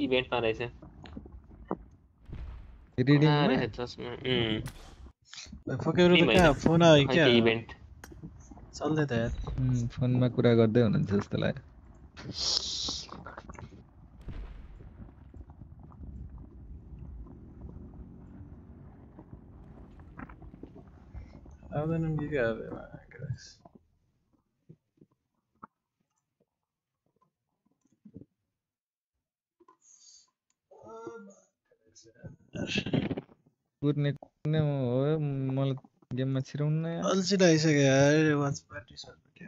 इभेन्टमा रहेछ रिडिङमा रहेछ चस्मा उम्, फकेरो Team त कहाँ होइन। फोन आयो खै क्या त्यो इभेन्ट चल्दै त यार फोनमा कुरा गर्दै हुनुहुन्छ जस्तो लाग्यो आउँदैनन् कि क्या अब यहाँ? कुर्ने कुर्ने हो मलाई गेममा छिराउनु न यार। अल्छी लागिसक्यो यार वाच पार्टी सर्टी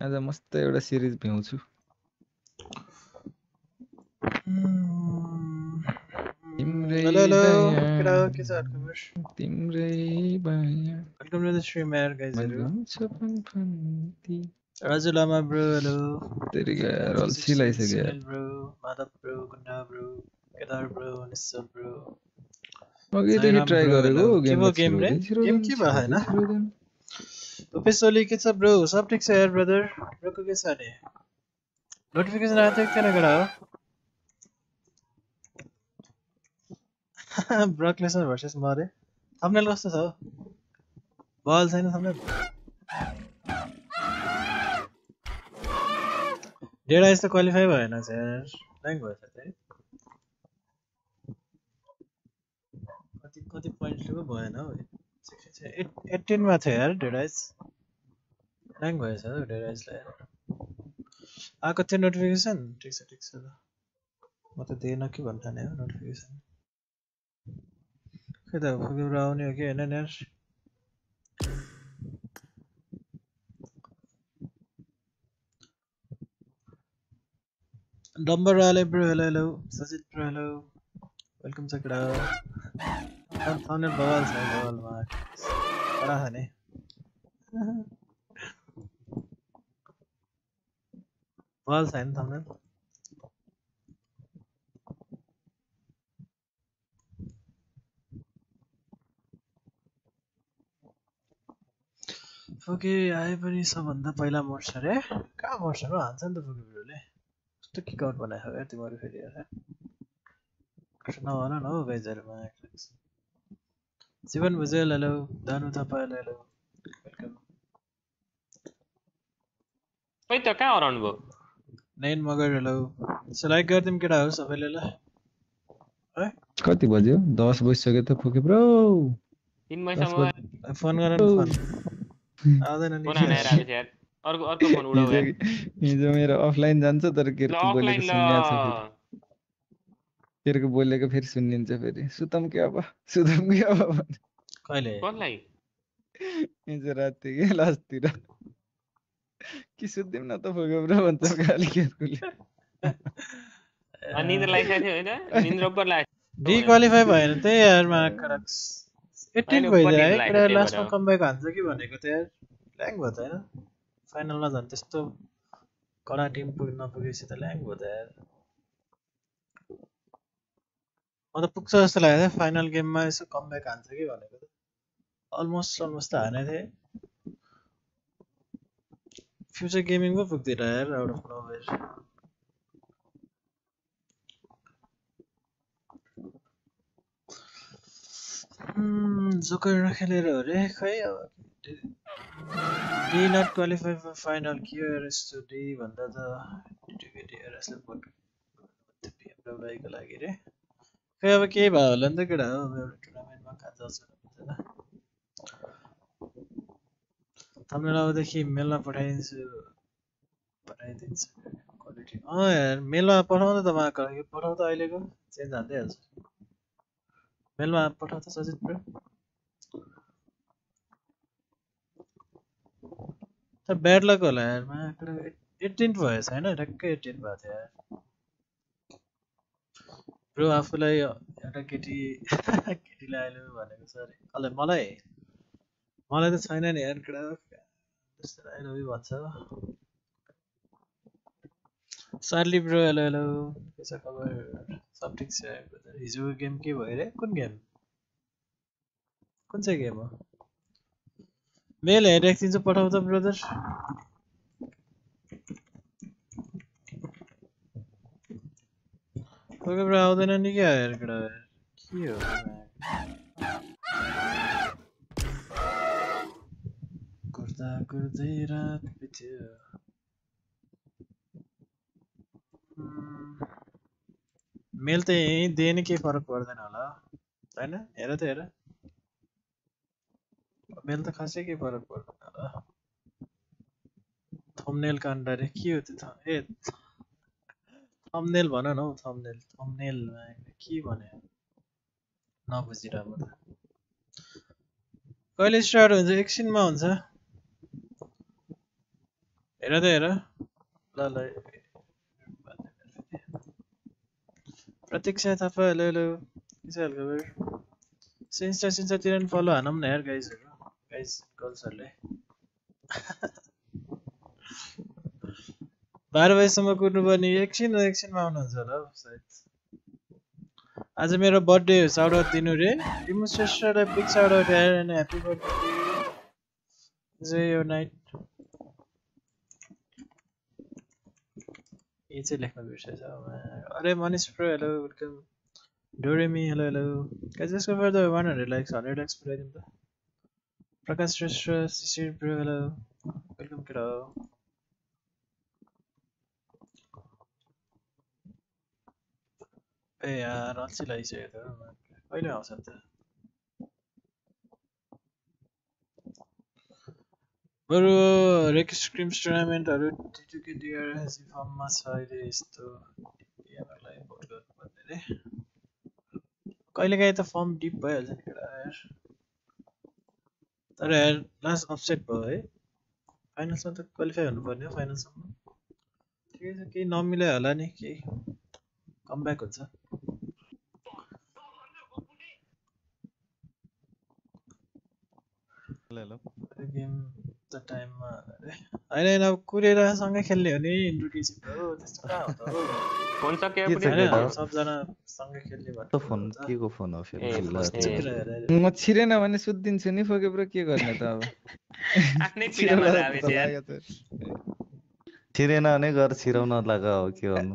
आज मस्त एउटा सिरिज भ्याउँछु तिम्रै हो बाया वेलकम टु द स्ट्रिम यार गाइजहरू मगाउँछ फन्फन्ती। राजु लामा ब्रो हेलो तेरिका यार अल्छी लागिसक्यो यार bro Madhav bro Gunda bro Kedar bro Nischal bro अघिदेखि साईराम ट्राई bro, गरेको hello. के गेममा भयो game रे? Game के भयो छिराउँदै, होइन? छिराउँदै। रुपेश ओली के छ ब्रो सब ठिक छ यार ब्रदर ब्रोको के छ अरे नोटिफिकेसन आएको थियो किन केटा हो ब्रक लेसनर भर्सेस म अरे थम्बनेल कस्तो छ हौ बल छैन डेढ आइस त क्वालिफाई भएन छ यार ऱ्याङ्क भएछ त्यही कति कति पोइन्टले पो भएन हौ एट्टिनमा थियो यार आइस ऱ्याङ्क भएछ हौ डेढ आइसलाई आएको थियो नोटिफिकेसन ठिक छ ठिक छ ल म त दिएन कि भन्नु थाने हो नोटिफिकेसन खै त फुकेर आउने हो कि होइन यार Dumber hello, hello, hello. Sajid bro, hello. Welcome, Sakra. I'm on a ball, so ball mark. Para hane. Ball sign thumbnail. Okay आए पनि सबभन्दा पहिला मर्छ अरे कहाँ मर्छ र हान्छ नि त फुकीहरूले फुके ब्रोले कस्तो किक आउट बनाएको यार तिमीहरू फेरि यार नभन न हौ गाइजहरूमा Jeevan Bhujel hello Danu Thapa hello welcome खै त कहाँ हराउनु भयो नयन मगर हेलो सो लाइक गरिदिउँ केटा हो सबैले ल है कति बज्यो दस बजिसक्यो त फुके ब्रो तिन महिनासम्म फ़ोन गर न फ़ोन आउँदैन नि फ़ोन हानेर आएपछि यार अर्को अर्को फोन उडाउ हिजो मेरो अफलाइन जान्छ तर केरको अफलाइन बोलेको सुनिन्छ फेरि। केरको बोलेको फेरि सुनिन्छ फेरि। सुतम के अब सुतम के अब। कहिले? कसलाई? हिजो राति के लास्टतिर। कि सुत्दिउँ न त फुके ब्रो भन्छ गाली केरकोले अनि निन्द्रा लागिसकेको थियो होइन? निन्द्रा उपर लाग्यो डिक्वालिफाई भएन त्यही यार मार्क्स एट्टिन अहिले भइदियो है। लास्टमा कमब्याक हान्छ कि भनेको त यार। ल्याङ भयो त होइन। फाइनलमा झन् त्यस्तो कडा टिम पुग्न नपुगेपछि त ल्याङ भयो त यार। म त पुग्छ जस्तो लागेको थियो फाइनल गेममा यसो कमब्याक हान्छ कि भनेको त। अलमोस्ट अलमोस्ट त हाने थिएँ। फ्युचर गेमिङ पो पुग्दैन यार आउट अफ नोवेयर जोकर नखेलेर हो रे खै अब। डी नट क्वालिफाई फर फाइनल के यस्तो डी भन्दा त डिटिकेटिआरएसले भोट पिएमडब्ल्युआईको लागि रे खै अब केही भयो होला नि त हो मेलमा पठाइदिन्छु पठाइदिन्छु यार त अहिलेको चेन्ज मेलमा तर ब्याड लक होला यार महाकाल एट्टिन भएछ होइन ठ्याक्कै एट्टिन भएको थियो यार। ब्रो आफूलाई एउटा केटी केटीलाई अहिले भनेको छ अरे कसलाई मलाई? मलाई त छैन नि यार केटा त्यस्तो आई यु भन्छ सार्ली ब्रो हेलो हेलो के छ खबर? सब ठिक छ? हिजोको गेम के भयो रे? कुन गेम कुन चाहिँ गेम हो? मेल हेरेको दिन्छु पठाउ त ब्रदर कोही बेला आउँदैन नि क्या केटा के हो। कुर्दा कुर्दै रात बित्यो मेल त यहीँ दिए नि केही फरक पर्दैन होला होइन हेर त हेर। मेल त खासै केही फरक पर्दैन थम्नेल काण्ड अरे के हो त्यो ए थम्नेल भन न हौ थम्नेल थम्नेल के भने नबुझिरह म त कहिले स्टार्ट हुन्छ एकछिनमा हुन्छ हेर त हेर। ल ल प्रतीक्षा थापा हेलो हेलो के छ हालखबर सिन्स्टा सिन्स्टातिर पनि फलो हानौँ न यार गाइजहरू गाइज गर्ल्सहरूले बाह्र बजीसम्म कुद्नुपर्ने एकछिन एकछिनमा आउनुहुन्छ होला सायद आज मेरो बर्थडे हो साउट आउट दिनु रे रिमु श्रेष्ठलाई बिग साउट आउट यार and happy birthday enjoy your night ये चाहिँ लेख्न बिर्सेछ अरे मनिष प्रो हेलो वेलकम डोरेमी हेलो हेलो गाइस जसको फर द 100 लाइक्स 100 लाइक्स पुऱ्याइदिउँ त प्रकाश श्रेष्ठ शिशिर प्रो हेलो वेलकम केटा ए यार अल्छी लागिसक्यो त कहिले आउँछ त बरु रेक स्क्रिम्स टुर्नामेन्टहरू टिटुकी डिआरएस फर्ममा छ अहिले यस्तो डिपिएमहरूलाई भोट गर्नुपर्ने रे कहिलेकाहीँ त फर्म डिप भइहाल्छ नि केटा यार तर लास्ट अपसेट भयो है फाइनल्समा त क्वालिफाई हुनुपर्ने हो फाइनलसम्म ठिकै छ केही नमिलाइ होला नि केही कमब्याक हुन्छ हेलो हेलो गेम त टाइममा अरे होइन होइन अब कुरेर सँगै खेल्ने हो नि हो त्यस्तो कहाँ हो फोन सक्यो होइन? सबजना सँगै खेल्ने भएर त फोन के को फोन हो ए, फेरि ल, ए। चुप रह, रह, रह। म छिरेन भने सुत्दिन्छु नि फोके ब्रो के गर्ने त अब आफ्नै यार। छिरेन भने गएर छिराउन लगा हो के गर्नु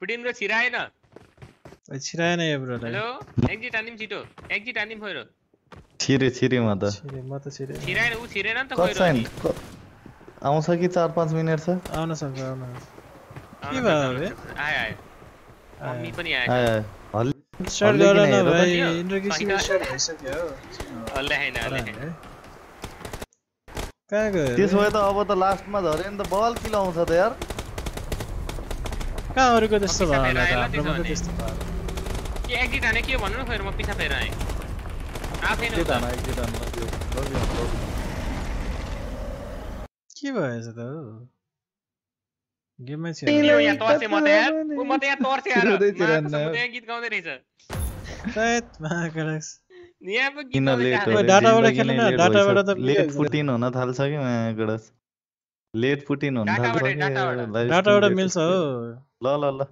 छिराएन पुटिम्रो छिराएन छिराएन यो ब्रोलाई हेलो एक्जिट हानिम छिटो एक्जिट हानिम खोइरो छिरे छिरे म त छिरे म त छिरे छिराएन ऊ छिरेन नि त खोइरो आउँछ कि चार पाँच मिनट छ आउन सक्छ आउन के भयो बे? आयो आयो मम्मी पनि आयो आयो। हल्ली स्टार्ट गर न भाइ नि? इन्ट्रोड्युसिङ सही त। स्टार्ट भइसक्यो हल्लै होइन हल्लै होइन है। कहाँ गयो त्यसो? भए त अब त लास्टमा झऱ्यो नि त बल किन आउँछ त यार कहाँ अरूको त्यस्तो भयो होला त हाम्रो मात्रै त्यस्तो भयो के एक दुईजना के भन्नु न म पिछा फेर आएँ आफै के भएछ त गेममै छ यहाँ तर्से म त यार म त यहाँ तर्से आएर गीत गाउँदै रहेछ सायद महाकालेश यहाँ पो डाटाबाट खेल्न डाटाबाट त लेट फुटिन हुन थाल्छ कि उहाँबाट लेट पुटिन हुन थाल्छ डाटाबाट, कि मिल्छ। हो। ल ल ल।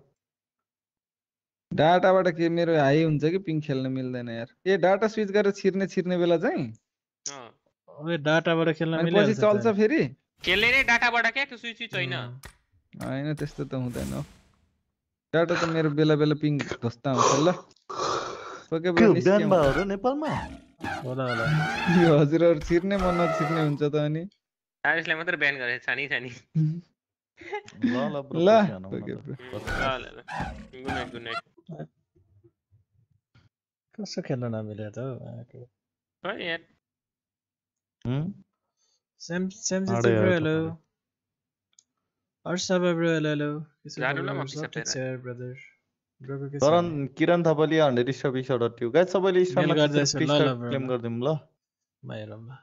डाटाबाट के मेरो हाई हुन्छ कि पिङ खेल्न मिल्दैन यार? ए डाटा स्विच गरेर छिर्ने छिर्ने बेला चाहिँ? अँ। ओए डाटाबाट खेल्न अनि पछि चल्छ। फेरि? खेल्ने नै डाटाबाट क्या? त्यो स्विच स्विच होइन। उम्, होइन त्यस्तो त हुँदैन हौ। डाटा त मेरो बेला बेला पिङ ध्वस्त आउँछ ल। के। बिहान भयो नेपालमा? होला होला। यो हजुरहरू छिर्ने मन नछिर्ने हुन्छ त अनि। आरिसलाई मात्र ब्यान गरे छानी छानी। ल ल ल गुड नाइट गुड नाइट कसो खेल्न नमिल्यो त खै यार। सेम सेम जी bro hello Arshabh bro hello hello share brother Taran Kiran Thapali hundred stop stop dot guys सबैले स्टप क्लेम गरिदिउँ ल माया रम्बा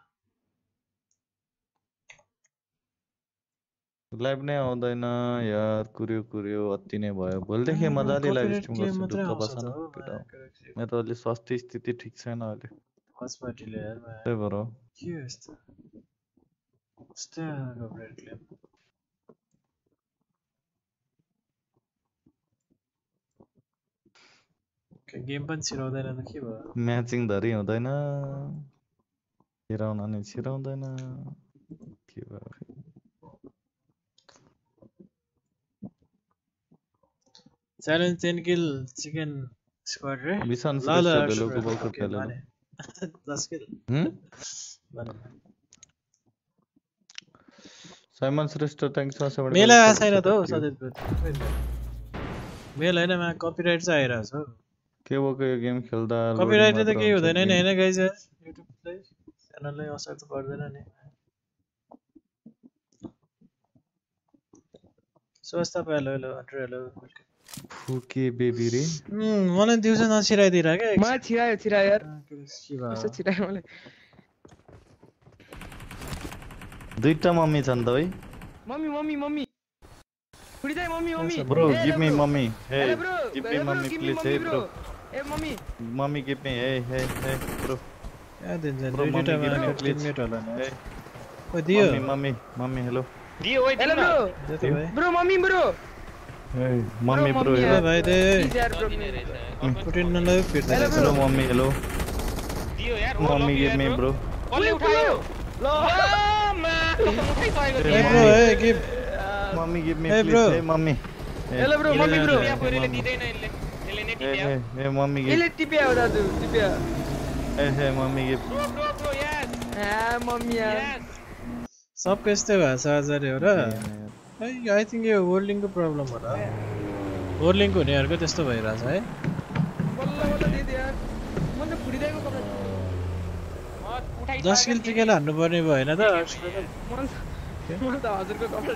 ल लाइभ नै आउँदैन यार कुर्यो कुर्यो अति नै भयो। भोलिदेखि मजाले लाइभ Copyright स्ट्रिम claim गर्छु मात्रै ढुक्क आउँछ बस त हो, त अलि स्वास्थ्य स्थिति ठिक छैन अहिले। फ़र्स्ट पार्टीले यार माया त्यही भएर। के यस्तो? यस्तै copyright claim गेम पनि छिराउँदैन त के भयो? म्याचिङ धरि हुँदैन। छिराउन नि छिराउँदैन। के भयो? Challenge ten kill chicken squad रे विशान ल ल हर्ष ढेलोको bro, बल okay, खट्याले दस किल हुँ? साइमन श्रेष्ठ थ्याङ्क छ सेभेन्टी मेला आएको छैन त हौ। सजित मेल होइन मा कपिराइट चाहिँ आइरहेको छ के भएको यो गेम खेल्दा कपिराइट त केही हुँदैन नि। होइन गाइज़ युट्युबलाई च्यानललाई असर त पर्दैन नि स्वास्थ्य पालो हेलो अन्टर हेलो फुके बेबी रे मलाई दिउँसो नछिराइदिएर के मलाई छिरायो छिरायो यार कस्तो छिरायो मलाई दुईटा मम्मी छन् त है मम्मी मम्मी मम्मी छोडी जाय mummy mummy bro give me mummy hey bro me mummy please hey bro A mummy mummy give me hey hey hey bro याद हुन्छ दुईटा ब्रो टिममेट होला नि ओ दियो मम्मी मम्मी हेलो दियो ओइ hello bro bro mummy bro mummy bro hello भाइ रे पुटिन नलाई फिर्ता हेलो मम्मी हेलो दियो यार मम्मी गिव मी ब्रो कसले उठायो ल मा उठाइसकेको थियो bro A give mummy give me please A mummy hello bro mummy bro यहाँ दिदैन यसले यसले नै टिप्या ए मम्मी गिव यसले टिप्या हो दाजु टिप्या ए hey mummy give bro bro bro yes ए मम्मी यस सब कस्तो भएछ आज रे हो र आई थिङ्क यो वर्लिङको प्रब्लम होला होल्डिङ हुनेहरूको त्यस्तो भइरहेछ है। दस किल टिकेर हान्नुपर्ने भयो होइन त। हजुरको कपडा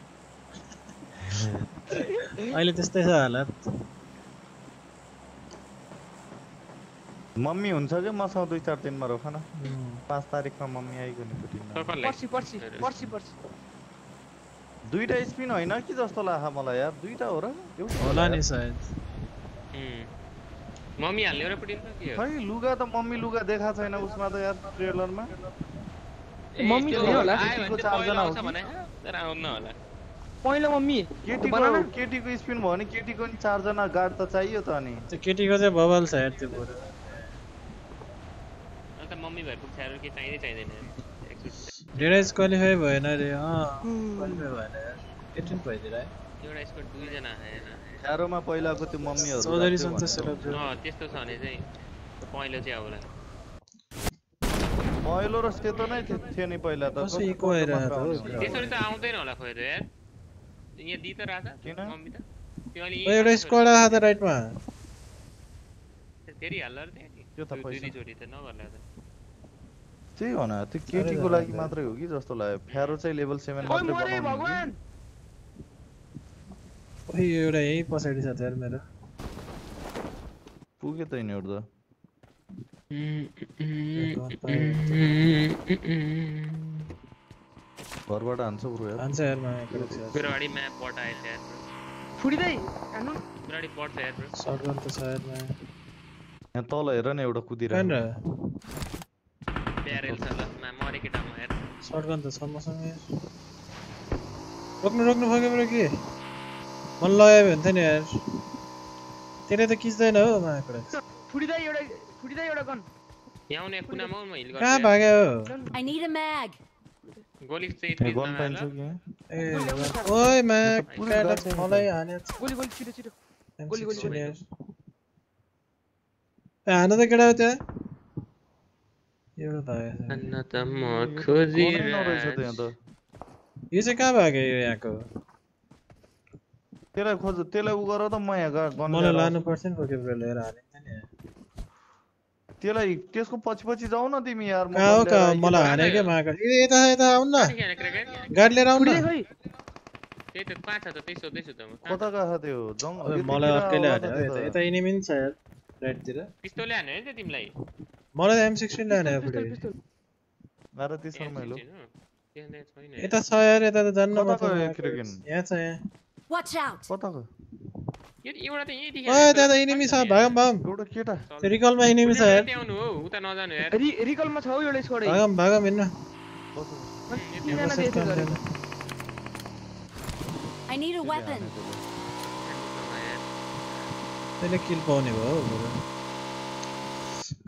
अहिले त्यस्तै छ हालत मम्मी हुन्छ कि मसँग दुई चार दिनमा रोक न पाँच तारिकमा मम्मी आइगयो नि पुटिनमा सर्कललाई। पर्सि पर्सि पर्सि पर्सि दुईटा स्पिन होइन कि जस्तो लाग्छ मलाई यार दुईटा हो र एउटा होला। नि सायद। मम्मी हाल्ने र पुटिन त के हो खै लुगा त मम्मी लुगा देखा छैन उसमा त यार ट्रेलरमा मम्मी होला। चारजना हो? भने तर आउन्न होला पहिलो मम्मी केटीको बनाना। केटीको स्पिन भयो भने केटीको नि चारजना गार्ड त चाहियो त अनि। त्यो केटीको चाहिँ बबल छ यार त्यो बरु अन्त मम्मी भएर पुग्छ अरू के चाहिँदै चाहिँदैन। एकचोटि डेराइज क्वालिफाई भएन अरे अँ। क्वालिफाई भएन यार। एटिन भइदिएर है एउटा स्कोर दुईजना आएन। एरोमा पहिलाको त्यो मम्मीहरू चौधरी सन्तोष अँ त्यस्तो छ भने चाहिँ पहिलो चाहिँ आउला पहिलो र सेतो नै थियो नि पहिला त। त्यसरी त आउँदैन होला खोइ त यार। यहाँ दि त किन? मम्मी त। त्यो अलि ओ, एउटा स्क्वाड त राइटमा। हाल्ला र त्यो त दुई पैसा। दुईचोटि त नगर्ला त। त्यही हो न त्यो केटीको लागि मात्रै हो कि जस्तो लाग्यो। फ्यारो चाहिँ लेभल सेभेन ओइ मात्रै बनाउनु। ओइ एउटा यही पछाडि छ त यार मेरो। पुग्यो त यिनीहरू त। घरबाट हान्छ ब्रो यार। हान्छ यार छ मेरो अगाडि म्याप बट आयो यार। खुडिदाई हान्नु मेरो अगाडि बट छ यार। Bro। सर्टगन त छ यार माया यहाँ तल हेर न एउटा कहाँ कुदिरहेको र प्यारेल छ ल मा मरेको ठाउँमा यार सर्टगन त छ मसँग यार रोक्नु रोक्नु भयो ब्रो के मन लगायो भने नि यार। त्यसले त खिच्दैन हो माया करेक्ट खुडिदाई एउटा खुडिदाई एउटा गन यहाँ आउने कुनामा हो, म हिल कहाँ गर्छु भाग्यो हो? I need a mag. गोली चाहिँ ए, तेजमा गन पाइन्छ हाल। कि यहाँ? ए भगवान। ओइ माया पुरै काटा गाडी मलाई हाने गोली गोली छिटो M16 गोली, गोली, यार ए, हान त हो? त्यहाँ एउटा भागेको छ। भन्न त म कुनै नरहेछ खोजिरहेछु त्यहाँ त? यो चाहिँ कहाँ भाग्यो यो यहाँको त्यसलाई खोज त्यसलाई उ गर त म यहाँ गन मलाई लानु पर्छ नि कोही बेला? लिएर हानिन्छ नि त्यसलाई त्यसको पछि पछि जाउ न तिमी यार कहाँ हो मलाई हाने के महाकाल ए यता यता आउन न। गाडी लिएर आउन त्यही त पाँच छ त त्यसो कता गएको थियो जङ्गल मलाई अर्कैले हाने यता एनिमी नि छ यार राइटतिर। पिस्तोलले हाने है त तिमीलाई? मलाई त एम16 ले हाने पुरै बाह्र तीसमा हेलो यता छ यार यता त जान्न म यहाँ छ यहाँ। Watch out! कता गयो यो एउटा त यहीँ ओ त्यहाँ त इनिमी छ भागम भागम एउटा केटा त्यो रिकलमा इनिमी छ यार आउनु हो उता नजानु यार रि रिकलमा छ हौ एउटा स्क्वाड भागम भागम हिँड्नु कता गयो? तिनजना देखेको छ गरेको I need a weapon. त्यसले किल पाउने भयो हो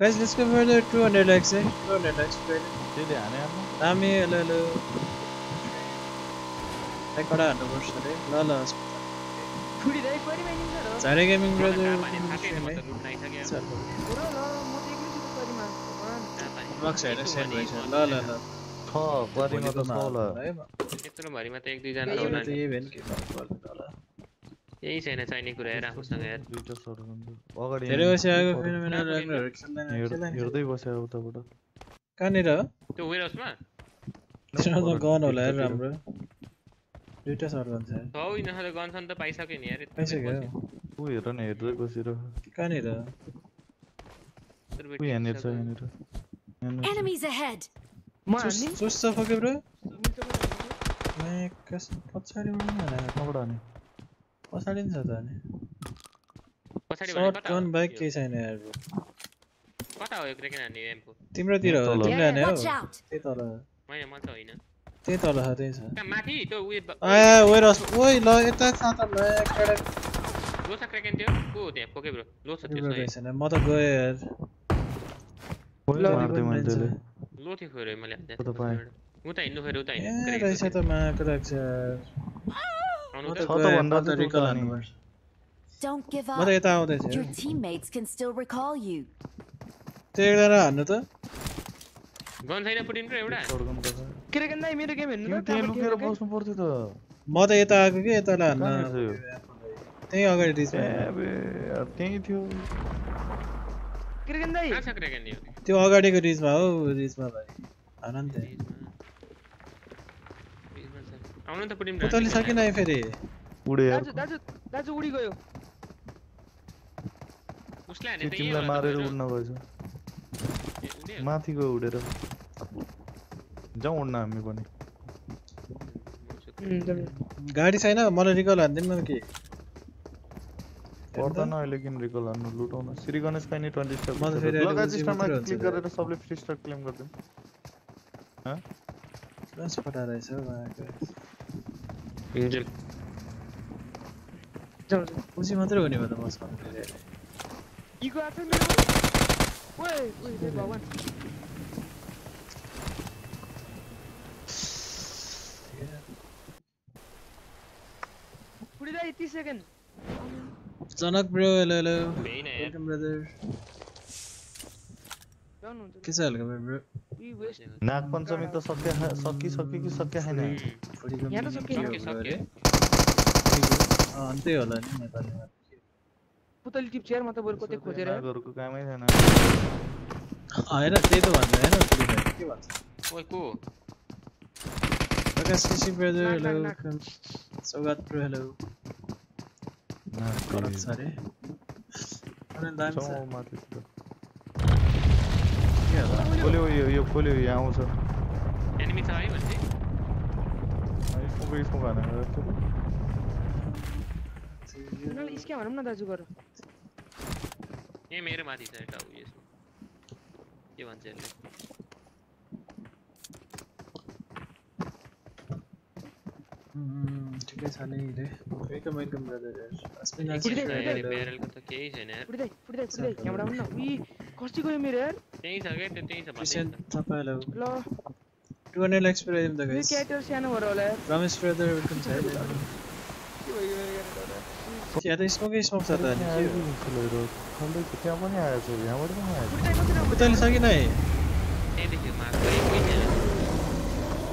guys let's go for the 200 likes है 200 लाइक्स त्यसले हाने हान्नु दामी हेलो कडा हाल्नु पर्छ अरे ल ल झारे गेमिङ ब्रदर बक्स ल ल ल त है एक दुई जना यही चाहिने कुरा यार आफूसँग यार अगाडि धेरै त्यो वेयर गन होला यार राम्रो दुइटा सर्गन छ यार छौ यिनीहरू त गनसन त पाइसक्यो नि यार यत्रो पाइसक्यो बस्यो। ऊ हेर न हेर्दै बसेर कहाँनिर यत्रो ऊ बेटी यहाँनिर छ सबै। यहाँनिर यहाँनिर छ। Enemies ahead! म हान्ने चुस छ फके ब्रो मैं कस पछाडिबाट नि हाने कहाँबाट हाने पछाडि नि छ त अनि पछाडि भने सर्ट कता बाइक केही छैन यार bro। कता हो यो क्रेकेन हान्ने एमको तिम्रोतिर हो तल। तिमीले हाने हो! त्यही तल होइन म त होइन त्यही तल छ त्यही छ कहाँ माथि त्यो उयो ब- आया वेयर हाउस ओइ ल यता छ त ल एकटा लो छ क्रेकेन त्यो को हो त्यहाँ पोके ब्रो लो छ त्यो तिम्रो सही रहेछ नि म त गएँ यार पहिला ल, मार्दै मैले त्यसले लो थियो खोइ रे मैले हान्दै कता पाएँ? उता हिँड्नु खोइ रे उता ए हिँड्नु रहेछ त माको रहेछ आउनु म त त छ त गएँ भन्दा म त चाहिँ रिकल उता हान्नुपर्छ Don't give म त up. यता आउँदैछु Your teammates can still recall you. त्यो एकजना हान्नु त गन छैन पुटिन र एउटा किरकन नाइ मेरो गेम हेर्नु त त्यहाँ लुकेर बस्नु पर्थ्यो त म त यता आएको के यता हान्न त्यही अगाडि रिच त्यही थियो किरकन दाइ त्यो अगाडिको रिजमा हो रिजमा भाइ हान नि आउनु त पुटिम तले सकिन आए फेरि उडे दाजु दाजु दाजु उडी गयो उसले हाने त यो मारेर उड्न गएछ माथि गयो उडेर जाउँ उड्न हामी पनि। गाडी छैन मलाई रिकल हानिदिनु न कि? पर्दैन अहिले किन रिकल हान्नु? लुटाउन। श्री गणेश पाइने ट्वेन्टी स्टार म त फेरि अहिले लगायत उसी स्टारमा मात्रै हुन्छ क्लिक त। गरेर सबले फ्री स्टार क्लेम गरिदिउँ। पठा रहेछ मात्रै हुने भयो त मसँग। हेलो हेलो होइन यार वेलकम ब्रदर जाउनुहुन्छ के छ हल्का ब्रो इ वेस्ट नाग पञ्चमी त सक्या सकिसक्यो कि सक्या छैन फुडीको यहाँ त meaning सकियो, के हो सक्यो, ब्रो अरे? सक्यो। अँ, त्यही होला नि नेपालीमा पुतली टिप्छ यार म त बरु कतै खोजेर यार। नागहरूको कामै छैन होइन त्यही त भन्नु होइन फ्री फायर के भन्छ ओइ को Akas Kishik brother, knock, hello. Knock, knock. Sogat bro, hello. Nah, God, sorry. And I'm sorry. खोल्यो यो यो खोल्यो यो आउँछ एनिमी छ है भन्थे यसको यसको भएन स्क्या भनौँ न दाजु गर ए मेरो माथि छ एउटा उयो के भन्छ यसले ठिकै छ नि रे वेलकम वेलकम ब्रदर अस्मिन केही फुट्दै, छैन यार, फुट्दै। ब्यारेलको त केही छैन यार फुडी दाइ फुडी दाइ फुडी दाइ यहाँबाट आउनु न। उही कस्तो गयो मेरो? यार त्यही छ क्या त्यो त्यही छ क्रिस्चियन माथि थापा हेलो ल 200 लाइक्स पर आइदिउँ त सानो भएर होला यार रमेश ब्रदर वेलकम छ है के भयो मेरो क्यारेक्टर त्यहाँ स्मोक त के हो? आइपुग्छ लिएर खल्दै त्यहाँ पनि आएछ यहाँबाट पनि आएछ फुटी कति राम्रो उताले छ कि नै त्यहाँदेखि मार्क गरे कोही थिएन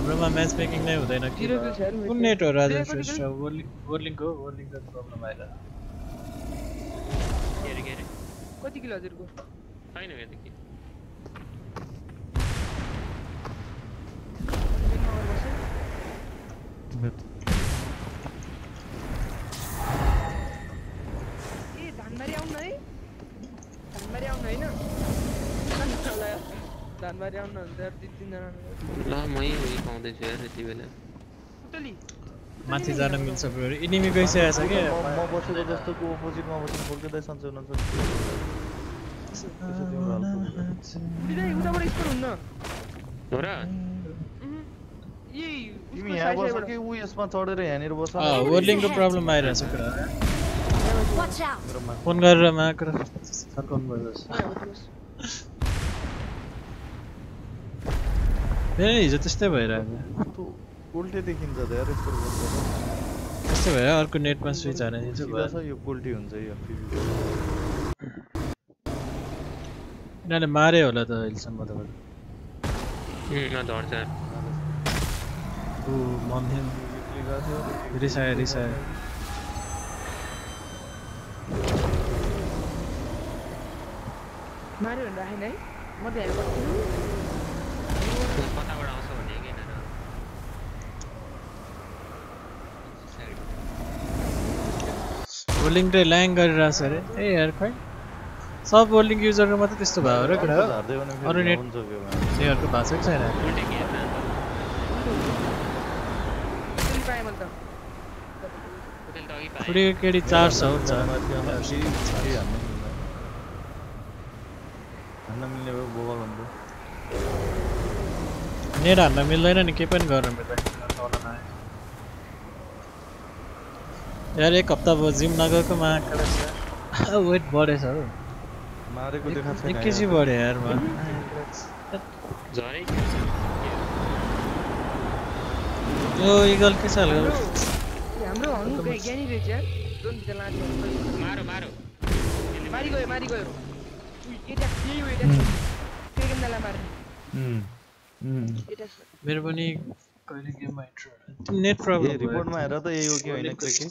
हाम्रोमा म्याच मेकिङ नै हुँदैन कि? कुन नेट हो राजन Zero kill श्रेष्ठ? वर्लिङको प्रब्लम आएर के अरे के अरे कति किलो हजुरको? छैन गएर बस्छु ए धानबारी आउनु है। धानबारी आउनु होइन। धानबारी आउनु हुन्छ यार दुई तिनजना ल मै पाउँदैछु यार यति बेला माथि जान मिल्छ ब्रो इनिमी गइसकेको छ कि म बसेको जस्तोको अपोजिटमा बस्नु फर्किँदै सन्चै हुनुहुन्छ उताबाट स्कोर हुन्न हो र तिमी यहाँ बस साइड कि ऊ यसमा चढेर यहाँनिर बस अँ वर्लिङको प्रब्लम आइरहेछ कुरा Watch out! मेरोमा फोन गरेर मात्र फर्काउनु भयो फेरि हिजो त्यस्तै भइरहेको त्यो उल्टे देखिन्छ त यार यस्तो त्यस्तै भयो अर्को नेटमा स्विच हाने चाहिँ सिधा भयो छ यो उल्टी हुन्छ यो यिनीहरूले मारे होला त अहिलेसम्म त न झर्छ ऊ मन्थेन रिसायो रिसायो। माऱ्यो भने राखेन है? म त यहाँ होल्डिङ चाहिँ ल्याङ गरिरहेछ अरे ए, यार खै सब होल्डिङ युजरको मात्रै त्यस्तो भयो र कुरा हो। अरू नेट- हुन्छ यिनीहरूको भएको कि छैन उल्टे के हेर्न त्यसले पाएँ मैले त होटेल नेट हान्न मिल्दैन नि केही पनि गर्नु मिल्दैन। यार एक हप्ता भयो जिम नगएको महाकाल वेट बढेछ हौ मारेको देखाएको छैन एक केजी बढ्यो यार म झरै यो इगल के छ हाम्रो ज्ञानी रहेछ यार जोन मारो मारो मारि गयो मारि गयो एटा यही हो मार्ने मेरो पनि कहिले गेममा इन्ट्रो नेट प्रब्लम ए रिपोर्टमा हेर त यही हो कि होइन के के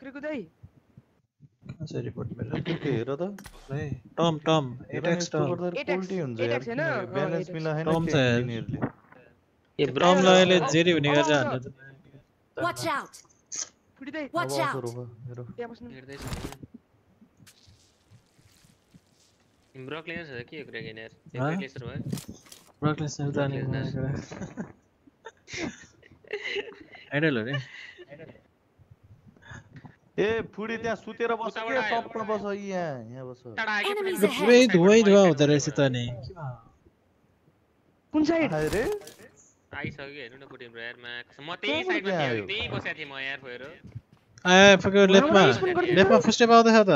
क्रिकु। दाइ रिपोर्ट मेरो के के हेर त टम टम एटेक्स टम उल्टी हुन्छ यार ब्यालेन्स Atex. मिलाएन टम के छ यार। ए टम लगाएले जेरी हुने गरेर अँ, हाल्नु त Watch out! फुटी दाइ Watch अब आउँछ out! रोग, हेर त्यहाँ बस्नु हेर्दैछु ब्रक लिन्छ के हो यार हाँ? लेसर भयो ब्रकलेस जाने आइडल हो रे ए फुडी त्यहाँ सुतेर बस के आयो। बस यहाँ यहाँ बस. पुरै धुवै धुवा हुँदो रहेछ त नि कुन साइड आयो रे आइसक्यो हेर्नु न कुटिम यार म्याक्स म त्यही साइडमा थिएँ त्यही बसेको थिएँ म यार भएर आए फक्यो लेफ्टमा लेफ्टमा फुस्टेप आउँदैछ त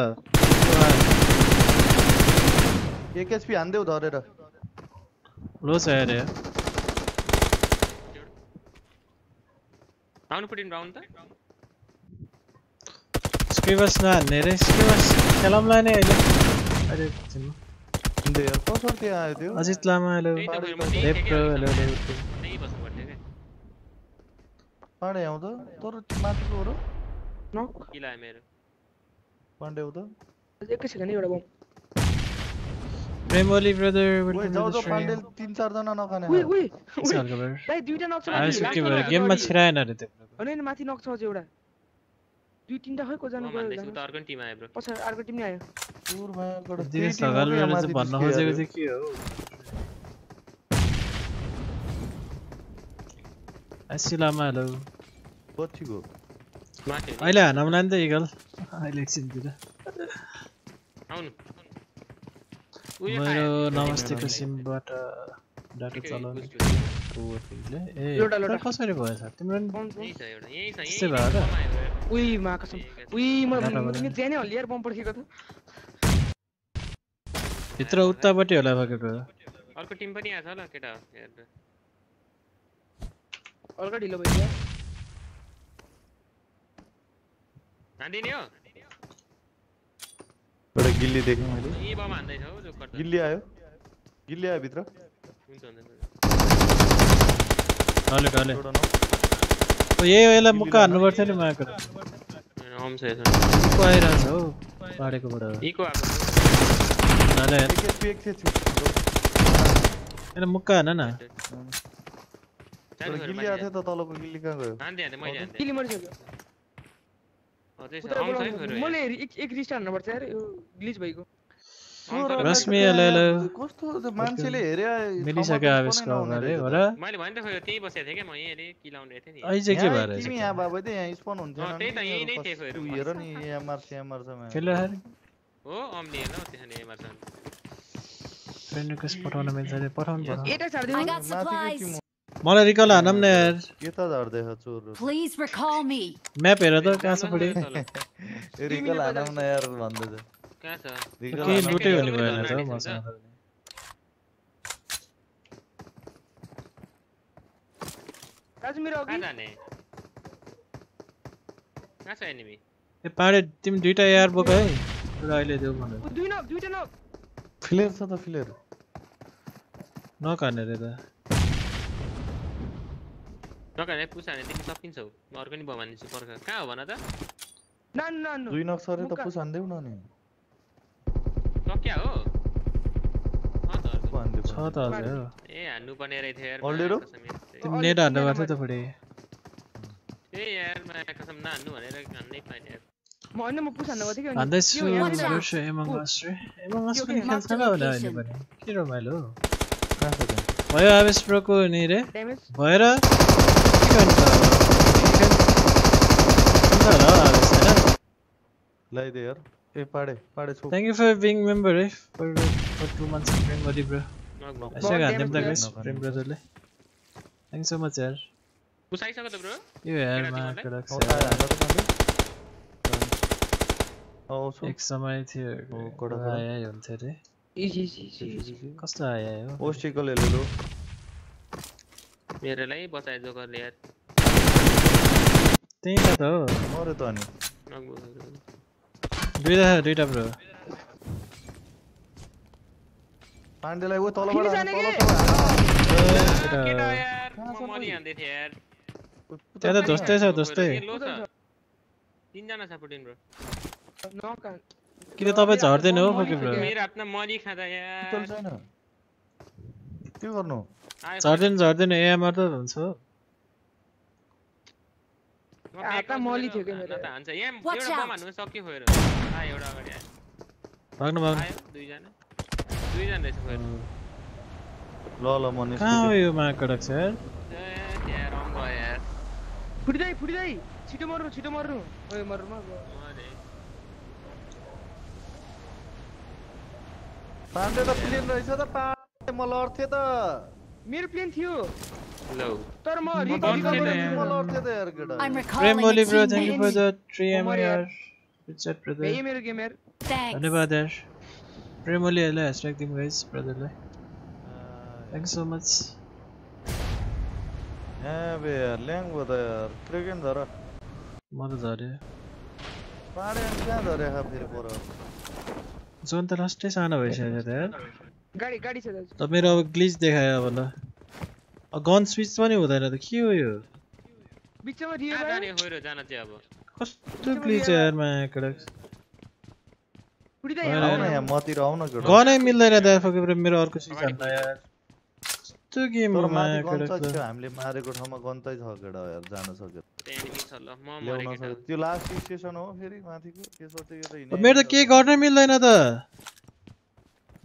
एक एचपी हान्देऊ धरेर लो छ अरे आउनु कुटिम राउन्ड त स्क्रिभर्स नहान्ने रे स्क्रिभर्स खेलाउँला नि अहिले अहिले एकछिनमा। देयर कसरी त्यहाँ आयो त्यो अजित लामा हेलो। त्यही त फेरि म त्यही लेफ़्ट हेलो हाल्छु। हेलो त्यही बस्नु पर्थ्यो क्या पाण्डे आउँछ तर त्यो माथिको हो र नक कि लाग्यो मेरो हो त एकै सेकेन्ड बम। मेमोली brother welcome to the stream तीन चार जना नखाने ओइ ओइ दाइ दुईटा नक्स आयो सुके भर गेममा छिराएन रे त्यो हैन हैन माथि नक्स अझै एउटा दुई तिनटा खै को जानु गयो त अर्को टिम आयो ब्रो पछि अर्को टिम नि आयो दूर भयो गड दिने सवाल मेरो चाहिँ भन्न खोजेको चाहिँ के हो अस्सलाम हेलो कति गयो अहिले हानाउला नि त इगल अहिले एकछिनतिर आउनु मेरो नमस्ते किसिमबाट डाटा चलाउने। ए कसरी भयो सर तिम्रो त्यसै भयो र उही मा कसम उही म ज्यानै हल्लियो यार बम पड्केको त। भित्र उतापट्टि होला बकेटको अर्को टिम पनि आछ होला केटा। अर्को ढिलो भइसक्यो। हान्दिने हो? एउटा गिल्ली देखेँ मैले हौ। गिल्ली आयो। गिल्ली आयो भित्र। न ओ यही बेला मुक्का हान्नु पर्थ्यो नि। माको यसो मुक्को आइरहेछ हौ पाडेकोबाट इको आएको छ। ढले एक एचपी एक मुक्का हान न गिल्ली माथि आएको थियो त तलको गिल्ली कहाँ गयो हान्दै हान्दै मैले हान्दै मैले एक एक रिस्टार हान्नुपर्छ यार यो ग्लिच रश्मि, हेलो। कस्तो मान्छेले हेरे मिलिसक्यो आवेशको अगाडि हो र? मैले भने त खोइ त्यहीँ बसेको थिएँ क्या म यहीँ अरे कि लाउने थिएँ नि। अहिले चाहिँ के भएर तिमी यहाँ बाबा त यहाँ स्पन हुन्थ्यो अँ, त्यही त यहीँ नै खोइ। हेर नि यहाँ मार्छ यहाँ मार्छ मा। खेल्दाखेरि हो अम्नी हेर्न त्यसो नि एमआरसँग फ्रेन्ड रिक्वेस्ट पठाउन मिल्छ एटा छाडिदिनु हो। मलाई रिकल आनम ने यार। कितना दर्द है चोर? प्लीज रिकॉल मी मैं पेरा था कहां से पड़ी? रिकल आनम ने यार बंद है क्या था के लूटे वाली भएन ना था मसा काश्मीर होगी कहां जाने? कहां छ एनिमी ए पाडे तिमी दुईटा यार बोका है। एउटा अहिले देऊ भने दुई न दुईटा नक फिलेर छ त फिलेर नक हाने रे त नकाले तिमी सकिन्छौ म अर्को नि भयो पर्ख कहाँ हो भन त नानु दुई नक्सरे त न नि सक्या हो छ त ए हान्नु पर्ने यार तिमी नेट हान्नु त ए यार म कसम नहान्नु भनेर हान्नै यार आवेश नि रे भएर के गर्नु त अब? खेल्छ होला हौ आवेश होइन लगाइदे यार ए पाडे पाडे छु thank you for being member है for for two months Prem Badi bro नक नक यसो हान्दिउँ त damage गाइस। प्रेम ब्रदरले थ्याङ्क सो मच यार पुसाइसक्यो त ब्रो यो यार मा? कडक आयो, पाण्डे? एक समय थियो कडक, कडक। हुन्थ्यो इजी कस्तो आए ओ स्टिकल हेलो लो मेरोलाई बचाए जोकरले यार। त्यही त। हो मर्यो त अनि। दुईटा दुईटा ब्रो पाण्डेलाई ऊ तलबाट फेरि त्यहाँ त दोस्तै छ छ तिनजना छ पुटिन ब्रो नक किन तपाईँ झर्दैन हो फर्के ब्रो मेरो हातमा मरि खाँदा यार। पिस्तल छैन के गर्नु आयो झर्दैन झर्दैन एआमा त हुन्छ। छिटो मर्नु छिटो मर्नु। मर्नु त प्लेन रहेछ त म लड्थेँ त। मेरो प्लेन थियो। लौ तर म त Prem Oli bro thank you for. The three M यार। यार। रिचर्ड ब्रदर भ्याइ मेरो गेम यार धन्यवाद यार। प्रेम ओलीहरूलाई ह्यासट्याग दिनु गाइस ब्रदरलाई थ्याङ्क सो मच यहाँ बे यार ल्याङ भयो त यार। ट्रेकेन धर म त पाण्डे अनि कहाँ धरे खा फेरि पर जोन त लास्टै सानो भइसक्यो त यार। गाडी गाडी छ दाजु त मेरो अब ग्लिच देखायो अब ल गन स्विच पनि हुँदैन त के हो? यो बिचमा रियो जाने खोइरो जान चाहिँ अब। कस्तो ग्लिच यार मा कडक। आउन यहाँ मतिर आउ न केटा गनै मिल्दैन दाइ फकेर मेरो अर्को सिजन यार। कस्तो गेम हो गन छ केटा त्यो हामीले मारेको ठाउँमा गन्तै छ केटा यार जान म सक्यो त्यो लास्ट स्टेसन हो फेरि माथिको के सोचेको त हिँडे मेरो त केही गर्न मिल्दैन त?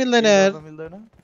मिल्दैन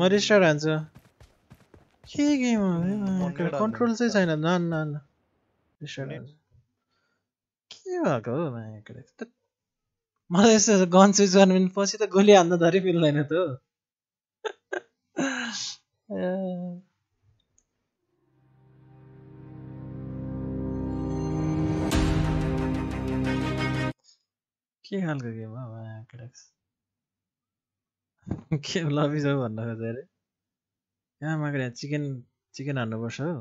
मरिस्टर के गेम कन्ट्रोल चाहिँ छैन न न के भएको मलाई यस्तो गन स्विच गर्नु पछि त गोली हान्न धरि मिल्दैन त के खालको गेम हो? के लभी छ भन्न खोजेँ अरे यहाँ? मागेर चिकन चिकन हान्नुपर्छ हौ।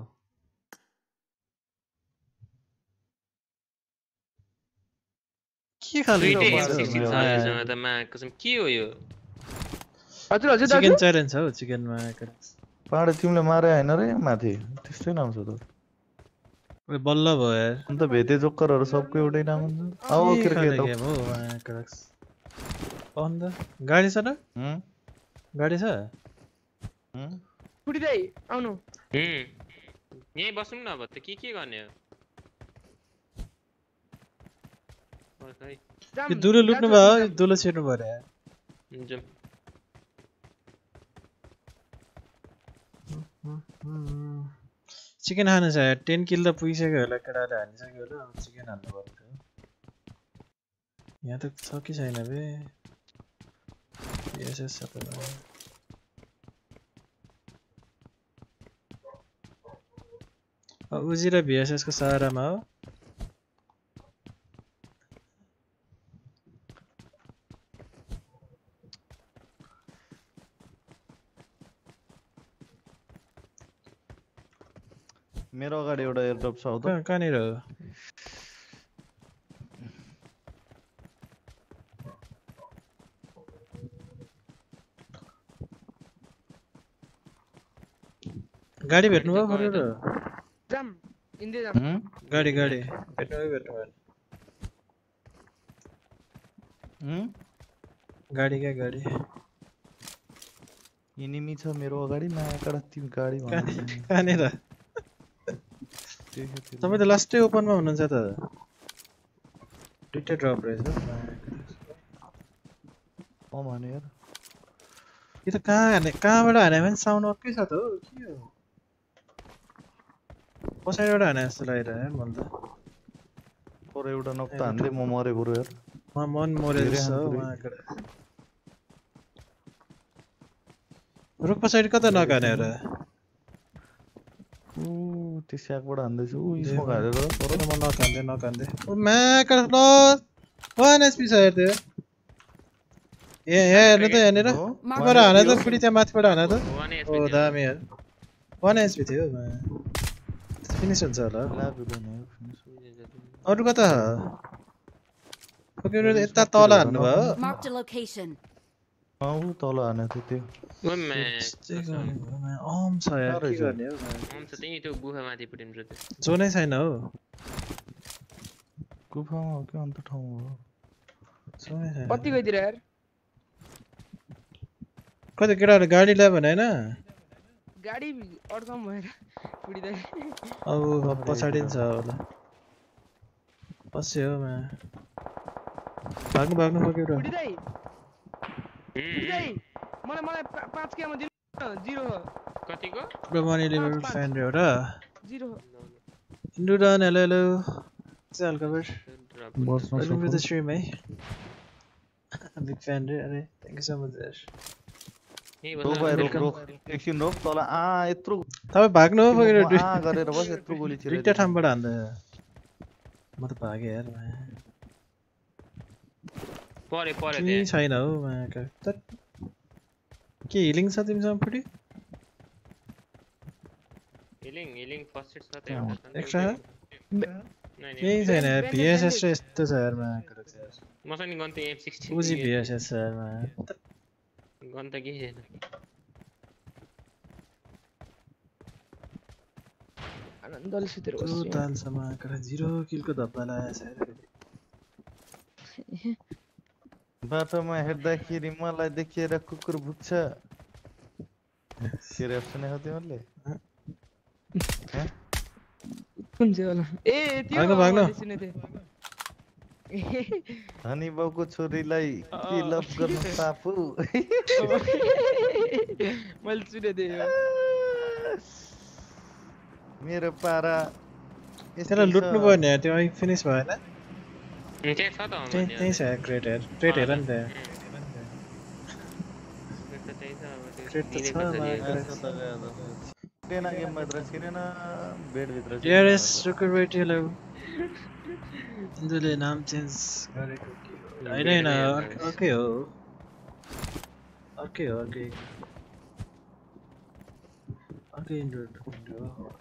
के खालको दुइटै गेम M16 M16 हो छ माया? योसँग त मा कसम के हो यो? हजुर हजुर चिकन च्यालेन्ज छ हौ चिकनमा पाहाडे तिमीले मारे होइन र माथि। त्यस्तै नाम छ त। बल्ल भयो यार अन्त भेटे जोक्करहरू सबको एउटै नाम हुन्छ अब क्रिकेट गेम हो क्रक्स अन्त गाडी छ र गाडी छ फुटी दाइ आउनु हुँ यहीँ बसौँ न अब त के के गर्ने हो दुलो लुट्नु भयो। दुलो छिर्नु पऱ्यो यार जाउँ चिकन खानु छ टेन किल त पुगिसक्यो होला केटाले हानिसक्यो होला चिकन हान्नु पर्छ यहाँ त छ कि छैन बे एसएस अब उजी र भिएसएस को सहारामा हो कहाँ कहाँनिर हो गाडी भेट्नु भयो गयो फरेर जाम हिँड्दै जाम? गाडी गाडी भेट्नु भयो भेट्नु भयो हुँ? गाडी क्या गाडी इनिमी छ मेरो अगाडि मायाकडा तिमी गाडी भन्नु थिएँ। तपाईँ त लास्टै ओपनमा हुनुहुन्छ त। दुइटै ड्रप रहेछ। यो त कहाँ हाने कहाँबाट हाने भने साउन्ड अर्कै छ त हो के हो? पछाडिबाट हाने जस्तो लागिरहेको यार मलाई त। पर एउटा नक त हान्दै म मरे बरु यार म मन मरे जस्तो हो हान्नु उहाँबाट रुख पछाडि कता नकाने र? त्यो स्याकबाट हान्दैछु ऊ स्मोक हालेर म नकान्दै नकान्दै ओ म्याक ल वान एचपी छ हेर त्यो ए यहाँ हेर्नु त यहाँनिर हो? बाट हाने त पुरी त्यहाँ माथिबाट हाने त वान ओ दामी यार वान एचपी थियो फिनिस हुन्छ होला। अरू कता ओके यता तल हान्नु भयो ऊ तल हानेको थियो त्यो हो, अम छ यार के? गर्ने हो मा। आउँछ त्यही त्यो गुफा माथि पुऱ्याउनु त्यो जोनै छैन हो गुफामा हो कि अन्त ठाउँमा हो जोनै छैन कति गइदिएर यार कति केटाहरू गाडी ल्यायो भने होइन गाडी अड्काउँ भएर दाइ अब पछाडि छ होला पस्यो मा भाग्नु भाग्नु सक्यो फुटी दाइ फुटी हुँ, दाइ मलाई मलाई पा- पाँच केमा दिनु न, जिरो हो। कतिको? ब्रो मनी लेभल पाँच, पाँच। फ्यान रे हो। र जिरो हो इन्डुडन हेलो हेलो बस्न वेलकम टु द सक्नु स्ट्रिम है बिग फ्यान रे अरे थ्याङ्क यू सो मच यार एकछिन रोक तल आ यत्रो तपाईँ भाग्नु हो फकेर गरेर बस यत्रो गोली दुइटा छिराइदिएको। ठाउँबाट हान्दा। म त भागेँ यार पऱ्यो केही त्यहाँ छैन हौ माका त के हिलिङ छ तिमीसँग फुटी हिलिङ हिलिङ फर्स्ट एड छ त एक्स्ट्रा केही छैन भिएसएस ब्यान्डेज। यस्तो छ यार माका मसँग नि गन त M16 उजी। भिएसएस छ यार मा गन त केही छैन आनन्दले सुतेर बस्छु। तालसम्म आँकडा जिरो किलको धब्बा लगाएछ। बाटोमा हेर्दाखेरि मलाई देखिएर कुकुर भुक्छ ऱ्याप सुनेको तिमीहरूले कुन चाहिँ होला ए त्यो सुनेको थिएँ हनी बाउको छोरीलाई के लभ गर्नु पापु मैले सुनेको थिएँ यो। मेरो पारा त्यसलाई लुट्नु भयो नि त्यो फिनिस भएन त्यहाँ छ त त्यही त्यही छ क्रेट हेर क्रेट हेर नि त्यहाँ क्रेट त छ सिरेन गेममा भित्र सिरेन बेडभित्र डिआरएस सुकर बेटीले तिनीहरूले नाम चेन्ज गरेको के हो होइन होइन अर्कै- अर्कै हो अर्कै हो अर्कै अर्कै इन्डोर हो के त्यसलाई भन्छ लुट्न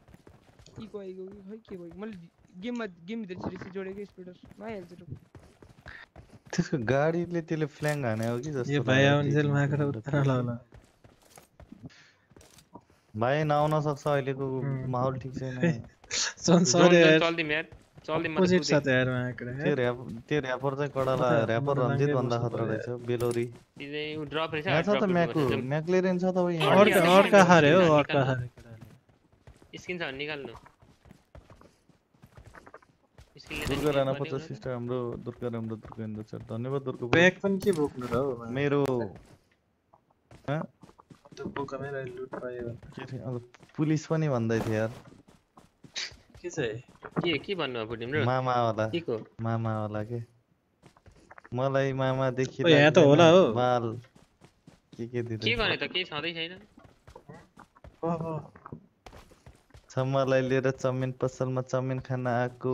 आइको कि खै के भयो मैले गेममा गेमभित्र रिसा जोडेको स्पिडर आइहाल्छ ढुक्क। त्यसको गाडीले त्यसले फ्ल्याङ हाने हो कि जस्तो यो भाइ लाग्यो आउने जेल मागेर उत्तर होला भाइ नआउन सक्छ अहिलेको उम्। माहौल ठिक छैन संसार यार। चल्दिम यार चल्दिम अपोजिट छ त यार त्यो त्यो चाहिँ भन्दा खतरा रहेछ बेलोरी। ड्रप रहेछ यहाँ छ त म्याकु म्याक्लेरेन छ तपाईँ यहाँ अर्का- अर्का अर्का हारे हो अर्का हारे स्किन छ निकाल्नु दुर्गा राणा पचास सिस्टर हाम्रो दुर्गा राम्रो दुर्गा इन्द्र सर धन्यवाद दुर्गा। ब्याग पनि के बोक्नु र हौ? मेरो भने। के पुलिस पनि भन्दै थियो यार। के चाहिँ के के भन्नु अब तिम्रो मामावाला के को? मामावाला के? मलाई मामा देखि यहाँ त होला हो। बाल। के के के दिँदै गर्ने त? केही छँदै छैन। ओहो। छ मलाई लिएर चाउमिन पसलमा चाउमिन खान आएको।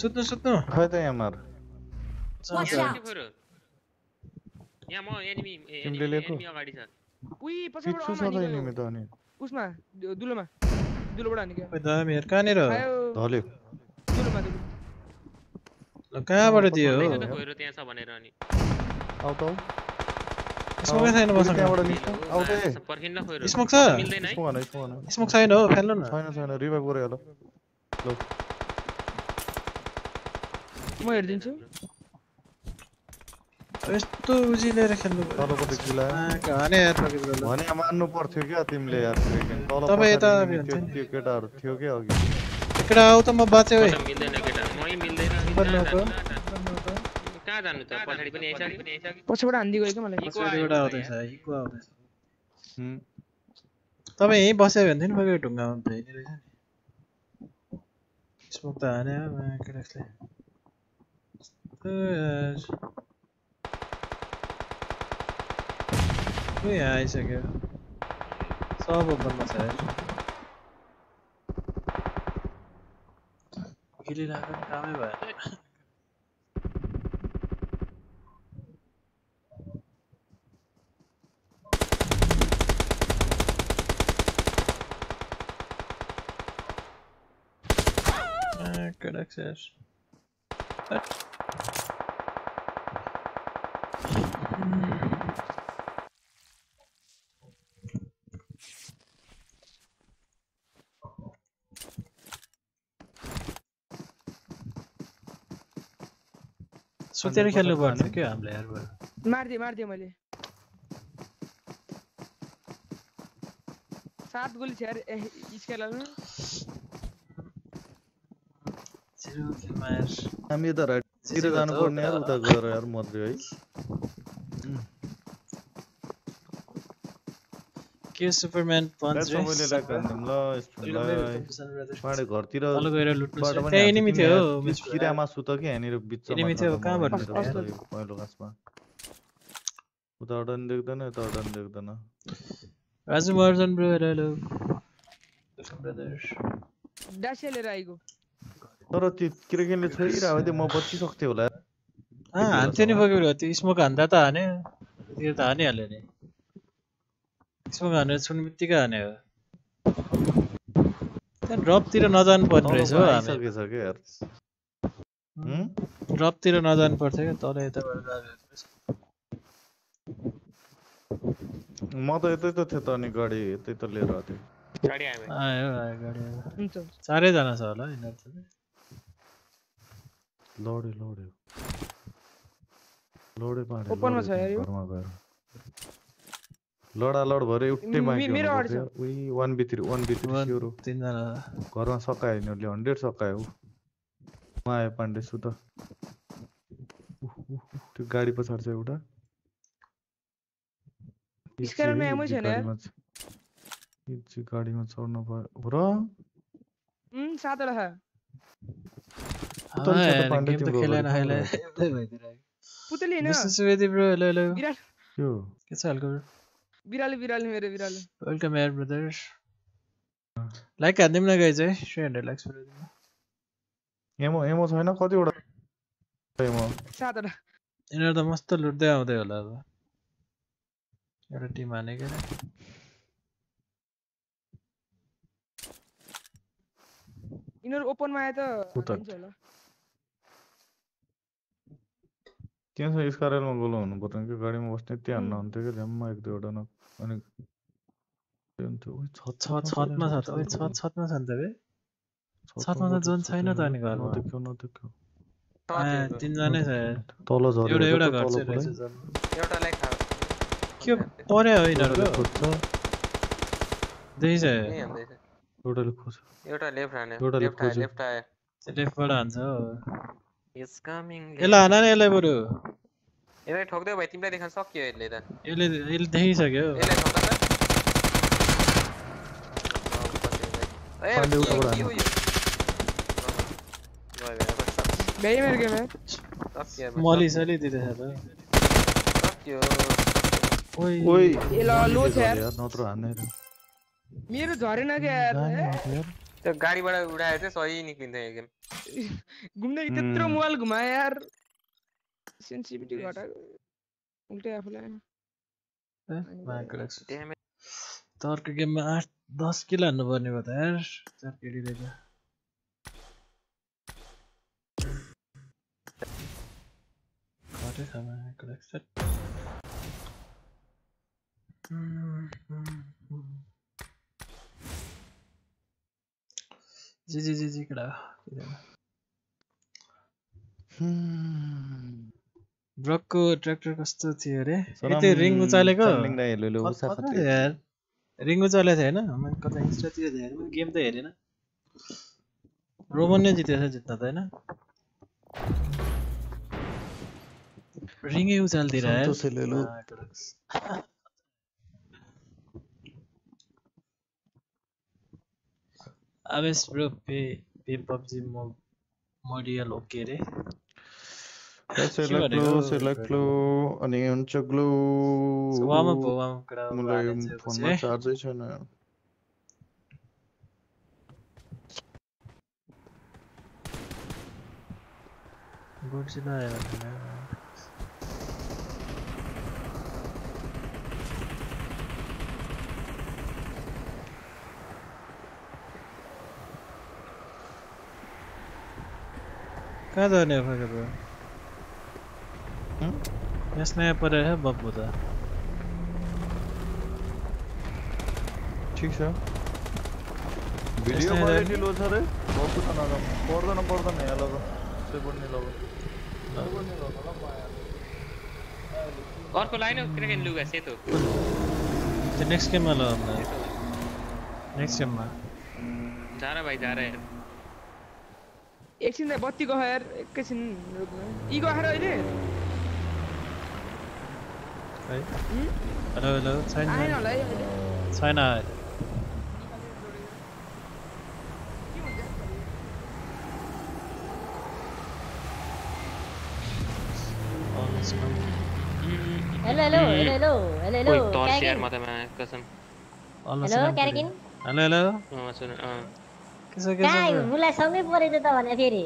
सुत्नु सुत्नु खै त Watch यहाँ म एनिमी? एनिमी अगाडि छ उही पिच्छु छ त यिनीमे त अनि उसमा दुलोमा दुलोबाट हानेको खोइ दामी यार कहाँनिर हो? धल्यो दुलोमा दुलो ल, कहाँबाट दियो हो गएर त्यहाँ छ भनेर अनि आउ त आउ स्मोकै छैन मसँग त्यहाँबाट निस्क आउ त ए पर्खिन्न खोएर स्मोक छ मिल्दैन है स्मोक हान स्मोक हान स्मोक छैन हो फाल्नु न छैन छैन रिभाइभ गरे होला ल म हेरिदिन्छु यस्तो उजी लिएर खेल्नु किला आँखा हाने यार। भने मान्नु पर्थ्यो क्या तिमीले यार तपाईँ यता त्यो हुन्छ नि। त्यो केटाहरू थियो क्या अघि एकटा आऊ त म बाँचे है मिल्दैन केटा मै मिल्दैन कहाँ त। जानु, कहाँ जानु त पछाडि पनि आइसक्यो पछिबाट हान्दी गयो क्या मलाई पछाडिबाट आउँदैछ हिको आउँदैछ हुँ। तपाईँ यहीँ बस्यो भने नि तपाईँ ढुङ्गामा भेट्ने रहेछ नि स्मोक त हाने हो केटाले Wyjedź. Wyjedź jak ja. Co wam na cel? Gili na kamerę będzie. Good access. सुतेर खेल्नु पर्ने के हामीले यार मारिदिएँ मारिदिएँ मैले सात गोली छ थियो अरे इसका लाउनु हामी त राइटतिर जानुपर्ने यार उता गएर यार मद्री है के सुपरम्यान किरामा सुत के पहिलो देख्दैन देख्दैन। राजु मर्जन ब्रो हेलो। तर त्यो क्रिकेटले थियो म बचिसक्थेँ होला। हान्थ्यो नि त्यो स्मोक हान्दा त हाने त्यो त हानिहाल्यो नि। स्मोक हानेर छुट्ने बित्तिकै हान्यो। त्यहाँ ड्रपतिर नजानु पर्ने रहेछ हो हामी। हुँ? ड्रपतिर नजानु पर्थ्यो क्या तल यताबाट। म त यतै त थिएँ त अनि गाडी यतै त लिएर आएको थिएँ। गाडी आयो आयो गाडी आयो। चारैजना छ होला यिनीहरू त। लड्यो लड्यो। लड्यो पाडे ओपनमा छ। घरमा गएर। लडा लड भएर एउटै उही 1v3 1v3 घरमा सकायो यिनीहरूले हन्ड्रेड सकायो। माया पाण्डे सु त त्यो गाडी पछाडि छ एउटा। गाडीमा चढ्नु भयो। र? पुतली होइन। विराट के छ हालको बिरालो बिरालो मेरो बिरालो वेलकम एयर ब्रदर लाइक हानिदिउँ न गाइज़ है थ्री हन्ड्रेड लाइक्स पुऱ्याइदिउँ एमो एमो छैन कतिवटा एमो सातवटा यिनीहरू त मस्त लुट्दै आउँदै होला अब एउटा टिम हानेको यिनीहरू ओपनमा आए त उता। हानिदिन्छ होला त्यहाँ छ स्कारलमा गोलो हुनु पर्दैन कि गाडीमा बस्ने त्यहाँ हान्न हुन्थ्यो कि झ्याम्मा एक दुईवटा न अनि त्यो हुन्थ्यो उही छत छ छतमा छ त ओइ छत छतमा छ नि त बे छतमा त जोन छैन त अनि घरमा। नदेख्यो नदेख्यो तिनजनै छ यार। तल झऱ्यो एउटा एउटा त घर चाहिँ पुरै। जोन एउटालाई खा के पर्यो हो यिनीहरूको खोज्छ देखिछ एउटाले खोज्छ एउटा लेफ्ट हान्यो एउटाले लेफ्ट। लेफ्ट आयो लेफ्टबाट हान्छ हो इज़ कमिङ यसलाई हान न यसलाई बरु यसलाई ठोक्दै भाइ तिमीलाई देखाउन सक्यो यसले त यसले यसले देखिसक्यो यसलाई ठोक्दा त ए के के हो गयो गयो बस भ्याइ मेरो गेम है सक्यो मली सली दिँदैछ त सक्यो ओइ ओइ ए ल लो यार नत्र हान्ने। मेरो झरेन क्या यार त गाडीबाट उडायो चाहिँ सही निक्लिन्थ्यो गेम। घुम्दै त्यत्रो। मोबाइल घुमायो यार। सेन्सिटिभिटी घटाएको। उल्टै आफूलाई. त अर्को गेममा आठ दस किलो हान्नु पर्ने भयो त यार। चार केटीले त घटै छ मार्को लाग्छ जी जी जी जी केटा ब्रकको ट्र्याक्टर कस्तो थियो अरे। त्यो रिङ उचालेको यार। रिङ उचालेको थियो होइन मैले कता इन्स्टातिर हेरेँ मैले गेम त हेरेन रोमन नै जितेछ जित्न त होइन रिङै उचाल्दिएर हेलो, हेलो। आवेश ब्रो पे पे पबजी मो मोडियल ओके रे सेला भनेको? ग्लो सेला ग्लो अनि हुन्छ ग्लो वार्म अप हो वार्म अप कुरा हो ब्रो हम्म? यहाँ नयाँ परेर है बब्बु त ठिक छ यसमा क्वालिटी लो छ रे बस्छु त नजाउँ पर्दैन पर्दैन यहाँ लग सेभेन्टी लग अर्को लाइन किनकि लुगा सेतो त्यो नेक्स्ट गेममा ल नेक्स्ट गेममा जा रहा भाई जा रहा है एकछिन बत्ती गएर एकैछिन यी गएर अहिले हेलो हेलो छैन होला है छैन hello hello hello hello hello hello कोई तौर शेयर मत मैं कसम हेलो हेलो हेलो सुन अ सँगै त भने फेरि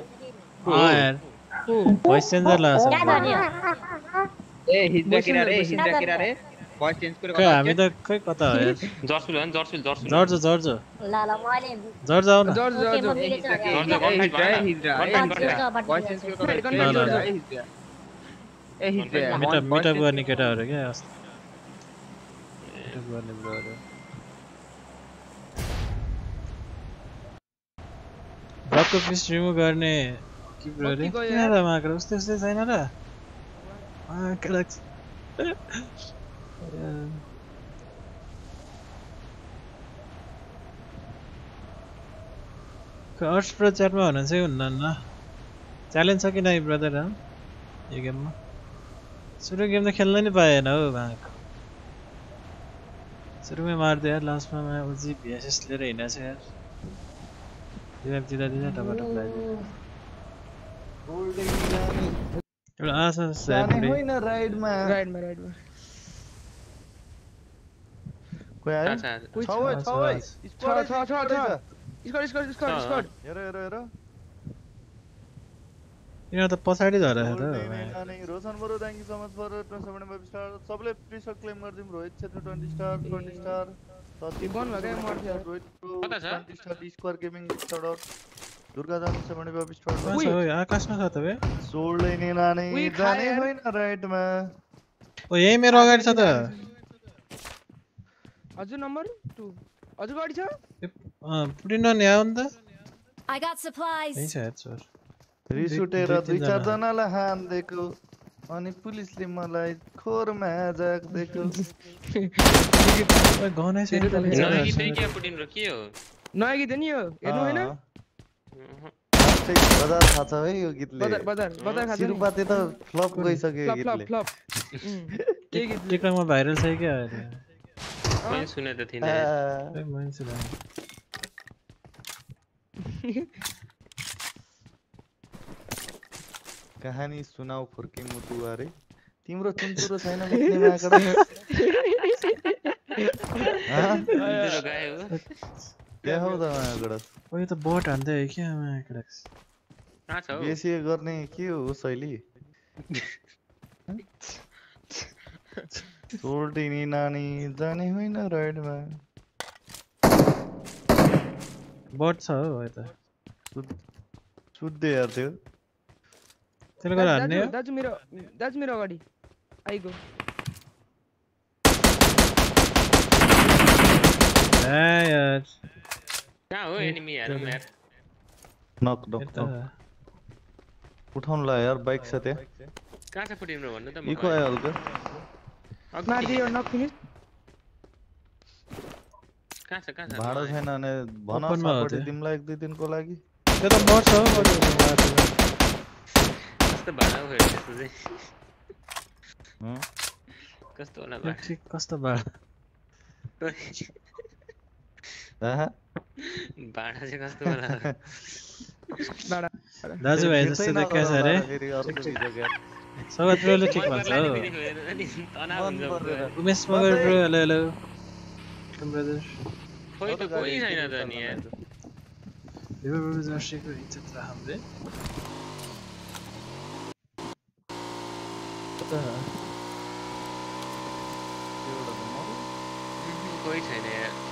चेन्जर हामी त हो जर्सुल जर्सुल मिटअप गर्ने केटाहरू के गर्ने ब्रोहरू ब्लकको पिस रिमुभ गर्ने के ब्रो रे कति गयो किन र माक्रो उस्तै उस्तै छैन र माक्रो अर्स प्रो च्याटमा हुन चाहिँ हुन्न च्यालेन्ज छ कि नै ब्रदर यो गेममा सुरु गेम त खेल्न नि पाएन हौ भाग सुरुमै मारिदियो यार लास्टमा उजी भिएसएस लिएर हिँडेको छ यार दिँदा दिँदा दिँदा टमाटर छ यार जाने पुरै। होइन राइडमा राइटमा राइटमा कोही आयो कहाँ छ आज? कोही छ ओइ, छ, छ ओइ। छ, स्क्वाड छ, छ, स्क्वाड छ। छ। स्कट स्कट स्कट छ, स्कट हेर हेर हेर यिनीहरू त पछाडि झरेको छ त. रोशन बरु thank you so much for 75 star सबले प्रिसर क्लेम गरिदिउँ रोहित छेत्री 20 स्टार 20 स्टार सचिन बंद भयो क्या, मर्थ्यो। रोहित प्रो कता छ? 20 star D square gaming star Durga जान 75 स्टार छ ओइ, आकाशमा छ त बे सोल्ड नै नानी उही जाने खायो यार। होइन राइटमा ओ यही मेरो अगाडि छ त हजुर नम्बर टू हजुर गाडी छ अँ पुटिन नि आऊ नि त I got supplies. यही छ चोर रिस दुई- उठेर दुई दुई तिनजना। चारजनालाई हानिदिएको अनि पुलिसले मलाई। खोरमा झाक्दिएको ओइ, गनै छैन त धेरै बिचरा नयाँ गीत हरूसँग। क्या पुटिन र के हो नयाँ गीत हो नि यो हेर्नु होइन? अँ, अहँ। त्यही बजार थाहा छ है यो गीतले। बजार बजार बजार खान्छ नि। सिरुपाते त फ्लप गइसक्यो यो फ्लप फ्लप गीतले। फ्लप के गीत टिकटकमा भाइरल छ अहिले? मैले त थिइनँ। कहानी सुनाऊ फुर्के मुटु अरे तिम्रो चुनचुरो छैन माकडा हाँ? तेरो हो देखाउ त माकडा ओ यो त बट हान्दै हो क्या आमा केटा कहाँ छ हौ बेसी गर्ने के हो शैली सोल्टिनी नानी जाने होइन राइडमा बट छ हौ यता सुत्दै यार त्यो त्यसले गर्दा हान्ने हो दाजु दाजु मेरो दाजु मेरो अगाडि आइगो ए यार कहाँ हो एनिमी हेरौँ यार नक नक नक ला यार बाइक छ त्यहाँ कहाँ छ पुटिन र भन्नु त इको आयो हल्का अघि मारिदियो नक फिनिस कहाँ छ कहाँ छ भाडो। छैन भने भन हो सपोर्ट। दिउँला एक दुई दिनको लागि। त्यो त मर्छ हौ बट कस्तो भाडा हो त्यस्तो चाहिँ हँ? कस्तो होला भाडा कस्तो भाडा आहा, भाडा कस्तो होला भाडा दाजुभाइ फिर्तै जस्तो छ फेरि अर्को भिडियो क्या। सगत ब्रोले ठिक भन्छ हौ। उमेश मगर ब्रो हेलो हेलो ब्रदर खोइ त कोही छैन त नि यार River Rose जर्सीको इज़्ज़त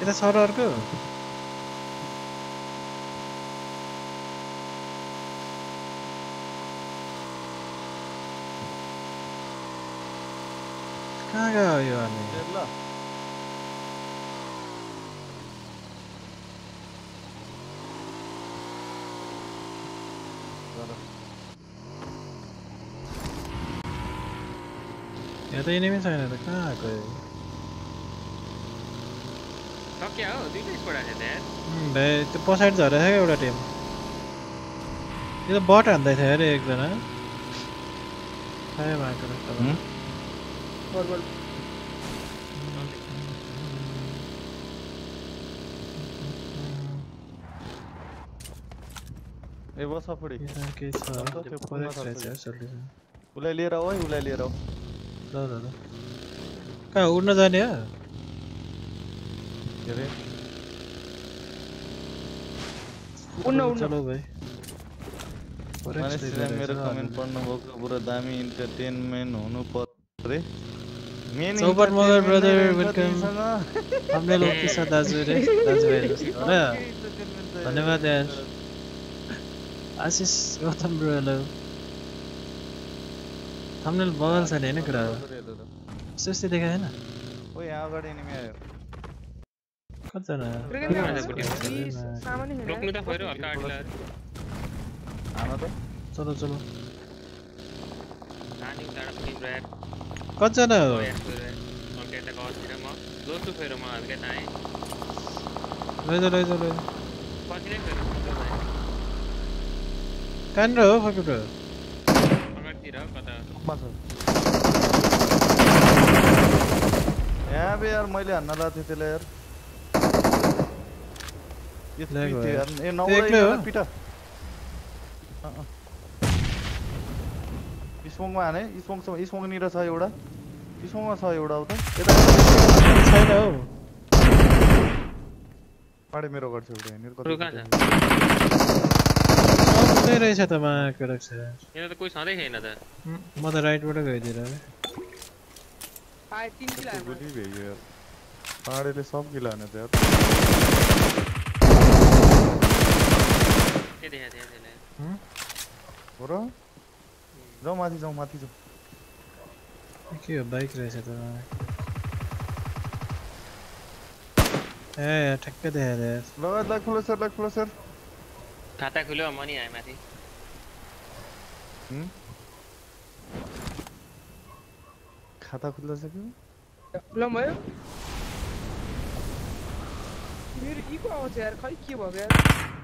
E that's how it ought to go. 가요, 요한이. 일라. 얘도 이름이 사야 되니까, 그. हो त यार उम्, भाइ त्यो पछाडि झरेको छ क्या एउटा टिम यो त रहेछ हुँ? बोल बोल ए बस अगाडि के छ फरेक्स रहेछ छ यार सल्टी उसलाई लिएर आऊ है उसलाई लिएर आऊ ल ल ल कहाँ उड्न जाने हो के उड्न चलो भाइ फरेक्स मानिसले मेरो कमेन्ट पढ्नुभएको पुरा दामी इन्टरटेनमेन्ट हुनु पर्ने मेन चौपट मगर ब्रदर वेलकम थम्बनेल ओके छ दाजु रे दाजुभाइ जस्तो होइन धन्यवाद यार Ashish Gautam bro hello thumbnail बगल छ नि होइन कुरा हो सुस्ती देखा होइन ओ यहाँ अगाडि एनिमी आयो खेल्न रोक्नु त खोइ हल्का अगाडि लगाएर हान त चलो चलो हानी उतार पनि ब्राड कतिजना हो केटा कतिर म दोस्रो फेर म हल्का ताएँ लैजाऊ लैजाऊ लैजाऊ पछि नै फेर कहाँनिर हो फकी ब्रो अगाडितिर कता यहाँ बे यार मैले हान्न लाएको थिएँ त्यसलाई यार स्मोकमा हाने छ स्मोकनिर छ एउटा स्मोकमा छ एउटा उता यता छैन हौ पाडे मेरो गर्छ एउटा यहाँनिर रहेछ त माको रहेछ यहाँ त कोही छँदै छैन त म त राइटबाट गइदिएर पाडेले सब किलो हाने त माथि माथि के बाइक त ए लाग सर लाग सर खाता खुल्यो मनी आयो माथि? खाता खुल्दैछ कि ल भयो मेरो इको आउँछ यार खै के भयो यार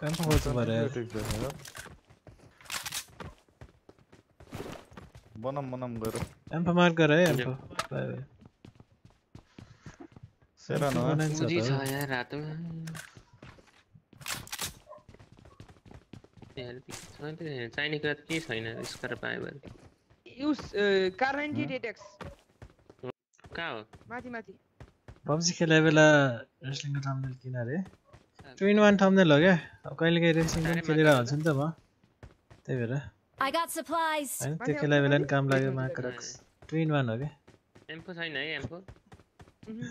Kanka hoca var ya. Banam banam garip. Empa mal यार बनाम बनाम गएर एम्फो मार्क गर है एम्फो बाई बाई सेरा न बनाइन्छ पुरी त छ हो। यार, छैन त चाहिने कुरा त केही छैन स्कार पायो भने उस कार नाइन्टी एट एक्स कहाँ माथि माथि पब्जी खेले बेला रेस्लिङको थम्नेल किन अरे टु इन वान थम्नेल हो क्या अब कहिले काहीँ रेस्लिङ पनि खेलिरहेको हुन्छु नि त म। त्यही भएर। I got supplies. होइन त्यो खेला बेला पनि काम लाग्यो मार्क रक्स टु इन वान हो क्या एम्फो छैन है उहुँ।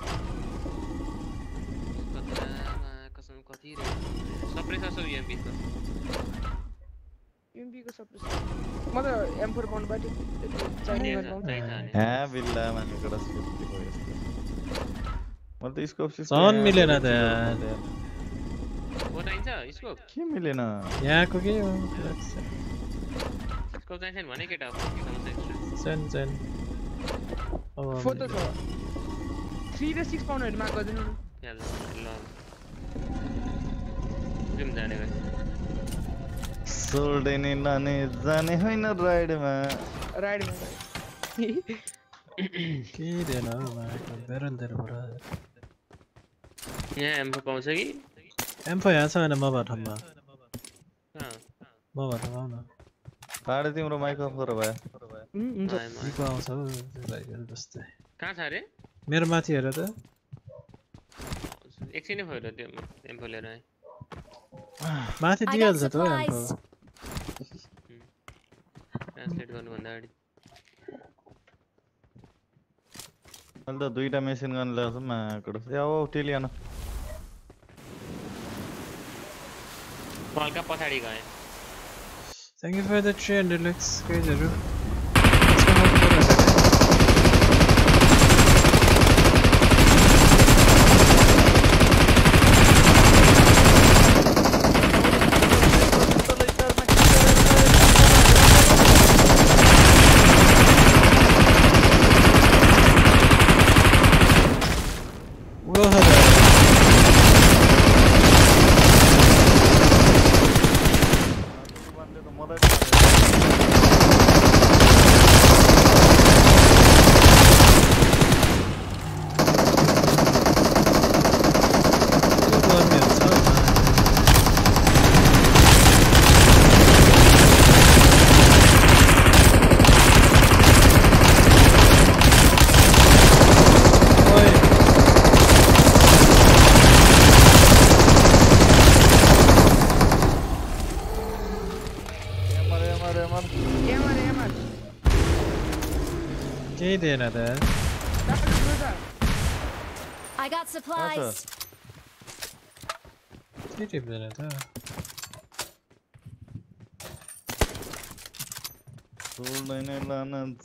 बिगार कतामा कसम कति सप्रेसर छ युएमपीको एमपीको सबै म त एम फोर पाउनु बाटे हाँ बिल्ला मानेको रस फिफ्टी भयो यस्तो मैले त स्कोप सिस्टम झन् यहाँ मिलेन त यार। थिएँ चाहिन्छ स्कोप के मिलेन यहाँको के हो स्कोप चाहिन्छ भने केटा सेन सेन अब फ़ोटो छ थ्री र सिक्स पाउनुहरू माग गरिदिनु न ल जाउँ जाने गरी सोल्डेनी लाने जाने होइन राइडमा राइडमा के दिएन हौ माको बेरल तेरो बडा यहाँ एम्फो पाउँछ कि एम्फो यहाँ छ भने म भए ठाउँमा म ठाउँमा आऊ न पाडे तिम्रो माइक अफ गर भयो हुन्छ आउँछ भाइहरू जस्तै कहाँ छ अरे मेरो माथि हेर त एक एकछिनै भयो र त्यो एम्पो लिएर आएँ माथि दिइहाल्छ त एम्पो ट्रान्सलेट गर्नुभन्दा अगाडि मैले त दुईटा मेसिन गन ल्याएको छु माकडो या ओ टेलियान हल्का पछाडि गएँ thank you for the 300 likes गाइजहरू यसमा मात्र गर्दा We'll have that. We'll go on here, so, uh, Oi. MR MR MR MR MR केही दिएन त डाक्टर सुन्नु त I got supplies. के टिप्दैन त छोड्दैन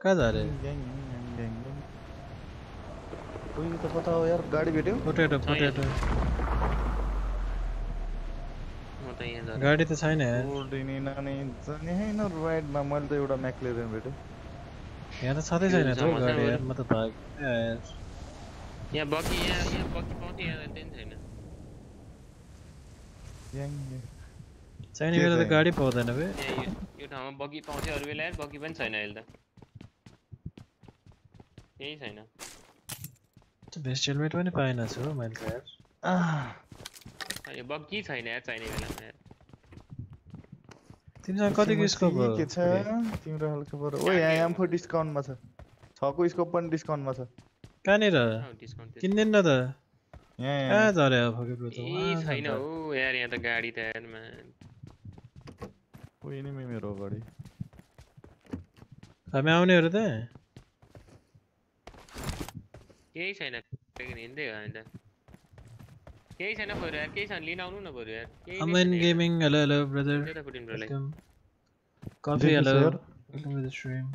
कहाँ जा रे कोई तो पता हो यार। गाड़ी भेट्यो पोटेटो छ यहाँ। पोटेटो म त झरेँ। गाडी त छैन यार छोडिने नानी जाने होइन राइडमा मैले त एउटा म्याक्लेरेन भेटेँ यहाँ त छँदै छैन त हौ समस्या गाडी भयो। यार म त भाग यार यहाँ बग्गी यहाँ यहाँ बग्गी पाउँथ्यो यहाँ त्यही छैन चाहिने बेला त? गाडी पाउँदैन बे। यहाँ यो यो ठाउँमा बग्गी पाउँथ्यो अरू बेला यार बग्गी पनि छैन अहिले त केही छैन भेस्ट हेलमेट पनि पाएन छु हौ मैले त यार आह, यो बग्गी छैन यार चाहिने बेलामा यार तिमीसँग कतिको स्कोप हो के छ तिम्रो हल्का पर ओ यहाँ एम फोर डिस्काउन्टमा छ छको स्कोप पनि डिस्काउन्टमा छ कहाँनिर डिस्काउन्ट किन्दैन न त यहाँ झरे फकेको त छैन। हौ यार यहाँ त गाडी त यार man। कोही नै मेरो अगाडि हामी आउनेहरू त केही छैन लेकिन हिँड्दै हो त केही छैन बरु यार। केही छैन लिन आउनु न बरु यार नै Aman. Gaming hello hello brother coffee hello. Welcome to the stream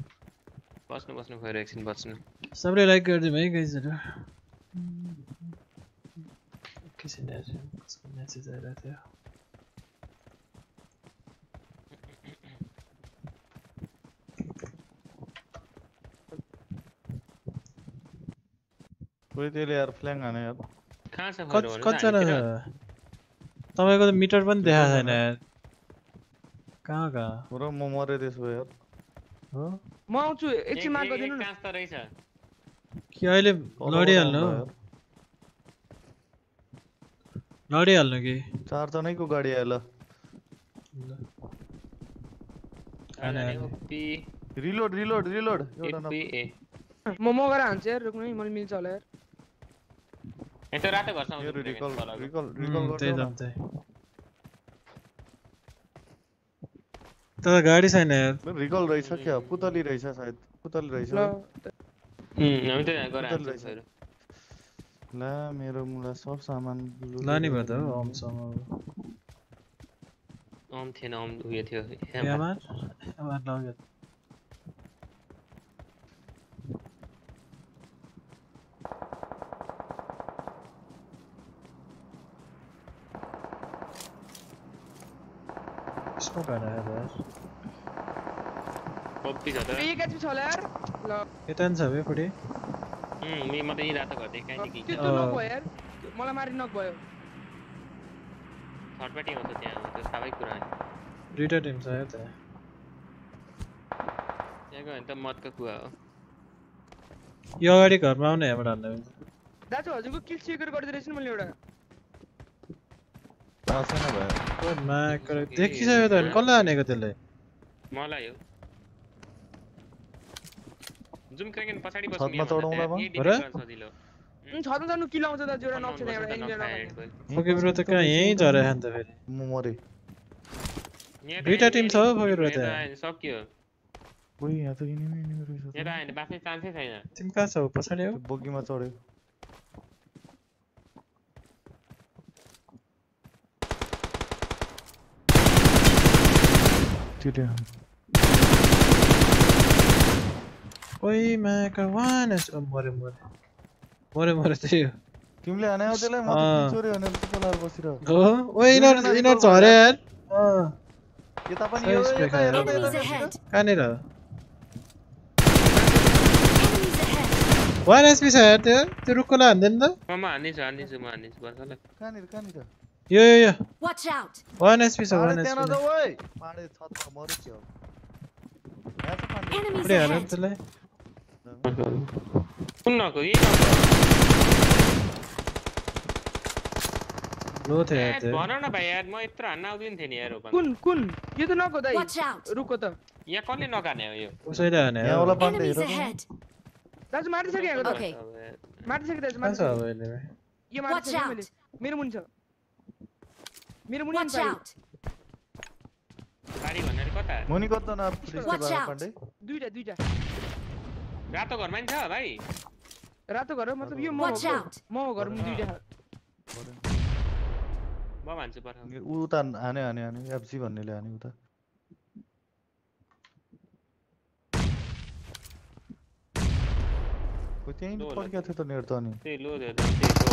बस्नु बस्नु गएर एकछिन बस्नु सबैले लाइक गरिदिउँ है गाइजहरू कसको मेसेज आइरहेको थियो कोही त्यसले यार फ्ल्याङ हाने यार। कहाँ छ कत फ़ोटो भन्नु त कतिजना छ? तपाईँको त मिटर पनि देखाएको छैन यार। कहाँ कहाँ पुरा म मरे त्यसो यार। हो? म आउँछु एकछिन गरिदिनु एक न। काँच त रहेछ कि अहिले लडिहाल्नु आउँदा यार। लडिहाल्नु कि? चारजनैको गाडी आयो ल आने, आने, आने। रिलोड रिलोड रिलोड एउटा एपी ए। म म गएर हान्छु यार रोक्नु है मिल्छ होला यार। गर्नु त त्यही। तर गाडी छैन यार। रिकल रहेछ क्या? पुतली रहेछ सायद। पुतली रहेछ। ल मेरो मुला सब सामान लाने भयो त अमसम्म अम थिएन अम उयो थियो स्मोक हान यार ओपी छ त एक एचपी छ होला यार ल यता नि छ बे मी- म त यहीँ रातो घर देखाएँ नि कि अँ। नक भयो यार मलाई मारि नक भयो थर्ड पार्टी आउँछ त्यहाँ त्यो सबै कुरा हो। दुइटा टिम छ है त त्यहाँ गयो भने त मतको कुवा हो यो अगाडि घरमा आउने हाल्दा हुन्छ दाजु हजुरको किल सेक्युर गरिदिएको रहेछ नि मैले एउटा छैन भयो ओ माकर देखिसक्यो त हानेको त्यसले मलाई हो जुम पछाडि बस्नु छतमा एउटा ओके ब्रो त कहाँ यहीँ झरे खान त फेरि म मरेँ दुईटा टिम छ हौ फकेर त सक्यो कोही यहाँ त इनिमी इनिमी रहेछ यहाँ त बाँच्ने चान्सै छैन तिमी कहाँ छौ पछाडि हो त्यो बग्गीमा चढ्यो त्यसले ओइ माका वान मरे मरे। मरे मरे त्यही हो तिमीले हाने हो त्यसलाई म त। चोरी भनेर चुप लाएर बसिरह हो ओ यिनीहरू यिनीहरू झरे यार। अँ यता पनि यो यता हेर त. कहाँनिर. वान एसपी छ यार त्यो त्यो रुखकोलाई हान्दैन त म म हान्दैछु हान्दैछु म हान्दैछु बस ल कहाँनिर कहाँनिर यो यो यो Watch out. पाडे पाडे मर्यो क्या यहाँ छ पाडे Enemies ahead. त्यसलाई कुन नको यही नको लो थियो यार भन न भाइ यार म यत्रो हान्न आउँदैन थिएँ नि यार ओपन कुन कुन। यो त नक हो दाइ Watch out. रुखको त। यहाँ कसले नगाने हो यो? उसैले हाने यहाँ हो। होला पाण्डे Enemies हेर त। दाजु मारिसक्यो यहाँको त। Okay. मारिसक्यो दाजु अब अहिले यो out. मैले मेरो मुनि छ मुनि Watch out. बारी भनेर कता मुनि कता न Watch बाबा. पाण्डे दुईटा दुईटा रातो घरमा छ भाइ रातो घर मतलब यो out. मको घर मुनि दुईटा म भन्छु पठाउ ऊ उता हाने हाने हाने एफसी भन्नेले हाने उता को त्यहीँ पड्किएको थियो त नेट त अनि त्यही लो त, होला।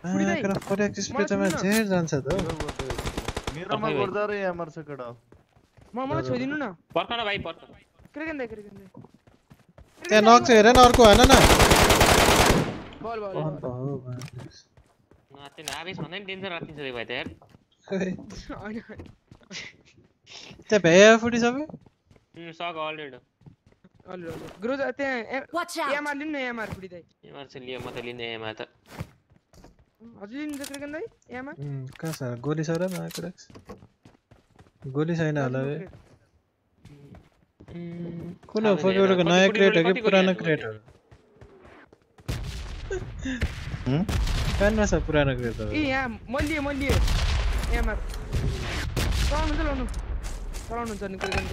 अर्को झऱ्यो बुढी दाइ, आँकडा फरेक स्प्रे त मलाई मान्छे जान्छ त। मेरोमा। गर्दा रे यहाँ मर्छ केटा म मलाई छोइदिनु न पर्ख न भाइ पर्ख क्रिकेन दाइ क्रिकेन दाइ त्यहाँ नक छ हेर न अर्को हान न बल बल हो। नाच्ने न भन्दा नि डेन्जर राखिन्छ रे भाइ त यार। त्यहाँ भ्याया फुटी सबै सक अलरेडी अलि अलि। ग्रोज त्यहाँ. एमआर लिनु न एमआर बुढी दाइ एमआर चाहिँ लियो म त लिने एमआर त हजुर नि जक्रेकन दाइ यामा कहाँ छ गोली छ र माक्राक्स गोली छैन होला बे कुन हो फकेको नयाँ क्रेट हो कि पुरानो क्रेट हो कानमा छ पुरानो क्रेट हो ए यहाँ मल्लिए मल्लिए यामा चलाउनु चलाउनु चलाउनु हुन्छ नि क्रेकन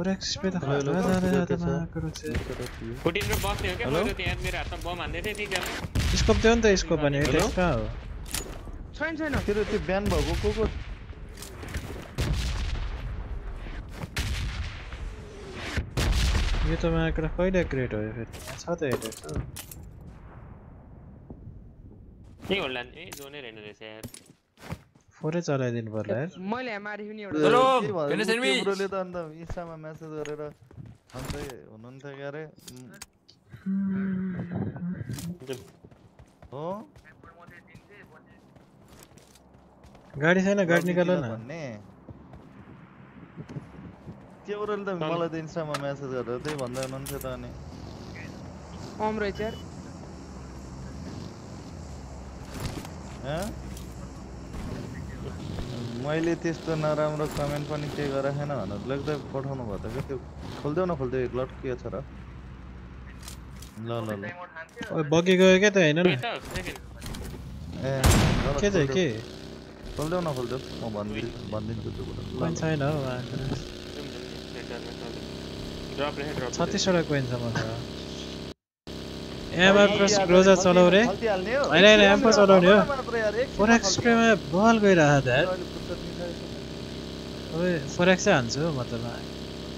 दाइ खै, तर फरेक स्प्रे त ल, ल, खतरा ल, जाँदै के त छ? आँकडा चाहिँ। फोर्टिन र बस्ने हो क्या हेलो? मैले त्यहाँ मेरो हातमा बम हान्दै थिएँ त्यही त्यहाँ स्कोप दियो नि त स्कोप भने हेलो? एटेक्स कहाँ हो छैन छैन के अरे त्यो बिहान भएको को को यो त आँकडा कहिले क्रेट हो यो फेरि छ त एटेक्स हो के होला नि ए जोनै रहेन रहेछ यार फोरै चलाइदिनु पर्ला यार मैले यहाँ मारेको नि एउटा हेलो, के भयो? finish ऊ enemies. तिम्रोले त अन्त इन्स्टामा मेसेज गरेर भन्दै हुनुहुन्थ्यो क्या अरे उम्, हो गाडी छैन गाडी निकाल लग्नेतिर न भन्ने केवरले त मलाई त इन्स्टामा मेसेज गरेर त्यही भन्दै हुनुहुन्थ्यो त अनि अम रहेछ यार हँ? मैले त्यस्तो नराम्रो कमेन्ट पनि केही गरेको छैन भनेर लेख्दै पठाउनु भयो त क्या त्यो खोलिदेऊ न खोलिदेऊ एक लट के छ र। ल ल ल। ओ बगी गयो क्या त होइन ए के चाहिँ खोलिदेऊ। के? खोलिदेऊ न खोलिदेऊ। म भनिदिन्छु भनिदिन्छु त्यो कुरा। छैन हौ आँकडा ड्रप रहेछ ड्रप छत्तिसवटा कोइन छ मसँग एमआर प्लस ग्रोजा चलाउ रे खल्टिहाल्ने हो होइन होइन एम पो चलाउने हो खल्टिहाल्नु पर्यो यार, एकछिनमा फोरेक्स स्प्रेमा बल गइरहेको छ यार अहिले फुर्सद निकालेको ओए फोरेक्सै हान्छु हो म त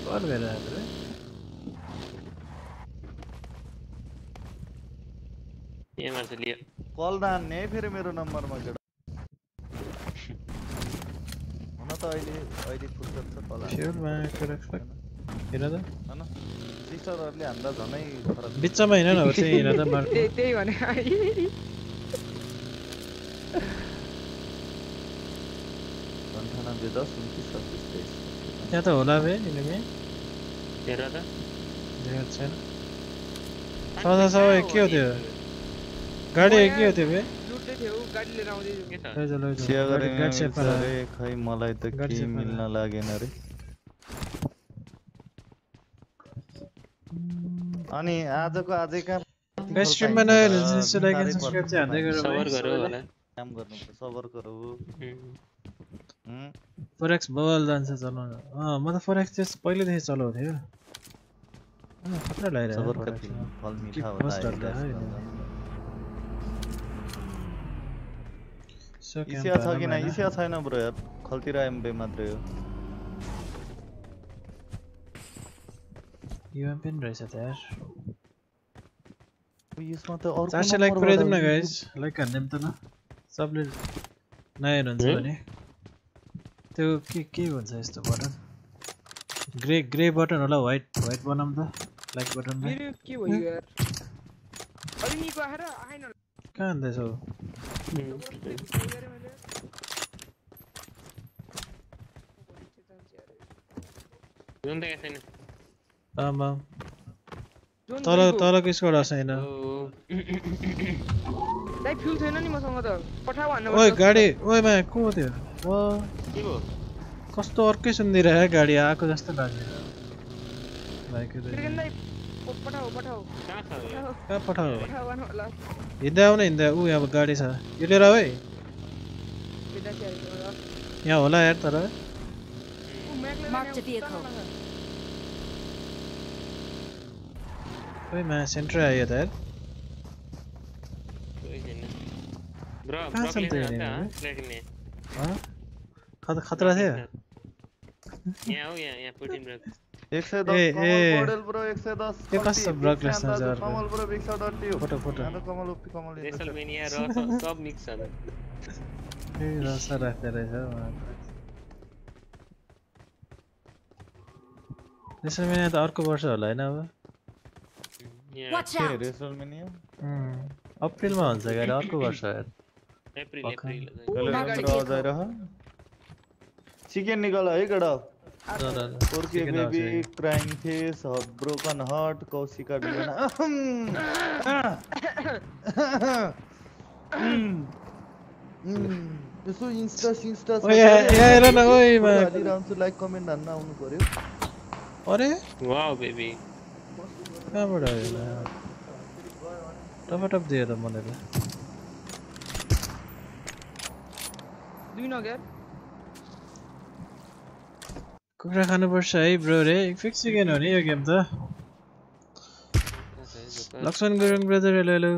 बल गइरहेको छ रे यहाँ मार्छ लियो कल नहान्ने है फेरि मेरो नम्बरमा केटा हुन त अहिले अहिले फुर्सद छ कल हान्ने। फ्युलमा फोरेक्स हेर त टिचरहरूले हामीलाई झनै बिचमा होइन न त्यही हिँड्दा त्यही भने अन्ठानब्बे दस उन्तिस छत्तिस तेइस त्यहाँ त होला बे तिमीले हेर त देखेको छैन सदा सबै के हो त्यो गाडी के हो त्यो बे खै मलाई त के मिल्न लागेन रे अनि आजको आजै कहाँ गाइस स्ट्रिममा नयाँ हुनुहुन्छ त्यसो लाइक एन्ड सब्स्क्राइब चाहिँ हान्दै गरौँ सबर गरौ होला। काम गर्नु सबर गरौ? फोरेक्स बल जान्छ चलाउन। अँ म त फोरेक्स चाहिँ खतरा लगाइरहेको सबर कति? फल मिठा इसिया छ इसिया छैन ब्रो यार। खल्तिर एमबे मात्रै हो। युएम पनि रहेछ त यार यसमा त अर्को चार सय लाइक नम्बरबाट पुऱ्याइदिउँ न यो- गाइस लाइक हानिदिउँ त ल सबले नयाँ हुनुहुन्छ ए? भने त्यो के के भन्छ यस्तो बटन ग्रे ग्रे बटन होला व्हाइट व्हाइट बनाऊँ त लाइक बटनलाई मेरो के भयो यार अलि निको आएर आएन कहाँ हान्दैछौ उम्. जुन देखेको छैन आमा तल तलको स्क्वाड छैन ओ. दाइ फ्युल छैन नि मसँग त पठाऊ हान्न ओए गाडी ओए मा को हो त्यो ओ के भयो कस्तो अर्कै सुनिदिरहेको गाडी आएको जस्तो लाग्यो त त्रिगन दाइ पठाऊ पठाऊ कहाँ छ कहाँ पठाऊ होला हिँड्दै आउन हिँड्दै ऊ अब गाडी छ यो लिएर आऊ है। यहाँ होला यार तर vehicle. ओइ मा सेन्टर आयो छैन ब्रो ब्रो त लिने। हँ? खत खतरा थियो यहाँ हो यहाँ यहाँ पुटिन ए। कमल पौडेल ब्रो एक सय दस यो लेस्नर फ्यान दाजु, जर्को? Kamal bro big shout out you. Photo, photo. हेर्नु कमल ओपी कमल। रेसलमेनिया र सब- मिक्स त। ए रस राख्दो रहेछ हौ उहाँको। रेसलमेनिया त अर्को वर्ष होला होइन अब Watch के out! रेसलमेनिया? उम्, अप्रिलमा हुन्छ गाडी अर्को वर्ष यार अप्रिल पक्का। अप्रिल राम्रो आवाज़ vehicle. आइरह चिकन निकाल है। पोर्के Chicken आउँछ बेबी है। Crying face broken heart Kaushika design यसो इन्स्टा सिन्स्टा ओ यहाँ यहाँ हेर न ओइ मा हालिरहन्छु लाइक कमेन्ट हान्न आउनु पर्यो अरे वाउ बेबी कहाँबाट आयो? टपटप दियो त मलाई त कुखुरा खानुपर्छ है ब्रो रे फिक्स चिकन हो नि यो गेम त Laxman Gurung brother hello hello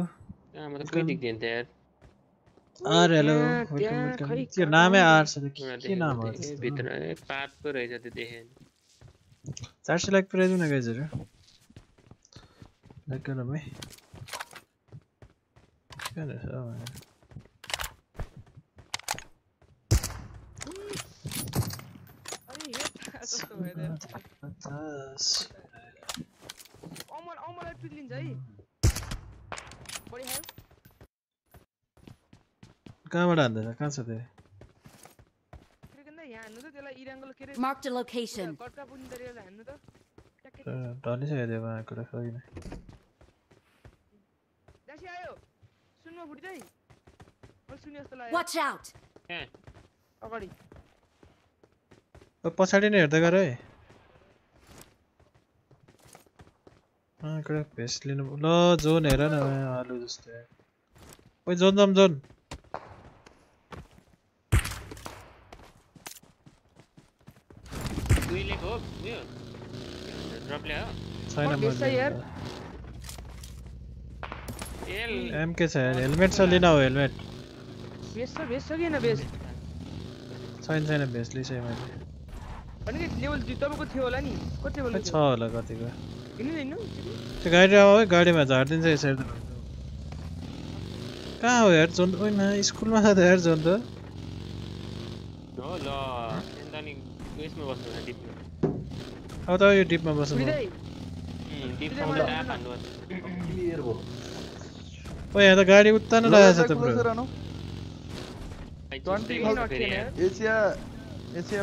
are hello welcome welcome खै त्यो नामै आर छ के- नाम हो? भित्र पातको रहेछ त्यो देखेँ चार सय लाख पुऱ्याइदिउँ न गाइजहरू अमर अमरलाई ट्रिक लिन्छ है बढी खायो कहाँबाट हान्दैछ कहाँ छ त्यो त्रिगन दाइ यहाँ हान्नु त त्यसलाई इराङ्गल के अरे Marked a location. कट्का पुग्ने तरिकाले हान्नु त ट्याक्कै अँ, ढलिसक्यो त्यो उहाँको कुरा खोइ नै दासी आयो सुनमा फुटी चाहिँ मैले सुने जस्तो लाग्यो Watch out! कहाँ अगाडि ओ, पछाडि नै हेर्दै गर है अँ, एउटा भेस्ट लिनु ल जोन हेर न यहाँ आलु जस्तो यार। ओइ जोन जाम जोन दुईले हो उयो ड्रप ल्यायो छैन एम के यार हेलमेट छ लिन हो हेलमेट बेस छ बेस छ कि होइन बेस छैन छैन भेस्ट लिइसकेँ मैले भनेको लेभल दुई तपाईँको थियो होला नि कति खै लेभल छ होला कतिको हिँड्नु हिँड्नु त्यो गाडी आऊ है गाडीमा झारिदिन्छ यसरी त कहाँ हो यार जोन ओइ मा स्कुलमा छ त यार जोन त। हो ल नि डिपमा अब त यो डिपमा बस्नु सुविधै डिपमा मलाई ट्याप हान्नु पर्छ क्लियर भयो ओ यहाँ त गाडी उता नै लागेको छ त ब्रो रानो भाइ ट्वेन्टी चुस्दै गर्छ फेरि यार Asia Asia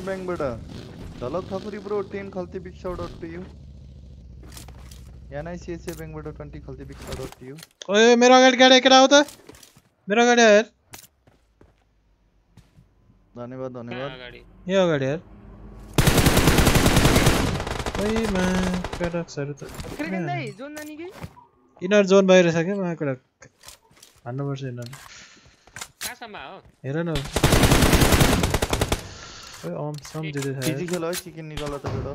थपुरी bro ten Khalti big shout out to you ओए मेरो अगाडि गाडी केटा आऊ त मेरो अगाडि आयो यार। धन्यवाद धन्यवाद। यो अगाडि यार। ओइ मा कडक्सहरू त क्रिकेट दाइ जोन नानी कि यिनीहरू जोन बाहिर छ क्या मा कडक। हान्नुपर्छ यिनीहरू कहाँसम्म हो हेर न ओइ अम सम छ चिजी यार। खेल है चिकन निकाल त बेटा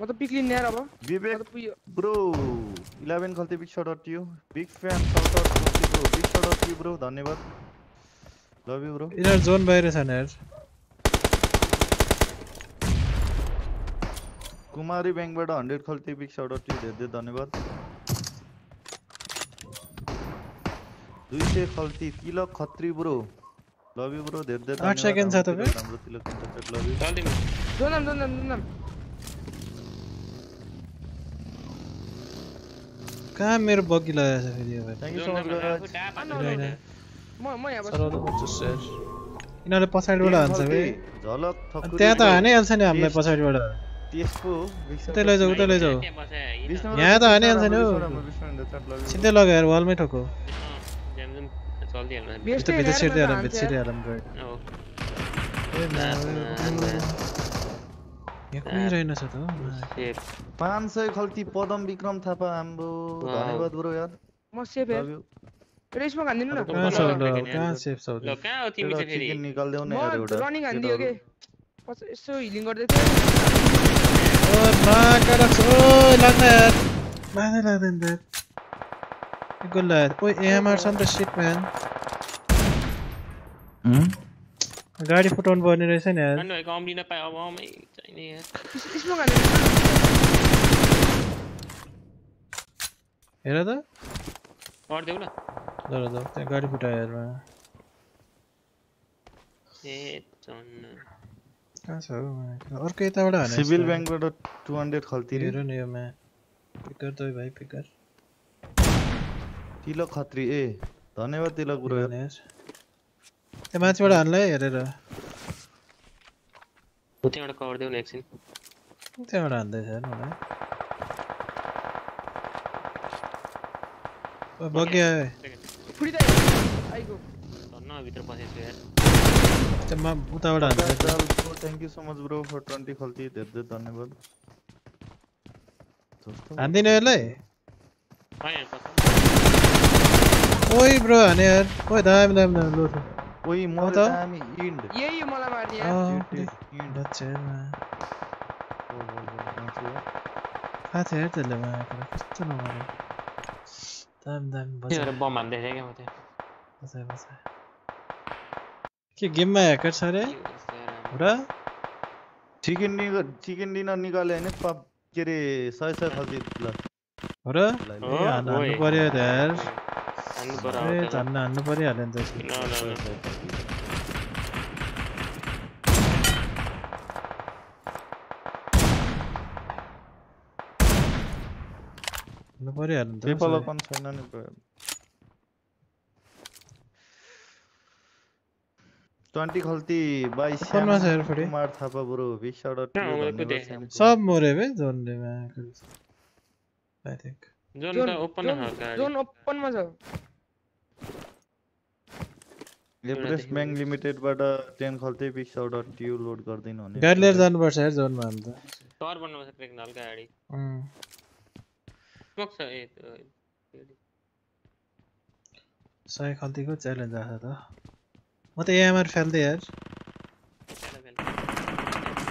म त पिक लिने यार अब म विवेक त पुग्यो bro 11 Khalti big shout out to you big fan shout out Khalti bro big shout out to you bro धन्यवाद लभ यु ब्रो यिनीहरू जोन बाहिर छन् यार कुमारी बैंक ब्याङ्कबाट hundred Khalti big shout out you धेरै धेरै धन्यवाद दुई सय खल्ती तिलक खत्री ब्रो लभ यु ब्रो धेरै धेरै आठ सेकेन्ड छ तपाईँ? हाम्रो तिलक कन्ट्याक्ट लभ यु चल्दै जोन नाम जोन नाम जोन नाम कहाँ मेरो बग्गी लगाएको छ फेरि यो भाइ thank you so much guys tap आउनु, हान्नु आउनु, होइन म म यहाँ बस्छु सराउनु पर्छ यार यिनीहरूले पछाडिबाट हान्छ भाइ झलक अनि ठकुरी त्यहाँ त bro। हानिहाल्छ नि हामीलाई Yes. पछाडिबाट त्यसको उतै लैजाऊ उतै लैजाऊ त्यहाँ बस है, विष्णु हिँड। यहाँ त हानिहाल्छ नि हौ। हाम्रो Vishnu in the chat, love you. सिधै लग्यो यार वालमै ठोको अँ, जाम हान्छ। छिर्दिहालौँ गयो हो ओइ मा, ओइ, ओइ, ओइ। यहाँ कोही रहेनछ त हो मा। सेफ़ पाँच सय खल्ती पदम विक्रम थापा हाम्रो. धन्यवाद ब्रो यार म सेफ़ यार रेसमा हान्दिनु न कहाँ छ ल कहाँ. सेफ़ छ ल कहाँ हो तिमी चाहिँ फेरि चिकन निकाल्देऊ न यार एउटा रनिङ हानिदियो के पछि यसो हिलिङ गर्दै थिएँ ओ मा कडक छ ओइ यार लाग्दै लाग्दैन यार गोल लाग्यो ओइ एमआर छ नि त सिट म्यान गाडी फुटाउनु पर्ने रहेछ नि यार। अन्नु भएको अम्लिन पाए अब अमै चाहिने यार यसमा हान्दिनु हेर त गरिदेऊ ल ल। ल ल त्यहाँ गाडी फुटायो यार मा। ए कहाँ छ हौ मा? अर्को यताबाट हाने सिभिल ब्याङ्कबाट टु हन्ड्रेड खल्ती हेर नि यो मा पिकर त भाइ पिकर तिलक खत्री ए धन्यवाद तिलक ब्रो। त्यो माथिबाट हान्ला है हेरेर। त्यहाँबाट कभर देऊ न एकछिन। त्यहाँबाट हान्दैछ आयो फुटिँदै आइगो धन्न भित्र पसेको यार। त्यो मा उताबाट हान्छ thank you so much bro for twenty Khalti धेरै धेरै धन्यवाद। हान्दिनँ यसलाई ओए ब्रो हाने यार ओए दाम दाम दाम लो तो ओए मो तो इंड ये ये मला मार दिया इंड अच्छा ना ओ ओ ओ हाथ त ले मार दाम दाम बम हान्दै थिए के म त्यो बस बस के गेम मा ह्याकर छ रे र चिकन डिनर निकाले हैन पप के रे 100 100 खल्ती ल र हान्नु पर्यो यार हान्नु पर्यो ए अब त्यसलाई। झन् हान्नु परिहाल्यो नि यसको। ल ल ल सय खल्ती। हान्नु परिहाल्यो नि पेपल उसलाई। अकाउन्ट छैन नि ब्रो ट्वेन्टी खल्ती बाई ओपनमा छ यार फेरि। Kumar Thapa bro big shout out कहाँ हो। सब मऱ्यो बे जोनले मा I think zone zone open zone- गाडी जोन ओपनमा छ Everest bank लिमिटेडबाट ten Khalti big shout out you load गर्दैन भने गाडी लिएर जानुपर्छ यार जोनमा हामी त बन्नुपर्छ ट्रेकिङ हल्का गाडी उम्, स्मोक छ ए त्यो सय खल्तीको च्यालेन्ज आएको त म त एएमआर फाल्दै यार।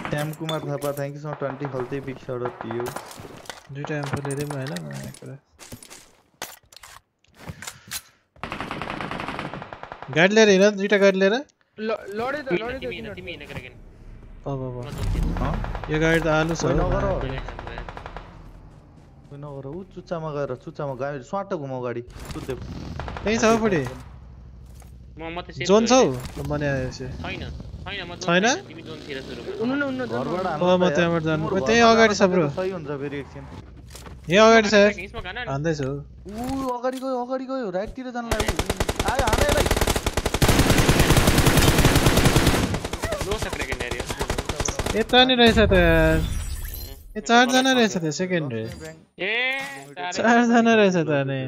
Shyam Kumar Thapa thank you so twenty Khalti big shout out you दुइटा एम्फो लिँदै पनि होइन गाडी लिएर हिँड दुइटा गाडी लिएर यो गाडी त आलु छ नगर ऊ चुच्चामा गएर चुच्चामा गाडी स्वाट घुमाउ गाडी सुत्यो त्यहीँ छ पट्टि जोन छौ आएपछि छैन त्यहाँबाट जानु एकछिन यहीँ अगाडि गयो राइटतिर जानु यता नि रहेछ त ए चारजना रहेछ त सेकेन्ड रे ए चारै- चारजना रहेछ त अनि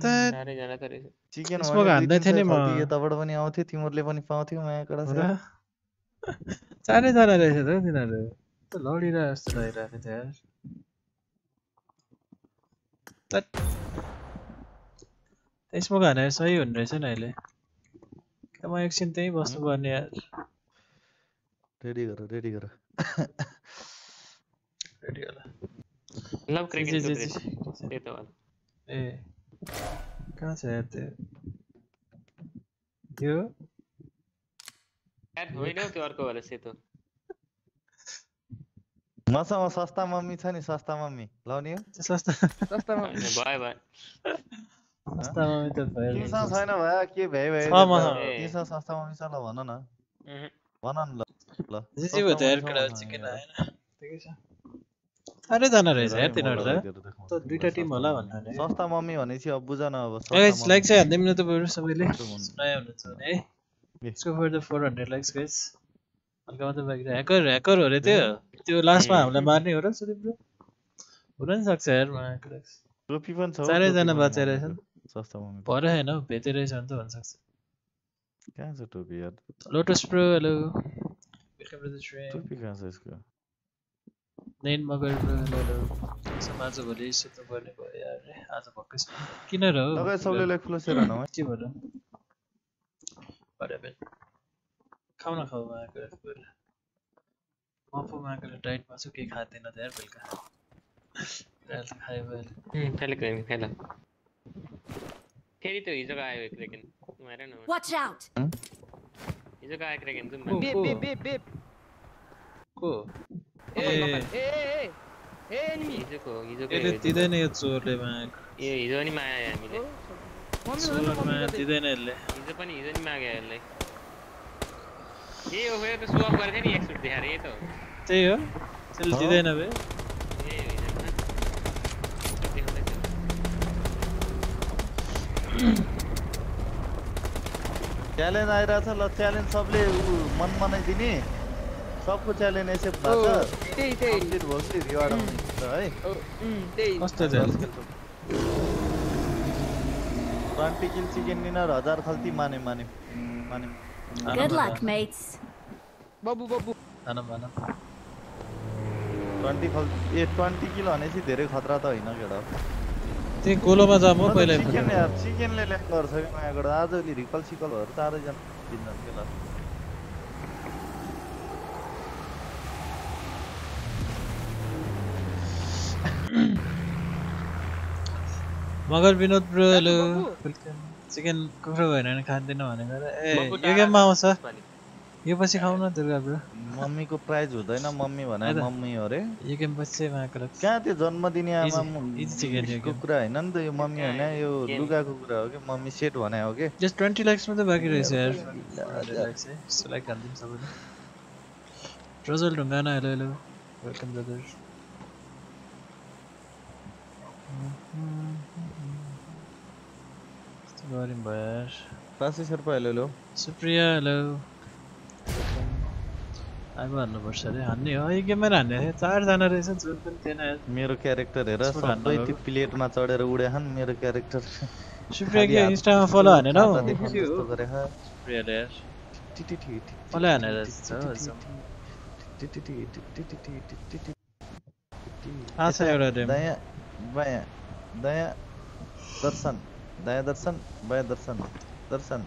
त चारैजना त रहेछ। चिकन यसमा हान्दै थिएँ नि म। यताबाट पनि आउँथ्यो तिमीहरूले पनि पाउँथ्यौ माया कडा? चारैजना रहेछ त हौ तिनीहरू त लडिरहेको जस्तो लागिरहेको थियो यार। त्यसमा सही हुने रहेछ नि अहिले म एकछिन त्यहीँ बस्नुपर्ने यार रेडी गर रेडी गर रेडी होला लभ। त्यही त हो। ए कहाँ छ यार त्यो त्यो यार होइन हौ त्यो अर्को वाला सेतो मसँग सस्ता मम्मी छ नि सस्ता मम्मी लाउने हो सस्ता सस्तामा होइन, भयो भयो सस्तामा त भइहाल्छ तिमीसँग छैन भए के छ मसँग। तिमीसँग छ ल भन न। भन न ल ल जे जे सस्ता भयो त यार छ केटा मसँग चिकन यार। आएन ठिकै छ चारैजना रहेछ यार तिनीहरू त त तिमीलाई टिम होला। भन्नु नि सस्ता मम्मी भनेपछि अब बुझ न अब गाइस। लाइक चाहिँ हानिदिनु न तपाईँहरू सबैले। नयाँ हुनुहुन्छ भने है। यसको for the four hundred likes guys हल्का मात्रै बाँकी ह्याकर ह्याकर हो अरे त्यो त्यो लास्टमा हामीलाई मार्ने हो र सुदीप ब्रो हुन नि सक्छ यार लाइक्स टोपी पनि छ चारैजना टोपी पनि बाँचेर मम्मीको। सस्तामा भरे होइन हौ भेटे रहेछ भने त हुनसक्छ कहाँ छ टोपी यार लोटस प्रो हेलो टोपी कहाँ छ यसको नैन मगर प्रो हेलो हेलो आज भोलि सेतो पर्ने भयो यार आज भक्कै छ किन र हो तपाईँ सबले लाइक फ्लो सेयर हानौ के भर भरे बेन खाउ न खाउ मफो माको डाइट मासु के खाँदैन त यार बेलुका खायो भयो टेलिकम खाइला फेरी तो इजो का आयो एक लेकिन तुम्हारे ना वॉच आउट इजो का एक लेकिन तुम बीप बीप बीप बीप को ए ए ए ए एनिमी इजो को इजो को ए तिदेने चोरले माग ए इजो नि माया या मिले। चोर मा तिदेने ले। इजो पनि इजो नि मागे ले। ये हो गया तो स्वाप कर दे नहीं एक्सपर्ट दिखा रही तो। है तो। त्यही हो। चल हाँ। तिदेने बे। च्यालेन्ज आइरहेछ ल च्यालेन्ज सबले उ मन मनाइदिने। सबको च्यालेन्ज एक्सेप्ट भएको छ। त्यही त्यही। कम्प्लिट भयो कि रिवार्ड आउने छ है। कस्तो ट्वेन्टी किल चिकन डिनर हजार खल्ती माने माने माने। Good luck, mates. बबु बबु। भनौँ भनौँ ट्वेन्टी खल ए ट्वेन्टी किल भनेपछि धेरै खतरा त होइन केटा। त्यही गोलोमा जाम हो पहिला चिकन यार चिकनले ल्याक गर्छ कि मायाबाट आजभोलि रिकल सिकलहरू चारैजना किन्छन् के ल। Magar Binod bro hello. बब्बु। Welcome chicken कुखुरा भएन भने खाँदैन भनेर। ए यो गेममा आउँछ। यो पछि खाऊ न दुर्गा ब्रो। मम्मीको प्राइज हुँदैन मम्मी भने। मम्मी हो अरे। यो गेम पछि माएको लाग्छ कहाँ त्यो जन्मदिने आमा Easy- easy chicken यो game. कुखुरा होइन नि त यो मम्मी होइन यो Game. लुगा कुखुरा हो कि मम्मी सेट भने हो कि। जस्ट ट्वेन्टी लाइक्स मात्रै बाँकी रहेछ यार। लाइक हालिदिउँ सबैले। Rajal Dhungana hello hello. Welcome brother गऱ्यौँ भयो पाँच Sherpa hello hello. Supriya hello. चढ़े उड़े क्यारेक्टर दया दर्शन दया दर्शन दर्शन दर्शन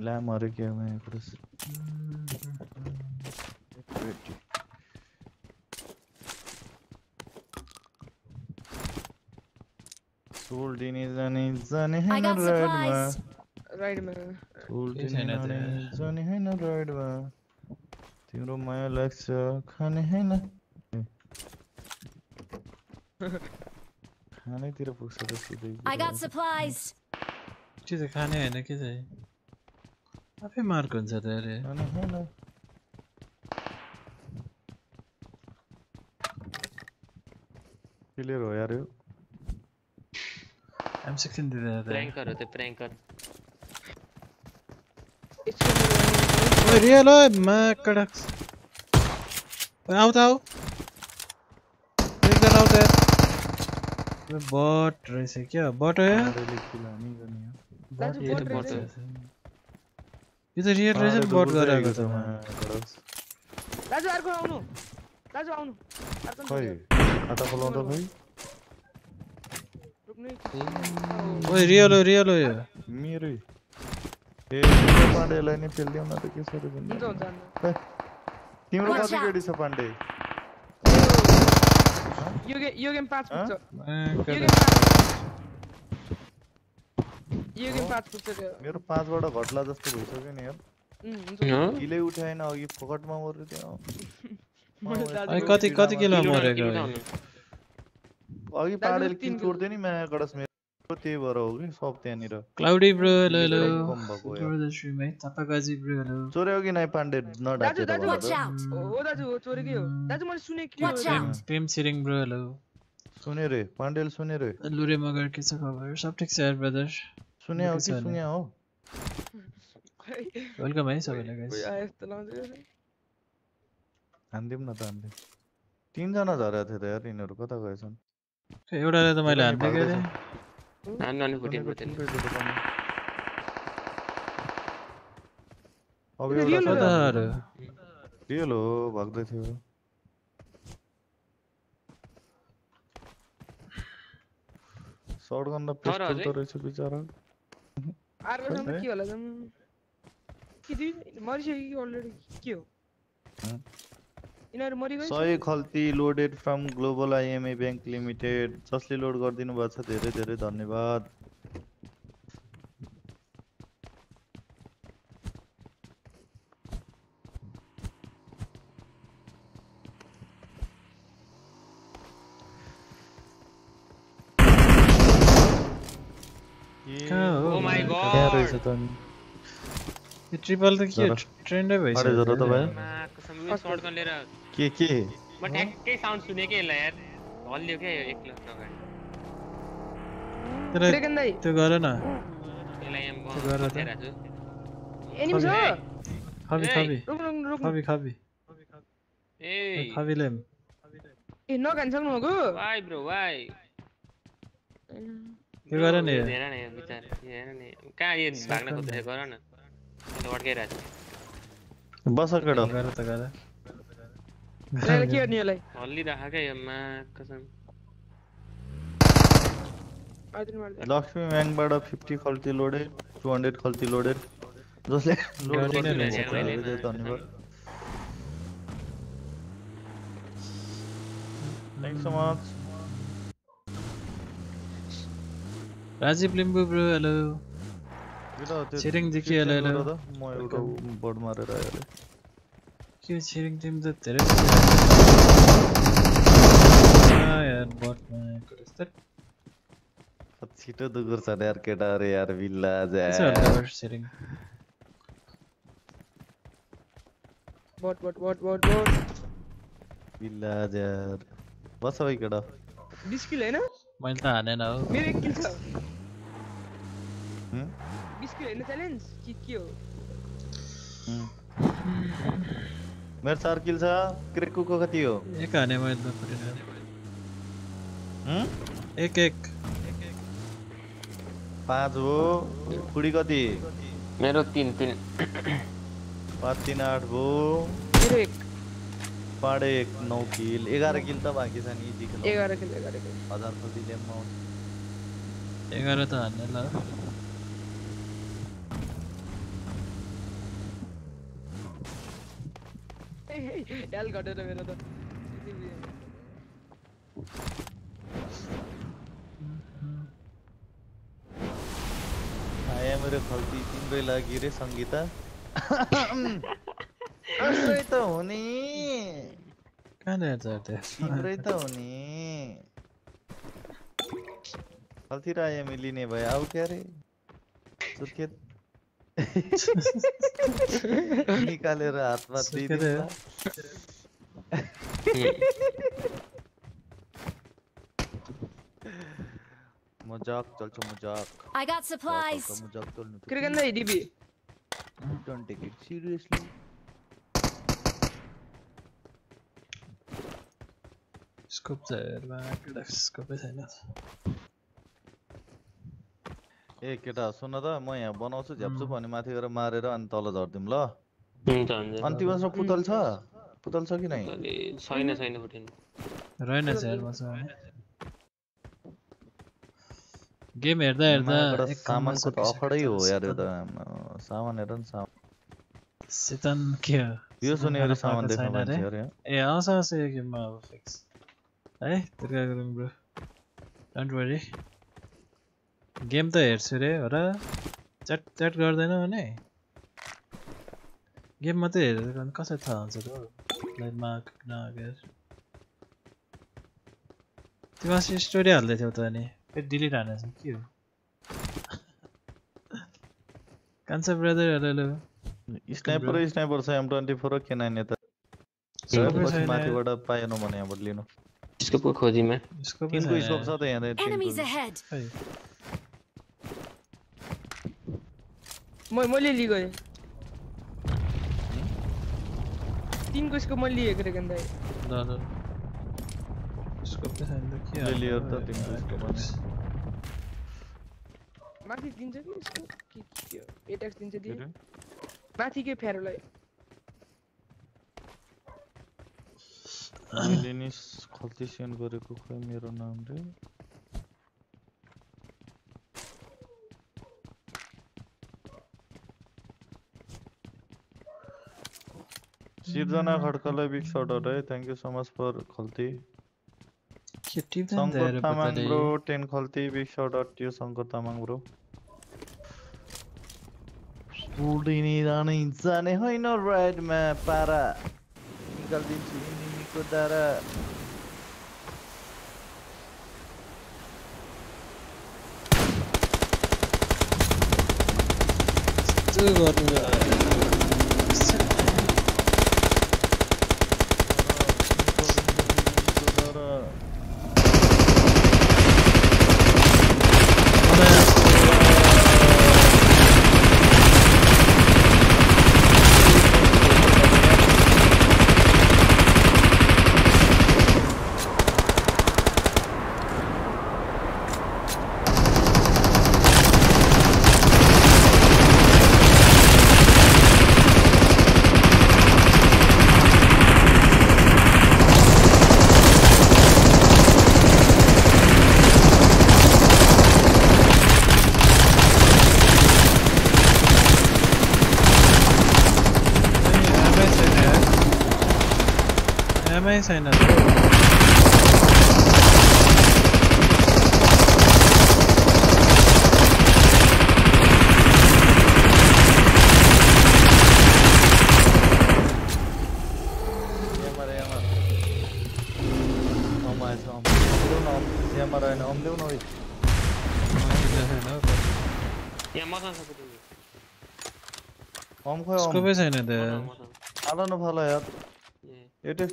ल्याम अरे क्या मैं कुछ एट्टी अड्डी सोल्डिनी जाने जाने I होइन got राइडमा supplies. राइडमा सोल्डिनी छैन जाने त्यहाँ। जाने होइन राइडमा तिम्रो माया लाग्छ खाने होइन खानेतिर पुग्छ त सिधै I got supplies. त्यो त खाने होइन के चाहिँ आफै मार्क हुन्छ त अरे खाने होइन क्लियर हो यार। यो एम सिक्सटिन दिँदैन त प्रैंकर हो त्यो प्रैंकर ओए रियल ओए मा कडक। ओए आऊ त आऊ एकजना आऊ त यार ओए बट क्या? बट हो? यार किल गर्ने हो। यो बोट त बट रहेछ यो त रियल रहेछ बट गरेको छ दाजु अर्को आउनु दाजु आउनु खै आता बोलाउँदा खै ओइ रियल हो रियल हो यो मेरो ए पाण्डेलाई नि फेलिदिउँ न त के सर हुन्छ हुन्छ तिम्रो कति गेडी छ पाण्डे यो गेम यो गेम 5 पुग्छ यो गेम पाँच पुग्छ त्यो मेरो पाँचबाट घट्ला जस्तो भइसक्यो नि यार। हिलै उठाएन अघि फोकटमा मर्यो त्यहाँ दाजु कति कति किलो किलो मरेको किलो। अघि? दाजु पाडेले किल। छोड्थ्यो नि माया गडस मेरो। त्यही भएर हो कि सब त्यहाँनिर। क्लाउडी ब्रो हेलो हेलो यार। ब्रो द स्ट्रिम है तपाकाजी ब्रो हेलो चोर्यो कि नै पाण्डे नढाकेर दाजु, out. हो हो दाजु हो चोरेकै हो। दाजु मैले सुने हो out. Prem Tshering bro hello सुने रे पाण्डेले सुने रे। लुरे मगर के छ खबर? सब ठिक छ यार ब्रदर सुने हो कि सुने हो? वेलकम है सबैलाई गाइस कोही आयो त लाउँदै हान्दिम न त हान्दिम तीनजना झरे थियो त यार इनहरु कता गएछन् एउटाले त मैले हान्दै गए। अरे हान्न अनि फुटिन फुटिन। अब त सदार रियल हो? भाग्दै थियो। शॉटगन त पिस्तल त रहेछ बिचारा। के होला जम कि दुई मरिसक्यो कि अलरेडी के हो हँ? यिनीहरू मरिगयो सय Khalti loaded from global IME bank limited जसले लोड गरिदिनु भएको छ धेरै धेरै धन्यवाद God. रहेछ त अनि? यो ट्रिपल त के जरा। ट्रेन्डै अरे जरा त भयो। मा कसम यो सर्ट गन लिएर के के म ठ्याक्कै साउन्ड सुनेकै यसलाई यार। हल्लियो क्या यो एक्लो अगाडि त्यसलाई ड्रेगन दाइ त्यो गर न। यसलाई एम त्यो गर त। बसिरहेको छु एनिमी छ ए, खबी ए, खबी रोक्नु रोक्नु रोक्नु खबी खबी ए खबी लेम ए नखान सक्नुभएको वाइ ब्रो वाइ त्यो गर नि हेर न यो विचार हेर न कहाँ यो भाग्न खोज्दैछ गर न अन्त अड्काइरहेको छ बस केटा गर त गर के गर्ने यसलाई हल्लिरहेको क्या यो कसम लक्ष्मी ब्याङ्कबाट fifty Khalti loaded two hundred Khalti loaded जसले लोड मैले धन्यवाद thank so much Rajiv Limbu bro hello Tshering देखि हेलो, हेलो। म एउटा बोर्ड मारेर आएर के छिरिङ टिम त धेरै यार बटमा यस्तो छिटो दुगुर छ यार केटा अरे यार बिल्ला जा के Tshering but but but but but बिल्ला यार। बस भाइ केटा। बिस किलो होइन मैले त हानेन हो मेरो एक किल छ हुँ? बिस किलो होइन च्यालेन्ज कि के हो हुँ। मेरो चार किल छ क्रेकुको कति हो एक हाने मैले त? एक एक पाँच हो खुडी कति? मेरो तिन तिन। पाँच तिन आठ भयो मेरो एक। पाँडे एक नौ किल एघार किल त बाँकी छ नि यति खेल एघार किलो एघार किलो। हज़ार कति ल्याम्मा आउँछ एघार त हान्ने ल। हेल घटेर मेरो त। आया मेरो खल्ती तिम्रै लागि रे सङ्गीता त हो नि कहाँनिर छ त्यो तिम्रै त हो नि खल्ती र आयामी लिने भए आऊ क्या रे सुर्खेत निकालेर हातमा सुर्खेत दिइदिउँला। मज़ाक चल्छ मज़ाक I got supplies. मज़ाक चल्नु के गन्दा डिबी don't take it seriously scope छ हेरमा केटा स्कोपै छैन ए केटा सुन त म यहाँ बनाउँछु झ्याप्छु भने माथि गएर मारेर अनि तल झरिदिउँ ल अनि तिमीसँग पुतल छ पुतल छ कि नै छैन छैन फुटेन रहेनछ हेर मसँग गेम हेर्दा हेर्दा सामानको त अफरै हो यार यो त। सामान हेर न सामान सितन के हो यो सुनेर सामान देख्नु रे अरे ए आउँछ आउँछ यो गेममा अब फिक्स है Durga Gurung bro don't worry game त हेर्छु रे हो र? च्याट च्याट गर्दैन भने। गेम मात्रै हेरेर भने कसरी थाहा हुन्छ त लाइक मार्क नगेर तिमी अस्ति स्टोरी हाल्दै थियौ त अनि। फेरि डिलिट हानेछ के हो? कान्छ brother hello hello sniper sniper छ एम ट्वेन्टी फोर के नाइन यता। माथिबाट पाएन भने यहाँबाट लिनु। त्यसको पो खोजीमा स्कोपै तिनको छैन स्कोप छ त यहाँ Enemies ahead. खै म मैले लिगो तिनको यसको मैले लिएको रे गन्दा ल ल स्कोपै छैन त के ले लियो हाल्नु त तिम्रो है, स्कोप आइटम्स। माथि दिन्छ कि यसको के के एट्याक्स दिन्छ दिए। माथि के फेरोलाई डेनिस खल्ती सेन्ड गरेको खोइ मेरो नाम रे सिर्जना खड्कालाई बिग सर्ट आउट है thank you so much for Khalti Shankar Tamang. Bro ten Khalti big shout out yo Shankar Tamang bro उडिने जाने जाने होइन राइडमा पारा निकालिदिन्छु put that up. Still got.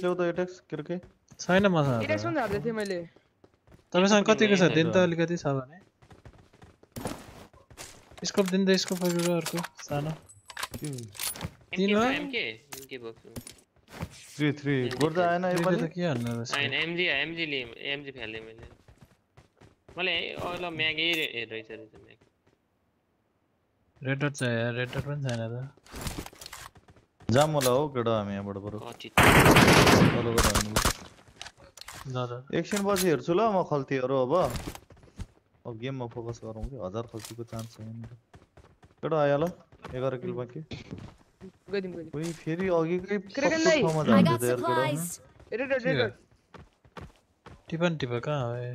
ए एटेक्स ल्याउ त एटेक्स के। छैन मसँग एट्याक्स त। पनि हाल्दै थिएँ मैले। तपाईँसँग कतिको छ छैन। दिन त अलिकति छ भने स्कोप दिन त स्कोप अर्को सानो। हो? छ MK MK box three three गोर्जा आएन यसपालि त के हाल्नु रहेछ आएन एमजी एमजी लिए एमजी फाल्ने मैले मलाई ल म्याग रे- रहेछ रहेछ म्याग रेड डट छ यार रेड डट पनि छैन त हो गरेर हामी ल ल एकछिन पछि हेर्छु ल म खल्तीहरू अब अब गेममा फोकस गरौँ कि हज़ार खल्तीको चान्स छ यहाँनिर केटा आयो ल एघार किल बाँकी कोही फेरि अघिकै क्रिकेट पक्को नै। ठाउँमा जान्छ त यार टिपन टिप कहाँ हो ए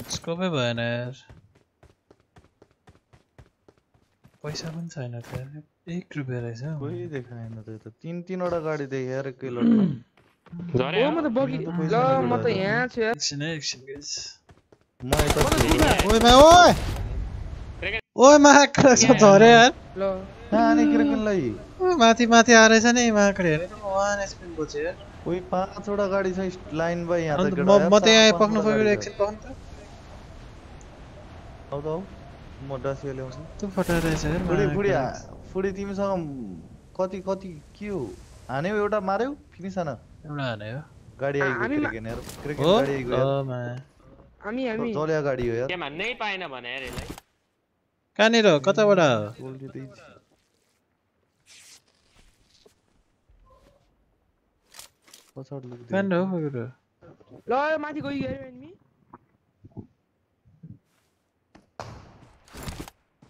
स्कोपै भएन यार पैसा पनि छैन त एक रुपियाँ रहेछ कोही देखाएन त यो त। तिन तिनवटा गाडी देखेँ लटमा झरे म त बगी ल म त यहाँ छु यार। एकछिन है एकछिन guys। म यता ओए मा ओए ओए माकडा छ झरे यार। ल। कहाँ क्रिकेटलाई ओए माथि माथि आएछ नि माकडे हेरे त वान एसपी बोचे यार। कोही पाँचवटा गाडी छ लाइन बाई यहाँ त म त यहाँ आइपुग्नु पऱ्यो एकछिन छ। पाउनु त। आऊ त आऊ म डासिया ल्याउँछु तँ फटाएर रहेछ यार फुडी तिमीसँग कति कति के हो? हान्यौ एउटा मार्यौ फिनिस हान एउटा हाने हो गाडी आइगयो हामी मा- क्रिकेट यार क्रिकेट हो गाडी आइगयो यार ल मा हामी हामी। जल्या गाडी हो यार। के भन्नै पाएन भने यार यसलाई। कहाँनिर कताबाट। पछाडि ल माथि यार एनिमी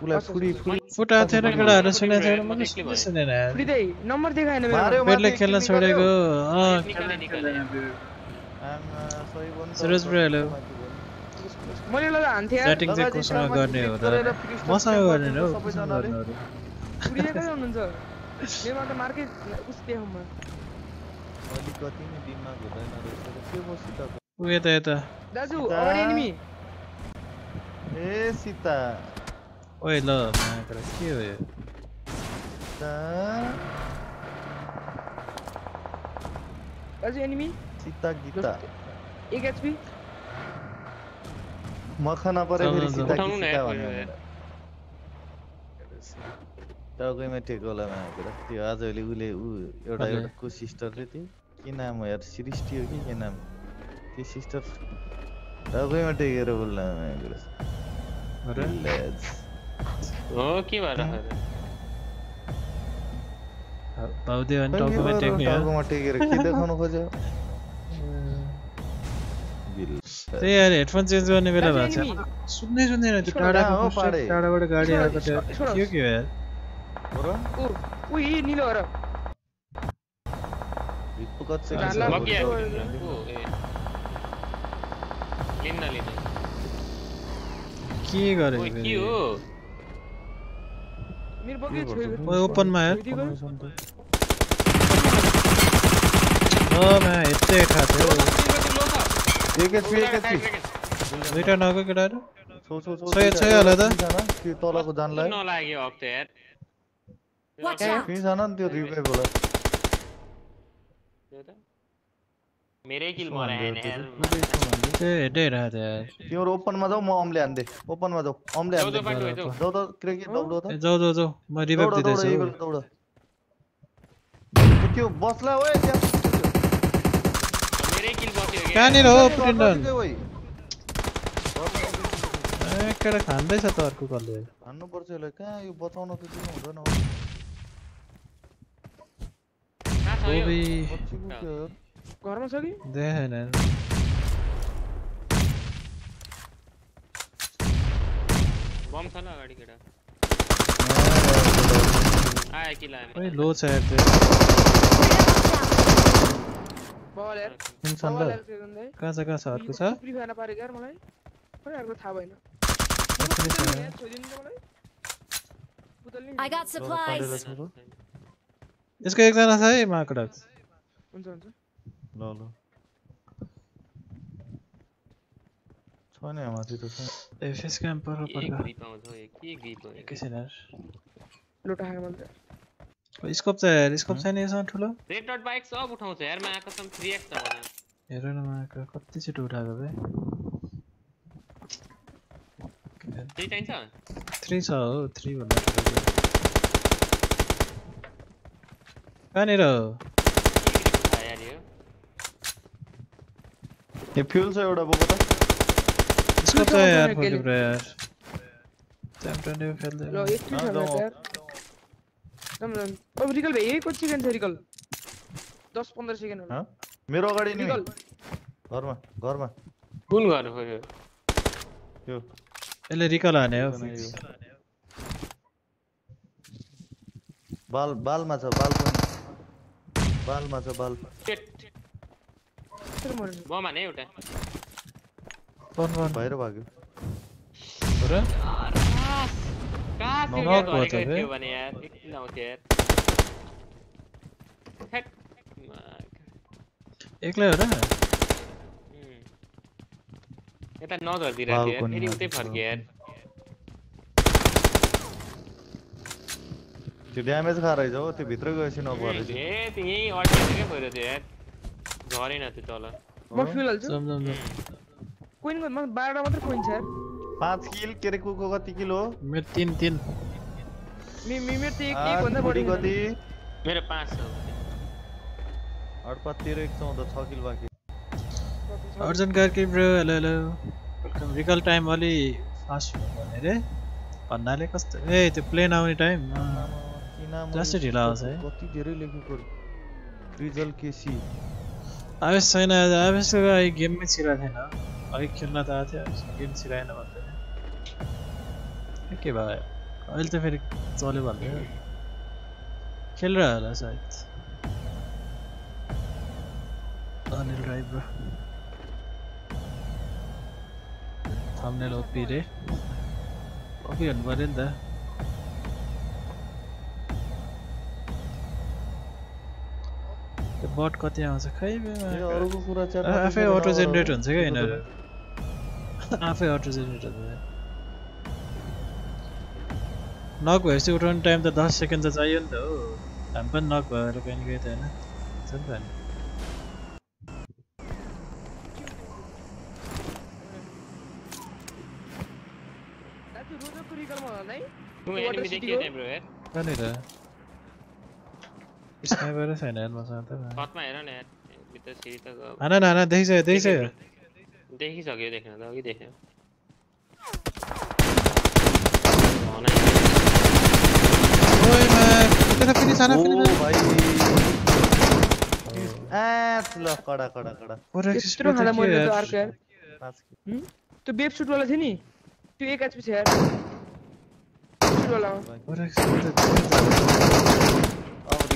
अच्छा, फुडी फुडी फुटा थिएन केटाहरू सुनेको थियो मैले भएँ। सुनेन यार फ्रिदै नम्बर देखाएन मेरो पेटले खेल्न छोडेको। अँ निकाले, खेल्न निकाले। खेल्दैन आमा, सही भन्नु सुरज ब्रो, हेलो। मैले ल हान्थे यार। सेटिङ चाहिँ कोसँग गर्ने हो र। मसँग गर्ने हो गरिदिनु कोसँग सबैजनाले। गर्ने हो उडिएकै हुनुहुन्छ मेरोमा त मार्कै उस देखाउमा अलिकति नै दिमाग हुँदैन रहेछ के। भयो सीताको ऊ यता यता दाजु। अगाडि एनिमी ए सीता। ओइ ल माकडा के हो यो एनिमी सीता गीता एक एचपी मखना परे जाऊ, फेरि सीता उठाउनु कि न सीता यार, भन्यो कोही मलाई। टाउकैमा टेको होला माकेर त्यो आजले उसले ऊ एउटा? एउटा को सिस्टरले त्यो के नाम हो यार सृष्टि हो कि के नाम त्यो सिस्टर टाउकैमा टेकेर बोल्न माकेर Oh, के भएर बाउदे अनि टाउकोमा टेक्ने हो। टाउकोमा टेकेर के देखाउन खोज्यो? त्यही यार हेडफोन चेन्ज गर्ने बेला भएको छ सुन्दै सुन्दैन त्यो टाढा हो पाडे टाढाबाट गाडी आएको थियो। के के यार ओ ओ यी निलो हर रिपकत से लगी है लिन न लिन। के गरे के हो? मेरो बगी के गर्छ? ओइ ओपनमा यार छोइदिएको ओ मा यतै खा थियो एक HP, एक HP। दुइटा नगयो केटाहरू छौ, छौ, छौ, सय- दुईटा, सय होला त? तिनजना, त्यो तलको जानलाई नलाग्यो अब त यार Watch Yeah. out! तिनजना नि त्यो त मेरै किल यार। थियो, कुदै यसो भन्दै। त्यो हेर्दै हेरेको थियो यार। तिम्रो ओपनमा जाऊ म अम्ले हान्दे ओपनमा जाऊ अम्ले जाऊ, हान्दे जाऊ, बाटो, जाऊ। जाऊ क्रिकेट दौड त। ए जाऊ जाऊ जाऊ म रिभाइभ दौड दौड दिँदैछु इगल दौड। त्यो बस्ला ओए मेरै किल बस्यो क्या कहाँनिर हो घरमा प्रिन्डन ठिकै ओइ। ए त अर्को कसले हान्नुपर्छ यसलाई कहाँ यो बचाउन त दिनु हुँदैन हो। कहाँ छ यो? ओबी बच्चीको के हो? घरमा छ कि बम छ ल अगाडि केटा आयो किल आयो लो छ यार त्यो बल यार इन्सान बल ल यार। कहाँ छ कहाँ छ अर्को छ फ्री फायर पारेको यार मलाई खोइ अर्को थाहा भएन कसरी छ यार, छोइदिनु त मलाई पुतल नि I got supplies. यसको एकजना छ है माकडा। हुन्छ हुन्छ ल ल छ नि यहाँ माथि त छ ए क्याम्प पर के पर्ख ग्रिप आउँछ यो? के ग्रिप हो यो? एकैछिन यार लोटा खाएको मात्र स्कोप छ यार स्कोप छैन यसमा ठुलो रेड डट बाइक सब उठाउँछ यार मा कसम 3x छ भने हेर न माका कति छिटो उठाएको बे त्यही चाहिन्छ थ्री छ हो थ्री भन्दा ठुलो कहाँनिर हो के ग्रिप उठायो यार यो यो फ्युल छ एउटा बोको त स्कोप छ छ, यार। केले। फोर्टी यार च्याम्पियन खेल्दै ल यति अँ, छ जाउँ। यार राम राम अब रिकल भाइ यही कति सेकेन्ड छ रिकल। दस पन्ध्र सेकेन्ड होला हँ? मेरो अगाडि नि रिकल। घरमा घरमा कुन गर्नु खोज्यो त्यो यसले रिकल हाने हो। यो। बाल बालमा छ बाल बालमा छ बाल। कसरी मर्यो बम हाने एउटा फ़ोन फ़ोन बाहिर भाग्यो र कहाँ थियो नक यार त भनेको बे। भने यार एकछिन आउँथ्यो यार। हेट। एक्लै हो। र उम्। यता नझरिदिरहेको थियो यार बालकोनी फेरि माथि उतै छ। फर्क्यो यार। त्यो ड्यामेज खाएर रहेछ हो त्यो भित्र गएपछि नभएर उम्, ए त्यो यहीँ अड्किसक्यो पहिरो थियो यार झरेन त्यो तल म फ्युल हाल्छु जम जम जम कोइन म बाह्रवटा मात्रै कोइन छ यार पाँच किल के अरे कुको किलो हो मेरो तिन तिन मे मे- मेरो त एक आठ, एक भन्दा बढी बुढी कति मेरो पाँच छ अडपात तेह्र एक चौध छ किल बाँकी Arjun Karki bro hello hello recall time अलि फास्ट भने रे भन्नाले कस्तो ए त्यो प्लेन आउने टाइम जस्तै ढिलो आउँछ है। कति धेरै लेखेको रिजल केसी आवेश छैन आज आवेशको अहिले गेममै छिराएको थिएन अघि खेल्न त आएको थियो आवेश गेम चिराए छिराएन भन्दै के भयो अहिले त फेरि चल्यो भन्दै खेलिरह्यो होला सायद Anil Rai bro. Thumbnail OP रे। ओपी भन्नु पऱ्यो नि त्यो बट कति आउँछ खै आफै अटो जेनेरेट हुन्छ क्या यिनीहरू? आफै अटो जेनेरेट हुन्छ नक भएपछि उठाउने टाइम त दस सेकेन्ड त चाहियो नि त हो। हामी पनि नक भएर कहीँ गयो त होइन। हुन्छ नि त अनि। दाजु रोजको रिकलमा होला है? तुम त्यो एनिमी water देखियो city त्यहाँ ब्रो यार कहाँनिर स्नाइपरै छैन यार मसँग त छतमा हेर न यार भित्र सिँढी त गयो। हान न हान देखिसक्यो देखिसक्यो देखिसक्यो देख्न त अघि देख्यो भन ओइ मा तेरा पनि साना ओ पनि भाइ एस ल कडा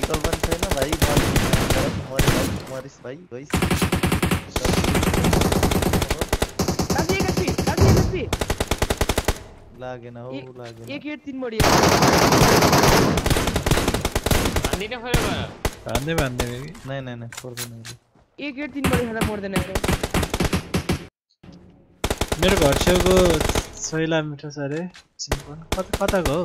कडा कडा त्यत्रो खाँदा मैले त अर्को यार पाँच किल हुँ? त्यो बेब सुटवाला थियो नि एक एचपी छ यार सुटवाला अब रिकल पनि छैन भाइ मरे भाइ मरिस भाइ गइस दाजु एक एचपी दाजु एक एचपी लागेन हौ ए- लागेन एक एट तिन नै नै नै। एक एट तिन बढी खाँदा मर्दैन मेरो घर छेउको सैला मिठो छ अरे सिम्पल कता कताको हौ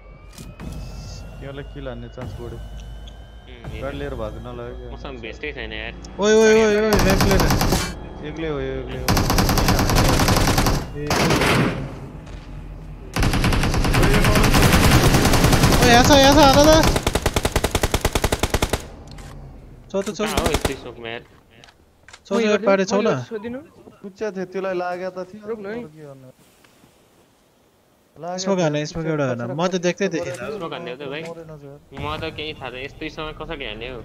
तिमीलाई किल हान्ने चान्स बढ्यो गाडी लिएर भाग्न लाग्यो मसँग भेस्टै छैन यार ओइ ओइ ओइ ओइ ऱ्याम्पलेट एक्लै हो यो एक्लै हो ओइ यहाँ छ यहाँ छ हाल त यति सोकमा यार चौथो पारे छौ न कुच्चा थियो त्यसलाई लाग्यो त थियो रोक्नु है। यसमा खाने यसमा एउटा हान म त देख्दै थिएँ। म त केही थाहा छैन। यस्तो समय कसरी हाने हो?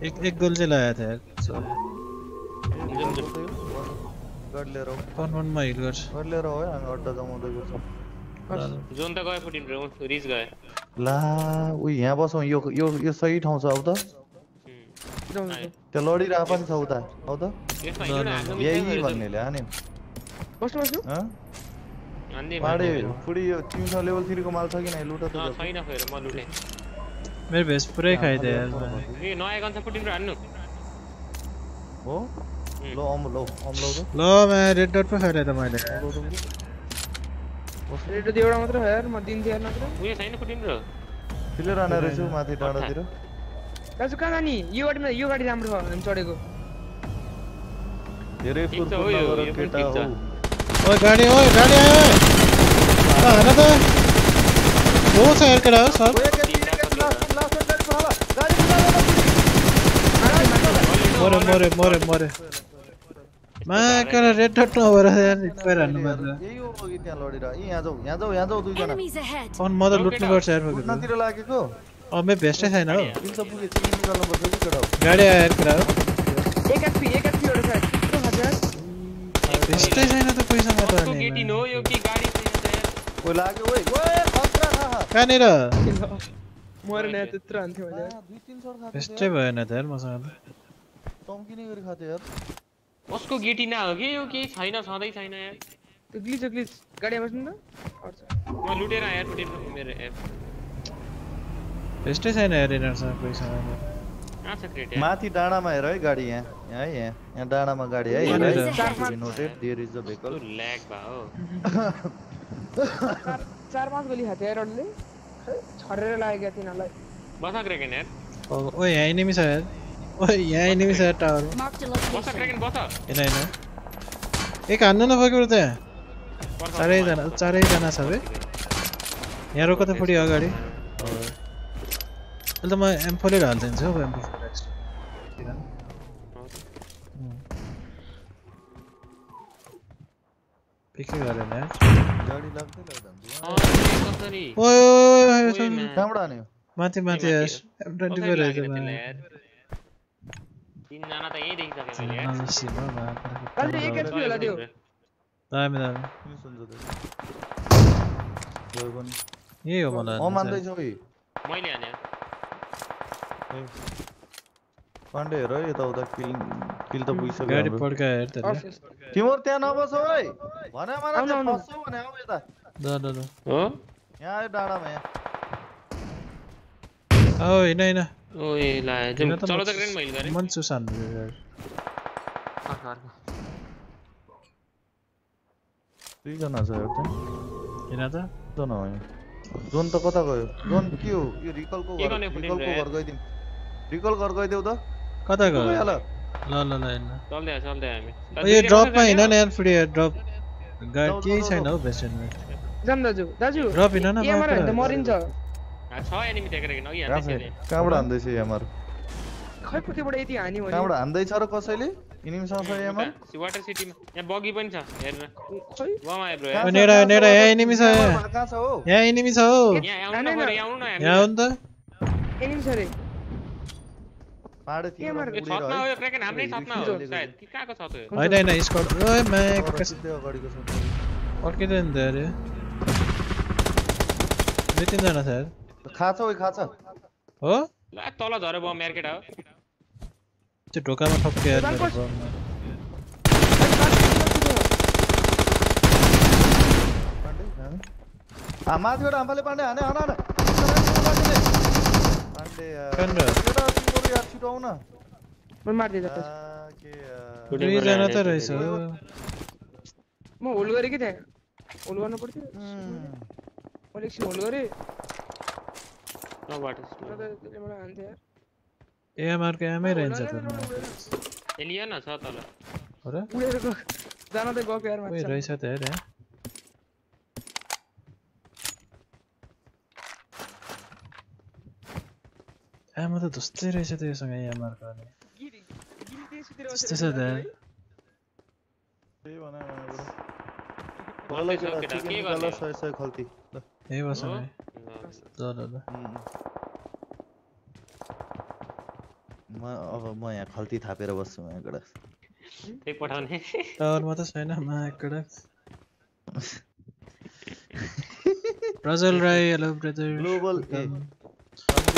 एक एक गोल चाहिँ लगाएको थिएँ कन्भनमा हिल गर्छ। लिएर हो अड्डा जमाउँदै गर्छ। जोन त गयो ला यहाँ यो यो यो सही ठाउँ छ अब त। त्यो लडिरहेको पनि छ उता। हौ त। यही भन्नेले भन्दै। फुडी यो तिमीसँग लेभल थ्रीको माल छ कि नै लुट त छैन फेरि म लुटेँ मेरो भेस्ट पुरै खाइदियो यार ए नयाँ गन्छ फुटिन ब्रो हान्नु हो ल अम ल अम लौ ल मा रेड डट पो खाइदिएँ त मैले रेडियो त एउटा मात्र हो यार म दिन्थेँ यार मात्र उयो छैन फुटिन ब्रो फिलिरहने रहेछु माथि डाँडातिर दाजु कहाँ जाने यो गाडीमा यो गाडी राम्रो छ चढेको धेरै छ, फुरफुर नगर केटा छ। हौ ओए गाडी ओए गाडी आयो ओए। त? हो छ यार केटा हो सर मरे मरे मरे मरे। मा केटा रेड डट नभएर यार हिटफायर हान्नु मात्र यही हो अघि त्यहाँ लडेर यी यहाँ जाऊ यहाँ जाऊ यहाँ जाऊ दुईजना Enemies ahead! फ़ोन म त लुट्नुपर्छ यार फक्त कुट्नातिर लागेको अब भेस्टै छैन हो तिमी त पुगे चिनी निकाल्नुपर्छ कि केटा हो गाडी आयो यार केटा हो एक एचपी एक एचपी एउटा यत्रो हज़ार भेस्टै छैन त पैसा मात्र कस्तो गेटिन हो यो के गाडी छ यार? ओइ लाग्यो ओइ ओए खतरा थाहा कहाँनिर मरेन यार त्यत्रो हान्थ्यो मैले दुई तिन सर खाएको भेस्टै भएन त यार मसँग त चम्किने गरी खाएको यार। कसको गेटिना हो कि यो केही छैन छँदै छैन यार त्यो ग्लिच हो ग्लिच गाडीमा बस्नु त अड्छ म लुटेर यार फुटिन मेरो एप भेस्टै छैन यार यिनीहरूसँग पैसा कहाँ छ क्रेट यार माथि डाँडामा हेर है गाडी यहाँ है है हेर Enemies है ahead! Noted there is a vehicle कस्तो ल्याग भा हो चार चार पाँच गोली खाथ्यो यार खै, छरेर लाग्यो क्या तिनीहरूलाई बस क्रेकेन यार ओ यहाँ एनिमी छ यार ओ यहाँ एनिमी छ यार टावरमा Marked a बस. क्रेकेन बस होइन होइन एक हान्नु न फक्यो त्यहाँ पर्छ, चारैजना पर्छ। चारैजना छ है यहाँ रोक त फुडी अगाडि अहिले त म हौ एम्फो पिकै गरेन यार गाडी लाग्दै लाग्दैन अँ, यो कसरी ओए ओए ओए ओए ओए म्या। कहाँबाट हान्यो माथि माथि यार एम ट्वेन्टी कसरी फोर लागेर रहेछ त्यसलाई यार तिनजना त यहीँ देखिसकेँ मैले यार दाजु एक एचपी होला त्यो दामी दामी किन सुन्छ त गयो पनि यही हो मलाई म मान्दैछ ओइ मैले हाने पाण्डे हेर है यताउता किल किल त पुगिसक्यो गाडी। पड्कायो हस्, हस्। तिमीहरू त्यहाँ नबस है भने मलाई त्यहाँ। फस्छौ भने आऊ यता। ल ल ल। हो? यहाँ आयो डाँडामा यहाँ औ होइन होइन। ओए ला त चलो त क्रेन मैले गरेँ मन चुसान्नु यार अर्को, अर्को। दुईजना छ एउटा। किन त। दुईजना हो जोन त कता गयो? जोन के हो? यो रिकलको के घर गर्ने रिकलको? घर गइदिउँ। रिकल घर गइदेऊ त। कता गयो ल ल ल हिँड्नु चल्दै चल्दै हामी। यो ड्रपमा हिँड न यार फेरि यार ड्रप। गाडी केही छैन। हौ भेस्टमा जाऊँ दाजु दाजु ड्रप हिँड न एमआर त मात्र मरिन्छ। छ एनिमी त्यहाँ क्रेकेन अघि हान्दैछ। कहाँबाट हान्दैछ एमआर? खै कतिबाट यति हान्यो भने। कहाँबाट हान्दैछ र कसैले? इनिमसँग छ एमआर? वाटर सिटीमा यहाँ बगी पनि छ हेर्न। खै? आयो ब्रो छ, नेडा? नेडा यहाँ एनिमी छ यहाँ। कहाँ छ हो? यहाँ एनिमी छ हौ। यहाँ आउनु न। आउनु न हामी यहाँ हो नि त। एनिमी छ रे। होइन होइन छतमा हो। कि हैन हैन ओए अगाडिको त अरे। दुई तीन छ हो? तल झरे हो। ढोकामा माथिबाट आम्पाले पाण्डे हाने हान पाण्डे यार कहाँनिर? केटा तिमीहरू यार आउ न म मारिदिएँ आ, जस्तो के यार दुईजना त रहेछ म होल्ड गरेँ कि त्यहाँ होल्ड गर्नु पर्थ्यो हम्म। मैले एकछिन होल्ड गरेँ न वाटर र त त्यसले यार एमआरको एमै रहन्छ त ए लियो न छ तल हो र उडेर गयो जान त गएको यार ओइ मान्छे रहेछ त यार यहाँ त्यस्तै छ त यार त्यही भने भन्दै छ केटा केटा, के चिकन गर्ने निकाल सय सय खल्ती ल यही बस हो? है ल ल ल हम्म। म अब म यहाँ खल्ती थापेर बस्छु यहाँबाट त्यही पठाउने टावरमा त छैन महाकडा Prajal Rai hello brother global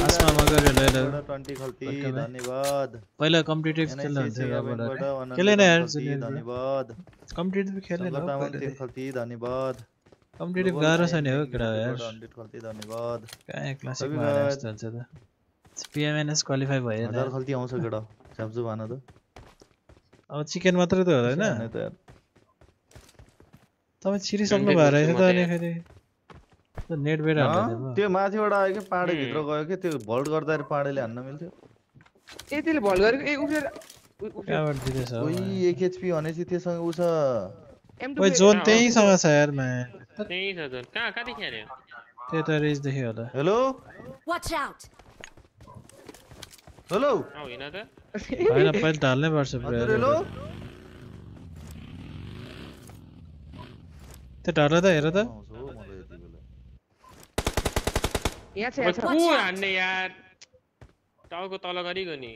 ए आसमा मगर हेलो हेलो 20 खल्ती? धन्यवाद। पहिला खेल्दा NICC हुन्थ्यो event बाट अब अनन्त यार धन्यवाद। खेलेन शङ्कर तामाङ तीन खल्ती धन्यवाद। Global गाह्रो छ नि हो केटा यार। 100 खल्ती धन्यवाद। कहाँ हारे गएर- जस्तो हुन्छ त? पिएमएनएस क्वालिफाई भयो हज़ार खल्ती आउँछ केटा झ्याप्जु भन त। अब चिकन मात्रै त होला होइन त यार। तपाईँ छिरिसक्नु भयो रहेछ त अनि फेरि। नेट बेर अँ, त्यो माथिबाट आयो कि पाडे भित्र गयो कि त्यो भल्ट गर्दाखेरि पाडेले हान्न मिल्थ्यो। ए त्यसले भल गरेको ए उफ्रेर उ- कहाँबाट दिँदैछ हो एक एचपी भनेपछि त्योसँग ऊ छ। ओइ जोन त्यहीसँग छ यार मा। त्यही छ झन् कहाँ कहाँदेखि हाल्यो त्यही त रेजदेखि होला। हेलो? Watch out! हेलो? होइन त। होइन पहिले ढाल्नै पर्छ हेलो? त्यो ढाल त हेर त आउँछ हो मलाई यति बेला यहाँ छ ओइ, यहाँ छ को हान्ने यार? टाउको तल गरिगयो नि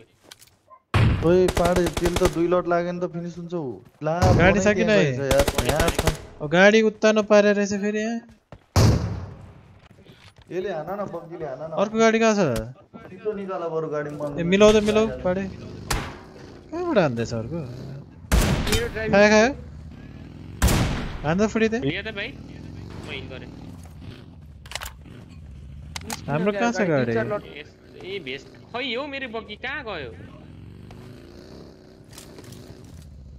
ओइ पाडे तेल त दुई लट लाग्यो नि त फिनिस हुन्छ ऊ ला गाडी छ बनाइ कि त्यहाँ नै? यार अब गाडी उत्तानो पारे रहेछ फेरि यहाँ? यसले हान न बग्गीले हान न। अर्को गाडी कहाँ छ छिटो निकाल बरु गाडी मन ए मिलाउ त मिलाउ पाडे कहाँबाट हान्दैछ अर्को खायो खायो? हान्दा फुडी त्यही लियो त भाइ म हिल गरेँ हाम्रो कहाँ छ गाडी? ए भेस्ट खै हो मेरो बग्गी कहाँ गयो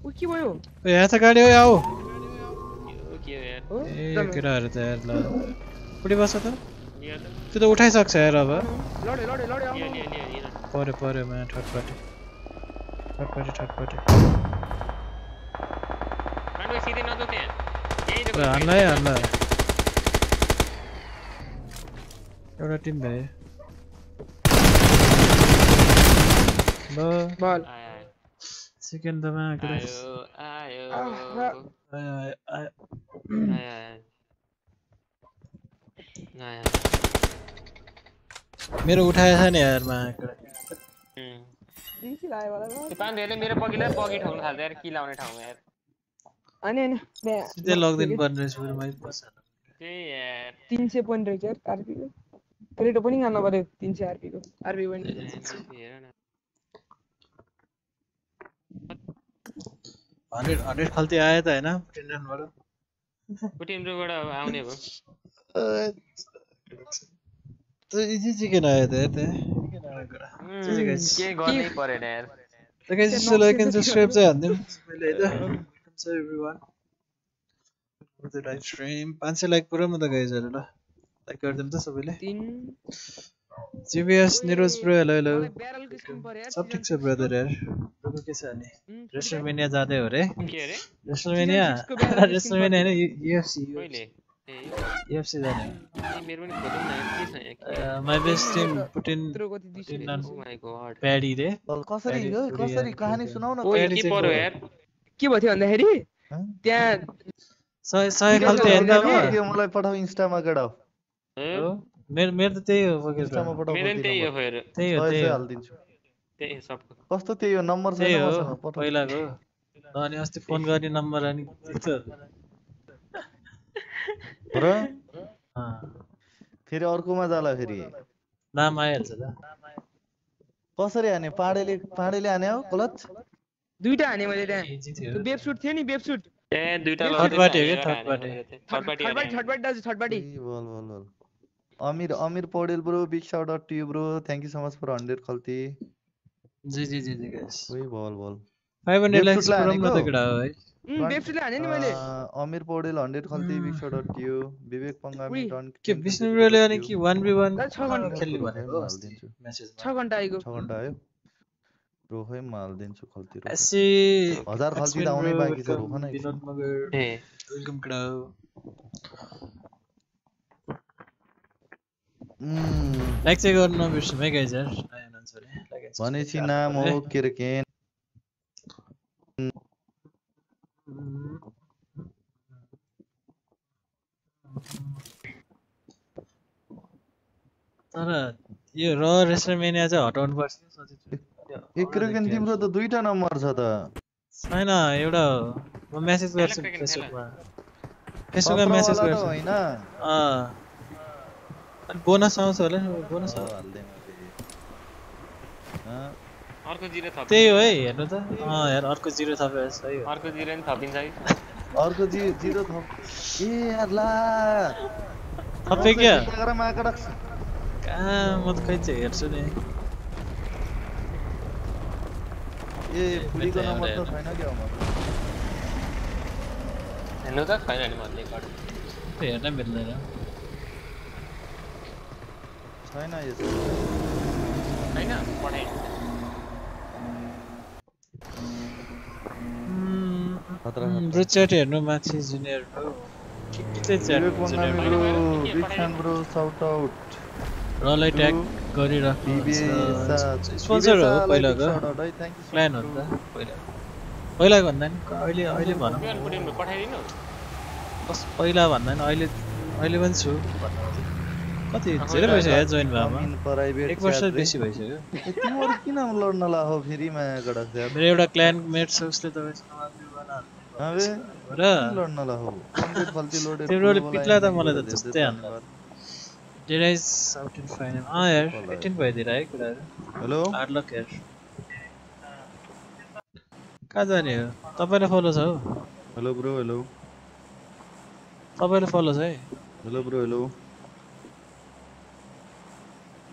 उ के भयो ओ यहाँ छ गाडी हो यो के हो यार। ए एकदमै। केटाहरू त यार ल फुडी बस्छ त त त्यो त उठाइसक्छ यार अब लड्यो लड्यो लड्यो पऱ्यो पऱ्यो मा ठटपटे ठटपटे ठटपटे मान्डो सिधै नजाऊ त्यहाँ यहीँ ल देखो हान्ला है हान्ला एउटा टिम भयो ल बल सेकेन्ड त मा केटा आयो आयो आयो, आयो, आयो। मेरो उठाएछ नि यार मा पाण्डेहरूले मेरो बगीलाई बगी ठाउनु थाल्छ यार कि लाउने ठाउँमा यार अनि त्यहाँ सिधै लगिदिनु पर्ने रहेछ बरु मै बस्छ त्यही यार तिन सय रहेछ यार आरपीको क्रेटो पनि खानु पऱ्यो तिन सय आरपीको आरपी पोइन्ट हेर न। हन्ड्रेड हन्ड्रेड खल्ती आयो त होइन टेन्डनबाट आउने भयो। त्यो इजी चिकन आयो त. के गर्नै परेन यार। त गाइस यसो लाइक एन्ड सब्सक्राइब चाहिँ मैले है त welcome everyone the live stream 500 like पुऱ्याउँ न त गाइजहरु ल। लाइक गरिदिउँ त सबैले GBS Niroj bro hello hello सब ठिक छ ब्रदर यार ब्रोको के छ अनि रेसलमेनिया जाँदै हो रे रेसलमेनिया रेसलमेनिया होइन युएफसी युएफसी जाने my best team Putin Putin Paddy रे कसरी कसरी कहानी सुनाउ न यार के भयो भन्दा भन्दाखेरि त्यहाँ सय सय खालको हेर्दा मलाई पठाऊ इन्स्टामा गडाऊ मेरो मेरो त त्यही हो मेरो त्यही हो फेर त्यही हो त्यही हालिदिन्छु त्यही हो सबको कस्तो त्यही हो नम्बर त्यही छैन हो पहिलाको अनि अस्ति फोन गर्ने नम्बर अनि र अँ, फेरि अर्कोमा जाला फेरि नाम आइहाल्छ त कसरी हाने पाडेले पाडेले हाने हो क्लच दुइटा हाने मैले त्यहाँ इजी थियो त्यो वेब सुट थियो नि वेब सुट ए दुईटा लगेर party हो चाहिँ। Third party थर्ड हाने। थर्ड दाजु थर्ड पार्टी बोल बोल बोल Amir Amir Paudel bro big shout out to you bro thank you so much for 100 Khalti जी जी जी जी गाइस ओइ बोल बोल 500 Web लाइक्स पुऱ्याउँ न त हानेको? केटा वेब सुटले हाने नि मैले अँ, Amir Paudel 100 Khalti big shout out to you Vivek पङ्गामी उई, डन के विष्णु ब्रोले अनि कि 1v1 दाजु छ घन्टा खेल्ने भनेको मेसेजमा छ घन्टा आइगयो छ घन्टा आयो रोखै म हालिदिन्छु खल्ती रोख। एसी हज़ार खल्ती त आउनै बाँकी छ रोख न विनोद मगर ए वेलकम हो उम्, लाइक चाहिँ गर्नु नबिर्सौँ है गाइज यार भनेपछि नाम हो। किर्केन तर यो र रेस्टरमेनिया चाहिँ हटाउनु पर्छ किर्केन तिम्रो त दुईटा नम्बर छ त छैन एउटा म मेसेज गर्छु फेसबुकमा फेसबुकमा मेसेज गर्छु होइन बोनस आउँछ होला बोनस हो, आउँछ हाल्दैन फेरि। अँ, अर्को जिरो थप त्यही हो है हेर्नु त अँ यार अर्को जिरो थपेर सही हो अर्को जिरो नि थपिन्छ है अर्को जी जिरो थप ए यार ला थपे क्या? गर माकडा कहाँ म त खै चाहिँ हेर्छु नि ए फुलीको नम्बर त छैन क्या म हेर्नु त छैन नि मैले हेर्न मिल्दैन छैन पठाइ खतरा ब्रुचेट हेर्नु माथि च्याट जुनियर ब्रो होइन, ब्रो साउट आउट रलाई ट्याग गरिराख्नु स्पोन्सर हो पहिलाको। प्लान हो नि त। पहिला पहिलाको भन्दा नि अहिले अहिले भनौँ। पहिला भन्दा नि अहिले अहिले पनि छु। भन्नु। कति धेरै भइसक्यो जोइन भएमा एक वर्ष बेसी भइसक्यो। तिमीहरू किन लड्न ला हो फेरि माया गडक मेरो एउटा क्लान मेट छ उसले तपाईँसँग र लड्न ला हो फल्ती तिम्रोले पिट्ला त मलाई त त्यस्तै डेराइज आउट इन फाइनल अँ यार एटिन भइदिएर है कुराहरू। हेलो? हार्ड लक यार। कहाँ जाने हो? तपाईँलाई फलो छ हौ? Hello bro hello. तपाईँलाई फलो छ है? Hello bro hello.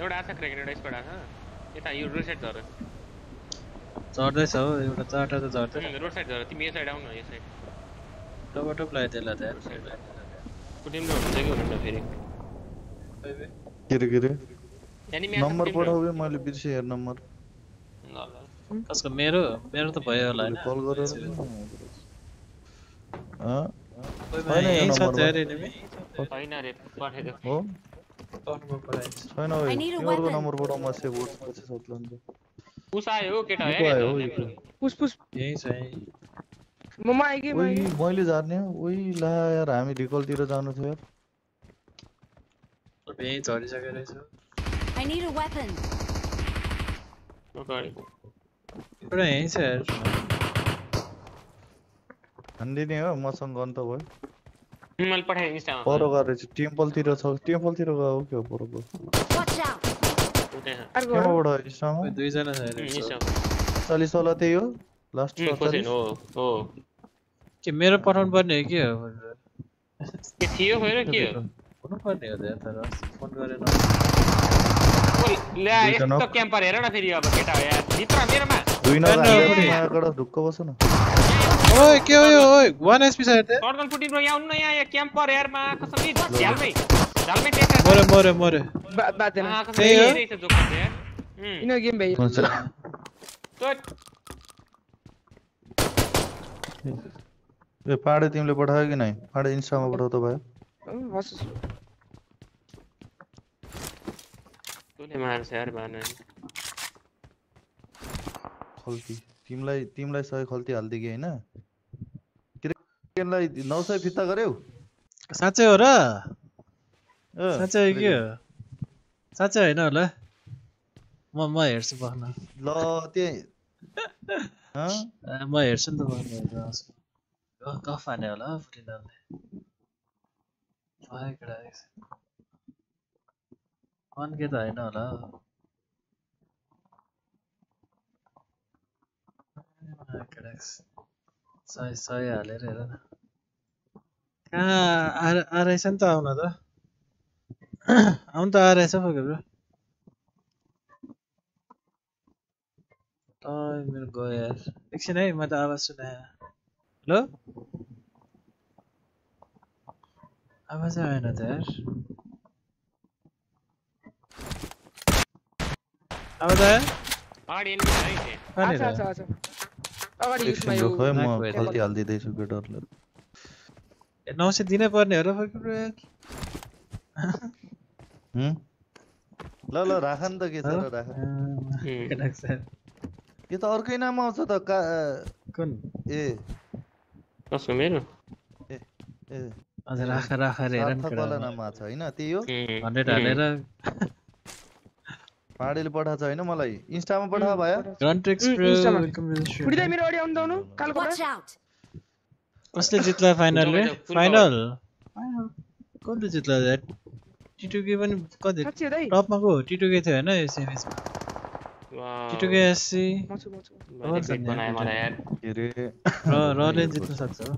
एउटा आछ क्रेक एउटा स्पट आछ यता यो रोड साइड झर झर्दैछ हो एउटा चारवटा त झर्दैन रोड साइड झर तिमी यो साइड आउनु यो साइड टपटप लगायो त्यसलाई त यार। कुटिम हुन्छ कि हुनुहुन्छ फेरि के रे के रे नम्बर पठाऊ मैले बिर्सेँ हेर नम्बर ल ल कसको मेरो मेरो त भयो होला कल गरेर मैले हामी ढिकलतिर जानु थियो यार रहेछ छ हानिदिने हो मसँग गन्त भयो मैले पठाएँ इन्स्टामा। परो गरेछ टेम्पलतिर छ टेम्पलतिर गयो के हो परोको कहाँबाट इन्स्टामा? दुईजना चालिस होला त्यही हो? लास्ट हो के मेरो पठाउनु पर्ने हो के हो? के थियो होइन के हो? हुनुपर्ने हो तर फोन गरेन ल्या यस्तो क्याम्पर हेर न फेरि अब केटा हो यार भित्र मेरोमा। दुई नगर ढुक्क बस्नु न ओइ के हो यो ओइ वान एसपी छ त्यहाँ सर्कल फुटिङ यहाँ आउनु न यहाँ यहाँ क्याम्पर हेरमा कसम नि झ्यालमै झ्यालमै टेक्रा छ। मऱ्यो मऱ्यो मऱ्यो बा- बात कसम त्यही हो? रहेछ जोकर चाहिँ यार उम्, किन गेम हुन्छ तोट। ए पाडे तिमीले पठायो कि नै पाडे इन्स्टामा पठाउ त भयो हस् तँले मार्छ यार भन खल्ती। तिमीलाई तिमीलाई सय खल्ती हालिदिएँ होइन क्रिकेटलाई नौ सय फिर्ता गर्यौ साँच्चै हो र साँच्चै हो के हो साँच्चै होइन होला म म हेर्छु बस्न ल त्यही हँ? म हेर्छु नि त बस्नु गफ हाने होला फुटिनाले भयो केटा अन्के त होइन होला केटा सय सय हालेर हेर न कहाँ आ आरहेछ नि त आउन त आउनु त आरहेछ पो ब्रो मेरो गयो यार एकछिन है म त आवाज सुनाएँ हेलो आवाजै आएन त यार आवाज आयो अगाडि युजमा यो म गल्ती हाल दिदैछु गेटरले 900 दिनै पर्ने हो? र ल ल राख त के छ र यो त अर्कै नाम आउँछ त कुन? ए। कसको मेरो? ए ए। राख राख रे हेरन नाम आछ हैन त्यही हो? 100 हालेर पाडेले पठाएको छ होइन मलाई। इन्स्टामा पठा भाइ रन्ट्रिक्स उम्, ब्रो इन्स्टामा। वेलकम टु द स्ट्रिम फुडिदा मेरो अगाडि आउनु आउनु कालो Watch पटा out! कसले जित्ला फाइनल रे फाइनल कसले जित्ला टिटुके पनि कति टपमा को टिटुके थियो होइन यो सेमिसमा टिटुके एससी हो र? रले जित्न सक्छ। हो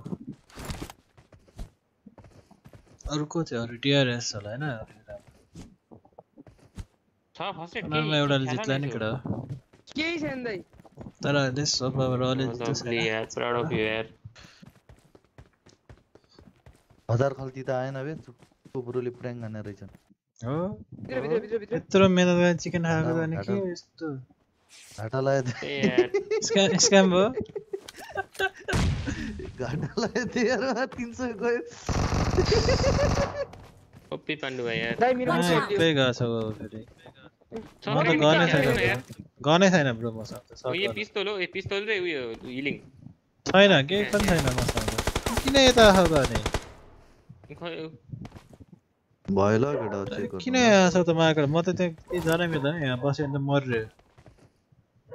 अरू को थियो? अरू डिआरएस होला होइन। छ फर्स्ट उनीहरूमा एउटाले जित्ला नि केटा केही छैन दाइ तर लेस अब रले जित्छ यार प्राउड अफ यु यार हजार खल्ती त आएन बे कुकुरले प्र्याङ हाने रहेछन् हो यत्रो मेहनत गरेर चिकन खाएको त अनि के यस्तो घाटा लगायो यार स्क्याम स्क्याम भयो घाटा लगायो त्यही तिन सय गयो ओपी पाण्डु भाइ यार दाइ मेरो गएको छ फेरि म त गनै छैन ब्रो गनै छैन ब्रो मसँग त यो पिस्तोल हो यो पिस्तोल र उयो हिलिङ छैन केही पनि छैन मसँग। किन यता आएको अनि भयो ल केटा चेक किन यहाँ आएको त महाकाल म त त्यहाँ केही जानै मिल्दैन यहाँ बस्यो भने त मर्यो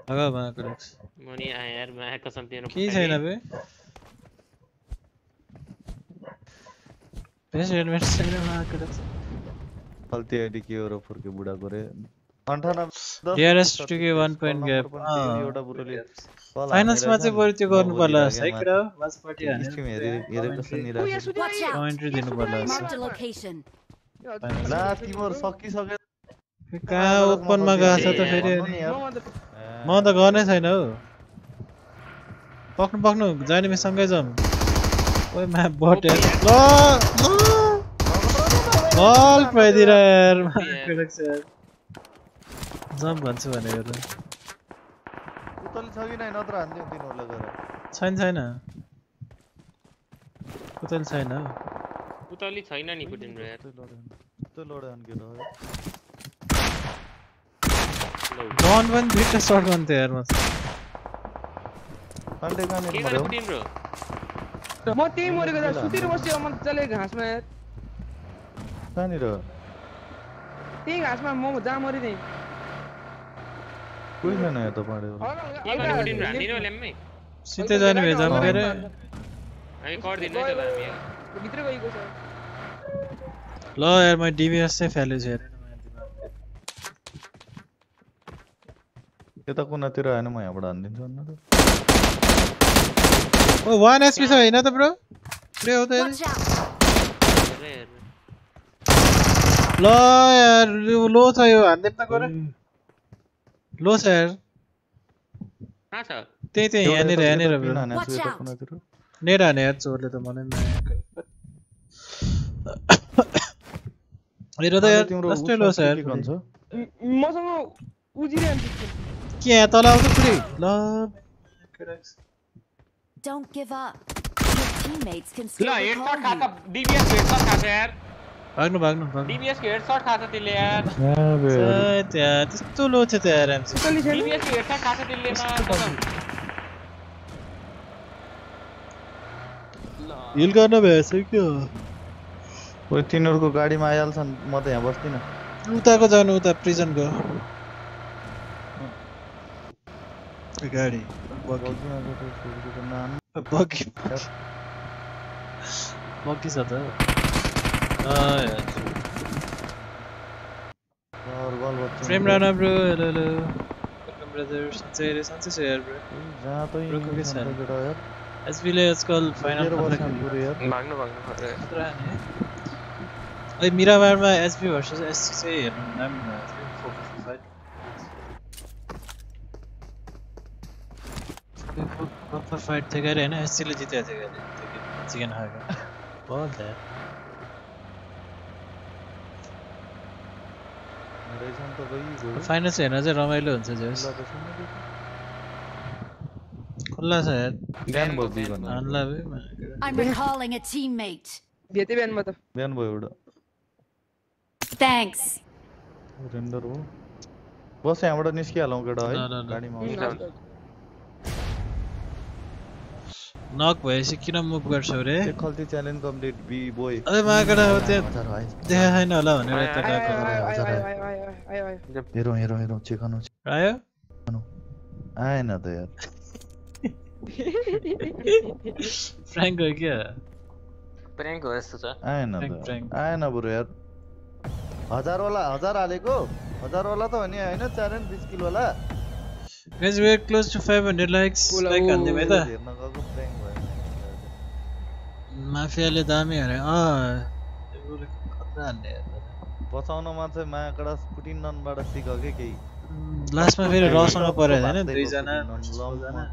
हगा महाकाल मनी आयो यार माया कसम तेरो केही छैन बे बेस्ट एडभान्स छैन महाकाल खल्ती आइडी के हो र फुर्के बुढाको रे point नम्बर gap. पनि त्यही अँ। एउटा बुढोले कल फाइनेन्समा चाहिँ बरु त्यो गर्नु पर्ला है केटा वाचपट्टि माथि। स्ट्रिम हेरे- हेरेको छ नि ऊ यहाँ राखेको। सुत्यो Watch out. कमेन्ट्री दिनु पर्ला. ला तिम्रो सकिसक्यो कहाँ ओपनमा गएको छ त फेरि। म त गर्नै छैन हौ पक्नु पक्नु जाने सँगै जाउँ ओइ मा बट यार ल बल पाइदिएर यार यार जाउँ भन्छु भनेको त उतल छ कि नै नत्र हान्थ्यो तिनीहरूलाई गएर छैन छैन कुतल छैन उतली छैन नि पुटिन ब्रो यार त्यो लड्यो त्यो लड्यो अनि केटा हो। लौ। गन पनि दुइटा सर्ट गन्थ्यो यार म कन्टे कहाँनिर के पुटिन ब्रो म त्यही मरेको दाइ सुतेर बस्यो मजाले घाँसमा यार कहाँनिर त्यही घाँसमा म जहाँ मरेँ त्यहीँ कोही छैन यहाँ त पाड्यो हल्का- के गर्ने पुटिन ब्रो हल्का- हानिदिनु ल्याम्मै सिधै जाने भए जाउँ के अरे हामी गर्दिनु है। त हामी यार। भित्र गएको छ ल यार म डिबिएस चाहिँ फ्यालेको छु हेरेन यता कुनातिर आएन म यहाँबाट हानिदिन्छु अन्त त। ओ वान एसपी छ होइन त ब्रो प्ले हो त! हेर्नु, हेर्नु। ल यार लो छ यो हान्दिम त गरे लो सर कहाँ छ त्यही त्यही यहाँनिर यहाँनिर नेट हाने यार चोरले त मलाई मेरो त यार लास्टै लो सर मसँग उजिरहन्छ। के यहाँ तल आउँछ फेरि ल। Don't give up. Your teammates can still. La, headshot खाता, DBS headshot खाता यार. भाग्नु भाग्नु भाग्नु। डिबिएस को त्यसले यार। सायद यार त्यस्तो लो त यार। एमसी डिबिएस को हेडसट खान्छ त्यसले मा हिल गर्न भएछ क्या? ओइ तिनीहरूको गाडीमा आइहाल्छन् म त यहाँ बस्दिनँ उताको जानु उता प्रिजनको गाडी बगी बगी बगी छ त यार Prem Rana bro hello hello welcome brother सन्चै अरे सन्चै छ यार ब्रो जहाँ तै रुको के इन्जेक्सन छैन। छ केटा यार एसपीले आजकल फाइनल लिएर बस्छ नि पुरै यार भाग्नु भाग्नु खतरा हाने अहिले मिरामारमा एसपी भर्सेस एससी चाहिँ हेर्नु राम्रो भएको थियो four fifty five proper fight थियो गरे होइन एससीले जितेको थियो गरे चिकन खाएको बहुत यार मेरै रहेछ नि त गइगयो फाइनल चाहिँ हेर्न चाहिँ रमाइलो हुन्छ जोस्। खुल्ला छ यार बिहान भयो दुई भन्नु अनला बे। I'm recalling a teammate. भेटे बिहानमा त बिहान भयो एउटा थ्यांक्स रेन्डर हो बस यहाँबाट निस्किहालौँ केटा है गाडीमा आउँछ। नक भएपछि किन मुभ गर्छौ रे Khalti challenge complete B boy अरे माकेर अब त्यहाँ हज़ार भाइ देखा छैन होला भनेर आयो, गएको आयो, हज़ार आयो, आयो। आयो, आयो, आयो, आयो। हेरौँ हेरौँ हेरौँ चेकाउनु आयो आएन त यार फ्रेङ्क हो क्या प्र्याङ्क हो जस्तो छ आएन त आएन बरु यार हजारवाला हज़ार हालेको हजारवाला त हो नि होइन च्यालेन्ज बिस किलोवाला Guys, we're close to 500 likes. Ola, Like हान्दिउँ है त हेर्न गएको prank भयो माफियाले दामी अरे अँ उसले खतरा। बचाउनमा चाहिँ मायाकडा पुटिन ननबाट सिक के? केही लास्टमा फेरि रसँग थिएन भाग्दै दुईजना।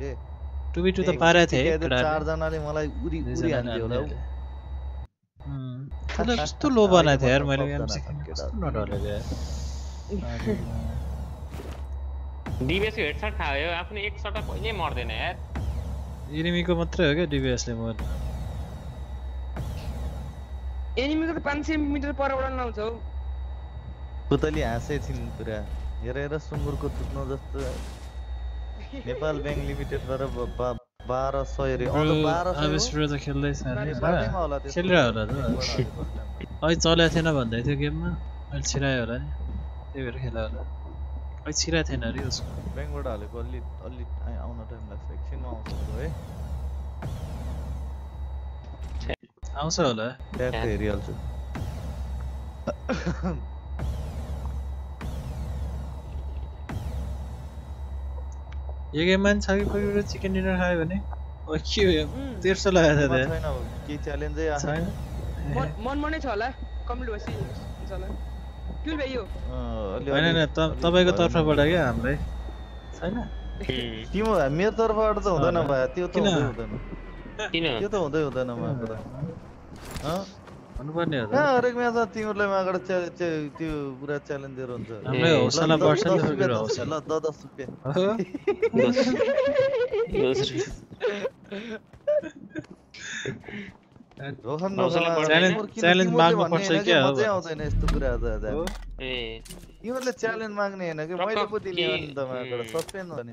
टु बी टु त चिट्ठी थिएँ है आइदियो, केटाहरूले। मलाई उरी उरी हान्थ्यो होला हौ। त्यसले कस्तो लो बनाएको थियो यार मैले डिबिएसको हेडसट खायो आफ्नो एक सट कहिले मर्दैन यार। इनिमीको मात्रै हो क्या डिबिएसले मर्नु एनिमीको त पाँच सय मिटर पर उडान आउँछ हौ। पुतली हाँसे छिन् पुरा। हेर हेर सुँगुरको थुक्नु जस्तो। नेपाल ब्याङ्क लिमिटेडबाट बाह्र सय रे। अँ त बाह्र सय त खेल्दैछ अरे। खेलिरह होला त। अहिले चलेको थिएन भन्दै थियो गेममा। अहिले छिरायो होला नि। त्यही भएर खेला होला। अहिले छिराएको थिएन अरे उसको। ब्याङ्कबाट हालेको अलि अलि आउन टाइम लाग्छ। एकछिनमा आउँछ है। आउँछ होला। ट्याक्क हेरिहाल्छु। यो गेममा नि छ कि कोही बेला चिकन डिनर खायो भने? ओ के हो तेर्सो लगाएको थियो छैन केही च्यालेन्जै छैन। मन- मनमा नै छ होला। कम्प्लिट भएपछि हुन्छ होला। होइन होइन तपाईँको भयो तर्फबाट क्या हामीलाई छैन? तिम्रो मेरो तर्फबाट त हुँदैन। भाइ त्यो त हुँदैन। किन? त्यो त हुँदै हुँदैन हो हरेक म्याचमा तिमीहरूलाई मागेर त्यो पुरा च्यालेन्जर हुन्छ हौसला द आउँदैन यस्तो कुरा तिमीहरूले च्यालेन्ज माग्ने होइन कि मैले पो दिने सस्पेन्ड भने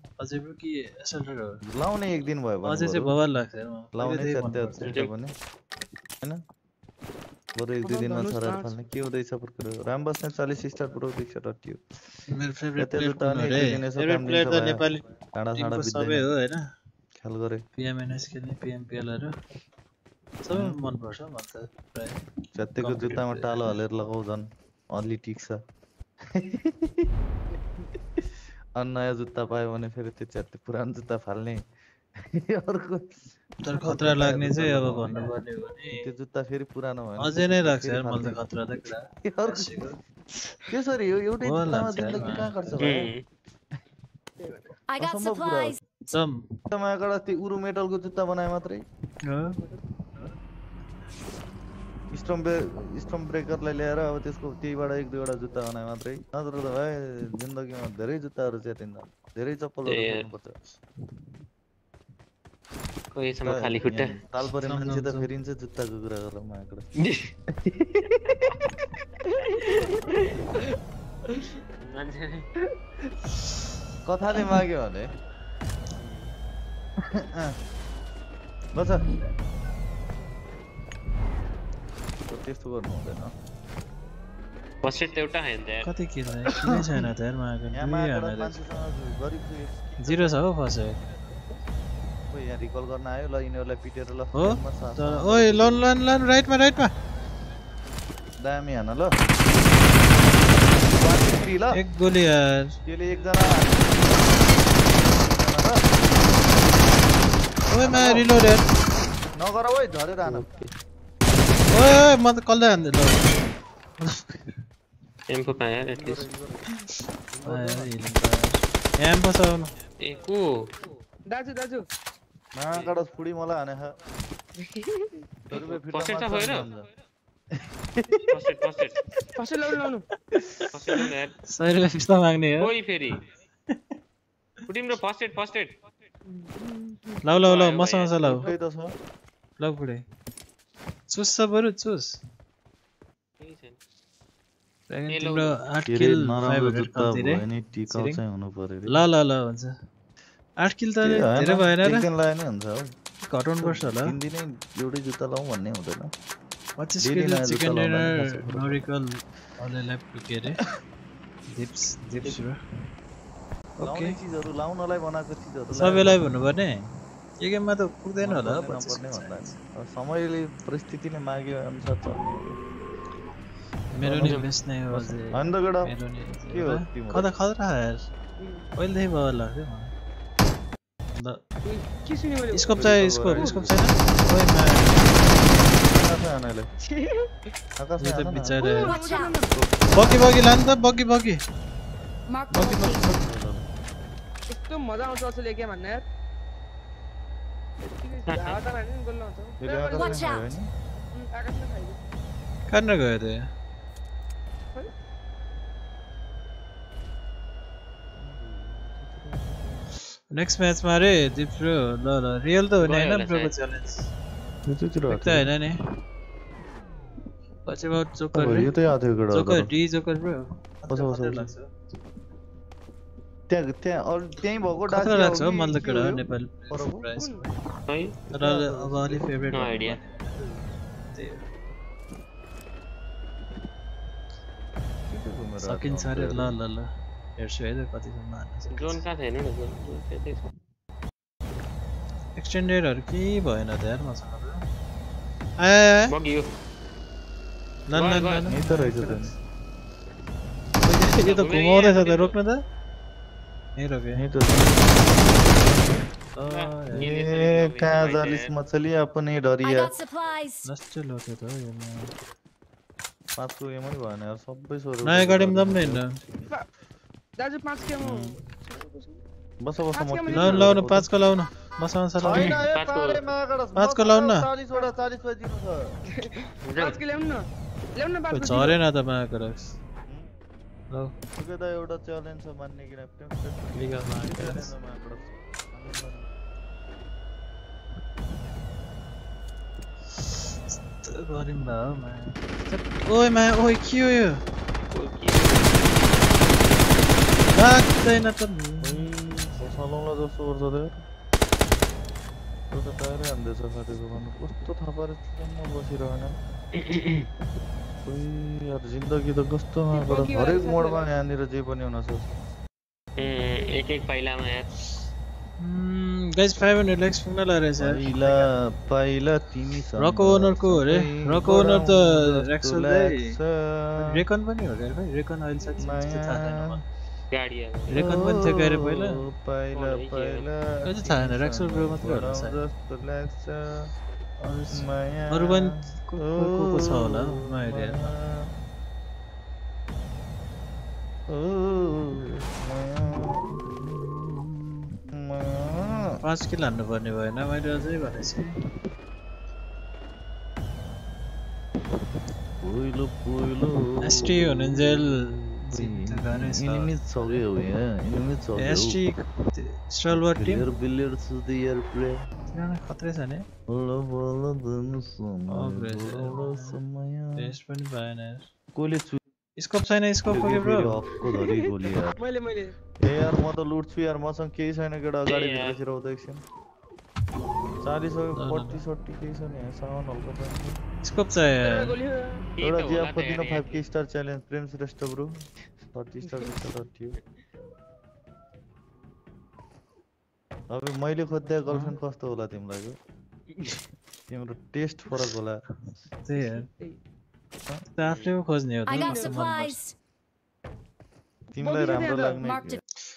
हुँ? अझै ब्रो कि एसएलआर लाउने एक दिन भयो भने अझै चाहिँ बवाल मन पर्छ। जुत्ता बरु एक दुई अब दिनमा धनुष छरेर पाँच। फाल्ने के हुँदैछ भर्खर राम बस्ने चालिस स्टार पुरो मेरो प्लेयर जुत्ता हो काम त। नेपाली साँडा सबै हो ख्याल पिएमएनएस खेल्ने पिएमपिएलहरू सबै मनपर्छ मलाई त प्रायः जुत्तामा टालो हालेर लगाउ झन् अलि टिक्छ नयाँ जुत्ता पायो भने फेरि त्यो च्यात्ते पुरानो जुत्ता फाल्ने अर्को तर खतरा लाग्ने चाहिँ अब भन्नुपर्ने हो भने त्यो जुत्ता फेरि पुरानो भयो अझै नै लाग्छ यार मलाई त। खतरा त कुरा। त्यसरी हो एउटै जुत्तामा जिन्दगी। कहाँ गर्छ जुत्तामा त्यो उरु मेटलको जुत्ता बनाए मात्रै हो। स्टम ब्रे स्टम ब्रेकरलाई ल्याएर अब त्यसको त्यहीबाट एक दुईवटा जुत्ता बनाए मात्रै नत्र त भाइ जिन्दगीमा धेरै जुत्ताहरू च्यातिन्छ धेरै चप्पलहरू ए। बोक्नुपर्छ कोहीसम्म खाली खुट्टा ताल परे सम्झाउँछ। मान्छे त फेरिन्छ जुत्ताको कुरा गरेर मान्छे कथाले माग्यो भने बस त्यस्तो गर्नु हुँदैन फर्स्ट त एउटा खायो नि त यार कति किल्ने किनै छैन त यार गरिब जिरो छ हो फर्स्ट खोइ यहाँ रिकल गर्न आयो ल यिनीहरूलाई पिटेर ल हो। ओइ लोन लोन लोन राइटमा राइटमा दामी हान ल एक गोली यार त्यसले एकजना ओए मैं रिलोड यार नगर ओइ झरेर आन ओए म त कल्लै हान्दै ल एम्पो पाएँ यार एटलिस्ट एम्पो छ ए को दाजु दाजु माकडस फुडी मलाई हाने छ होइन फर्स्ट एड फर्स्ट एड लाउ लाउ लाउ मसँग छ लाउ लाउ फुडै चुस छ बरु चुस। ल ल ल हुन्छ। आठ किल त धेरै भएन र। घटाउनु पर्छ होला एउटै जुत्ता लाउँ भन्ने हुँदैन। पच्चिस किल चिकन डिनर नरिकल अलेलाई के अरे डिप्स डिप्स ओके चिजहरू लाउनलाई बनाएको चिजहरू सबैलाई भन्नुपर्ने। यो गेममा त पुग्दैन होला नपर्ने पच्चिस नपर्ने भन्दा नि। अब समयले परिस्थितिले माग्यो अनुसार चल्ने हो। मेरो नि बेस्ट नै हो अझै होइन त केटा मेरो नि के हो तिम्रो? कता खतरा यार पहिलेदेखि भयो लाग्थ्यो मलाई ल के सुन्यो मैले स्कोप चाहियो स्कोप स्कोप छैन ओए मा आकाशमै हान अहिले। आकाशमै यो त न। बिचारा! बगी बगी लानु त बगी बगी बगी बगी. यस्तो मज़ा आउँछ जस्तो लेख्यो भन्ने यार त गयो त यो? नेक्स्ट म्याचमा रे दिप प्रो ल ल रियल त हो नि गयो होइन होला प्रोको सायद। च्यालेन्ज त्यतैतिर फेक त आएको होइन नि पछि अब थियो। जोकर यो त थियो केटा जोकर डी जोकर ब्रो बस, बस, त्यहाँ त्यहाँ अरू त्यहीँ भएको खतरा लाग्छ त हो यो? नेपाली? प्राइस है। तर अब अलि फेभरेट मेरो सकिन्छ अरे ल ल ल हेर्छु है त कतिसम्म हाल्न सकिन्छ जोन कहाँ छ हेर्नु जोन जोन त्यतै छ एक्सटेन्डेडहरू केही भएन त यार मसँग त आयो आयो, आयो बगी यो ल ल ल ल यहीँ त रहेछ त नि। यो त घुमाउँदैछ त रोक्नु त यहीँ रोक्यो यहीँ त ये कहाँ जालिस मछली अपने डरिया got supplies. लास्ट लोक्यो त हो यो म। पाँचको एमै भएन यार सबै सोह्र नयाँ गाडीमा जाऊँ न हिँड्न दाजु पाँच केमा बस बस पाँच म क्या किन्छु। लाउनु लाउनु पाँचको लाउनु मसँग छ छैन लाउनु ए, पाँचको- पारे मागडस, पाँचको मसँग लाउनु न। 40 वटा 40 वटा दिनु छ। पाँच के ल्याउनु न ल्याउनु न पाँच झरेन त माएको रक्स ल ठिकै त एउटा च्यालेन्ज छ मान्ने किन च्यालेन्ज गरिम भयो हौ मा ओए के? हो यो लाग्दैन त सलाउला जस्तो गर्छ त यार। एउटा टायरै हान्दैछ साथीको भन्नु कस्तो थाहा पारेर बसिरहेन यार जिन्दगी त कस्तो हरेक। मोडमा यहाँनिर जे पनि हुन सक्छ उम्, एक एक पाइलामा यार गाइस 500 लाइक्स पुग्न लागेछ यार पहिला पहिला तिमी रको ओनरको हो रे रको ओनर त रेक्सल रेकन पनि हो रे खै रेकन अहिले साथी थाहा छैन मलाई। गाडी रेकन पनि थियो गएर पहिला पहिला हो, पहिला चाहिँ थाहा छैन रेक्सल ब्रो मात्रै सायद जस्तो लाग्छ अरू पनि को छ होला पाँच किलो हान्नुपर्ने भएन मैले अझै भनेपछि पहिलो पहिलो एसटी हुनुहुन्छ Inimiz çalıyor ya. Inimiz çalıyor. SG Stalwart team. Bilir bilirsiz diğer bre. Yani katres hani. Allah bağladığını sonra. Abi. Olasın ya. Beş beni beğenir. Gol et. Scope छैन स्कोप खोल्यो ब्रो अफको धरि गोली यार मैले मैले ए यार म त लुट्छु यार मसँग केही छैन केटा अगाडि चालिस हो ल, ल, ल। फोर्टी सोर्टी केही छैन यहाँ सामान स्कोप हो। के एउटा त पदिनो यार फाइभ यहाँ। के स्टार च्यालेन्ज प्रेम श्रेष्ठ ब्रो। थर्टी स्टार थर्टी अब मैले खोज्दा गर्लफ्रेन्ड कस्तो होला तिमीलाई तिम्रो टेस्ट फरक होला। त्यही यार त खोज्ने हो. तिमीलाई राम्रो लाग्ने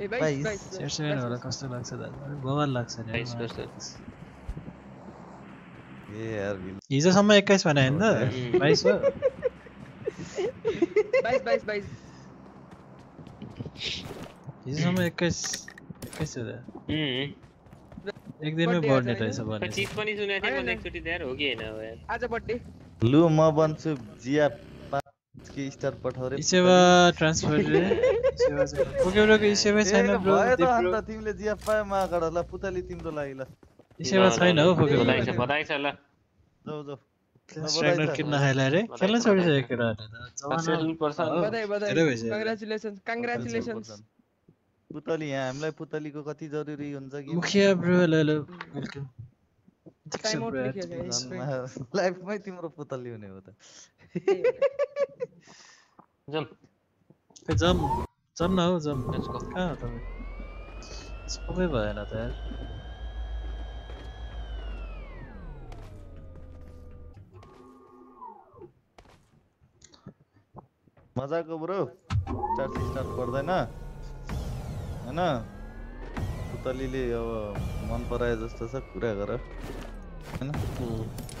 ए बाइस बाइस। बाइस सेयर सेभेन होला कस्तो लाग्छ दाजु बवाल लाग्छ नि बाइस अब। वर्ष। ए यार हिजोसम्म एक्काइस भने होइन त उम्। बाइस हो बाइस बाइस बाइस हिजोसम्म एक्काइस एक्काइस हो त एक दिनमै बर्थडे बढ्ने रहेछ? भने चिज पनि सुनेको थिएँ होइन, म एकचोटि त्यहाँ हो कि होइन अब यार। आज बर्थडे लु म बन्छु जिया के स्टार पठाउ रे इसेवा ट्रान्सफर रे। इसेवा कोही बेलाको इसेवा छैन ब्रो भयो त अन्त तिमीले जिया पाए मागड ल पुतली तिम्रो लागि ल। इसेवा छैन हो कोही बधाई छ बधाई छ ल। जाऊ जाऊ। स्ट्राइकर किन्न खाइला रे। खेल्न छोडिसक्यो केटाहरूले त। जवान। बधाई बधाई। कङ्ग्रेचुलेसन्स कङ्ग्रेचुलेसन्स पुतली यहाँ हामीलाई पुतलीको कति जरुरी हुन्छ कि? मुखिया ब्रो ल ल वेलकम लाइफमै तिम्रो पुतली हुने हो त खै जम जम न हौ जम. कहाँ हो तपाईँ सबै भएन त यार मजाको ब्रो स्टार स्टार पर्दैन होइन पुतलीले अब मन पराए जस्तो छ कुरा गर होइन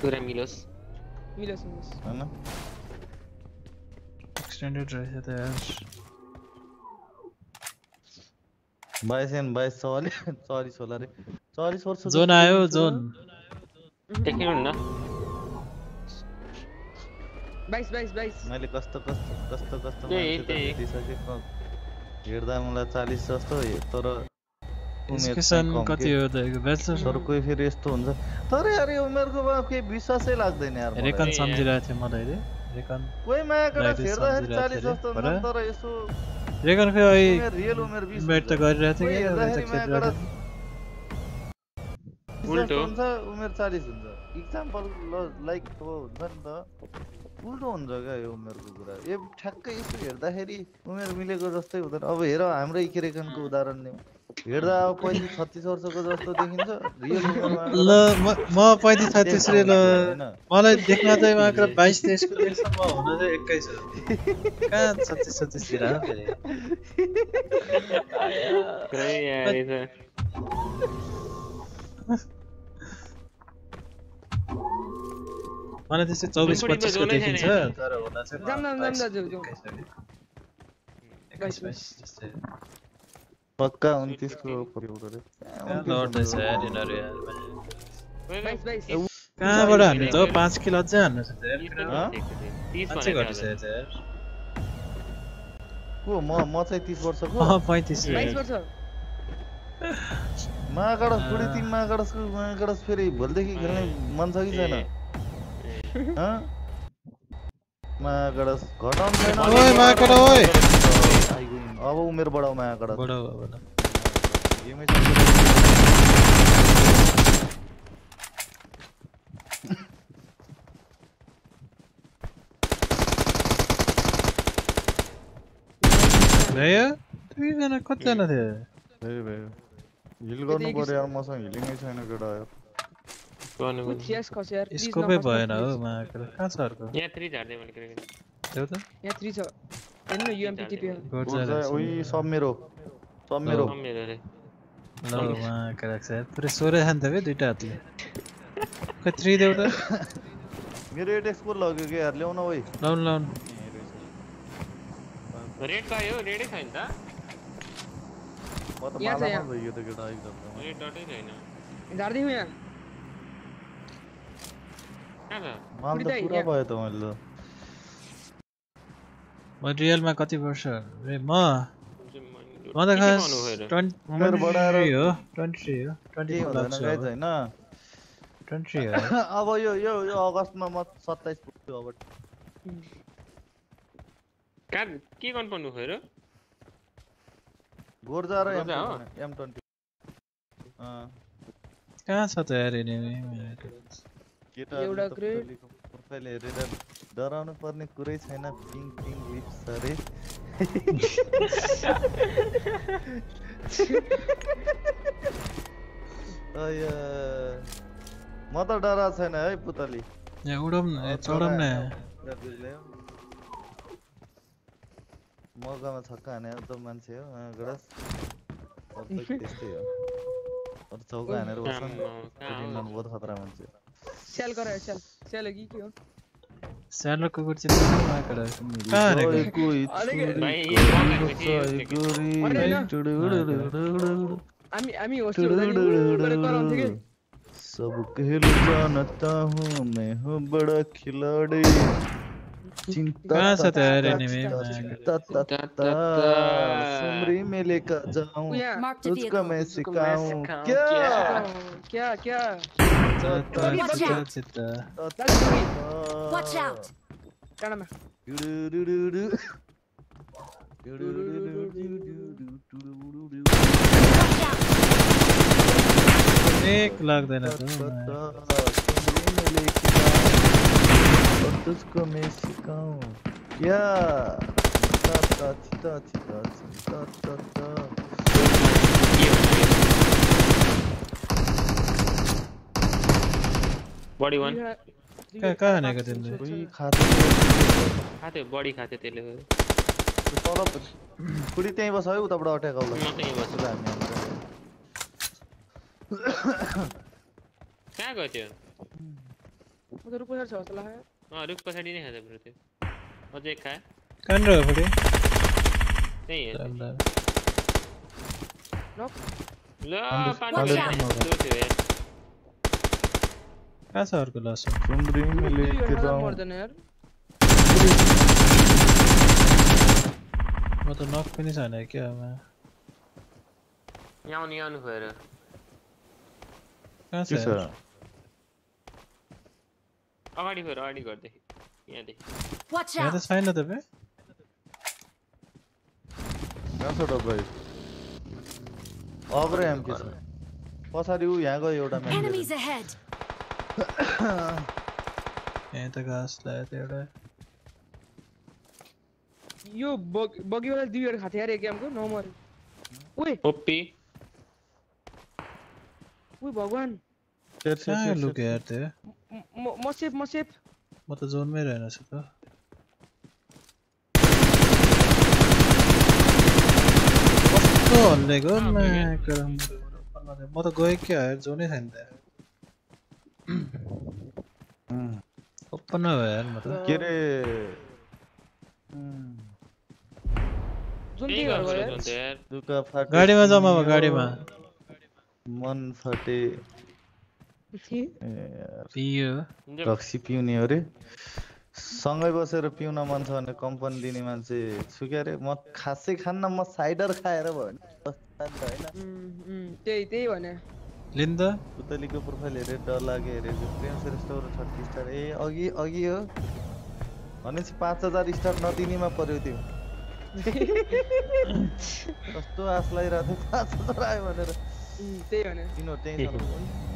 कुरा मिलोस् मिलोस् मिलोस् होइन एक्सटेन्डेड रहेछ त यार बाइस एन बाइस चौवालिस चालिस होला रे चालिस वर्ष जोन आयो। जोन देख्नु न बाइस बाइस बाइस मैले कस्तो कस्तो कस्तो कस्तो हेर्दा मलाई चालिस जस्तो तर कम कति हो त ब्याचलर तर कोही फेरि यस्तो हुन्छ तर यार यो उमेरको केही विश्वासै लाग्दैन यार रेकन ए, सम्झिरहेको थियो मलाई रे रेकन कोही दाइले हेर्दाखेरि सम्झिरहेको चालिस जस्तो हुन्छ तर यसो रेकन खै अहिले रियल उमेर बिस इन्भाइट त। गरिरहेको थियो कि खेलिरहेको उल्टो। हुन्छ उमेर चालिस हुन्छ इक्जाम्पल लाइक हुन्छ नि त उल्टो हुन्छ क्या यो उमेरको कुरा यो ठ्याक्कै यसो हेर्दाखेरि उमेर मिलेको जस्तै हुँदैन अब हेर हाम्रै केरेकनको उदाहरण लिउँ हेर्दा अब पैँतिस छत्तिस वर्षको जस्तो देखिन्छ। ल म- म पैँतिस छत्तिस रे ल। मलाई देख्न चाहिँ मात्र बाइस तेइसको देख्छ म हुन चाहिँ एक्काइस हो। कहाँ छत्तिस छत्तिसतिर मलाई त्यस्तै चौबिस पच्चिसको देखिन्छ। तर हुन चाहिँ पक्का 29 को ऊपर हो गरे लड्दै छ यार यिनीहरु यार कहाँबाट हान्नु त 5 किलो अझै हान्नु छ यार 30 घटेछ यार को म म चाहिँ 30 वर्षको अ 35 22 वर्ष महागडस बुढी तिमी महागडसको महागडस फेरि भोलिदेखि खेल्ने मन छ कि छैन महागडस घटाउनु छैन ओइ महागड ओइ ओए अब उमेर बढाउ महागडस बडो बडो गेमै सक्दैन। भयो दुईजना कतिजना थियो त्यही भयो हिल गर्नु पर्यो यार मसँग हिलिङै छैन केटा यार गर्नु गर्नु। उठियास खस यार please स्कोपै नखस् न, भएन हो please। महाकाल कहाँ छ अर्को यहाँ थ्री झार्दै मैले क्रिकेट देऊ त यहाँ थ्री छ हेर्नु युएमपी टिप्यो गोड चाहिँ उही सब मेरो सब मेरो हो। मेरो अरे ल महाकाल राख्छ यार पुरै सोह्र खान थियो क्या दुइटा हातले थ्री देऊ त मेरो एट एक्सपो लग्यो कि यार ल्याउन ओइ लाउनु लाउनु रेड पायो रेडै छैन त म त यहाँ यहाँ। भइयो त केटा एकदम रेड डटै छैन झार्दै यहाँ कहाँ छ माल त पुरै पुरा यहाँ। भयो त मैले Material मा कति वर्ष? रे म? म त खास 20 23 हो। 23 हो। 23 हुँदैन गाइज़ हैन 23 हो। अब यो यो अगस्टमा म 27 पुग्छु अब। कार के गर्नु पर्नु खोइ र गोर्जा र एम 20 अ। कहाँ छ त यार एनिमी एउटा क्रेट प्रोफ़ाइल हेरेर डराउनु पर्ने कुरै छैन पिङ पिङ लिप्स अरे अय म त डरा छैन है पुतली यहाँ उडौँ न ए, चढौँ न मौकामा छक्का हाने त मान्छे हो गडस त त्यस्तै हो अरू चौका हानेर बस्छ? बहुत खतरा मान्छे सेल करो सेल सेल की क्यों सेल को कुछ नहीं करा कर कहाँ रह गए कोई भाई ये कौन है আমি আমি सब खेल जानता हूँ मैं हूँ बड़ा खिलाड़ी। चिंता सुमरी में लेकर जाऊँ उसको मैं सिखाऊं क्या क्या क्या Watch out! एक लाख देना था और तुझको मैं सिखाऊं। क्या? ता ता ता ता ता ता ता बॉडी वन। क्या क्या आने का तेरे कोई खाते खाते बॉडी खाते तेरे तल कुडी त्यहीँ बस है उताबाट अट्याक आउला म त्यहीँ बस्छु हामी कहाँ गयो त्यो उनीहरू पुगेर छ जस्तो लाग्यो हाँ रुक पर नहीं है ब्रो ते। और देखा है। कर रहे हो बड़े नहीं है नॉक ला पानी दो थे यार कैसा और क्लास तुम ड्रीम में लेके जाओ। मोर देन यार मैं तो नॉक पे नहीं जाना है क्या मैं यान यान हुए रे कैसा अगाडी फेर अगाडी घरदेखि यहाँदेखि। यहाँ त छैन तपाईँ कहाँ छ तपाईँ अग्रो एमके छ। पछाडि ऊ यहाँ गयो एउटा यहाँ त घाँस लगायो त्यो एउटा। यो बगी बगीवाला दुईवटा खाएको थियो अरे गेमको नम्बर ओए ओपी ओए भगवान। उही लुक यार थियो मोसिफ मोसिफ मतलब जोन में रहना सकता तो अन्ने को मैं करम म त गए क्या यार जोनै छैन त ओपन हो यार म त के रे जुन दियो यार। दुका फाटे गाडीमा जम्मा भयो गाडीमा मन फटे। रक्सी पिउने हो रे सँगै बसेर पिउन मन छ भने कम्पनी दिने मान्छे छु क्या अरे म खासै खान्न म साइडर खाएर भयो भने। पुतलीको प्रोफाइल हेरेर डर लाग्यो हेरेको। प्रेम श्रेष्ठ र छत्तिस स्टार। ए अघि अघि हो। भनेपछि पाँच हजार स्टार नदिनेमा पर्यो त्यो। कस्तो आश लगाइरहेको थियो पाँच हजार आयो भनेर। त्यही भने।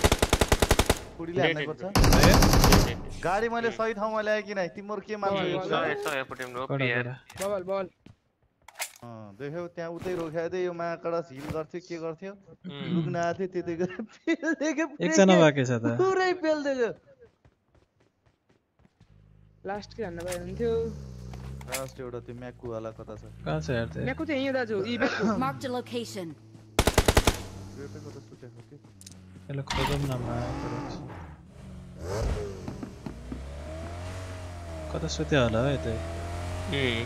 खुडीले हान्नै पर्छ है? गाडी मैले सही ठाउँमा ल्याएँ कि नै तिम्रो के मान्छे बल, यो बल, कुरा? बल। सय एफोटिम कडा, ओप्पी यार कडा। बल बल अँ, देख्यौ त्यहाँ उतै रोक्याइदियो यो महाकडा हिल गर्थ्यो के गर्थ्यो लुक्न आएको थियो त्यति गरेर एकजना बाँकी छ त पुरै पेल्देको लास्ट के हान्न पाए हुन्थ्यो लास्ट एउटा त्यो म्याकुवाला कता छ कहाँ छ यार त्यो यहाँको चाहिँ यहीँ दाजु यी Marked a location. Te lo codo una macro. Cosa sweteala evet. İyi.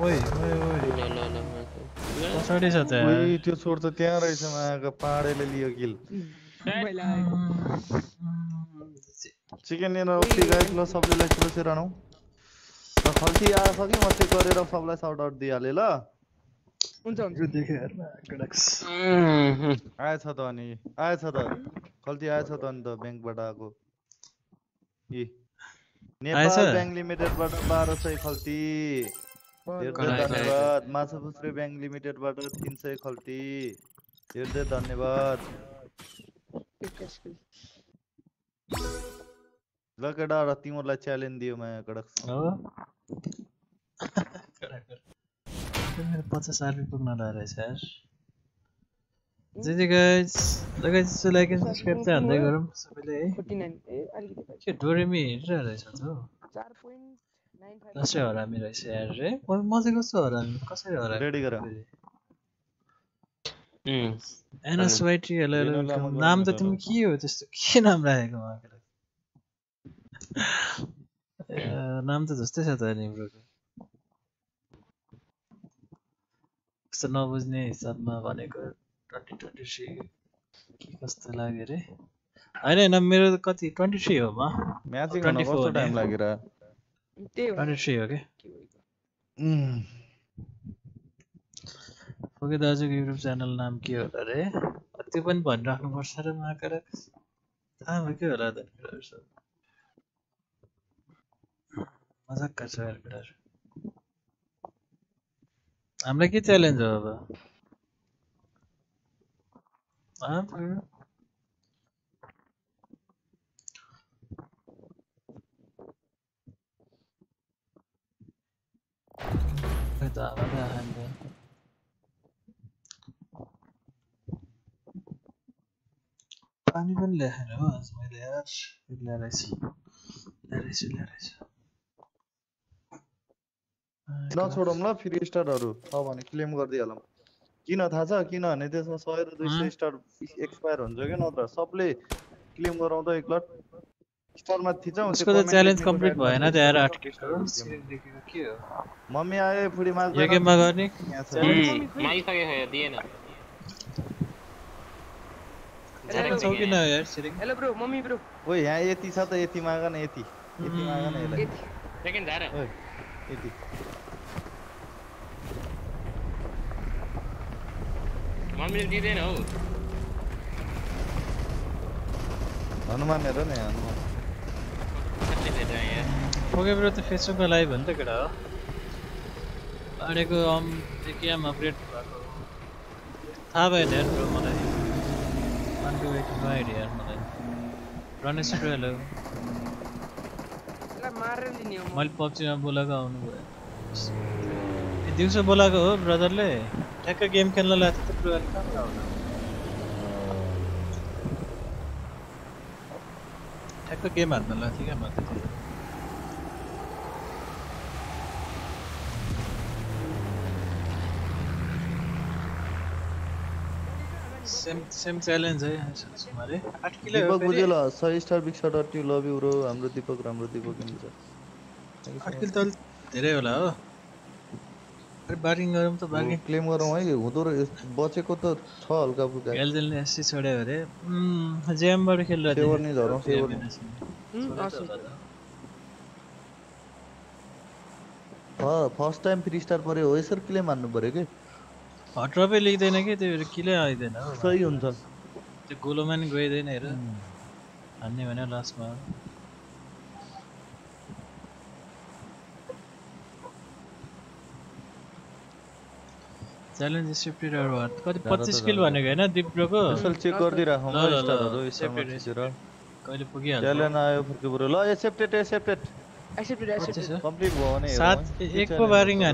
ओइ ओइ ओइ। पछाडि छ त यार उही त्यो छोड त त्यहाँ रहेछ मायाको पाडेले लियो किल। चिकन लिएर अस्ति गाइस ल सबले लाइक बसेर आउँ ल खल्ती म चेक गरेर सबलाई साउट आउट दिइहालेँ ल। हुन्छ हुन्छ। उम्, आएछ त अनि आएछ त। खल्ती आएछ त अनि त ब्याङ्कबाट आएको। इ नेपाल? ब्याङ्क लिमिटेडबाट बाह्र सय खल्ती धन्यवाद माछा पुस्रे ब्याङ्क लिमिटेडबाट तिन सय खल्टी हेर्दै धन्यवाद। ल केटा र तिमीहरूलाई च्यालेन्ज दियो माया कडक। पचास आरपी पुग्न ल यार। जे जे गाइस ल guys so like and subscribe चाहिँ हान्दै गरौँ सबैले है। के डोरेमी हेरिरहेको रहेछ त 4.2 कसै हरामी रहेछ यार रे म चाहिँ कस्तो हरामी कसरी हरामी रेडी गर एनएस वाइटी हेलो। नाम त तिमी के हो त्यस्तो के नाम राखेको उहाँको नाम त जस्तै छ त निम्रोको कस्तो नबुझ्ने हिसाबमा भनेको ट्वेन्टी ट्वेन्टी थ्री के कस्तो लाग्यो अरे होइन होइन मेरो कति ट्वेन्टी थ्री हो म म्याचिङ गर्न 24 कस्तो ने? टाइम लागेर त्यही हो कि ओके दाजुको युट्युब च्यानल नाम के होला रे त्यो पनि भनिराख्नुपर्छ र महाकार थाहा के होला त केटाहरू सब मजाक गर्छ यार केटाहरू हामीलाई के च्यालेन्ज हो अब आएन त। पानी पनि ल्याएन हो आज मैले ल्याएर ल्याएर आएछु नछोडौँ ल फ्री स्टारहरू छ भने क्लेम गरिदिइहालौँ किन थाहा छ किनभने त्यसमा सय र दुई सय? स्टार एक्सपायर हुन्छ क्या नत्र सबले क्लेम गराउँदा एकलट स्टारमा थिचौँ उसको त च्यालेन्ज कम्प्लिट भएन त यार आठ के मम्मी आयो फुडी माग यो गेममा गर्ने? दिएन। च्यालेन्ज हो कि न यार सिरिङ हेलो ब्रो मम्मी ब्रो ओ यहाँ यति छ त यति माग न यति। यति माग न यसलाई। यति। सेकेन्ड झार। ओइ यति। मम्मीले दिँदैन हौ। हनुमान हेर न हनुमान। ओके ब्रो त फेसबुकमा लाइभ हो नि त केटा हो अडेको अम केएम अपडेट भएको थाहा भएन यार ब्रो मलाई वान टू एट फाइभ यार मलाई रनेश ब्रो हेलो मैले पब्जीमा बोलाएको भयो ए, दिउँसो बोलाएको हो ब्रदरले ठ्याक्क गेम खेल्न लाग्थ्यो त ब्रो अहिले कहाँ ठ्याक्क गेम हान्न लाग्थ्यो क्या म त त्यति सेम सेम च्यालेन्ज है सुमारे आठ किलो हो दिपक। बुझेल सय स्टार बिग अट यु लभ यु ब्रो हाम्रो दिपक राम्रो दिपक हुन्छ आठ किलो त धेरै होला हो अरे बार्गिङ गरौँ त बार्गिङ क्लेम गरौँ है हुँदो रहेछ बचेको त छ हल्का फुल्का। एलजेलले एससी छोड्यो अरे। जेएमबाट खेलेर सेवर नि झरौँ, सेवर। फर्स्ट टाइम फ्री स्टार पऱ्यो हो यसरी क्लेम हान्नु पऱ्यो कि? हट्रपै लेख्दैन कि त्यो भएर किलै आइदिएन हो सही हुन्छ। त्यो गोलोमा नि गइँदैन हेर। हान्ने भने लास्टमा। च्यालेन्ज स्क्रिप्टेड कति 25 किल भनेको हैन दिप्रोको चेक गर्दै कहिले पुगिहाल्छ? पो बारिङ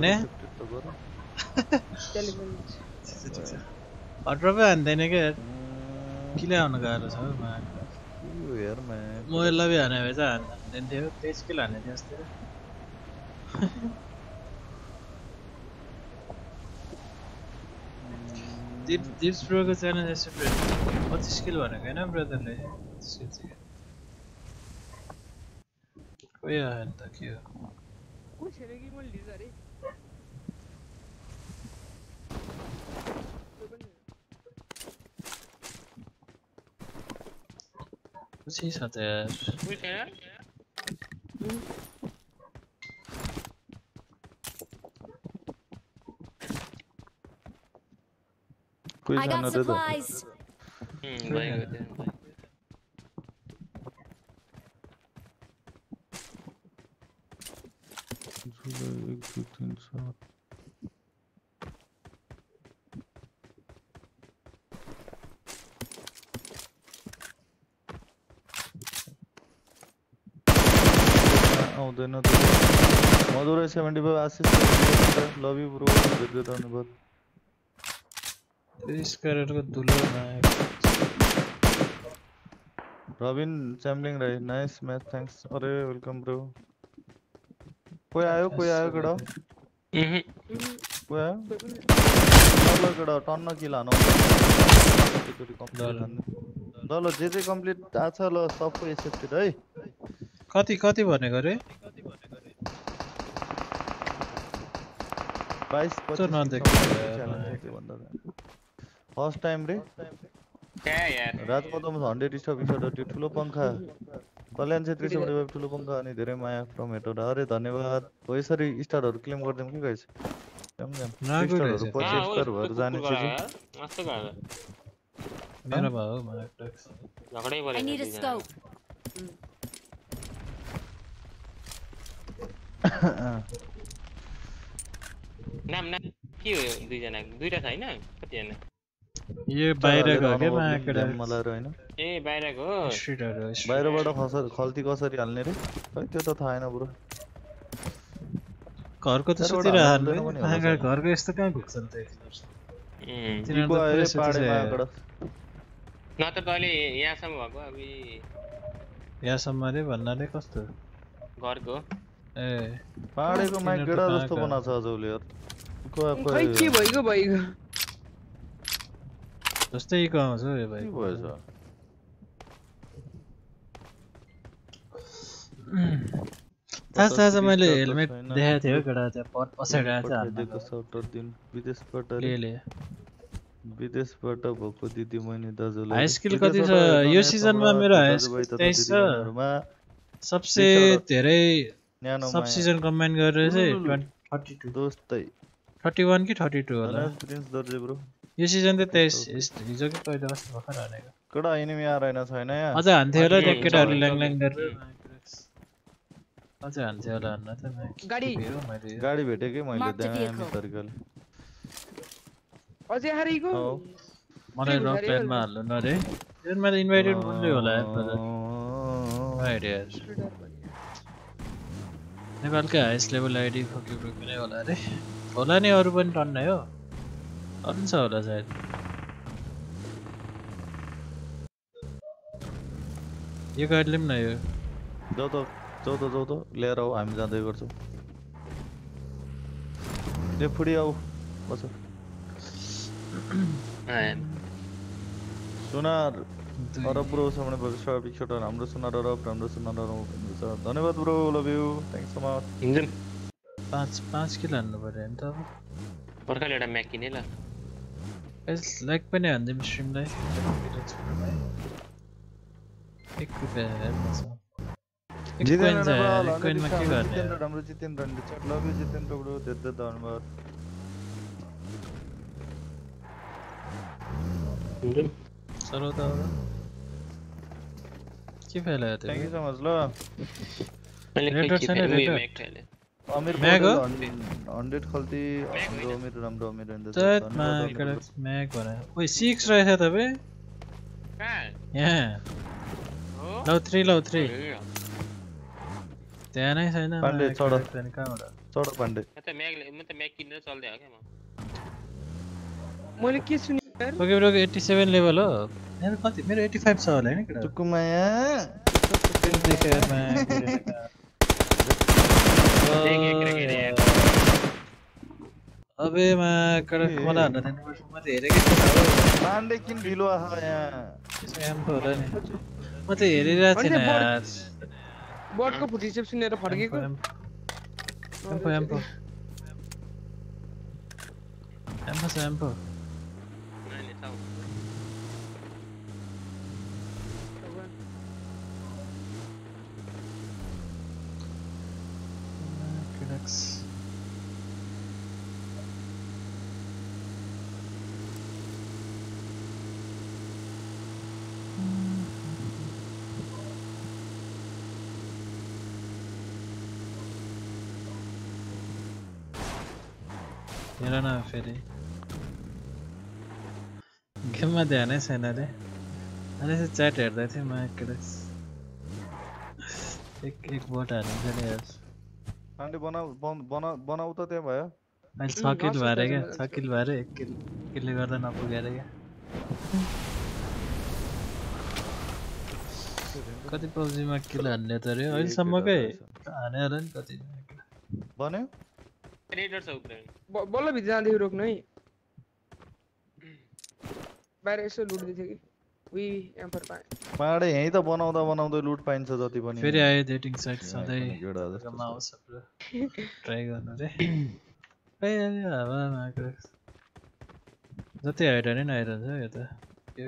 हान्दैन के? किन आउन गाह्रो छ म यसलाई हाने भए चाहिँ हान्दैन थियो तेइस किल थियो दिप दिप्स ब्रोको च्यालेन्ज एक्सेप्टेड पच्चिस किलो भनेको होइन ब्रदरले पच्चिस किलो चाहिँ खोइ आयो नि त के हो कोही छैन कि मैले लिन्छ अरे कोही पनि छैन। खुसी छ त यार। कोही छैन I got supplies. थियो जुलाई एक दुई तिन चार आउँदैन त मधुरै सेभेन्टी फाइभ आशिष लभ यु ब्रो धेरै धेरै धन्यवाद स्कारको धुलो नआएको Rabin Chamling Rai nice match thanks अरे वेलकम ब्रो। कोही आयो कोही आयो केटा उहुँ, कोही आयो? कोही पनि छैन। ल केटा टन्न किल हानौ एकचोटि complete ल, ल। जे जे कम्प्लिट आएको छ ल सबको एक्सेप्टेड है कति कति भनेको रे बाइस नदेखेको फ़र्स्ट टाइम रे। क्या यार? राज पदम हन्ड्रेड स्टप स्टप त्यो ठुलो पङ्खा कल्याण छेत्री सेभेन्टी फाइभ ठुलो पङ्खा अनि धेरै माया फ्रम हेटोडा अरे धन्यवाद। हो यसरी स्टारहरू क्लेम गरिदिउँ कि गाइस स्टारहरू। पछि कहाँ स्टार यस्तो भएर जाने गरायो? मस्तो गयो मेरो भयो हौ मलाई ट्याक्स। झगडै I परेको need a दुईजना। नाम नाम के हो? दुईजना दुईटा छ होइन कतिजना यो बाहिरको हो क्या मायाकेटा मलाई होइन ए बाहिरको हो स्ट्रिटहरू बाहिरबाट खस खल्ती कसरी हाल्ने रे। खै त्यो त थाहा छैन ब्रो। घरको त सुतिर हाल्नु सायद। घरको यस्तो कहाँ घुक्छन् त तिनीहरू त सुतिसकेको। मायाबाट नत्र त अहिले यहाँसम्म भएको अब यहाँसम्म रे भन्नाले कस्तो घरको ए माइक तिनीहरू त जस्तो कहाँ? बनाएको छ आज उसले यार। के भइगयो भइगयो जस्तै इको आउँछ हौ यो भाइ के भएछ थाहा छ आज मैले हेलमेट। देखाएको थियो केटा त्यहाँ प- पछाडि आएको थियो पठाइदिएको हातमा। सटर दिन विदेशबाट विदेशबाट भएको दिदी बहिनी दाजुलाई हाई। स्किल कति छ? यो सिजनमा मेरो हाई स्किल 23 छ। सबसे धेरै सब सिजन कम्बाइन गरेर चाहिँ। थर्टी टू दोस्तै थर्टी वान कि थर्टी टू होला प्रिन्स दर्जे ब्रो यो सिजन त तेइस हिजो कि पहिलो कस्तो भर्खर हानेको कडा एनिमी आ रहेन छैन यहाँ अझ हान्थ्यो होला त्यहाँ केटाहरू। ल्याङ ल्याङ गरेर अझै हान्थ्यो होला हान्न त गाडी। के मैले। गाडी भेटेकै मैले दामी. तरिकाले अझै हारेको। मलाई रक ल्यान्डमा हाल्नु न रे ट्रेनमा त इन्भाइटेड बोल्दै होला यार नेपालकै हाइस्ट लेभल आइडी फकिब्रो नै होला अरे होला नि अरू पनि टन्नै हो अरू पनि छ होला सायद यो गाडीले पनि न यो जाऊ त जाऊ त जाऊ त लिएर आऊ हामी जाँदै गर्छौँ ए फुडी आऊ बस। सुनार। अरब ब्रो सामने भएको छ पिक्चर राम्रो सुनार अरब राम्रो सुनार अरब धन्यवाद ब्रो लभ यु थ्याङ्क्स सो मच हिँड्छौँ पाँच पाँच किलो हान्नु पऱ्यो नि त अब भर्खर एउटा म्याक किने ल? पनि हानिदिउँ स्ट्रिमलाई एक रुपियाँ हेर्नुहोस् एक कोइन यार, एक कोइनमा के गर्ने जितेन्द्र राम्रो जितेन्द्र लभ यु जितेन्द्र ब्रो धेरै धेरै धन्यवाद हिँड्छौँ चलो त के फाइला हो थ्याङ्क यू सो मच ल मैले Red खै dot छैन, चिपेँ, अमिर म्याग हो? हन्ड्रेड खल्ती होइन। अमिर राम्रो अमिर हुँदैछ चैतमा धन्यवाद एकवटा अमिर ब्रो। म्याग भने ओइ सिक्स रहेछ तपाईँ कहाँ? यहाँ हो? लौ थ्री लौ थ्री ए, त्यहाँ नै छैन पाण्डे, म्याग चढ। राख्दा नि कहाँबाट चढ पाण्डे म त म्याक म त म्याक किनेर चल्दै क्या म मैले के सुने यार ओके ब्रोको एट्टी सेभेन लेभल हो मेरो कति मेरो एट्टी फाइभ छ होला होइन केटा टुकुमाया देखेर म्याग देखेको रे के रे यार। अबे मा कडक ए। मलाई हान्न दिनुपर्छ म त हेरेकै थिएन हो किन ढिलो आह यहाँ त्यसमा एम्पो होला नि म त हेरिरहेको थिएन यार। बटको फुटिसेप सुनेर फर्केको एम्पो एम्पो एम्पो एम्पो नानी छ कडक्स हेर न फेरि गेममा ध्यानै छैन रे अहिले चाहिँ च्याट हेर्दै थिएँ म कडक्स एक एक बोट हालिन्छ नि यार। पाण्डे बनाऊ बन- बनाऊ बनाऊ त त्यहाँ भयो अहिले छ किल भएर क्या। छ किल भएर एक किल किलले गर्दा नपुगेर क्या? कति पब्जीमा किल हान्ने त रे अहिलेसम्मकै हाने होला नि कति बन्यो रेडर छ उब्रे ब- बल्ल भित्र जाँदाखेरि रोक्नु है बाहिर यसो लुट्दै थियो कि उही एम्पर पाएँ पाहाडे यहीँ त बनाउँदा बनाउँदै लुट पाइन्छ जति पनि फेरि आयो डेटिङ साइट सधैँ। आउँछ ट्राई गर्नु रे हावामा आएको जति हाइट हाने आइरहन्छ यो त।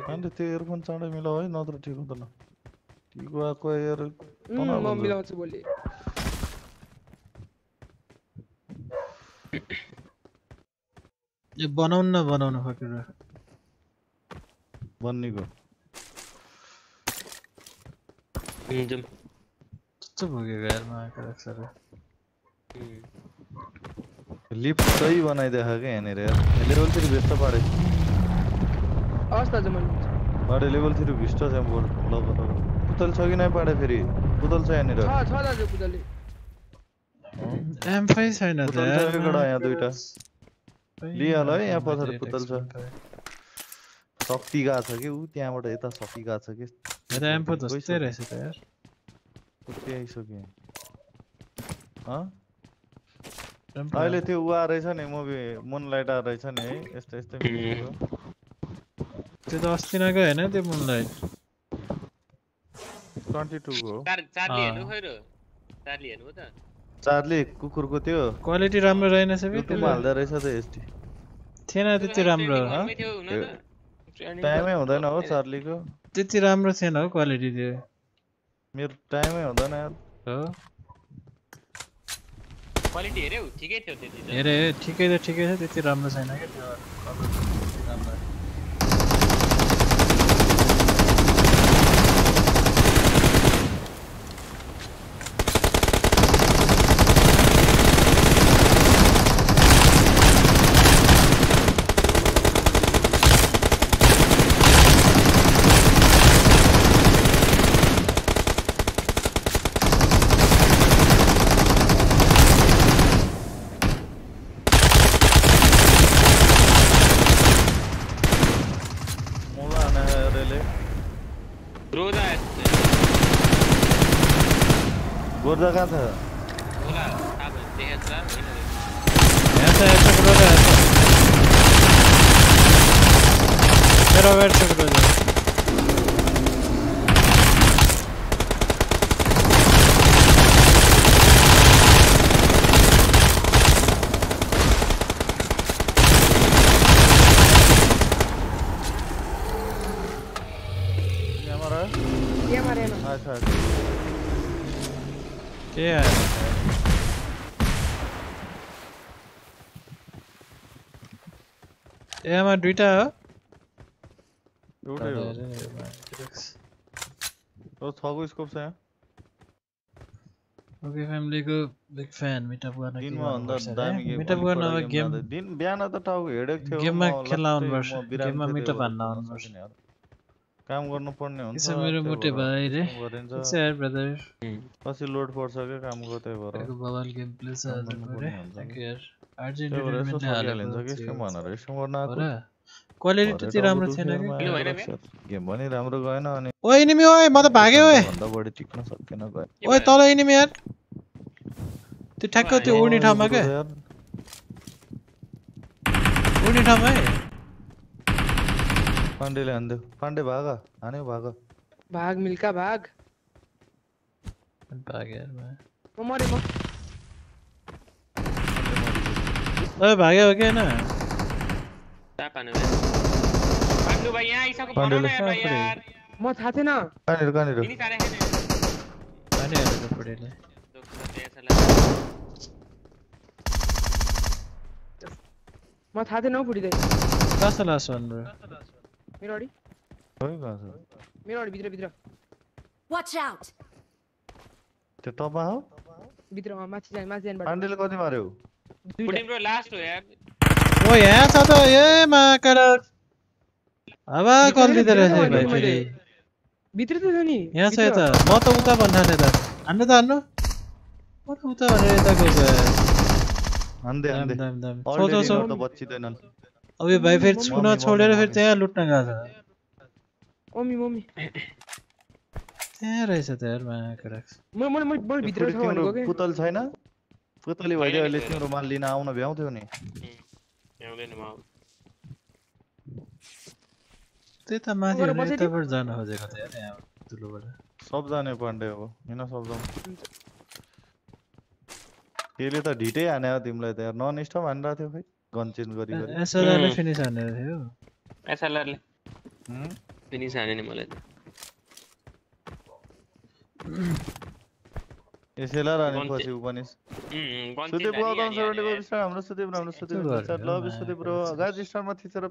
पाण्डे त्यो इयरफोन चाँडै मिलाऊ है नत्र ठिक हुँदैन ठिक भएको एयर म। मिलाउँछु भोलि यो बनाउनु न बनाउनु फकेर बन्नीको जाउँ कस्तो पुगेको यारमा आएको अक्सर लिफ्ट सही बनाइदिएको क्या यहाँनिर यार लेभल थ्री भेस्ट पाडे दाजु मैले पाडे लेभल थ्री भिस्ट छ बोर्ड ल ल ल पुतल छ कि नै पाडे फेरि पुतल छ यहाँनिर छ छ दाजु पुजले एम्फै छैन त पुतल छ यार, एकवटा यहाँ दुइटा है, यहाँ पछाडि पुतल छ। शक्ति गएको छ कि ऊ? त्यहाँबाट यता शक्ति गएको छ कि? जस्तै रहेछ त यार। आइसक्यो। अहिले त्यो आएर रहेछ नि मुभी मुन लाइट आएर रहेछ नि है? यस्तो यस्तै। त्यो त अस्ति नगयो होइन त्यो मुनलाइट 22 को हो। चार चार्ली अँ। हेर्नु खै र? चार्ली हेर्नु त। चार्ली कुकुरको त्यो क्वालिटी राम्रो रहेनछ बे युट्युबमा हाल्दा रहेछ त एसटी थिएन त्यति राम्रो टाइमै हुँदैन हो चार्लीको त्यति राम्रो थिएन हो क्वालिटी त्यो। मेरो टाइमै हुँदैन यार। हो? क्वालिटी हेऱ्यौ ठिकै थियो त्यति त। हेरे ठिकै त ठिकै छ त्यति राम्रो छैन क्या त्यो। राम्रो Giữa हो हो ओ छको स्कोप छ यहाँ ओके फ्यामिलीको बिग फ्यान मिटअप गर्न के दिनमा भन्दा दामी? गेम मिटअप गर्न अब गेम दिन बिहान त टाउको हेडेक थियो गेममा म खेल्न। म बिरामी गेममा त्यही हान्न। सकिनँ यार। काम गर्नुपर्ने हुन्छ त्यसो मेरो मोटे भाइ रे यार ब्रदर पछि लोड पर्छ क्या कामको त्यही भएर बवाल गेम प्ले छ आज थ्याङ्क यू यार कि क्वालिटी भरे राम्रो थिएन कि। गेम पनि राम्रो गएन अनि ओइ एनिमी ओइ म त भागेँ ओइ भन्दा बढी टिक्न सकेन गयो के तल एनिमी यार त्यो ठ्याक्क त्यो उड्ने ठाउँमा यार कुनै ठाउँमा है पाण्डेले हानिदियो पाण्डे भाग हान्यो भाग भाग मिल्का भाग भाग्यो यार मैं म मरे म ओए भाग्यो हो कि होइन कहाँ पाने भाई पांडु भाई यहाँ आइसक्यो भन पाण्डुले न यार। भाइ कहाँ पऱ्यो? यार म थाहा थिएन कहाँनिर कहाँनिर सारे हैं। हालेको पढेले तो तो ऐसा लगा म थाहा थिएन हौ फुटिँदै कस्तो लास्ट वान ब्रो मेरो अगाडि खोइ कहाँ छ मेरो अगाडि भित्र भित्र। Watch out! त्यो टपमा हो भित्र माथि जाने माथि जाने बाटो पाण्डेले कति मार्यो ओ यहाँ छ त ए माकाड हावा कल्दिँदो रहेछ भाइ फेरि भित्र त छ नि यहाँ छ यता म त उता भन्नु थालेँ त हान्नु त हान्नु म त उता भनेर यता गएको अब यो भाइ फेरि छुन छोडेर फेरि त्यहाँ लुट्न गएको छ मम्मी मम्मी त्यहाँ त यार भित्र छैन पुतली भइदियो छैन नि अहिले मेरो। तिम्रो माल लिन आउन भ्याउँथ्यो नि आउँदैन म त्यही त माथि गएर भने बसाइदिउँ? यताबाट जान खोजेको त यार यहाँ तुलोबाट सबजना पाण्डे अब किन सक्छौ त्यसले त ढिटै हाने हो तिमीलाई त यार नन स्टप हानिरहेको थियो खै गन चेन्ज गरी गरी एसएलआरले उम्. फिनिस हानेर थियो एसएलआरले हुँ? फिनिस हाने नि मलाई त एसएलआर अनि पछि उपनिस सुदीप ब्रो गम 75 स्टार हाम्रो सुदीप हाम्रो सुदीप स्टार ल सुदीप ब्रो गाज स्टारमा थिचेर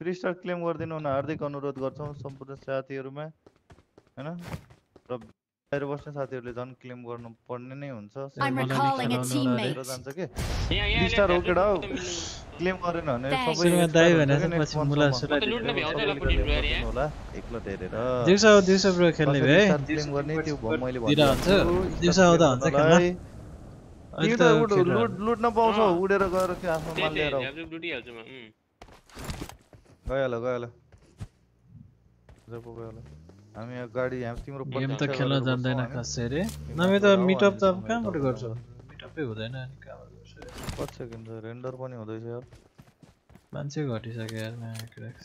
फ्री स्टार क्लेम गरिदिनु हुन हार्दिक अनुरोध गर्छौँ सम्पूर्ण साथीहरूमा हैन र बाहिर बस्ने साथीहरूले झन् क्लेम गर्नु पर्ने नै हुन्छ। क्लेम गरेन भने होला लुट्न पाउँछ उडेर गएर आफ्नो माल लिएर गइहाल गइहाल गइहाल हामी यहाँ गाडी यहाँ तिम्रो गेम त खेल्न जान्दैन हामी। खासै तिमीलाई नभए त मिटअप त हामी कहाँबाट गर्छौ। मिटअपै हुँदैन अनि कहाँबाट गर्छ यार? कति सेकेन्ड छ रेन्डर पनि हुँदैछ यार। मान्छे घटिसक्यो यार म्याक्रेक्स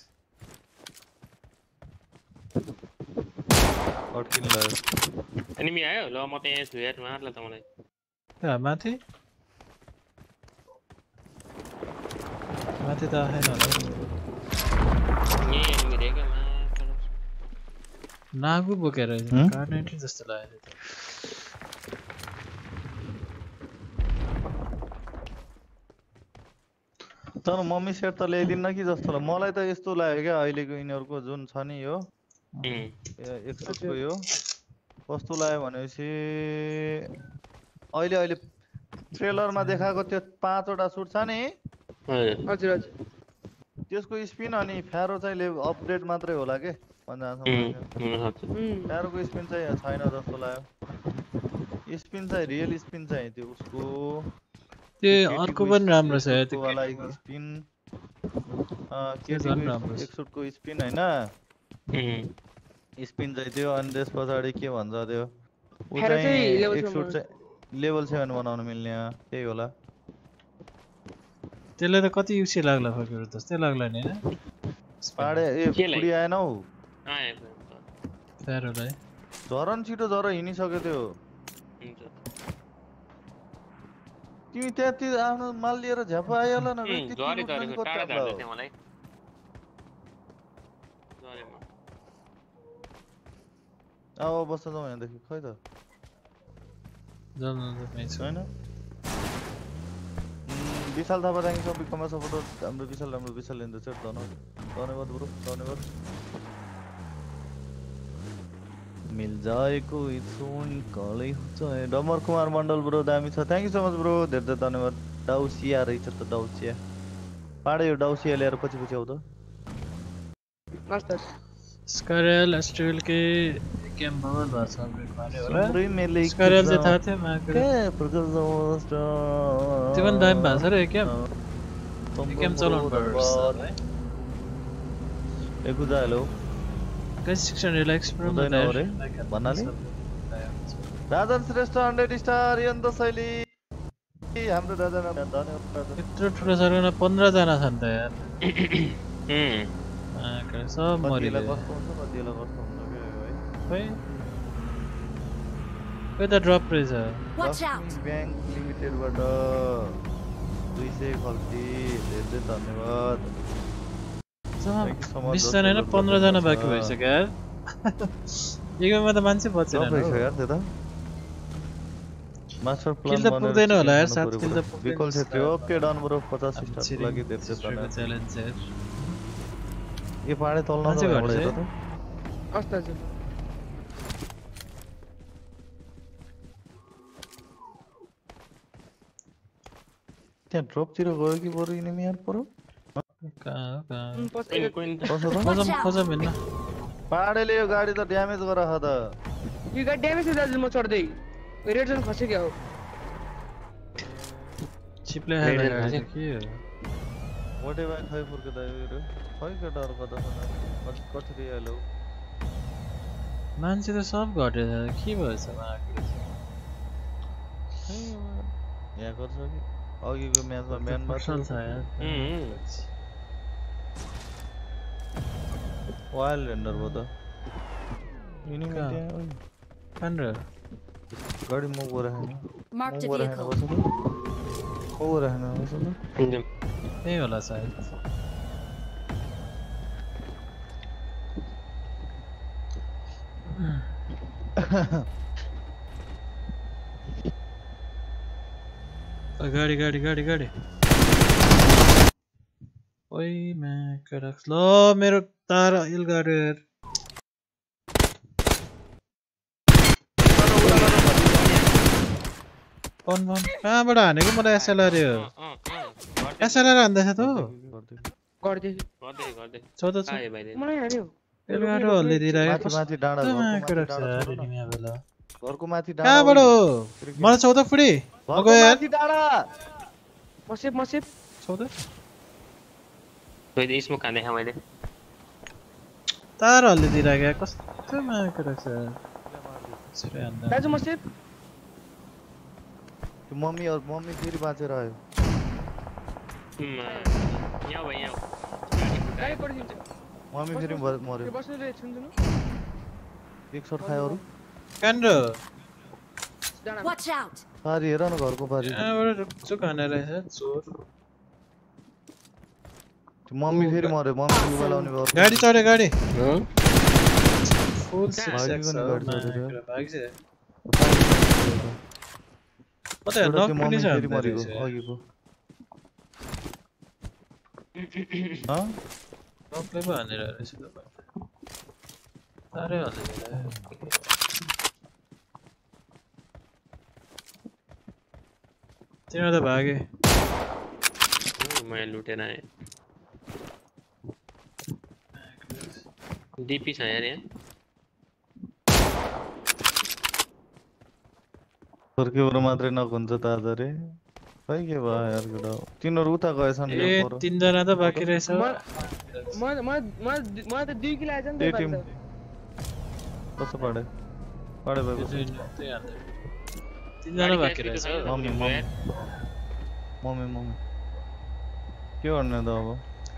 अड्किन लाग्यो एनिमी आयो? ल म त यहाँ छु यार मार्ला त मलाई कहाँ माथि? माथि त आएन होला। यहीँ एनिमी रे मार्ला। नागु बोकेर जस्तो लाग्यो। तर मम्मी सेट त ल्याइदिन्न कि जस्तो लाग्यो मलाई त यस्तो लाग्यो क्या अहिलेको यिनीहरूको जुन छ नि यो। उम्, एकसुटको यो। कस्तो लाग्यो भनेपछि अहिले अहिले ट्रेलरमा देखाएको त्यो पाँचवटा सुट छ नि। हजुर। हजुर त्यसको स्पिन अनि फ्यारो चाहिँ ले अपडेट मात्रै होला के? फ्यारोको स्पिन चाहिँ छैन जस्तो लाग्यो स्पिन चाहिँ रियल स्पिन चाहिँ त्यो उसको। त्यो अर्को पनि राम्रो छ त्यो वाला स्पिन छ। एकसुटको स्पिन होइन स्पिन चाहिँ त्यो अनि त्यस पछाडि के भन्छ त्यो ऊ चाहिँ एक सुट चाहिँ लेभल सेभेन बनाउनु मिल्ने त्यही होला त्यसले त कति युसी लाग्ला फर्केर जस्तै लाग्ला नि। होइन पाडे ए पुडी आएन हौ प्यारोलाई झरन छिटो झर हिँडिसक्यो त्यो तिमी त्यहाँ त्यो आफ्नो माल लिएर झ्याप आयो होला न अब बस्न जाउँ यहाँदेखि खै त विशाल थापा राखेको बिकमा सपोर्ट हाम्रो विशाल राम्रो विशाल लिँदैछ धन्यवाद धन्यवाद ब्रो धन्यवाद मिल जाए कोई इथुन कलै हुन्छ डमर कुमार मण्डल ब्रो दामी छ। Thank you so much bro धेरै धेरै धन्यवाद। डाउसिया रहेछ त डाउसिया पाडे यो डाउसिया ल्याएर पछि पछि आउँदा मास्टर। स्करेल एस्ट्रेल के गेम भएको छ अपडेट मारे होला। सुम्रै मेले स्करेल चाहिँ थाहा थियो महाकाल के प्रकाश नमस्कार त्यो पनि दामी रे गेम। तम्बु गेम चलाउनु पर्छ धन्यवाद। ए गुजा हेलो। गाइस 600 लाइक्स पर हुँदैन हो रे, भन्नाले? राजन श्रेष्ठ हन्ड्रेड स्टार यन्त शैली। हाम्रो दादा यत्रो ठुलो सर्कलमा पन्ध्रजना छन् त यार। आँकडा सब है खोइ। खोइ त ड्रप रहेछ। ब्याङ्क लिमिटेडबाट दुई सय खल्ती धेरै धेरै धन्यवाद। Much, बिसजना होइन पन्ध्रजना बाँकी छ। भइसक्यो यार एकमा त मान्छे बचेन हौ। यार त्यो त मास्टर प्लान त पुग्दैन होला यार, सात किल त विकल लाग्यो। ओके डन ब्रो पचास अब स्टारको छिरिङ लागि छिरिङको धन्यवाद च्यालेन्जर यो पाहाडे तल मान्छे नजाऊ घट्छ हेर है? त हस् दाजु त्यहाँ ड्रपतिर गयो कि बरु यिनी यार परो कहाँ यो गाडी त ड्यामेज गरेर त यो गाडी ड्यामेज छ दाजु म चढ्दै रेड जोन खस्यो क्या हो चिप्ले खाएर Ladies गाडी and त के हो मोटे बाई खै फुर्किँदा यो खै केटाहरू कता छन् कति हेलो मान्छे त सब घटेछ के भएछ यहाँ गर्छ कि अघिको म्याचमा म्यान फ़सल यार उम्, वाइल्ड रेन्डर भयो त यिनी कहाँ? त्यहाँ ओइ, गाडी मुभ गरेर खाने Marked a मुभ गरेर खाने vehicle. बस्छ त खो गरेर खाने बस्छ त उम्, त्यही होला सायद ओ, गाडी गाडी गाडी गाडी। ओइ म्याक्स ल मेरो तारा इलगाडेर कहाँबाट हानेको मलाई एसएलआर हो एसएलआर हान्दैछ त कहाँबाट हो मलाई चौध फुटी मसिब मसिब चौध खोइ त स्मोक खाँदै खाँ मैले। तार हल्ले दिइरहेको यार कस्तो म्याकडक्स यार यसरी हान्दा दाजु मसेप त्यो मम्मी और मम्मी फेरि बाँचेर आयो। उम्, यहाँ भयो यहाँ गाडी पढिदिन्छ मम्मी फेरि त्यो मऱ्यो बस्नु रे छुन्छु एक सर्ट खायो अरू। कहाँनिर डाँडा Watch out! पारी हेर न घरको पारी। कहाँबाट रुकचुक हानेर रहेछ चोर। मम्मी फेरि मऱ्यो मम्मी लुगा लाउने भयो। गाडी चढ्यो गाडी। तिनीहरू त भागे। मैले लुटेर आएँ डिपी छ यार यहाँ फर्केबाट मात्रै नक हुन्छ त आज रे खै के भयो यार केटा तिनीहरू उता गएछन् ए ल्याउ पर। तिनजना त बाँकी रहेछ म म म म त दुई किलो आएछ नि त्यही त टिम। कस्तो पाडे। पाडे त्यो भएको दुई- त्यही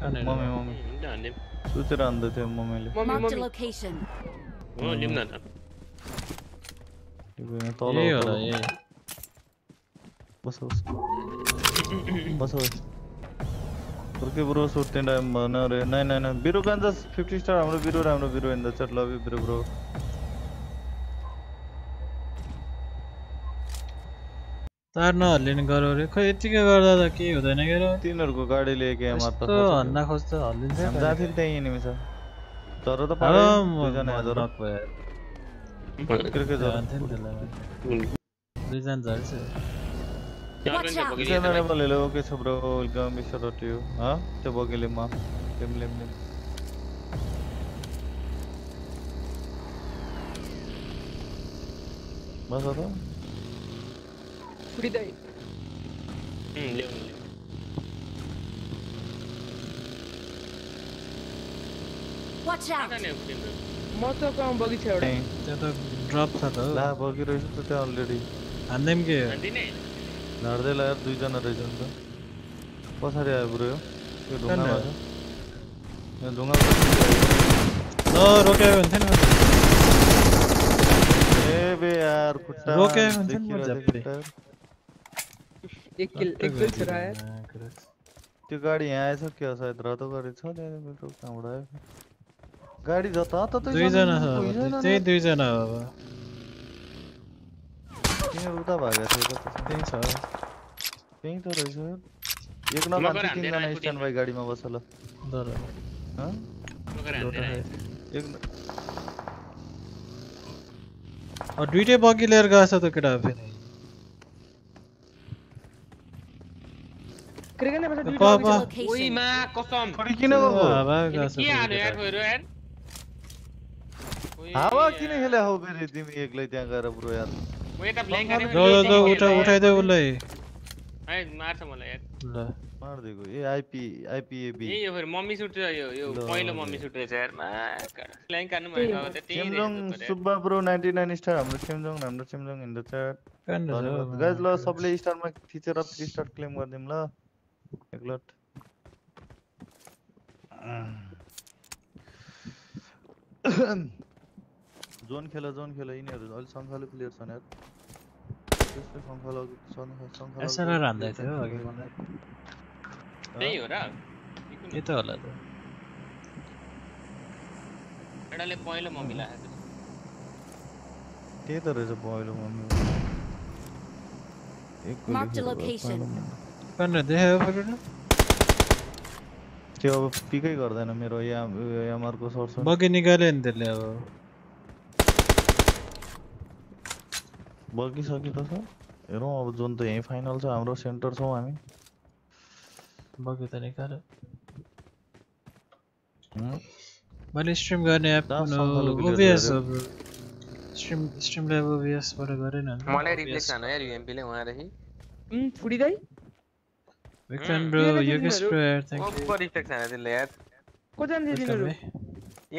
हान्दै। तिनजना बाँकी रहेछ मम्मी मम्मी मम्मी मम्मी के गर्ने त अब कहाँनिर? मम्मी मम्मी हान्ने सुतेर हान्दै थियो मम्मीले mummy Marked a mummy location. हो लिउँ न त त्यो यहाँ तल यही हो, होला तल। यही बस बस बस बस फर्के ब्रो सुत्ने टाइम भएन अरे नाइ नाइ नाइ बिरो कान्छ फिफ्टी स्टार हाम्रो बिरो राम्रो बिरो इन द चट लभ यु बिरो ब्रो तार नहल्लिने गरौ अरे खोइ यतिकै गर्दा त केही हुँदैन के रे? तिनीहरूको गाडीले के मार्छ यस्तो हन्दा खोज्दा हल्लिन्छ हामी जहाँ थियो त्यहीँ एनिमी छ। तर त दुईजना लेभल हेलो ओके छ ब्रो वेलकम मिस्टर रट्यु ह। त्यो बगेले म। लेम लेम लेम। बस त। फुटी दाइ ल्याउँ ल्याउँ Watch out! कहाँ ल्याउँ म त कहाँ बगी छ एउटा त्यो त ड्रप छ त ला बगिरहेछ त त्यहाँ अलरेडी हान्दै पनि के हो हान्दिने झाड्दै यार दुईजना रहेछ नि त पछाडि आयो ब्रो यो यो ढुङ्गामा छ यो ढुङ्गा ल रोक्यो भने थिएन ए बे यार खुट्टा रोक्यो भने चाहिँ म। खुट्टा। एक किल एक किल छोरा यार त्यो गाडी यहाँ आएछ क्या सायद रातो गाडी छ त्यहाँ मेरो कहाँबाट आयो गाडी जताततै छन्, दुईजना छ कोही अब, छैन त्यही नि। दुईजना हो अब तिनीहरू उता भागेको थियो त। त्यही छ त्यही त रहेछ एक म न गएर मान्छे हान्दैन, तिनजना आइपुग्यो स्ट्यान्ड बाई गाडीमा बस ल डर हँ? है। एक दुइटै बग्गी लिएर गएछ त केटा फेरि क्रिकेट ने बस तो दुई पा- डॉग पा- Location. ओइमा कसम छोडी किन गएको हावा गएछ के हाल्यो यार ओइ हावा। किन खेले हौ फेरि तिमी एक्लै त्यहाँ गएर ब्रो यार म यता ब्ल्याङ्क हाने जो जो उठा उठाइदेऊ उसलाई है मार्छ मलाई यार ल ए आइपी आइपिएबी यही हो फेरि मम्मी सुट यो यो पहिलो ल। मम्मी सुट रहेछ यार मा ब्ल्याङ्क हान्नु भयो। अब त त्यही यार। सुब्बा ब्रो 99 स्टार हाम्रो सेमजोङ हाम्रो Semjong in the chat guys ल सबले स्टारमा थिचेर थ्री स्टार क्लेम गरिदिउँ ल एकलट जोन खेल जोन खेल यिनीहरू अहिले सङ्खाले प्लेयर छन् यार। त्यस्तै सङ्खाला सङ्खाला एसएलआर हान्दै थियो अघि मलाई त्यही हो र कुन- त्यही त होला त एउटाले पहिलो मम्मी लगाएको छ। त्यही त रहेछ पहिलो मम्मी। एक गोली Marked a location. पहिलो मम्मी। काण्ड देखायो पक्रिनु त्यो अब पिकै गर्दैन मेरो याम एमआरको सर्छ बग्गी निकाल्यो नि त्यसले अब बगिसके त छ हेरौँ अब जोन त यहीँ फाइनल छ हाम्रो सेन्टर छौँ हामी बग्गी त निकाल्यो हुँ? मैले स्ट्रिम गर्ने एप ओबिएस। हो स्ट्रिम स्ट्रिम ल्याब ओबिएसबाट गरेन मलाई रिप्लेक्स हान्यो यार युएमपीले उहाँदेखि हम्म फुडी दाई उम्, ब्रो मेरो योगेश तिनीहरू- ब्रो यार थ्याङ्क यू ओभर रिप्लेक्स हान्यो त्यसले यार कतिजना थियो तिनीहरू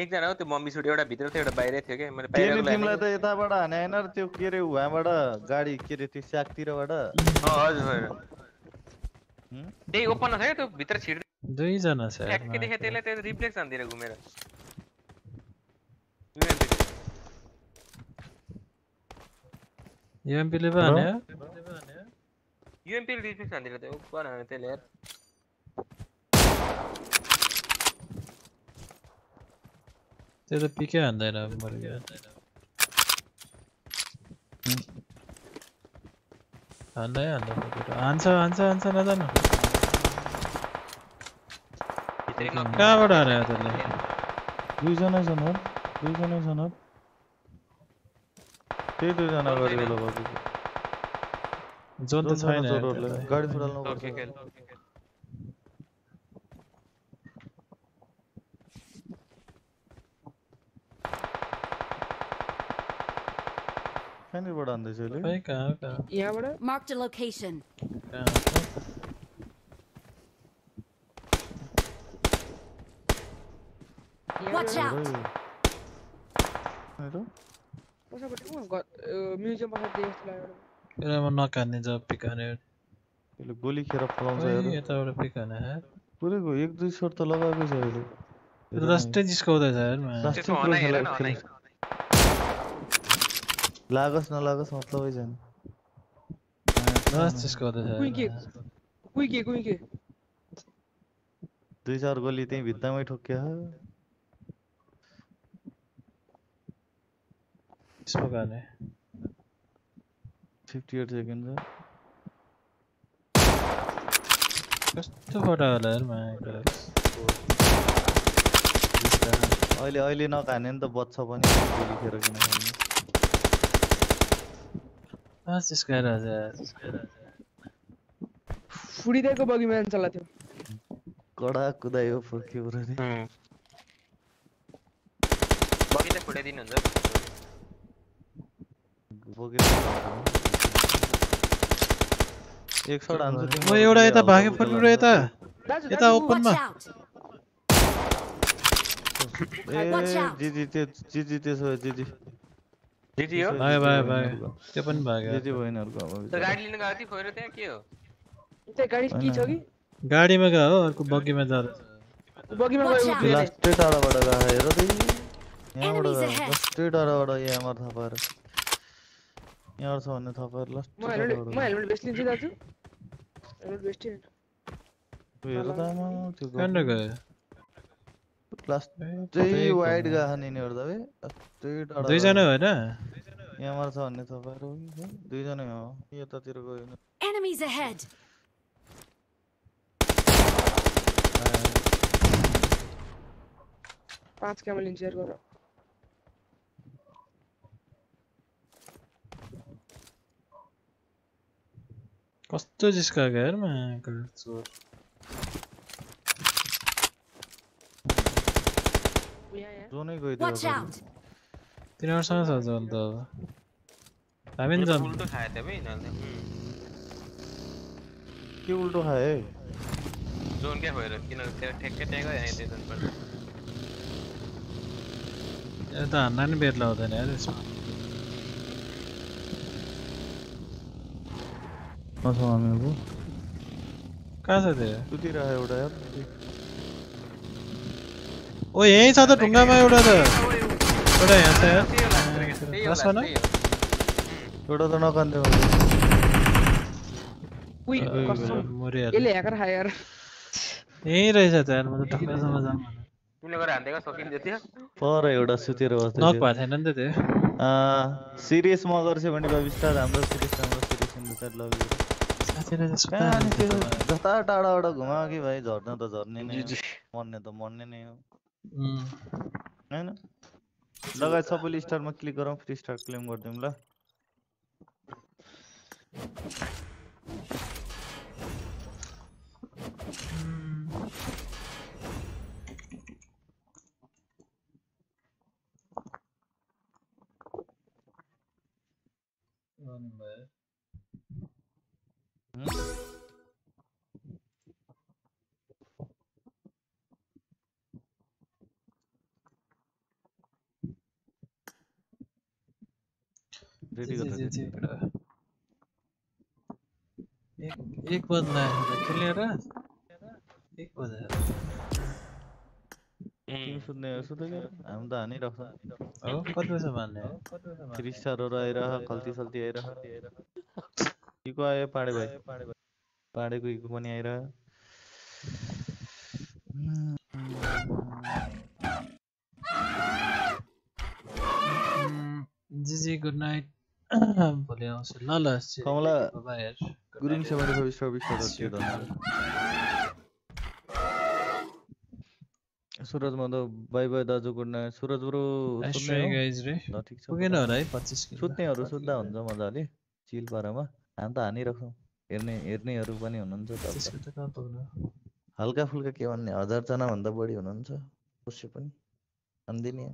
एकजना हो त्यो मम्मी सुट एउटा भित्र थियो एउटा बाहिरै थियो क्या मैले त्यसले बाहिरको तिमीलाई त यताबाट हाने होइन र त्यो के अरे उहाँबाट गाडी के अरे त्यो स्याकतिरबाट हजुर हजुर हुँ? त्यही ओपन छ त्यो भित्र छिर्दै दुईजना छ यार ट्याक्कै देखेँ। त्यसलाई त्यो रिप्लेक्स हान्दिएर घुमेर UMP ले। युएमपीले पो हेलो? हान्यो UMP le dismiss andile te upa na te ler. तेरे पीके आंदा है ना मर गया आंदा है आंदा आंसर आंसर आंसर ना था ना कहाँ बढ़ा रहा है तेरे दुई जना जना दुई जना जना ते दुई जना कर रहे ઝોન તો થાય ને ગાડી થોડા લો Watch out! Hello? What's happening? Oh my god, uh, museum of the Pero I'm not gonna do pick on it. એટલે ગોલી ખેરા ફલાઉં જાય ये तो अपने पिक है। पुरै गो एक दुई शॉट त लगा के अहिले तो रास्ते जिसको होता है यार मैं। रास्ते को आना है। ना लागस ना लागस मतलब ही जाने। रास्ते जिसको होता है कोई के कोई के कोई के दो चार गोली तो तेरी भित्ता में ठोक गया है। इसको गाने 58 seconds up. कस्तो फटा होला हेर अहिले अहिले नखाने नि त बच्छ पनि खेर किन खाने पाँच स्क्वायर हजार फुडिरहेको बगी म्यान चला थियो गडा कुदायो फुर्क्यो ब्रो नि बगी त फुटाइदिनुहुन्छ बगी 100 डान्छु म। एउटा यता भागे फर्किरहेँ यता यता ओपनमा ए जिजी त्यो जिजी त्यसो भए जिजी जिजी हो। भाइ भाइ भाइ त्यो पनि भाग्यो जिजी बहिनीहरूको अब गाडी लिन गएको थियो फोइरो त्यहाँ के हो? त्यो गाडी के छ कि गाडीमा गयो हो अर्को बगीमा जाँदा बगीमा गयो लास्टै टाढाबाट गयो हेर त यहाँबाट लास्टै टाढाबाट यहाँ मर थापाएर यहाँ छ भन्ने थापाएर लास्ट मैं हेलमेट म हेलमेट बेच्दिन्छु दाजु। हेलमेट बेस्ट हेर त आमा त्यो कहाँनिर गयो लास्टै वाइड गएको नि यिनीहरू त है लास्टै टाढा दुईजना होइन यहाँबाट भन्ने थपाएर हो कि हो यतातिर गयो नि Enemies ahead. पाँच क्यामेरा लिन्छु यार गर माको चोर यहाँ यहाँ जोनै गइदियो Watch out. तिनीहरूसँग छ झोल त अब हामी पनि जाऊँ उल्टो खायो थियो बे यिनीहरूले उल्टो खाए जोन क्या फोइरो किन त्यो ठ्याक्कै त्यहाँ गयो यहाँ त्यो जोन पर यता हान्न नि बेर लाउँदैन यार यसमा नछ हामीहरू कहाँ छ त्यो सुतिर आयो एउटा यार ओ यहीँ छ त ढुङ्गामा एउटा त एउटा यहाँ छ यार होला, लास्टमा न? हो। एउटा त नकान्थ्यो उही गयो, कसम मरिहाल्यो यसले ह्याकर खायो यार यहीँ रहेछ त यार म त ढुङ्गासम्म जाऊँ भनेको। तिमीले गएर हान्दिएको सकिन्थ्यो त्यो पर एउटा सुतेर नक बस्थ्यो भएको छैन नि त त्यो सिरियस म गर्छु भने बाबु स्टार हाम्रो सिरियस हाम्रो सिरियस इन द सेट लभ यु जता टाढाबाट घुमायो कि भाइ झर्न त झर्ने नै मर्ने त मर्ने नै? हो होइन लगायत सबैले स्टारमा क्लिक गरौँ फ्री स्टार क्लेम गरिदिउँ ल। रेडी एक एक बजला खेल्ने र एक बजा तिमी सुत्ने हो सुत के हामी त हानिरहेको हो कति बजे मान्ने थ्री स्टारहरू आइरह खल्ती सल्ती आइरह हिको आयो पाडे भाइ पाडेको हिको पनि आइरह जी जी गुड नाइट भोलि आउँछु ल ल Kamala Gurung. Seventy five star बिस सुरज माधव बाई बाई दाजु गुड नाइट सुरज ब्रो ठिक छ पुगेन। होला है पच्चिस सुत्नेहरू सुत्दा हुन्छ मजाले चिल पारामा हामी त हानिराखौँ हेर्ने हेर्नेहरू पनि हुनुहुन्छ हल्का फुल्का के भन्ने हजारजनाभन्दा बढी हुनुहुन्छ कसै पनि हानिदिने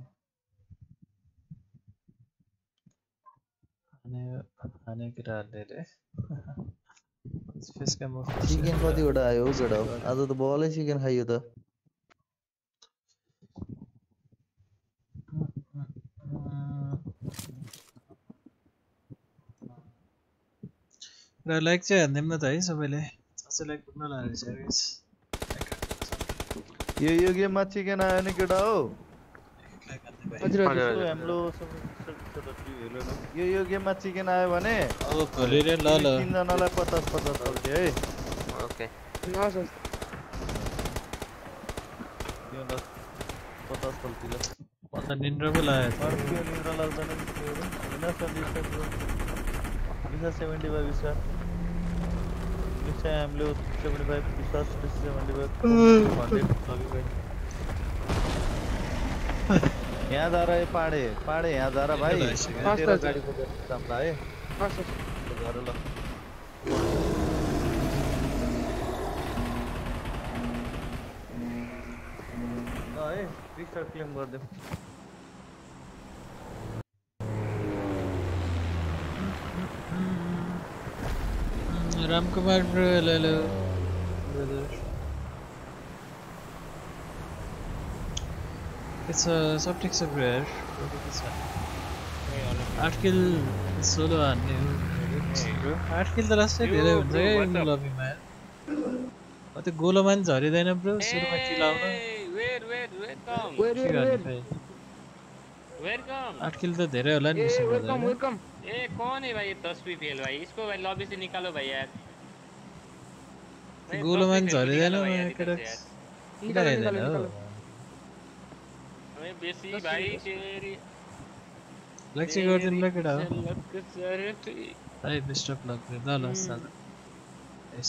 चिकन कतिवटा आयो हौ केटा आज त बलै चिकन खाइयो त र लाइक चाहिँ हानिदिउँ न त है सबैले छ सय लाइक पुग्न लागेको छ guys। यो यो गेममा चिकन आयो नि केटा हो लाइक हान्दै भाइ। हजुर हजुर यसो हाम्रो सब- सब- सब- सब हेर्नु न। यो यो गेममा चिकन आयो भने अब भोलि रे ल ल तिनजनालाई पचास पचास खल्थ्यो है ओके हस् हस् त्यो ल पचास खल्थी ल अन्त निन्द्रा पो लागेको छ। अर्को निद्रा लाग्दैन फाइभ स्टार निश्चय हामीले सेभेन्टी फाइभ विश्वास सेभेन्टी फाइभ हन्ड्रेड लग्यो भाइ यहाँ जा रहा है पाडे पाडे यहाँ जा रहा भइसक्यो? तेरो। गाडी कुदेर जाउँला है हस् हस् घर ल ल है। रिस्टार claim गरिदेऊ Ramkumar bro hello hello brother के छ सब ठिक छ ब्रो यार। के छ आठ किल। सोलो हान्ने हो ब्रो आठ किल त लास्टै धेरै यो हुन्छ bro, क्या what the- गोलोमा नि। झरिँदैन ब्रो सुरुमा किल आउन वेयर वेयर वेलकम वेयर भाइ वेलकम आठ किल त धेरै होला नि। वेलकम वेलकम ए कौन है भाई ये तस्वीर फेल भाई? इसको भाई लॉबी से निकालो भाई यार। भाई, गोलोमा नि तस्वीर फेल झरिँदैन निकालो भाई यार मलाई इधर हो निकालो। अबे बेसी भाई। तेरी लेक्सी गरिदिनु ल केटा हो। झलक सरती। है बेस्ट अफ लक ल ल साला।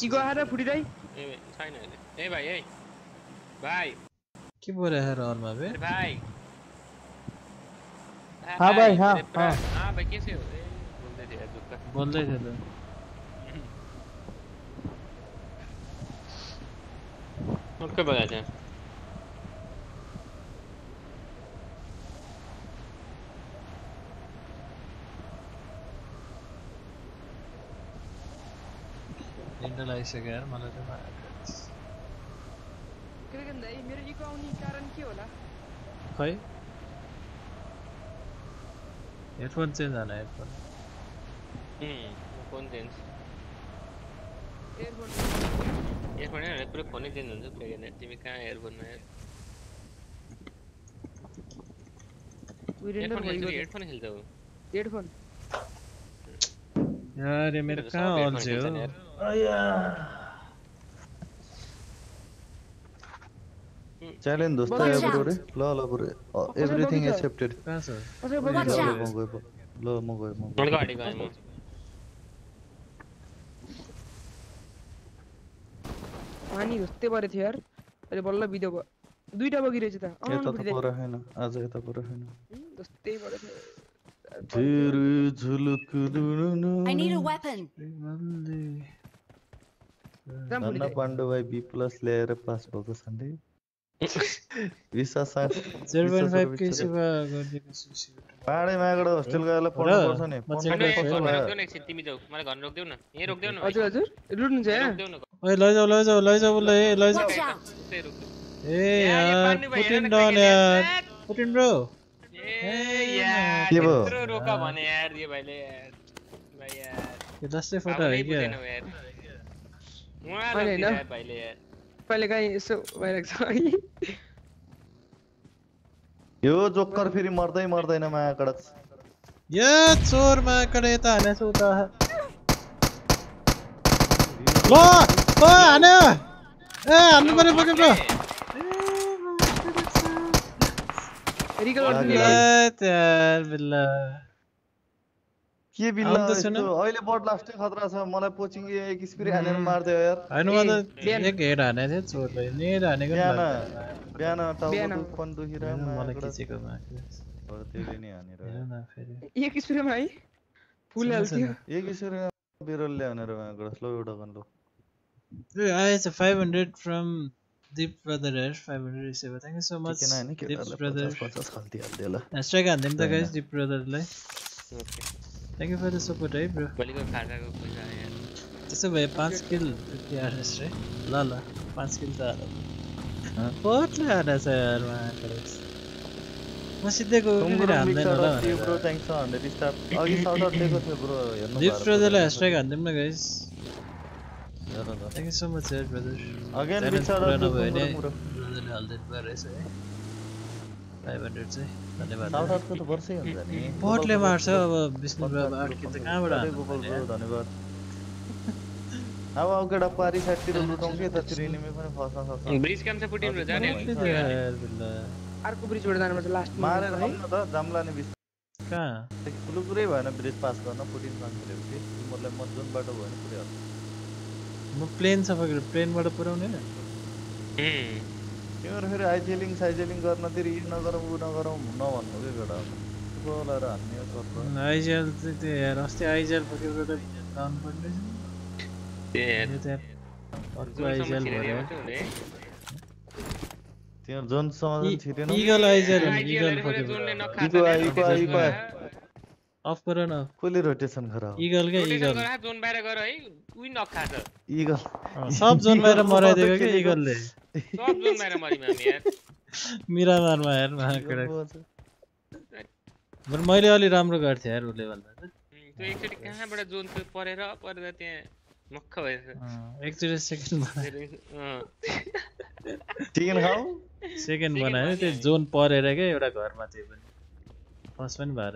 इगो आएर फुटिँदै ए भाई, छैन अहिले। ए भाइ ए। भाइ के बोलाएर हलमा बे? अरे भाइ हाँ भाई, हाँ, मेरे हाँ। हाँ भाइ कैसे हो? ए बोल्दै थियो यार दुःख। बोल्दै इन्डल आइसक्यो यार मलाई त माया किनकि दाइ मेरो इगो आउने कारण के होला खै हेडफोन चेन्ज हान headphone um, phone change earphone earphone होइन पुरै फोनै चेन्ज हुन्छ पुरै हेर्ने तिमी कहाँ एयरफोनमा विरेन्डर एयरफोन खेल्छौ भइगयो कि हेडफोन हेडफोन यार यो मेरो कहाँ हेडफोन अल्झ्यो खेल्छन् यार। च्यालेन्ज दोस्त या ब्रो ल ल ब्रो बगिन्छ? एक्सेप्टेड कहाँ ल बगिन्छ Watch ल out. म गएँ ल म गएँ म मैले गएँ गाडी गएँ म पानी ढुत्तै परेको थियो यार अहिले बल्ल बिदो भयो दुईटा बगिरहेछ त अँ यता त फुटिँदै पर छैन आज यता पर छैन ढुत्तै परेको थियो तेरो झुलुक I need a weapon. एकदम धन्न फुटिँदै पाण्डु भाइ बी प्लस विश्वास जर्मन फाइभ के सेवा गरिदिएको छु पाहाडै मागबाट होस्टेल गएर पढ्नु पर्छ नि तिमी जाऊ मलाई घर रोक्देऊ न यहाँ रोक्देऊ न हजुर हजुर रुट्नुहुन्छ यहाँ ओए लैजाऊ लैजाऊ लैजाऊ बोल ए लैजाऊ ए यार पुटिन डन यार पुटिन ब्रो ए यार के भयो रोका भने यार यो भाइले यार भाइ यार यो दसै फोटो हो के उहाँ भाइले यार उहाँ होइन, लगिदियो होइन। यार भाइले यार कहिले काहीँ यसो भइरहेको छ है यो जोकर फेरि मर्दै मर्दैन माया कडक या चोरमा कडे यता हानेछ उता ल ओ हान्यो ए हान्नु पर्यो पुटिन ब्रो रिकल लाग्यो। गरिदिने यार बिल्ला। के बिल्ल यस्तो अहिले बड लास्टै खतरा छ मलाई पोचिङ एक स्प्रे हानेर मारिदियो यार होइन म त एक हेड हानेको थिएँ चोरले नेड हानेको नि बिहान। बिहान टाउको बिहान। दुख्पन दुखिरह हेर न, मलाई खिचेको माथि हो, त्यसले नै हानेर हेर फेरि एक स्प्रेमा है फुल सुन्नु, हाल्थ्यो एक स्प्रे बिरलले हानेर माया कडक स्लो एउटा गन्लो ए आएछ five hundred from Deep brother here five hundred receive thank you so much chicken होइन दिप केटाहरूले ब्रदर पचास पचास खल्ती हालिदियो ल Thank you for the support है ब्रो भोलिको खाताको पैसा यार त्यसो भए पाँच किल फिफ्टी आरएस रे ल ल पाँच किल त हाल बहुत आएर छ यार म सिधैको मेरो हान्दैन होला ब्रो थ्याङ्क्स फर 100 स्टाफ अघि सर्ट आउट थियो ब्रो हेर्नु दिस ब्रोजरलाई ह्याशट्याग हान्दिम न guys thank you so much यार ब्रदर अगेन रिचार्ड ब्रोजरले हाल्दैन रहेछ है फाइभ हन्ड्रेड चाहिँ धन्यवाद त वर्षै हुन्छ नि पटले मार्छ अब विष्णु त कहाँबाट? धन्यवाद अब साइडतिर लुटाउँ के त पनि फस्न सक्छ ब्रिज क्याम्प चाहिँ फुटिनु जाने अर्को ब्रिजबाट जानुपर्छ लास्ट मारेर त जाम्ला नि बिस कहाँ ठुलो कुरै भएन ब्रिज पास गर्न पुटिन म जुन बाटो भयो भने पुरै हाल्छ म प्लेन सफा गरेर प्लेनबाट पुऱ्याउने तिमीहरू फेरि आइजेलिङ साइजेलिङ गर्न गर्नतिर इ नगरौँ ऊ नगरौँ नभन्नु कि केटा बोलाएर हान्ने गर्छ आइजेल चाहिँ त्यो हेर अस्ति आइजेल पक्रेर त लाउनु पर्ने अर्को आइजेल भयो त्यो जोनसम्म छिरेन इगल आइजेल इगल पक्रेर इको इको इको अफ गर न। कसले रोटेसन गराऊ इगल क्या रोटेसन इगल। गरा, जोन बाहिर गर है उही नखा छ इगल सब जोन बाहिर क्या खेलेको। इगलले? सब जोन बाहिर मरिमा यार। मिरामारमा यार महाकडा बरु मैले अलि राम्रो गर्थेँ यार उसले भन्दा त्यो एकचोटि कहाँबाट जोन त्यो परेर परेर त्यहाँ मक्ख भएछ। एकचोटि सेकेन्ड चिकन खाऊ? सेकेन्ड बनायो त्यो जोन परेर क्या एउटा घरमा त्यो पनि। फर्स्ट पनि भएर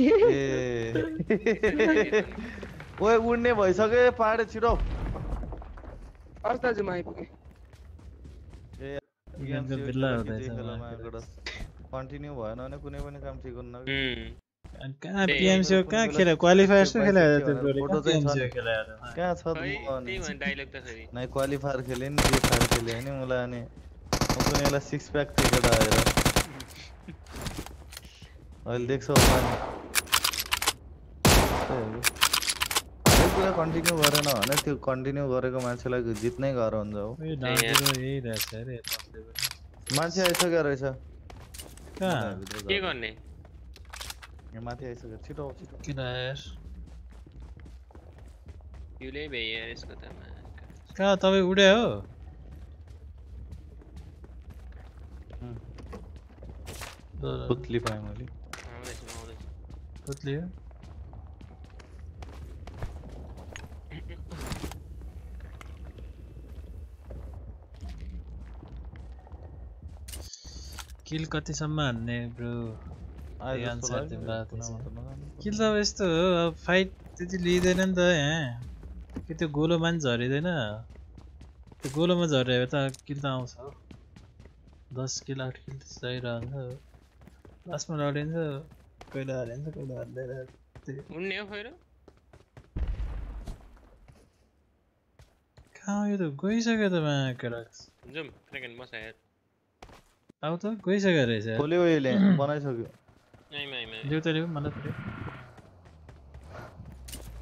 ए ओए उड्ने भइसक्यो पाहाडे छिटो हस् दाजु म आइपुगेँ कन्टीन्यु भएन भने कुनै पनि काम ठिक हुन्न कहाँ पिएमसी कहाँ खेल्यो क्वालिफायर छ खेलायो फोटो चाहिँ कहाँ छ नै क्वालिफायर खेल्यो नि जे खेले नि मलाई अनि कुनैलाई सिक्स प्याक थियो केटा अहिले देख्छ कुरा कन्टिन्यू गरेन भने त्यो कन्टिन्यू गरेको मान्छेलाई जित्नै गाह्रो हुन्छ हो मान्छे आइसक्यो रहेछ माथि आइसक्यो छिटो तपाईँ उड्या हो पुतली पाएँ मैले हो किल कतिसम्म हान्ने ब्रो। त। किल त अब यस्तो हो अब फाइट त्यति लिँदैन नि त यहाँ। कि त्यो गोलोमा नि झरिँदैन। त्यो गोलोमा झऱ्यो भने त किल त आउँछ। हो दस किल आठ किल चाहिरहन्छ हो लास्टमा लडिन्छ। कहिले हारिन्छ कहिले हार्दैन त्यही उड्ने हो फेरि? कहाँ यो त? गइसक्यो त मा केटा जाउँ सेकेन्ड बस यार अब त गइसक्यो रहेछ यार। खोल्यो यसले बनाइसक्यो आइमा आइमा ल्याउ त ल्याउ मलाई त ल्याउ।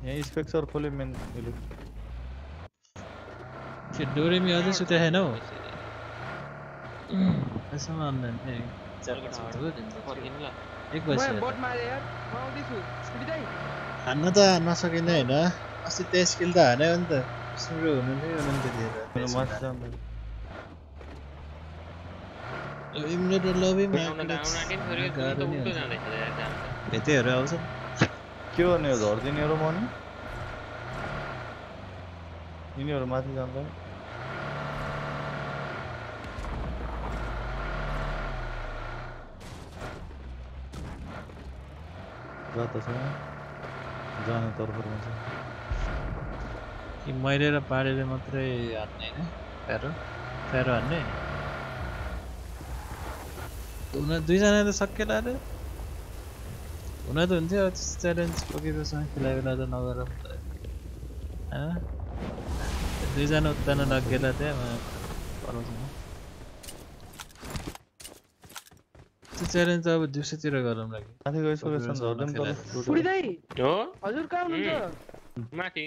यहाँ स्पेक्सर खोल्यो मेन यसले के डोरेमी अझै सुते छैन हौ यसमा अनलाइन ए चार पाँच मिनट हो दिन्छ। फर्किनु ल एक हान्न त नसकिँदै होइन अस्ति त्यही स्किल त हान्यो नि त सुरु हुनु नै भेटेहरू आउँछ के गर्ने झर्दिनेहरू मन यिनीहरू माथि जान्छ जा त छ जाने तर्फमा छ कि मैले र पाडेले मात्रै हान्ने होइन? प्यारो प्यारो हान्ने? उनीहरू दुईजना त सकिएला अरे। हुन त हुन्थ्यो च्यालेन्ज पकेपछि खेलाइ बेला त नगर होइन? दुईजना उत्तान लगेला त्यहाँ त्यो च्यालेन्ज अब दिउँसोतिर गरौँ लागि। माथि पक्रेर झर्दैन खेलाएर। तल दाइ हो। हजुर कहाँ हुनुहुन्छ? माथि।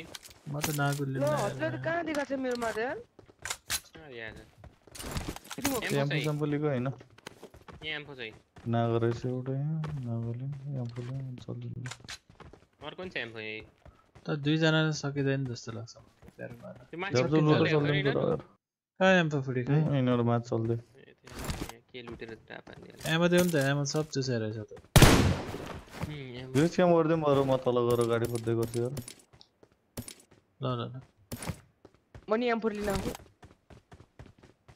म त नागुल्ली ल हजुरले त कहाँ देखाएको छ मेरो माथि? कहाँ एम्पो स्याम्पू लिएको होइन। यहाँ एम्फो चाहिँ नागो रहेछ एउटा यहाँ नागोले स्याम्पू चल्छ अर्को पनि छ एम्फो यही। त दुई दुईजना सकिँदैन जस्तो लाग्छ मलाई। प्यारो मार्न। त्यो माथि जर्दो चल्दै लुटो गरेन? चल्दैन कहाँ एम्पो फुडी खै यिनीहरू माथि चल्दै। के लुटेर टाप हानिदियो एमो देऊ नि त एमो सब चुसेर रहेछ त। उम्, एम्फो। यो स्क्याम गरिदिउँ बरु म तल गएर गाडी खोज्दै गर्छु यार ल ल ल। म नि एम फोर लिन आएको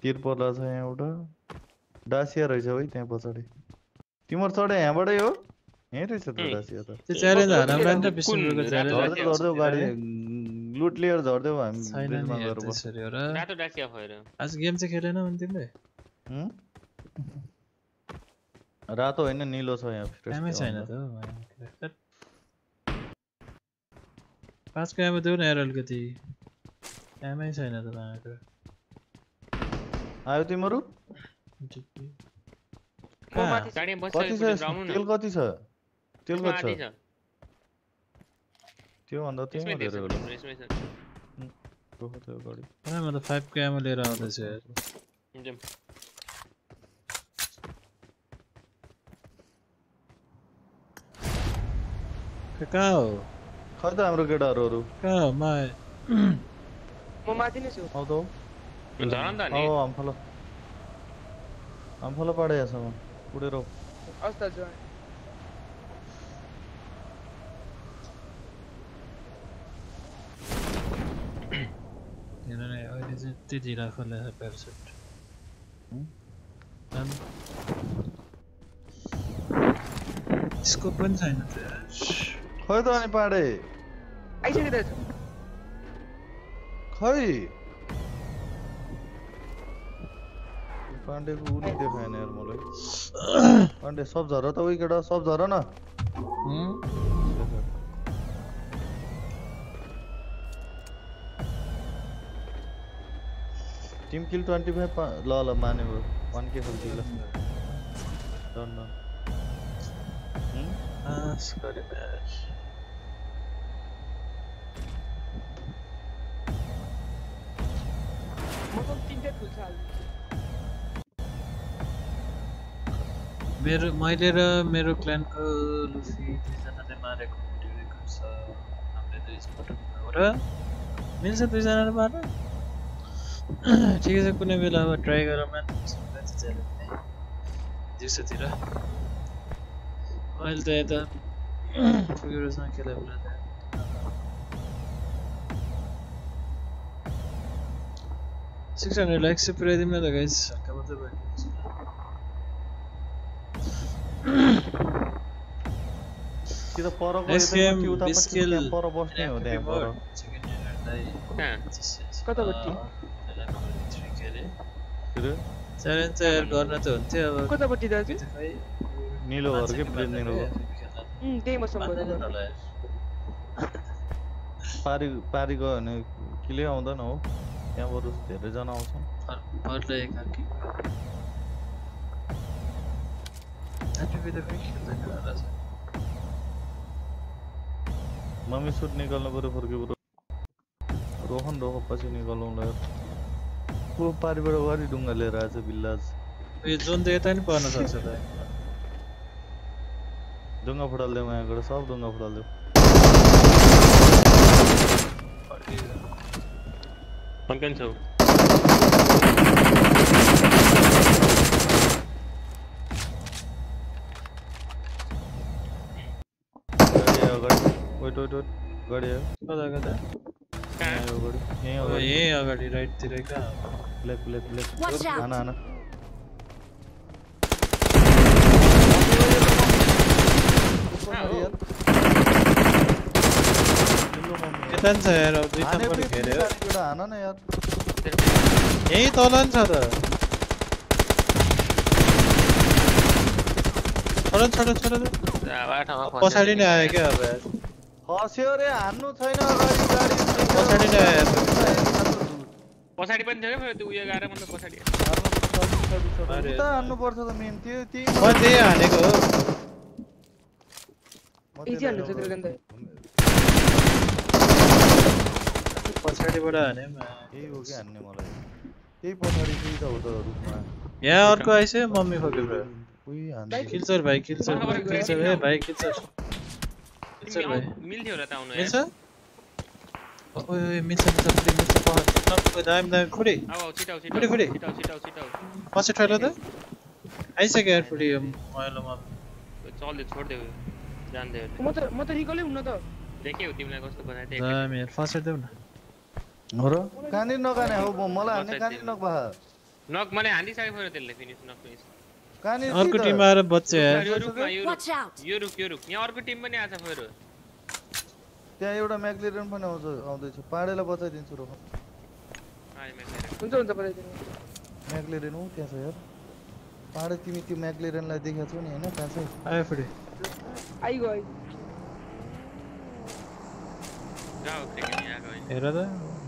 तिर पर्ला छ यहाँ एउटा डासिया रहेछ है त्यहाँ पछाडि। तिम्रो चढे यहाँबाटै हो। यहीँ रहेछ त। डासिया त। त्यो च्यालेन्ज नि च्यालेन्ज गाडी लुट लिएर झर्दै हामी छैन ब्रिजमा नि गएर बस्छ। त्यसरी हो र। रातो डासिया भएर। आज गेम चाहिँ खेलेन भने तिमीले? हुँ? रातो होइन निलो छ यहाँ फिर एमै छैन त हौ, यहाँ। पाँचको एमो देऊ न यार अलिकति एमै छैन त तपाईँको आयो तिमीहरू गाडीमा कति छ जाउँ तेल कति छ त्यसको यसमा छ आधी छ त्योभन्दा धेरै होला छ रोको त्यो गाडी अरे म त फाइभ को एमो लिएर आउँदैछु यार जाउँ। खै कहाँ हो खै त हाम्रो केटाहरू कहाँ हो म म माथि नै छु आउँदा हो झर नि त नि हो हम्फलो हम्फलो पाडे यसमा उडेर आऊ। अस्ता छु अहिले चाहिँ त्यति राखोला प्यारासुट स्कोप पनि छैन त यार खै त अनि पाडे। आइसक्यो दाजु खै पाण्डेको उ नि देखाएन यार मलाई पाण्डे सब झर त उही केटा सब झर न? हुँ? टिम किल ट्वेन्टी फाइभ ल ल माने ब्रो वान के खेल्थी ल डन डन आस गरे यार म मेरो, मैले र मेरो क्ल्यानको लुफी दुईजनाले मारेको भिडियो रेकर्ड छ। हामीले हो र मिल्छ दुईजनाले मार्न। ठिकै छ, कुनै बेला अब ट्राई गरेर मात्र दिउँसोतिर अहिले त यता पुगेरसँग खेला बेला सिक्स हंड्रेड लाइक से पुराई दिम ना तो गाइस क्या मतलब है कि तो परो को इस गेम दिस स्किल परो बॉस नहीं होते हैं परो सेकंड हंड्रेड लाइक कता बट्टी चैलेंज तयार गर्न त हुन्थ्यो अब कतापट्टि दाजु निलो हरकै प्लेन निलो त्यही मसँग पारी पारी गयो भने किले आउँदैन हो त्यहाँ बरु धेरैजना आउँछन् अर- अरूले एकाकी एमपिपी त खै खेल्दैन होला छ। मम्मी सूट निकाल्नु पऱ्यो फर्के बरु रोहन रोह पछि निकालौँला यार ऊ पारिबाट गरी ढुङ्गा लिएर आएछ भिल्लाज उयो जोन त यता नि पर्न सक्छ त ढुङ्गा फुटालिदिउँ यहाँबाट सब ढुङ्गा फुटालिदिउँ फर्कन गाडी आयो वेट वेट वेट। गाडी आयो कता कता यहाँ आयो अगाडि यहीँ अब अगाडि यहीँ राइटतिर कहाँ black black black Watch out! हाना हाना कहाँ हो? यता छ यार अब दुई हान न यार यहीँ तल नि छ त छोड छोड छोड पछाडि नै आयो क्या अब यार रे हान्नु छैन पछाडि नै आयो पछाडि पनि थियो क्या त्यो उयो गएर मतलब पछाडि अरे। उता हान्नुपर्छ त मेन त्यो त्यही म त्यही हानेको हो पछाडिबाट हाने यही हो कि हान्ने मलाई? त्यही पछाडि त्यही त हो त रुखमा। यहाँ अर्को आइस मम्मी खोक्यो ब्रो उही हान्ने। किल्चर भाइ किल्चर किल्चर ए भाइ किल्चर। किल्चर भाइ। मिल्थ्यो र त आउनु मिल्छ? ओए ओए मिल्छ मिल्छ खुडी मिल्छ पहल दामी दामी। खुडी। आऊ आऊ छिटाउ फुडी, फुडी। छिटाउ छिटाउ छिटाउ छिटाउ पछि ठोलो त? आइसक्यो यार फुडी महेलोमा चल्यो छोडिदेऊ जान्दै म त म त रिकलै हुन्न त। देखेँ हो तिमीलाई कस्तो थिएँ दामी यार फसेर देऊ न। हो र कहाँनिर नखाने हो मलाई हान्ने कहाँनिर नभा नक मैले हानिसकेको थियो त्यसले फिनिस नक फिनिस कहाँनिर अर्को त्यही। टिम आएर बच्छ यार यो रुखमा यो यो रुख यहाँ अर्को टिम पनि आएको छ फेरि त्यहाँ एउटा म्याक्लिरन पनि आउँछ आउँदैछ। पाडेलाई बचाइदिन्छु रोख हुन्छ हुन्छ पठाइदिनु म्याक्लिरन हो त्यहाँ छ यार। पाडे तिमी त्यो म्याक्लिरनलाई देखेको छौ नि होइन? कहाँ छ? आयो फुडी आइगयो हेर त।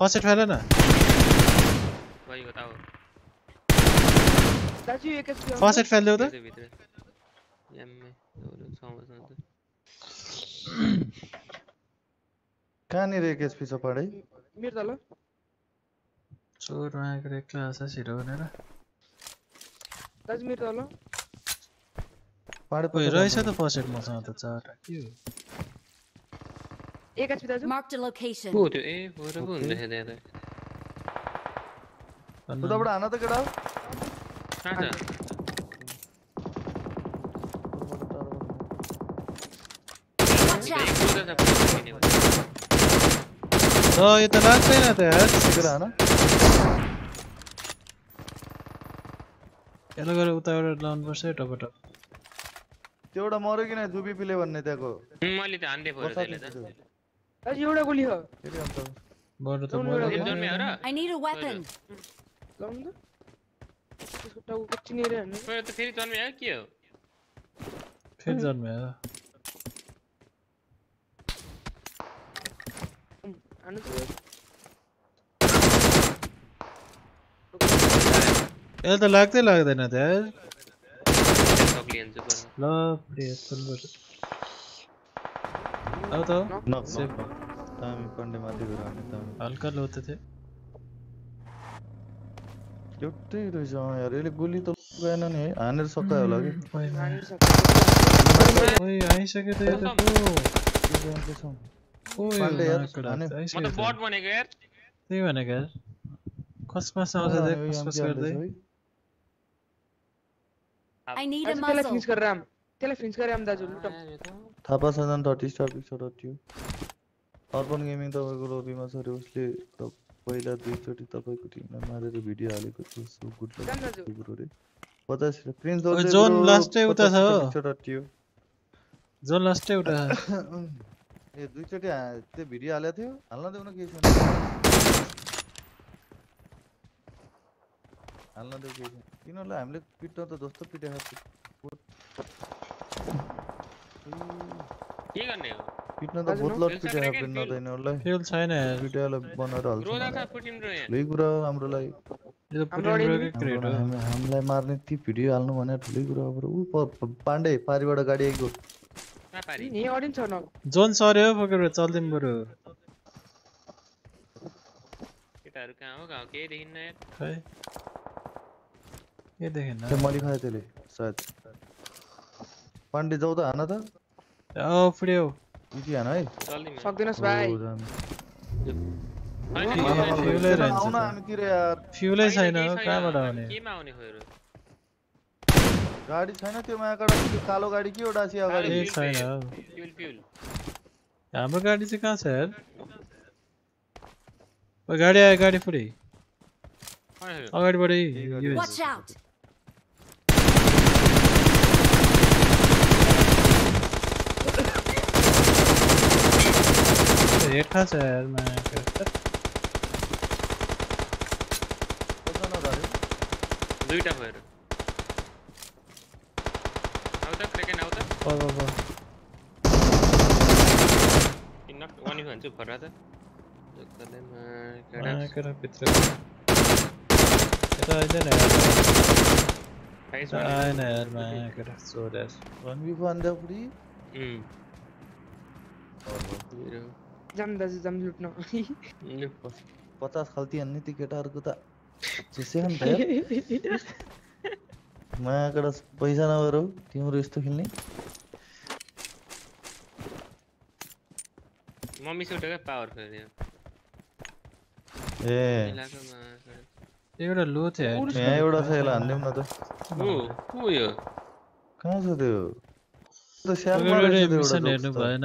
फसेट फेल न फसेट फेलिदेऊ त कहाँनिर एक एचपी छ पढाइ मेरो तल चोर मागेको एक्लै आशा छिरो भनेर दाजु मेरो तल पाडे रहेछ त फसेट मसँग त चार के हो एक एचपी दाजु Marked a location. को त्यो ए हो र पो हुँदैछ त्यहाँ त भन्नु उताबाट हान त केटा कहाँ छ Watch out. एक कुरो छ पुग्ने भने। ल यो त लाग्दैन त यार केटा हान यसलाई गएर उताबाट लाउनुपर्छ है टपटप त्यो एउटा मऱ्यो कि नै जुबी पिले त दाजु एउटा गोली हो। फेरि अन्त बरु त लाउनु मऱ्यो एउटा एक नि। जनमै हो र I need a weapon. लाउनु त त्यसको टाउको चिनेर हान्नु मेरो त फेरि जन्मे हो के हो फेरि जन्म्यो हान्नु त यसले त लाग्दै लाग्दैन त यार ल फेरि हेडफोन गर्छु आऊ त। न। सेफ़ तामी पण्डे माथि गएर हाने तामी। हल्का लो त अँ यसले गोली त गएन नि है हानेर सकायो होला कि ओइ मा- हान्नु सक्छ ओइ आइसक्यो त यो त? को यार, हाने। त म आइसक्यो त त। बट बनेको यार। त्यही भनेको यार कस कस आउँछ कहाँ त हाने, कस यो कस यहाँ गर्दै हाल्दैछ है? I need a दाजु त्यसलाई muzzle. फिनिस गरेर आम त्यसलाई फिनिस गरेर आम दाजु लुटम Thapa Sajan thirty star picture अट्यो Arpan gaming तपाईँको लोबीमा छ अरे उसले त पहिला दुईचोटि तपाईँको टिमलाई मारेर भिडियो हालेको थियो सो गुड लक रे पचास प्रिन्स जोन लास्टै उता छ। पिक्चर अट्यो जोन लास्टै एउटा ए दुईचोटि त्यो भिडियो हालेको थियो? हाल्न देऊ न केही छैन। हाल्न देऊ केही छैन। तिनीहरूलाई हामीले पिट्न त जस्तो पिटेको छ। के गर्ने हो पिट्न त बहुत लट पिटेर पिट्न हुँदैन होला फ्युल छैन पिटेर बनाएर हाल्छ रोदाका पुटिन रो यहाँ लुई कुरा हाम्रो लागि यो पुटिन रो क्रिएट हो हामीलाई मार्ने ती भिडियो हाल्नु भने ठुलै कुरा हो उ पाण्डे पारीबाट गाडी आइगो पारी नि अडिन छ न जोन सर्यो फकेर चल्दिन बरु केटाहरु कहाँ हो गाउँ के देखिन्न यार खै के देखिन मलि खायो त्यसले सायद पाण्डे जाउ त हान त पुड्यौ इति हान है सक्दैनस् भाइ हो, फ्युलै रहन्छ फ्युलै छैन केही छैन, कहाँबाट आउने केमा आउने खोइरो गाडी छैन त्यो मायाबाट त्यो कालो गाडी के एउटा छ अगाडि छैन फ्युल फ्युल हाम्रो गाडी चाहिँ कहाँ छ यार गाडी आयो गाडी पुरै। अगाडिबाटै गाडी? यो Watch out. हेठा छ यार मायाको कतिजना गाडी? दुईटा खोइरो आउ त सेकेन्ड आउ त प प प किन्न वान इफ़ भन्छु फर्रा त जग्गाले मा केटा मायाको र भित्र यता आइदैन यार प्राइस आएन यार मायाको र चोर यार One v one देऊ पुरी उम् खोइरो जाम दाजु जाम लुट्न। पचास खल्ती हान्ने ती केटाहरूको त चुस्यो नि त यार मायाबाट पैसा नभएर हो तिम्रो यस्तो खेल्ने मम्मी सुट क्या पावर खोइरो यो। ए। मिलाएको मा एउटा लो थियो यार यहाँ एउटा छ यसलाई हानिदिउँ न त। को को यो कहाँ छ त्यो त स्यालमा रहेछ त्यो एउटा त। भएन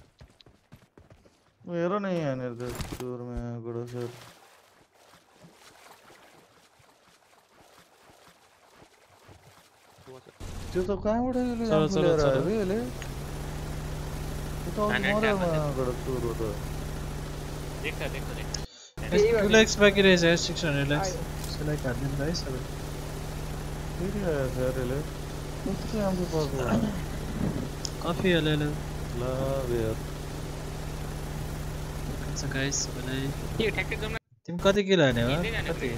ऊ हेर न यहाँनिर त चोरमा यहाँबाट सर त्यो त यसले चलो, आफू चलो, चलो। बे यसले त्यो त अघि खाना मऱ्यो खाएको वहाँबाट चोर हो। त देख्छ देख्छ देख्छ टु ल्याक्स बाँकी रहेछ यार सिक्स हन्ड्रेड ल्याक्स त्यसलाई काटिदिनु त है सबै फेरि आयो सर यसले कस्तो राम्रो पाएको कफी अलिअलि ल बेयर छ गाइस न तिमी कति किलो हाने हो? हिँड्दै जाने कति?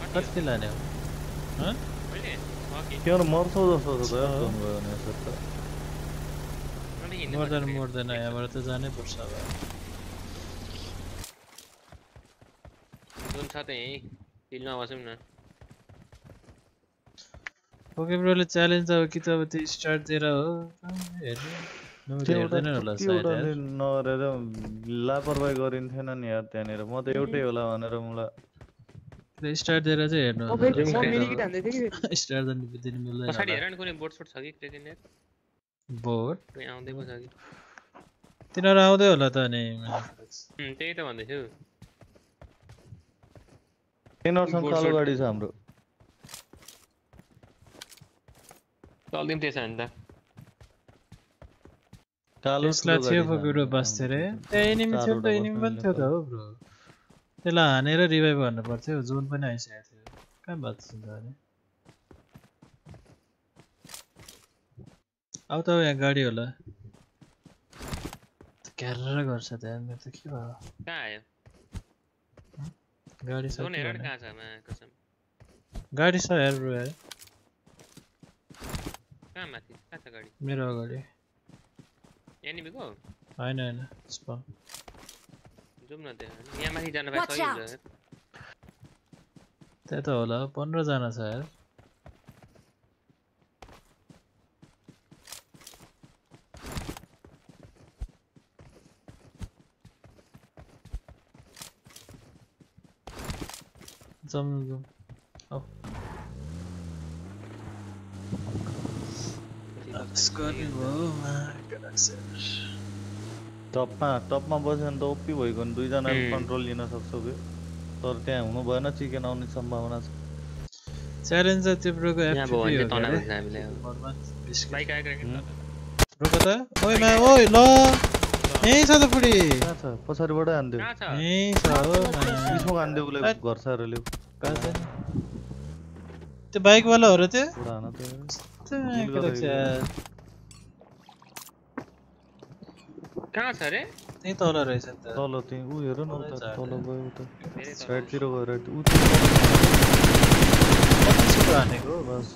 कति कति किलो हाने हो? हँ? मैले अघि क्याउ मर्छौ जस्तो छ त यार फ़ोन गयो भने यसो त त जानै पर्छ अब जुन छ त यहीँ हिलमा बसौँ न। ओके ब्रोले च्यालेन्ज अब कि त अब त्यो स्टार्ट दिएर हो। लापरवाही गरिन्थेन नि यार त्यहाँनिर। म त एउटै होला भनेर मलाई स्टार दिएर चाहिँ हेर्नु तिनीहरू आउँदै होला त अनि त्यही त भन्दैछु। तिनीहरूसँग गाडी छ हाम्रो। चल्दिउँ त्यसो भने त। स्लाथियोको ग्रुप बस्थ्यो अरे त्यहाँ एनिमी थियो त एनिमी पनि थियो त हो ब्रो त्यसलाई हानेर रिभाइभ गर्नु पर्थ्यो जोन पनि आइसकेको थियो कहाँ बात हुन्छ अरे अब त यहाँ गाडी होला क्यार गर्छ त्यहाँ मेरो त के भयो गाडी छ गाडी छ यार ब्रो यार मेरो अगाडि स्पन जाउँ न त्यहाँ यहाँ माथि जानु पाए Watch सही out. हुन्छ त्यहाँ त होला पन्ध्रजना छ यार जाउँ गर्ने भयो टपमा टपमा बस्यो भने त ओपी भइगयो भने दुईजनाले उम्। कन्ट्रोल लिन सक्छौ कि तर त्यहाँ हुनु भएन चिकन आउने सम्भावना छ च्यालेन्ज त्यो ब्रोको त। ब्रोको त ओइ मा ओइ ल यहीँ छ त पुडी कहाँ छ पछाडिबाटै हानिदियो यहीँ छ हो मा। बिचमा हानिदियो उसले। घर सारेर ल्याऊ कहाँ छ? त्यो बाइकवाला हो र त्यो कस्तो कहाँ छ अरे त्यही तल रहेछ त तल त्यही ऊ हेर न उता तल गयो उता साइडतिर गएर ऊ हानेको बस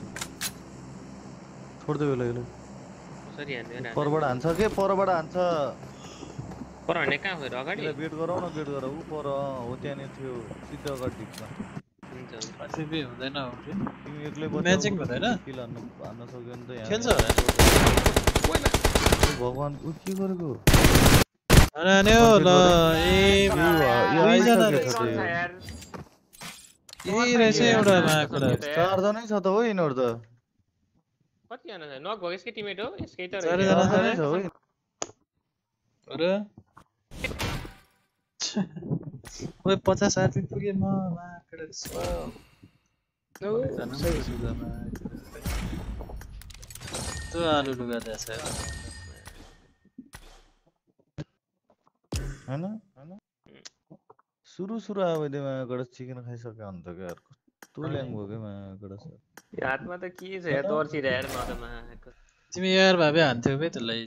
छोड्दै बेला यसले परबाट हान्छ के परबाट हान्छ पर हाने कहाँ गएर अगाडि वेट गरौँ न वेट गरौँ ऊ पर हो त्यहाँनिर थियो सिधै अगाडि ढिक्छ FTP हुँदैन? तिमी एक्लै Magic हुँदैन? किल हान्न हान्न सक्यो भने त यहाँ खेल्छ भगवान् ऊ के गरेको? ल ए दुईजना रहेछ। यही रहेछ एउटा चारजनै छ त हो यिनीहरू त। कतिजना छ? नक भयो यसकै टिमेट हो? यसकै त चारैजना? छ। हो र ओइ पचास आरपी पुगे म। त्यो आलु लुगा दिएछ होइन सुरु सुरु आवेदेखि मायाबाट चिकन खाइसक्यो अन्त क्या यार कस्तो ल्याङ भयो क्या मायाबाट हातमा त के छ यार तर्सिएर यार म त मा तिमी यार भाबे हान्थ्यौ बे त्यसलाई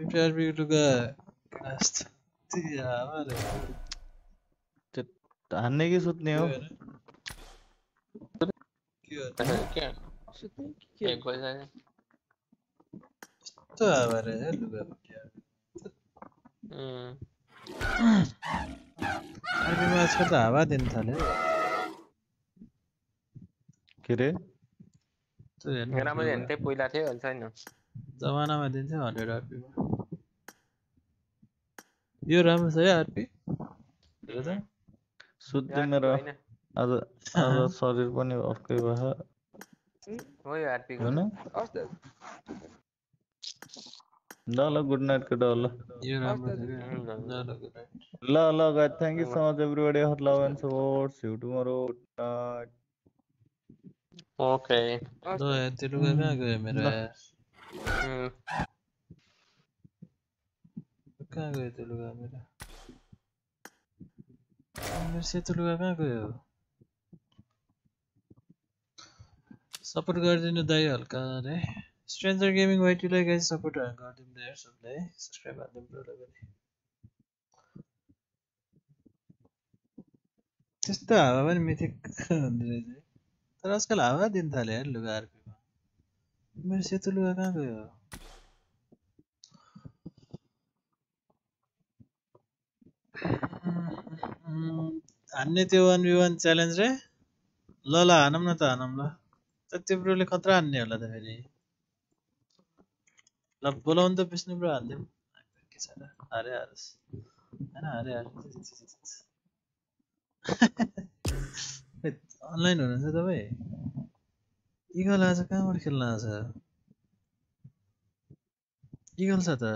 Entrar meu lugar. हान्ने कि सुत्ने हो कस्तो हावा रहेछ लुगा आर्मीमा आजकल त हावा दिन थाल्यो के अरे राम्रो हेर्नु त्यही पहिला थियो अहिले छैन जमानामा दिन्थ्यो हन्ड्रेड आरपीमा यो राम्रो छ है आरपी? हेर त सुत्ने मेरो होइन आज आज शरीर पनि अर्कै भयो हो यो आरपीको होइन अस्ति ल ल गुड नाइट केटा ल यो छ क्या Mm, ल ल good night. ल ल guys thank you so much everybody. For love and support. See you tomorrow. Good night. Okay ल त्यो लुगा कहाँ गयो मेरो? ल। यार हम्म कहाँ गयो त्यो लुगा मेरो मेरो सेतो लुगा कहाँ गयो सपोर्ट गरिदिनु दाइ हल्का रे स्ट्रेन्जर गेमिङ वाइटीलाई गाइस सपोर्ट गरिदिनु दाइ सबलाई है सब्सक्राइब त्यस्तो हावा पनि मिथिक हुँदो रहेछ है। तर आजकल हावा दिन थाल्यो यार लुगा आरपीमा मेरो सेतो लुगा कहाँ गयो हान्ने त्यो वान बी वान च्यालेन्ज रे ल ल हानौँ न त हानौँ ल त त्यो खतरा हान्ने होला त फेरि ल बोलाउनु त विष्णु ब्रो हालिदिउँ के छ हारे हारोस् होइन हारे अनलाइन हुनुहुन्छ तपाईँ इगल आज कहाँबाट खेल्न आज इगल छ त।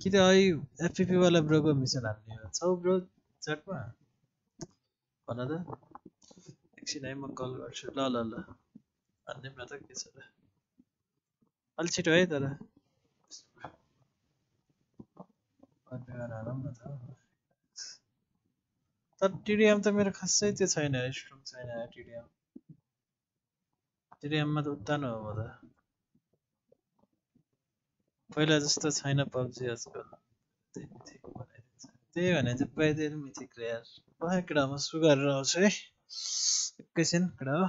कि त है एफपिपी वाला ब्रोको मिसन हान्ने हो? छौ ब्रो च्याटमा भन त। एकछिन है म कल गर्छु। ल ल ल। हानिदिउँ न त के छ र? अलिक छिटो है तर। हालौँ न त। तर टिडिएम त मेरो खासै त्यो छैन स्ट्रङ छैन टिडिएम टिडिएममा त उत्तानो हो म त पहिला जस्तो छैन पब्जी आजकल त्यही भने चाहिँ पाइदिएर मिथिक यार केटा म सु गरेर आउँछु है एकैछिन केटा हो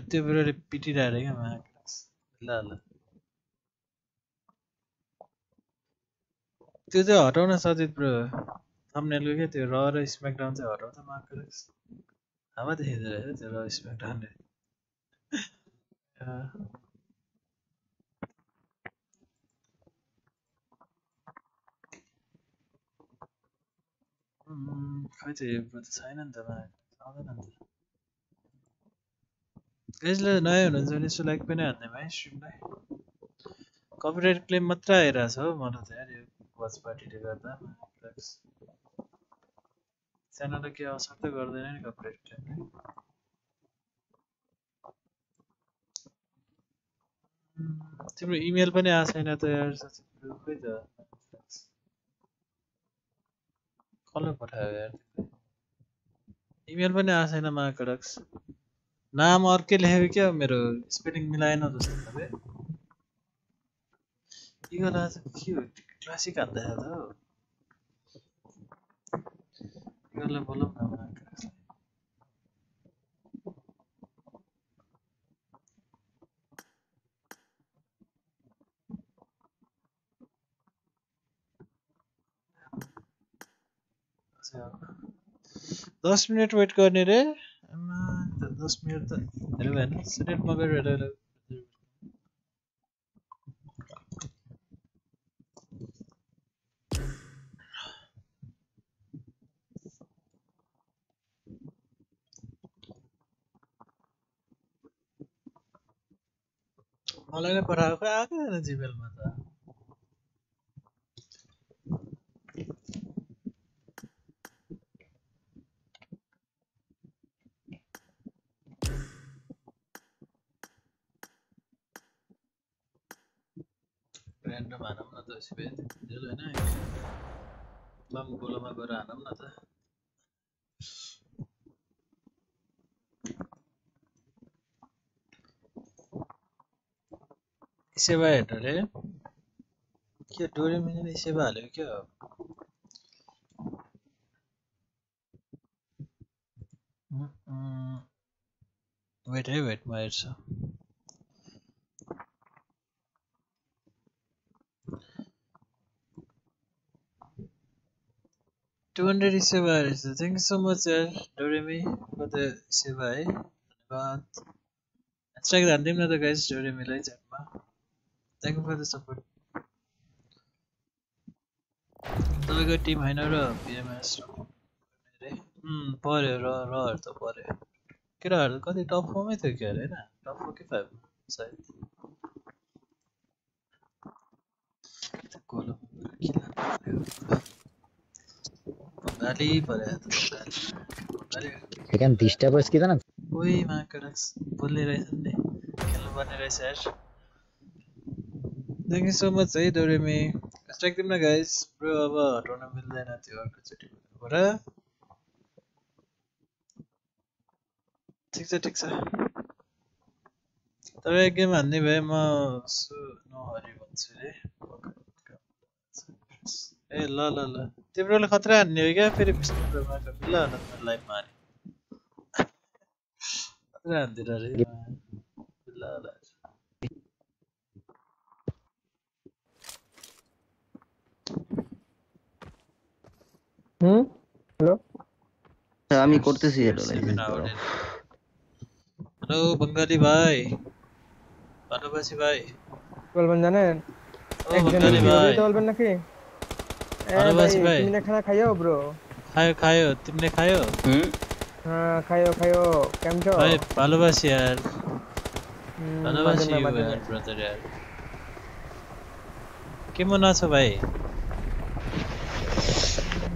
त्यो पिटिरहेको क्या महाक्लास ल ल त्यो चाहिँ हटाउन सजित ब्रो थम्नेलको क्या त्यो र र स्म्याकडाउन चाहिँ हटाउ त रहेछ त्यो र खै त छैन नि त आउँदैन नि त यसले नयाँ हुनुहुन्छ भने यसो लाइक पनि हान्दिउँ है स्ट्रिमलाई कपिराइट क्लेम मात्र आइरहेको छ हो मलाई त यार यो वाच पार्टीले गर्दा च्यानललाई केही असर त गर्दैन नि कपिराइट क्लेमले तिम्रो इमेल पनि आएको छैन त यार खोइ त कसले पठायो यार इमेल पनि आएको छैन महाकडक्स नाम अर्कै लेखेको क्या मेरो स्पेलिङ मिलाएन जस्तो हो? क्लासिक त दस मिनट वेट गर्ने रे। आमा, Thus made the eleven seated Mugger ¿qué hago මලක පරාපයාක ජීවල්ම spit. Dito na eh. Mam ko lang mabaranam na ta. इसे बाय डरे क्या डोरे मैंने इसे बाले क्या वेट है वेट मायर सा 200 Isebai. So thank you so much, yaar, Doremi, for the receiver. But let's check the name of the guys Doremi like जमा. Thank you for the support. तब एक टीम है ना रा BMS रा. हम्म परे रा रा तो परे. किरार कभी टॉप फोर में थे क्या रे ना? बङ्गाली पऱ्यो त बङ्गाली एकान डिस्टर्ब किन ओइ माकडक्स बोल्ने रहेछ नि खेल्नुपर्ने रहेछ यार थ्याङ्क यू सो मच है डोरेमी ह्यासट्याग दिउँ न गाइस ब्रो अब हटाउन मिल्दैन त्यो अर्कोचोटि भन्नुबाट ठिक छ ठिक छ तर एक गेम हान्ने भए म नहरी भन्छु रे ए ल ल ल तिम्रोले खतरा हान्ने हो क्या फेरि विष्णु ब्रह्माको ल ल लाइभमा हाने खतरा हान्दिन रे ल ल হুম হ্যালো আমি করতেছি এটা Seven hour in. Hello Bangali ভাই ভালোবাসি ভাই বলবেন জানেন ও একজন বঙ্গালী ভাই তো বলবেন নাকি अरे बस भाई तुमने खाना खायो ब्रो खायो खायो। तुमने खायो? हम्म। हाँ खायो खायो। કેમ છો ભાઈ ભાલોબાસ ब्रदर यार। के मना બ્રધર भाई?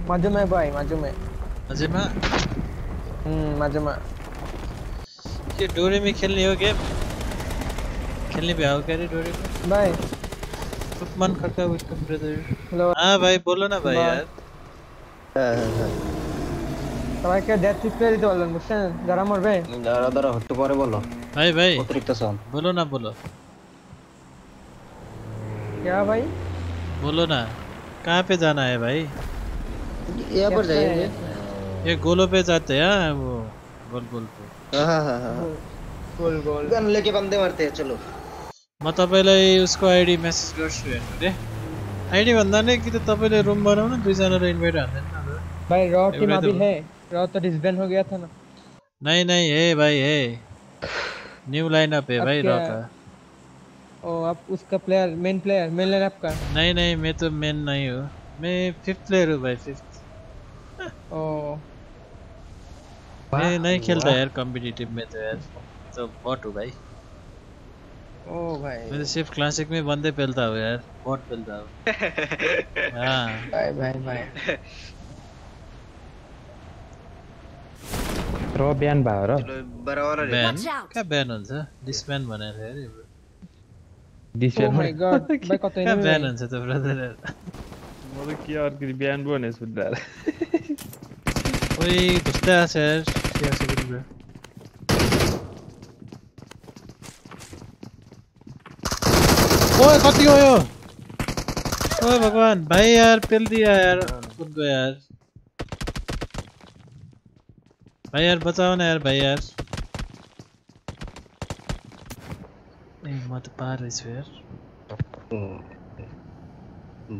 माजे में भाई माजे में। माजे में? हम्म, મજમે माजे में। ये डोरे में खेलने हो गेम खेलने भी आओ करे डोरे में? भाई Supman Khadka welcome brother hello हाँ भाई बोलो ना भाई भाई। यार সবাইকে ডেথ টিপ করে দিতে পারলেন বুঝছেন যারা মরবে দাঁড়া দাঁড়া হট্টু পরে বলো भाई भाई অতিরিক্ত সাউন্ড बोलो ना बोलो क्या भाई बोलो ना कहाँ पे जाना है भाई यहाँ पर कैसे जाइए ये गोलो पे जाते हैं हाँ, वो गोल गोल पे हाँ हाँ हाँ गोल गोल गन लेके बंदे मारते हैं चलो म तपाईँलाई उसको आइडी मेसेज गर्छु हेर्नु रे आइडी भन्दा नै कि त तपाईँले रुम बनाउनु दुईजनालाई इन्भाइट हान्दैन न त। भाई रॉ टीम अभी है। रॉ तो डिसबैन हो गया था ना। नहीं नहीं है भाई है। न्यू लाइनअप है भाई रॉ का ओ आप उसका player main player main line आपका नहीं नहीं मैं तो मेन नहीं हूँ। मैं फिफ्थ प्लेयर हूँ भाई फिफ्थ ओ। मैं नहीं खेलता यार कॉम्पिटिटिव में तो यार। तो बॉट हूँ भाई ओ भाई। मैं तो सिर्फ़ क्लासिक में बंदे पेलता हूँ यार बॉट पेलता हूँ हाँ। भाई भाई भाई। र बिहान भयो र बराबर बैन out. क्या बैन हुन्छ डिसब्यान भनेर अरे ओ माय गॉड भाई कत क्या? एनिमी बैन हुन्छ त ब्रदर म त के अर्को बिहान पो भनेको सुन्दा ओइ घुस्दै आछ यार क्या से भी रुपए ओए कति हो? यो ओए भगवान भाई यार पेल दिया यार उनको यार। भाई यार बचाओ ना यार भाई यार। ए म पार रहेछु यार।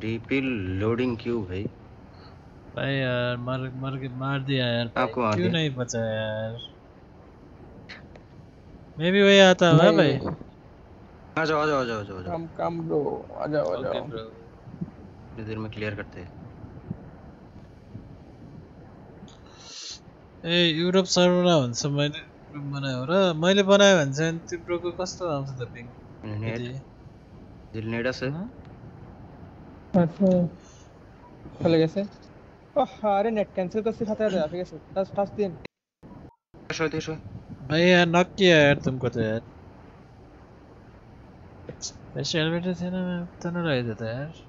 डीपी लोडिंग क्यों भाई? भाई यार मर मर के मार दिया यार। भाई। आपको मार क्यों नहीं बचाया यार? मैं भी वही आता हूँ हाँ भाई। आ जाओ आ जाओ आ जाओ आ जाओ कम कम ब्रो आ जाओ आ जाओ। थोड़ी देर में क्लियर करते हैं। ए यूरोप युरोप सर्भरमा हुन्छ मैले रुम बनायो र मैले बनायो भने चाहिँ तिम्रोको कस्तो आउँछ त पिङ दिलनेडा से अच्छा। चले कैसे? ओह अरे नेट कैंसिल कर सिखाता है तो यार कैसे? 10 10 दिन। शो दे शो भाई यार नॉक किया यार तुमको तो यार। वैसे एलिवेटर थे ना मैं पता ना लाए देता यार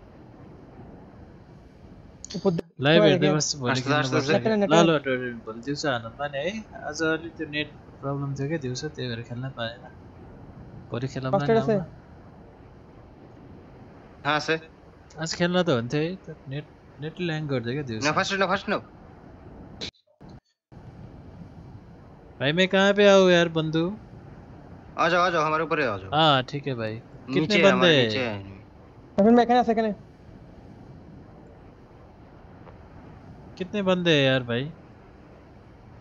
लाइव है दे बस लालो भोलि दिउँसो हाल्नु पाएन है आज अलिक त्यो नेट प्रब्लम थियो क्या दिउँसो त्यही भएर खेल्न पाएन भोलि खेल्न पाएन हाँ से आज खेल्न त हुन्थ्यो है नेट नेट ल्याङ गर्थ्यो क्या दिउँसो नफस्नु नफस्नु भाई मैं कहाँ पे आऊँ यार बंदू आ जाओ आ जाओ हमारे ऊपर आ जाओ हाँ ठीक है भाई कितने बंदे हैं? तो मैं कहना सेकंड कितने बंदे हैं यार भाई?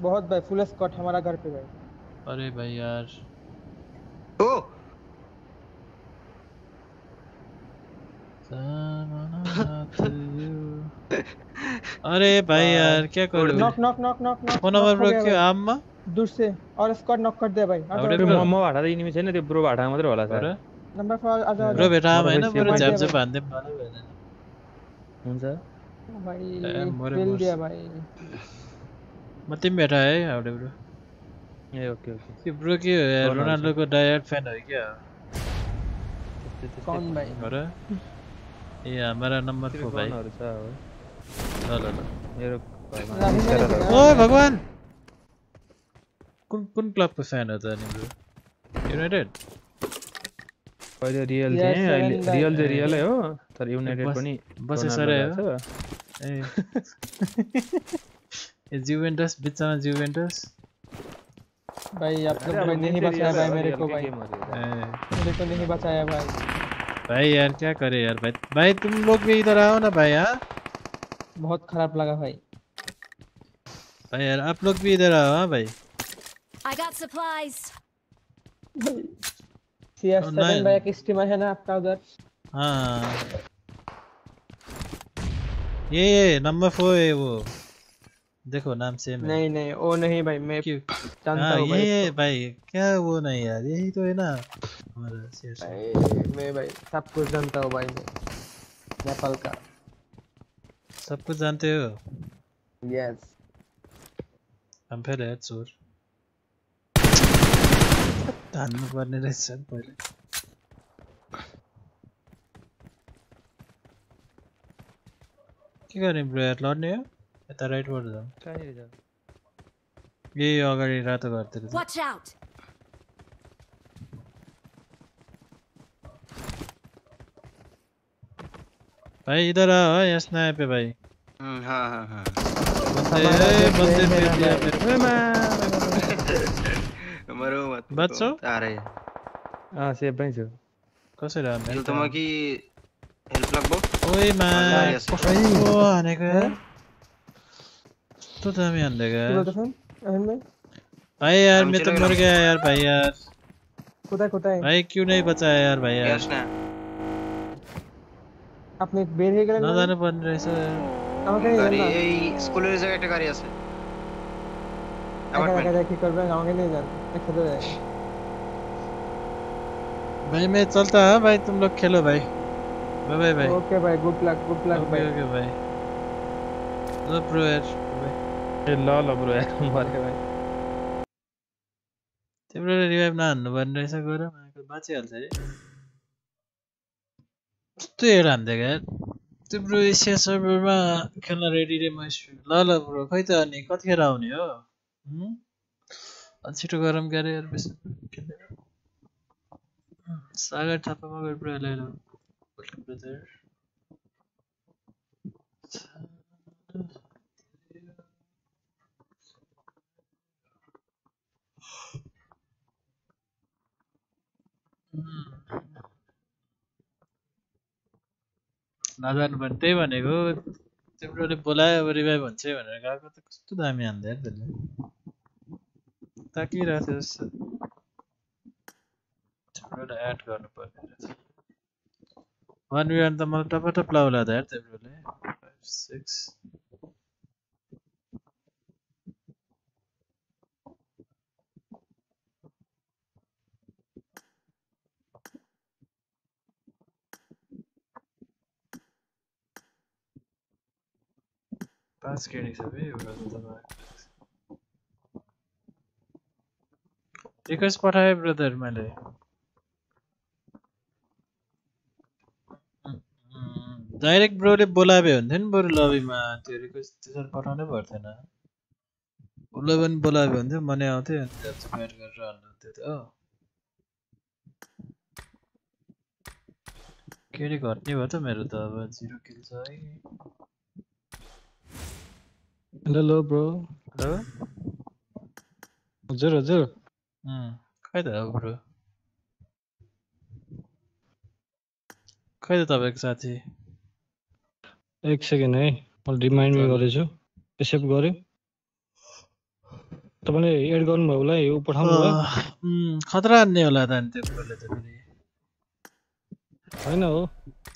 बहुत भाई फुल स्क्वाड हमारा घर पे भाई। अरे भाई यार। ओ! अरे भाई यार क्या कर knock knock knock knock knock phone number bro क्यों अम्मा दूर से। और स्क्वाड नॉक कर दे भाई। अरे मम्मा बाड़ा दी नहीं में से ना तो ब्रो बाड़ा मात्र वाला सर। नंबर फोर आ जाओ। ब्रो आम हैन मलाई बरु सेभ झ्याप गरिदियो झ्याप हान्दै मलाई हुन्छ भाई मरे दिया भाई। म तिमी भेटा है एउटै ब्रो। ए ओके ओके। कि ब्रो के हो रोनाल्डो। रोनाल्डोको डायट फ्यान हो क्या? कौन भाई? हो र ए हमारा गनहरू छ अब ल ल ल। मेरो भाई देखा? ओए भगवान! कुन कुन क्लबको फ्यान हो त अनि ब्रो? युनाइटेड पहिले रियल थिएँ अहिले रियल चाहिँ रियलै हो तर युनाइटेड पनि बसे रोनाल्डो हो ए। ए जुभेन्टस बिचमा जुभेन्टस भाई आप लोग भाई नहीं बचाया भाई मेरे को भाई मेरे को नहीं बचाया भाई भाई यार क्या करे यार भाई भाई तुम लोग भी इधर आओ ना भाई हाँ? बहुत खराब लगा भाई। भाई यार आप लोग भी इधर आओ हाँ भाई? I got supplies. CS Oh, seven भाई एक स्टीमर है ना आपका उधर हाँ ये ये नंबर फोर है वो देखो नाम सेम है नहीं नहीं वो नहीं भाई मैं क्यों जानता हाँ हूँ भाई ये भाई क्या वो नहीं यार यही तो है ना हमारा CSK भाई मैं भाई सब कुछ जानता हूँ भाई मैं नेपाल का सब कुछ जानते हो यस हम फेल है चोर धान्नु पर्ने रहेछ नि पहिले के गर्ने ब्रो यार लड्ने हो कहाँनिर छ? यही अगाडि रातो। Watch out. भाई इधर हाँ, यहाँ स्नाइप है भाई हाँ हाँ हाँ बंदे बंदे मेरे मरो मत बच्चो? आ रहे हैं अँ सेभमै छु कसरी हान्ने हिल तमा कि हेल्प लाग्बो ओइ मा Ah, yes. कस्तो हानेको यार कस्तो दामी हानिदिएको क्या यार बोलते थे अहन भाई भाई यार हम मैं तो चले मर गए। गया यार भाई यार कोता कोता है भाई क्यों नहीं बचाया यार भाई यार ग्यास ना আপনি বের হয়ে গেলেন না नजानु पर्ने रहेछ আমাকে নিয়ে যান গাড়ি না এই স্কুলের জায়গায় একটা গাড়ি আছে একা অ্যাপার্টমেন্ট একা কি করবেন আমাকে নিয়ে যান একসাথে যাই भाई मैं चलता हाँ भाई तुम लोग खेलो भाई। बाय बाय भाई ओके भाई गुड लक गुड लक भाई ओके भाई ल ब्रो यार. ए ल ल ब्रो यार मऱ्यो भाइ तिम्रो रिभाइभ नहान्नु पर्ने रहेछ गएर बाँचिहाल्छ है कस्तो हेर हानिदिएको यार। तिम्रो एसिया सर्भरमा खेल्न रेडी रे म स्ट्रिम ल ल ब्रो खै त अनि कतिखेर आउने हो। हुँ? अलि छिटो गरौँ क्यारे यार बेसी खेल्दैन। उम्, सागर थापामा गएर bro hello hello welcome brother नजानु भने त्यही भनेको तिम्रोले बोलायो अब रिभाइभ हुन्छ है भनेर गएको त कस्तो दामी हान्दै यार त्यसले ताकिरहेको थियो जस्तो तिम्रोलाई एड रहेछ वान वी वान त मलाई टपटप लाउला त यार तिम्रोले फाइभ सिक्स। पाँच केडी छ है रिक्वेस्ट पठाएँ ब्रदर मैले डाइरेक्ट ब्रोले बोलाए हुन्थ्यो नि बरु लबीमा त्यो रिक्वेस्ट त्यसरी पठाउनै पर्थेन उसलाई पनि बोलाए हुन्थ्यो मनै आउँथ्यो अनि त्यहाँ एड गरेर हाल्नुहुन्थ्यो त हो केडी घट्ने भयो त मेरो त अब जिरो किल छ है हेलो ब्रो हेलो हजुर हजुर खै त हो ब्रो खै त तपाईँको साथी एक सेकेन्ड है मैले रिमाइन्ड गरेछु एक्सेप्ट गरेँ तपाईँले एड गर्नुभयो होला है ऊ पठाउनु भयो उम्, खतरा हान्ने होला त अनि त्यो ब्रोले त फेरि होइन हो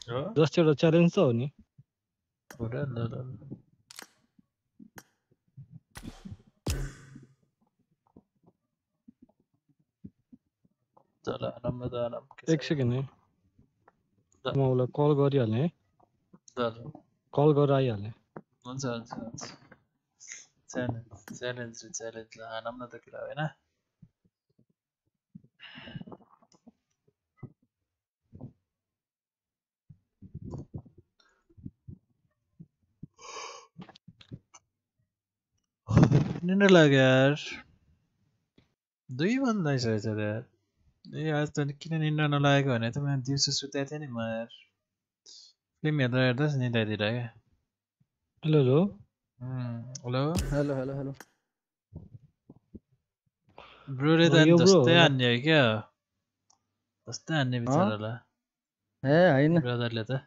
हो जस्ट एउटा च्यालेन्ज त हो नि हो र ल ल ल। आराम न त आराम के एक? सेकेन्ड है ल। म उसलाई कल गरिहालेँ है ल ल कल गरेर आइहालेँ हुन्छ हुन्छ हुन्छ च्यालेन्ज च्यालेन्ज च्यालेन्ज हानौँ न त होइन लाग्यो यार दुई यार ए आज त किन निन्द्रा नलागेको भने त मैले दिउँसो सुतेको थिएँ नि म यार फिल्म हेर्दा हेर्दा आइदिएर क्या hello hello hello hello hello hello ब्रोले त हो। हान्ने हो क्या धस्तै हान्ने बिचरालाई ए होइन ब्रदरले त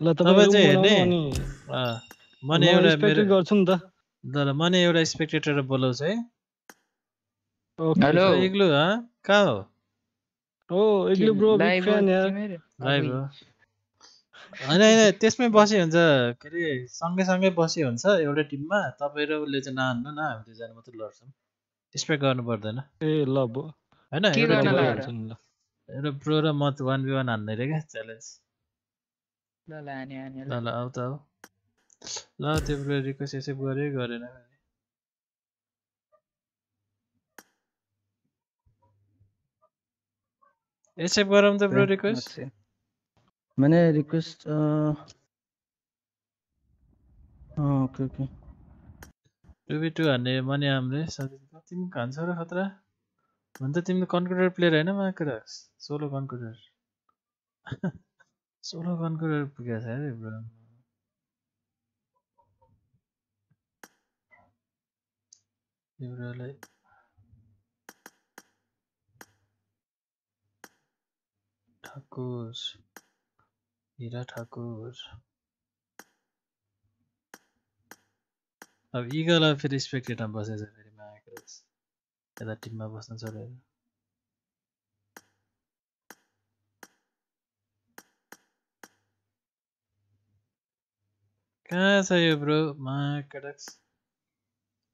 ल तपाईँ चाहिँ हेर्ने बनाउनु अनि अँ, म मने एउटा मेरो गर्छु नि त ल ल मने एउटा स्पेक्टेटर बोलाउँछु है। Okay hello. इग्लु हँ कहाँ हो? ओ इग्लु ब्रो बिग फ्यान यार? लाइभ। हो। होइन होइन त्यसमै बसी हुन्छ। के अरे सँगै सँगै बसी हुन्छ एउटै टिममा। तपाईँ र उसले चाहिँ नहान्नु न हामी दुईजना मात्रै लड्छौँ। स्पेक गर्नु पर्दैन। ए ल ब होइन एउटा लाग्यो र? म वान बी वान हान्दै रे क्या च्यालेन्ज ल ल आऊ त आऊ ल त्यो रिक्वेस्ट एक्सेप्ट गऱ्यो गरेन एक्सेप्ट गरौँ त ब्रो रिक्वेस्ट? मैंने request okay okay. Two B two हान्ने मनि हामीले साथी तिमी खान्छौ र खतरा? त तिमीले कन्क्युटर प्लेयर होइन माकेर सोलो कन्क्युटर सोलो कन्क्युटर पुगेको छ अरे ब्रो। तिम्रोलाई ठाकुर हिरा ठाकुर अब इगल फेरि स्पेक्टेटमा बसेछ फेरि मागेको रहेछ यता टिममा बस्न छोडेर कहाँ छ यो ब्रो माकडक्स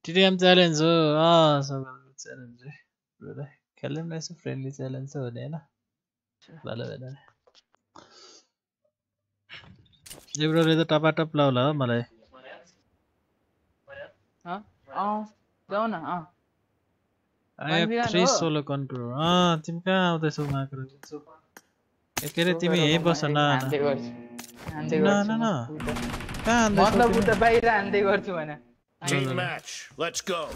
टिटिएम च्यालेन्ज हो अँ सघालको च्यालेन्ज है ब्रोलाई खेल्यौँ न यसो फ्रेन्डली च्यालेन्ज चाहिँ हुने होइन भालो भएन यो ब्रोले त टपाटप लाउला हो मलाई I have three solo control अँ तिमी कहाँ आउँदैछौ उहाँको के अरे तिमी यहीँ बस न कहाँ हान्दै गर्छु भने Team match. Let's go.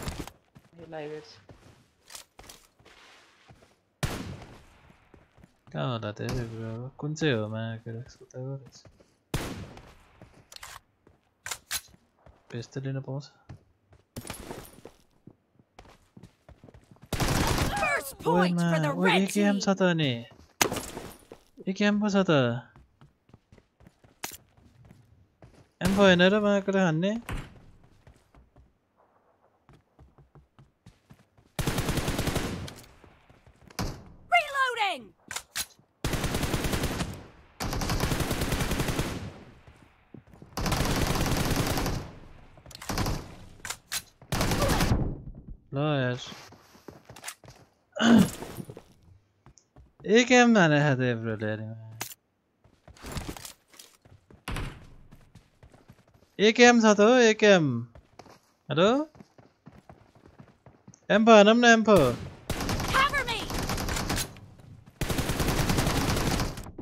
United. Kanada terve, kun see oma kelleks võtavad üles. Pistoline poos. Võime, oi IGM sada nii. IGM pa sada. En voi nähdä vähän kyllä hän niin. AKM हाने खाँदै ब्रोले अरे AKM छ त हो AKM hello ampho हानौँ न ampho Cover me.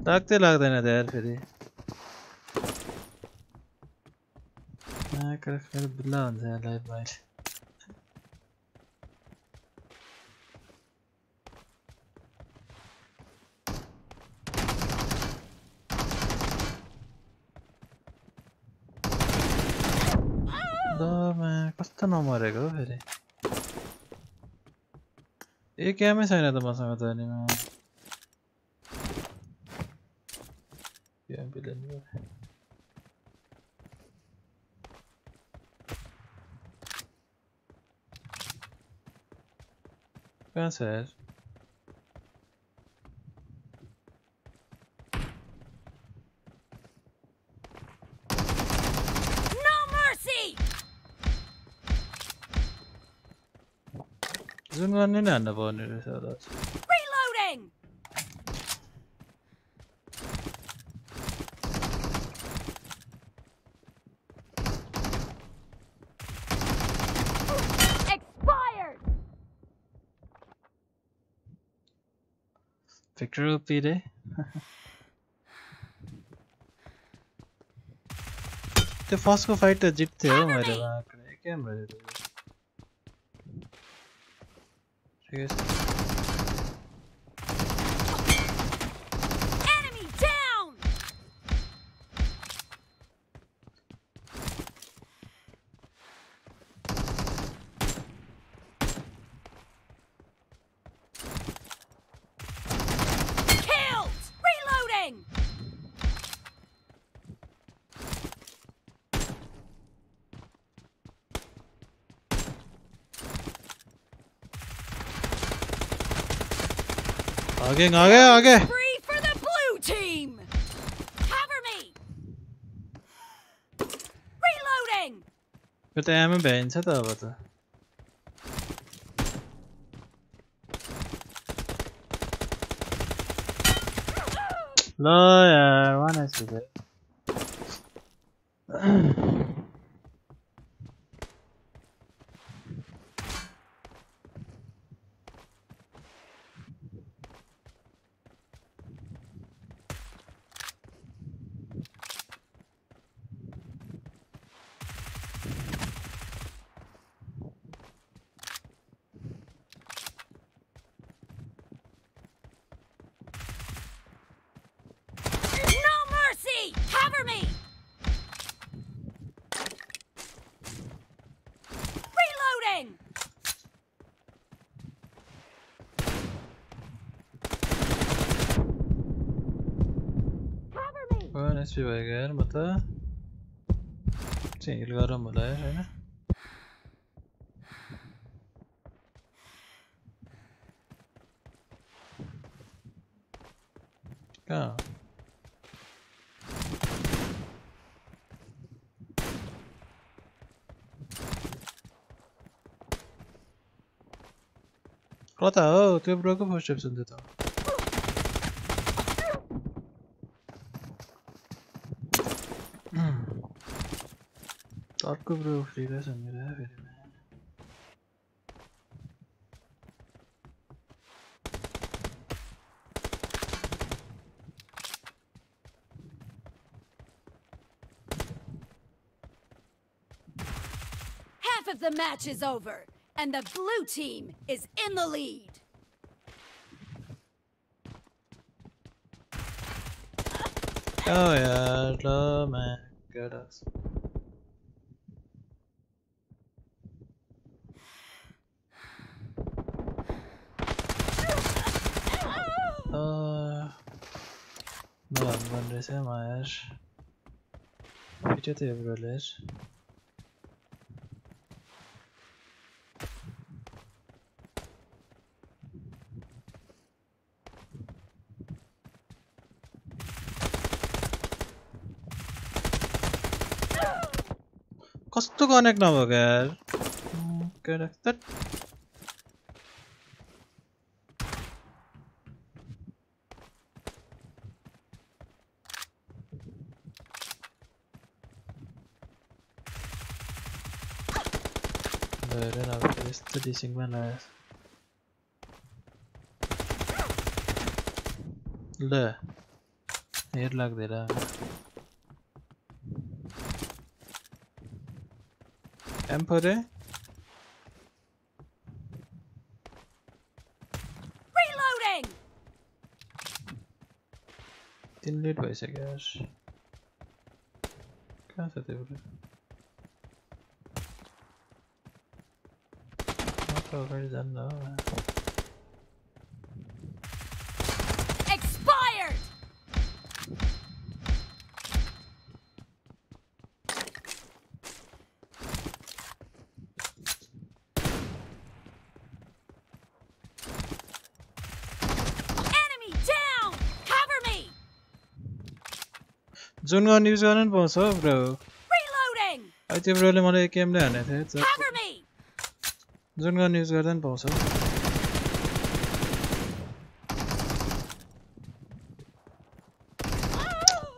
लाग्दै लाग्दैन त यार फेरि आकर फेरि बुल्ला हुन्छ यार मा कस्तो नमरेको हो फेरि? ए क्यामै छैन त मसँग त। कहाँ छ यार जुन गर्ने नै हान्न पर्ने रहेछ होला Reloading. Expired. भिक्टर ओपी रे त्यो फर्स्टको फाइट त जित्थ्यो हो मैले मात्र केम I guess. आगे आगे आगे Free for the blue team. Cover me. Reloading. यो त आमा भ्याइन्छ त अब त ल यार भयो यार म त चाहिँ हिल गरौँ होला यार होइन कहाँ हो? कता हो त्यो ब्रोको फ़र्स्ट स्टेप सुन्दै त Bro, man. Half of the match is over, and the blue team is in the lead. Oh yeah, love man, good us. Kicsit évről is. कस्तो कनेक्ट नभएको यार कनेक्ट yapıyoruz? Tradising mana. ल हेर लाग्दैन एम्फोरे Reloading! तिन late भइसक्यो यार कहाँ छ त्यो कुरा म त अगाडि जान्न हो Expired! Enemy down! Cover me! जुन गन युज गर्न नि पाउँछ हौ ब्रो Reloading! अहिले त्यो ब्रोले मलाई केमले हानेको थियो Cover me! जुन गन Like that, नि पाउँछ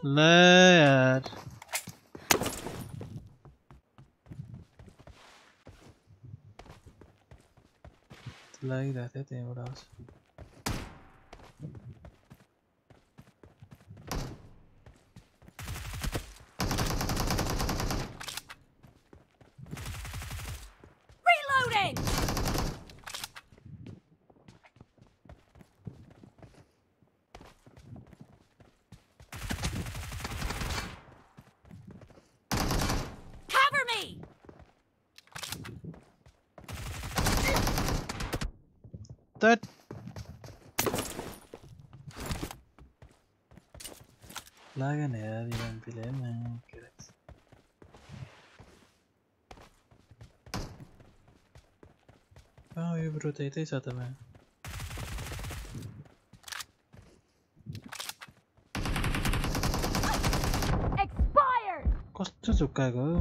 ल यार लागिरहेको थियो त्यहीँबाट आउँछ Reloading! Cover me! That लागेन यार यो एमपीले मैं के कहाँ हो यो ब्रो त यतै छ त मैं Expired! कस्तो झुक्काएको हो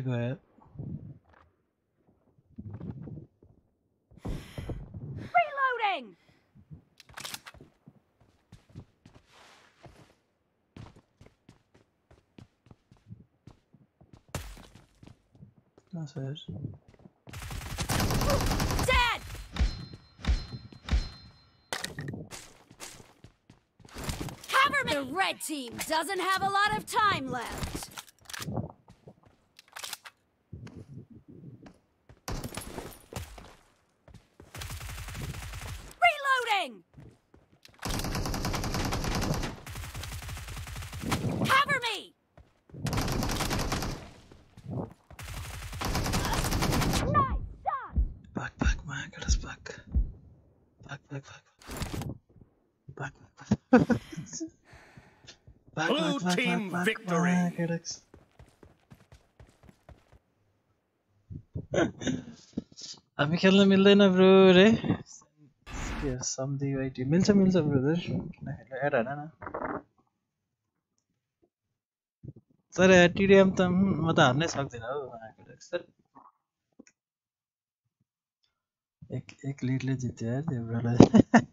Go ahead. Reloading! That's it. Dead! Cover me! The red team doesn't have a lot of time left. Back, Blue back, back, team back, back, victory. back, Alex. हामी खेल्न मिल्दैन ब्रो रे के सम्धि वाइटी मिल्छ मिल्छ ब्रदर किन खेल्नु एड हान न तर टिडिएम त उम्, म त हान्नै सक्दिनँ हौ Alex, सर एक एक लिडले जित्यो यार त्यो ब्रोलाई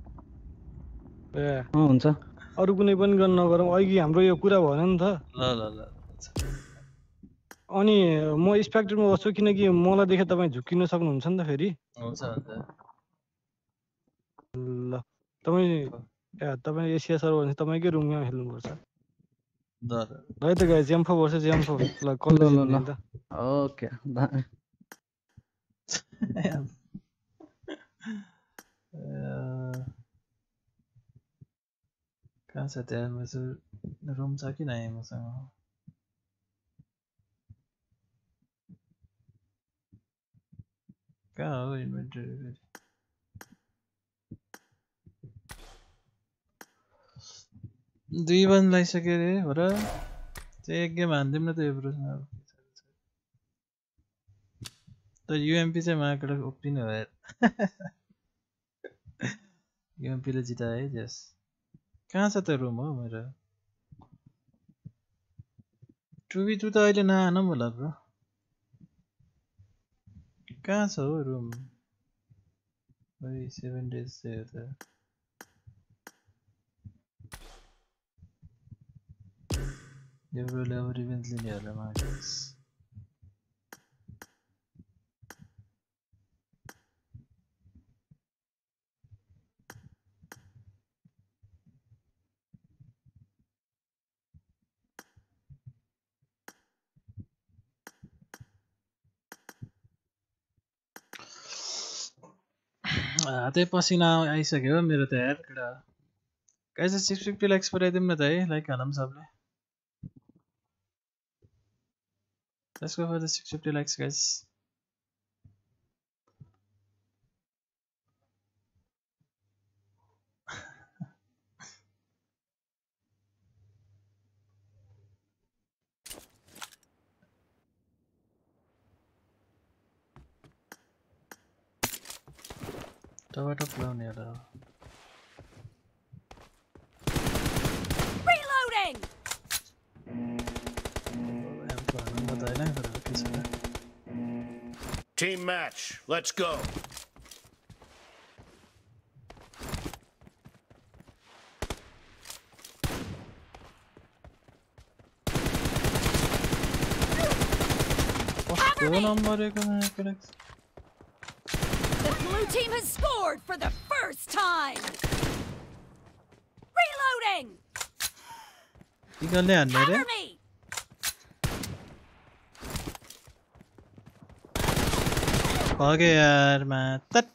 ए। हुन्छ। अरू कुनै पनि गर्न नगरौँ। अघि हाम्रो यो कुरा भएन नि त। ल ल ल अनि म स्पेक्ट्रममा बस्छु किनकि मलाई देखेर तपाईँ झुक्किन सक्नुहुन्छ नि त फेरि। हुन्छ हुन्छ। ल तपाईँ ए तपाईँ एसिया सर्भर भने तपाईँकै रुममा खेल्नुपर्छ ल है त गाइज एम्फो भर्सेस एम्फो ल कसले ल, ओके दा- कहाँ छ त्यहाँ मेरो रुम छ कि नै मसँग कहाँ हो इन्भेन्टरी फेरि दुई बन लगाइसक्यो अरे हो र चाहिँ एक गेम हानिदिउँ न त यो ब्रोसँग अब त युएमपी चाहिँ महाकाल उप्रिने भयो युएमपीले जितायो है। जस कहाँ छ त रुम हो मेरो टु बी टू त अहिले नआनौँ होला ब्रो कहाँ छ हौ रुम सेभेन डेज चाहिँ हो त यो ब्रोले अब रिभेन्ज लिने हातै पसिना आइसक्यो मेरो त यार केटा गाइस सिक्स फिफ्टी लाइक्स पुऱ्याइदिउँ न त है लाइक हालौँ सबले Let's go for the 650 likes, guys. Reloading. Team match, let's go. What's going on, Mario? blue team has scored for the first time! Reloading! इगलले हान्ने रे Cover me! भगे यार मा तत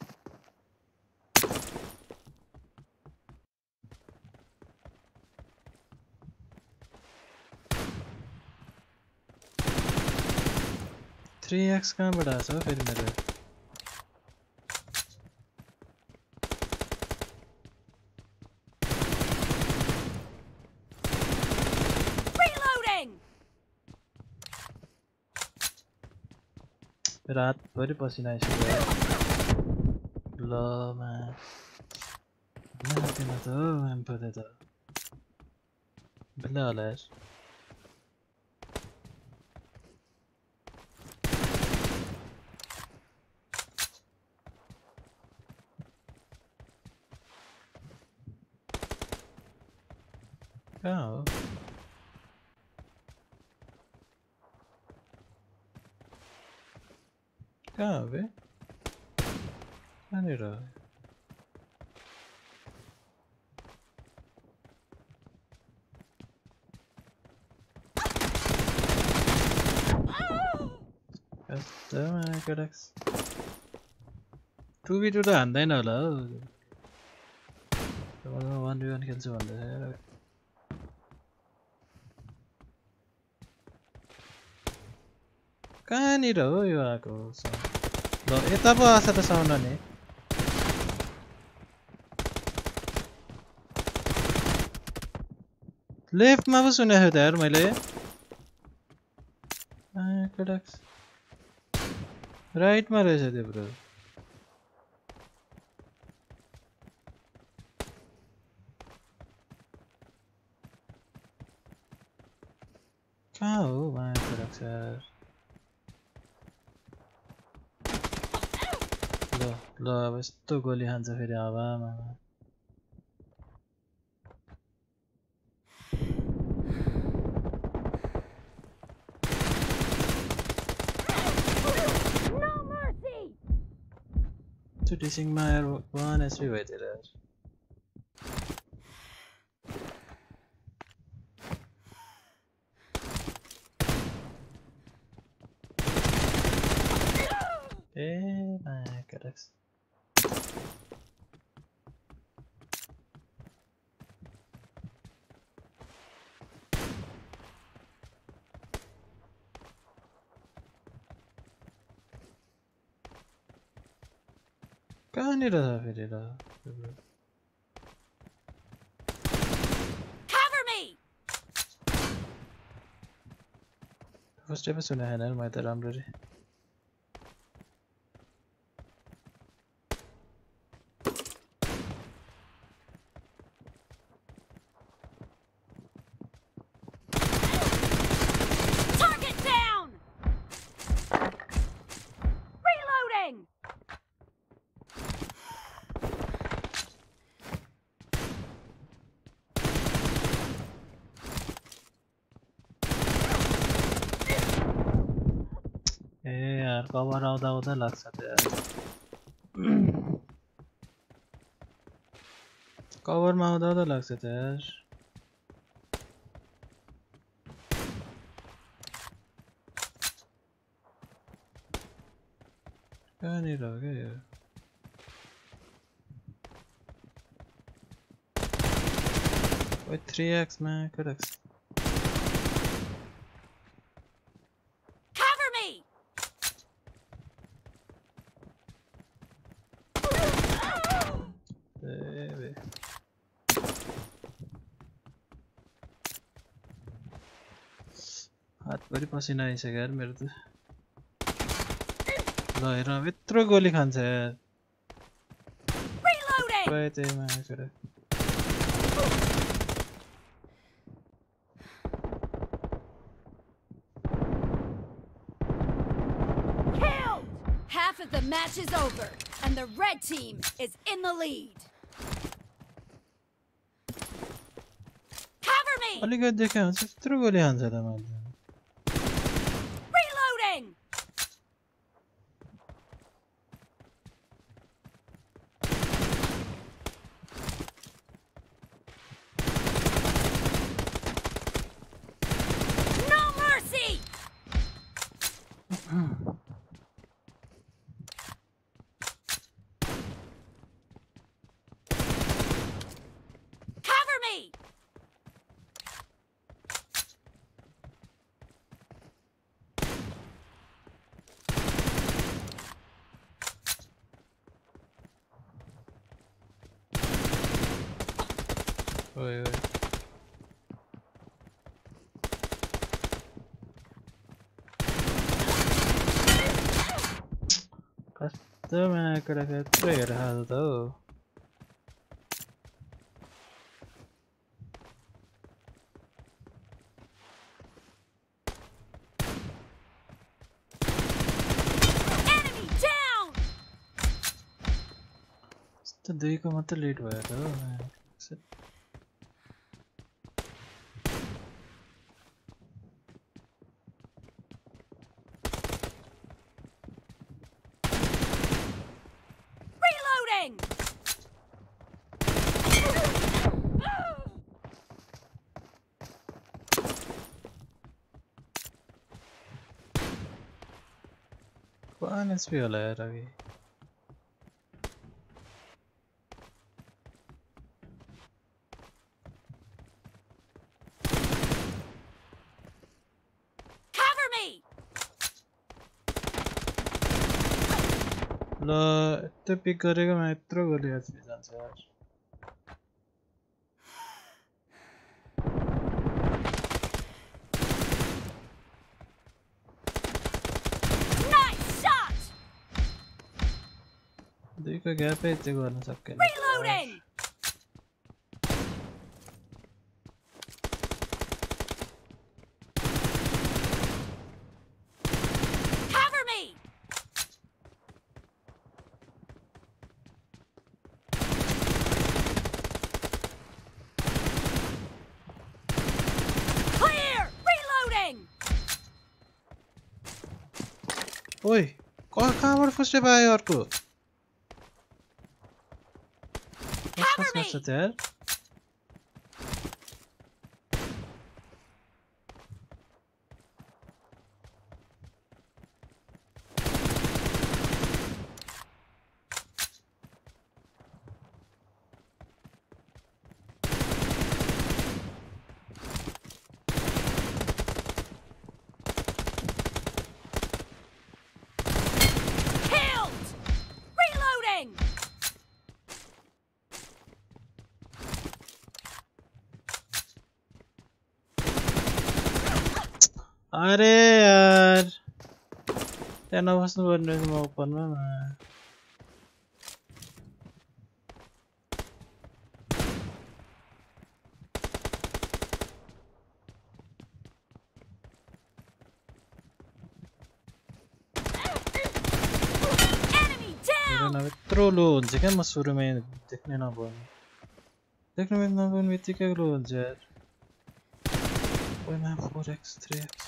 थ्री एक्स कहाँबाट आएको छ हौ फेरि मेरो रातभरि पसिना आइसक्यो यार। ल मा लाग्दैन त हौ त बेला होला कहाँ हो कहाँ हो बे कहाँनिर हो कस्तो केटाक्स टु बी टू त हान्दैन होला हौ वान बी वान खेल्छु भन्दै कहाँनिर हो यो आएको ल यता पो आछ त साउन्ड नि लेफ्टमा पो सुनेको थियो त मैले राइटमा रहेछ त्यो ब्रो। कहाँ हो वहाँ माया सर ल ल, अब यस्तो गोली खान्छ फेरि हावामा Introducing my one as we waited at. Eh, my goodness. Me! First time सुना है ना त राम्ररी Target कभर आउँदा आउँदा लाग्छ त यार कभरमा आउँदा आउँदा लाग्छ त यार कहाँनिर हो क्या यो Wait, 3x man. पसिना आइसक्यो यार मेरो त ल हेर अब यत्रो गोली खान्छ यार Reloading! सबै त्यही माया कुरा Killed! Half of the match is over, and the red team is in the lead. Cover me! कस्तो माया कुरा यत्रो हेरेर त हौ Enemy down! यस्तो दुईको मात्रै लेट त हो माया। Reloading! वान वाला यार अभी! ल यत्रो पिक गरेकोमा यत्रो गोली जान से यार दुईको ग्यापै यति गर्न सकेन Reloading! Cover me! Clear! Reloading! ओइ क कहाँबाट फस्टे पायो अर्को there Enemy मेरो down! नाम यत्रो लो हुन्छ क्या म सुरुमै देख्नै नपाउने देख्नु नपाउने बित्तिकै लो हुन्छ यार four X three X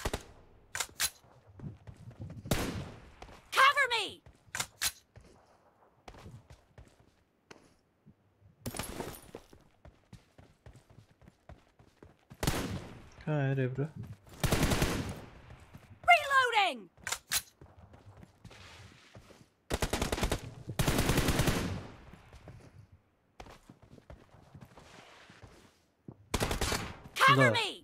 Evra. Reloading! Cover me!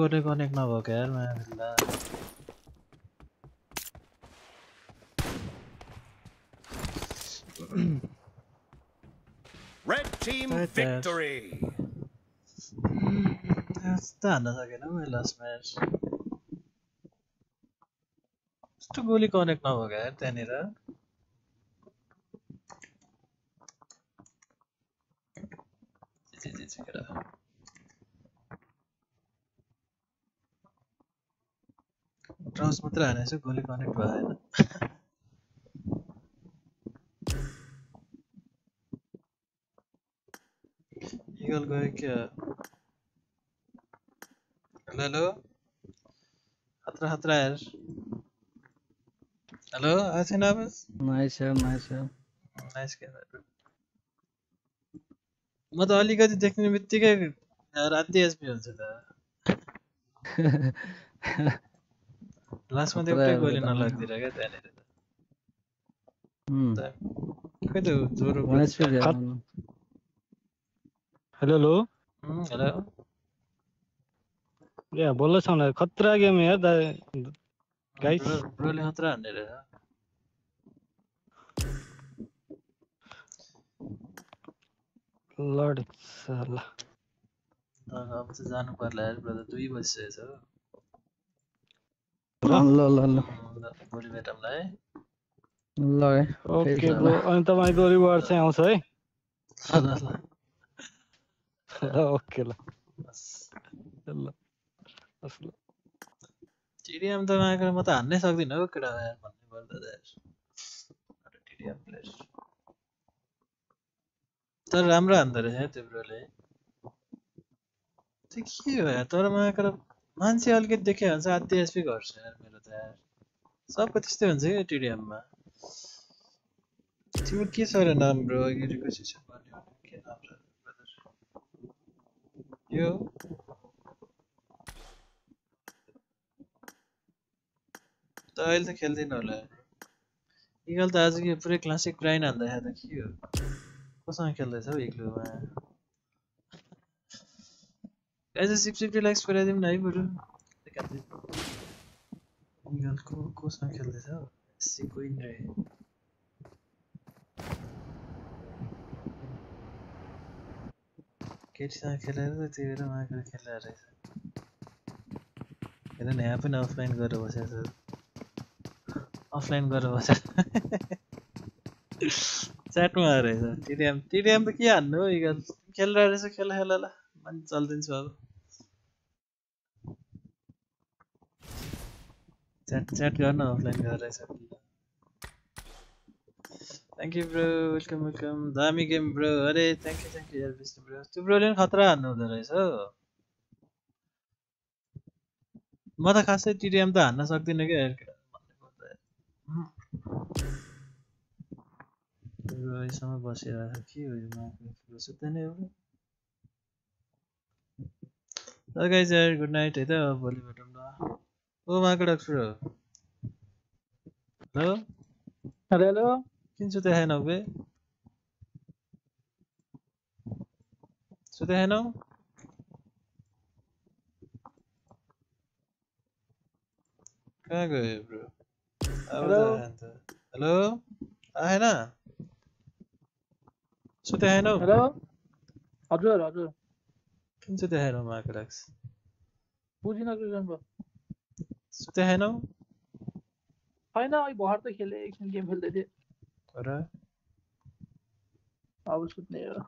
यतै गोले कनेक्ट नभएको यार माया बिल्ला Red team Right there. victory. यस्तो हान्न सकेन मैले लास्ट म्याच यस्तो गोली कनेक्ट नभएको यार त्यहाँनिर जी, ड्रस मात्रै हानेछु गोली कनेक्ट भएन इगल गयो क्या? हेलो हेलो खतरा खतरा यार। हेलो आएको छैन आवाज़ Nice have, nice have. Nice camera म त अलिकति देख्ने बित्तिकै राति एसपी हुन्छ त त. त खै त ज्वरो One HP there. खत- no, no. Hello hello hello बोल्दै छ भने खतरा गेम यार दा गाइस ब्रोले खतरा हान्ने रहेछ लड साला तर अब चाहिँ जानु पर्ला यार ब्रदर छ ल ल ल ल, ल है ओके ब्रो। अनि तपाईँको रिवार्ड चाहिँ आउँछ है ओके ल बस ल हस् ल टिडिएम त नआएको म त हान्नै सक्दिनँ हौ केटा यार भन्नै पर्दा टिडिएम प्लेयर तर राम्रो हान्दो रहेछ है त्यो ब्रोले के हो यार तर मलाई मान्छे अलिकति देख्यो भने चाहिँ आधी एसपी यार मेरो त यार। सबको त्यस्तै हुन्छ क्या टिडिएममा तिम्रो के छ र नाम ब्रो? भन्यो भने के नाम छ? यो? त अहिले त खेल्दैन होला इगल त आज के पुरै क्लासिक ग्राइन्ड हान्दाखेरि त के हो? कोसँग खेल्दैछ हौ एक्लोमा एज सिक्स फिफ्टी लाइक्स पुऱ्याइदिउँ न है। बरु इगल को कोसँग खेल्दैछ हौ सी क्विन रे केटीसँग खेलेर त त्यो बेला उहाँको खेलेर रहेछ हेर न यहाँ पनि अफलाइन गरेर बसेको छ अफलाइन गरेर बसेको च्याटमा आएर रहेछ टिडिएम टिडिएम त के हान्नु हो इगल खेलिरहेको रहेछ खेल मान्छे चलिदिन्छु अब। च्याट च्याट गर्न अफलाइन गरेर रहेछ thank you bro welcome welcome दामी गेम ब्रो अरे थ्याङ्क यू थ्याङ्क यू यार विष्णु ब्रो त्यो ब्रोले पनि खतरा हान्नु हुँदो रहेछ हो। म त खासै टिडिएम त हान्न सक्दिनँ क्या। यार रोहीसँग बसिरहेको के हो यो मार्केट सुत्दैन एउटा ल गाइज यार गुड नाइट है त भोलि भेटौँ न ओ मार्केट अक्सर हेलो हेलो किन सुतेन बे सुतेन कहाँ गयो ब्रो हेलो हेलो आएन सुतेन हेलो हजुर हजुर किन सुतेन मार्केट अक्स बुझिनँ क्रिजन भयो सुतेन होइन अहिले भर त खेलेँ एकछिन गेम खेल्दै थिएँ र अब सुत्ने हो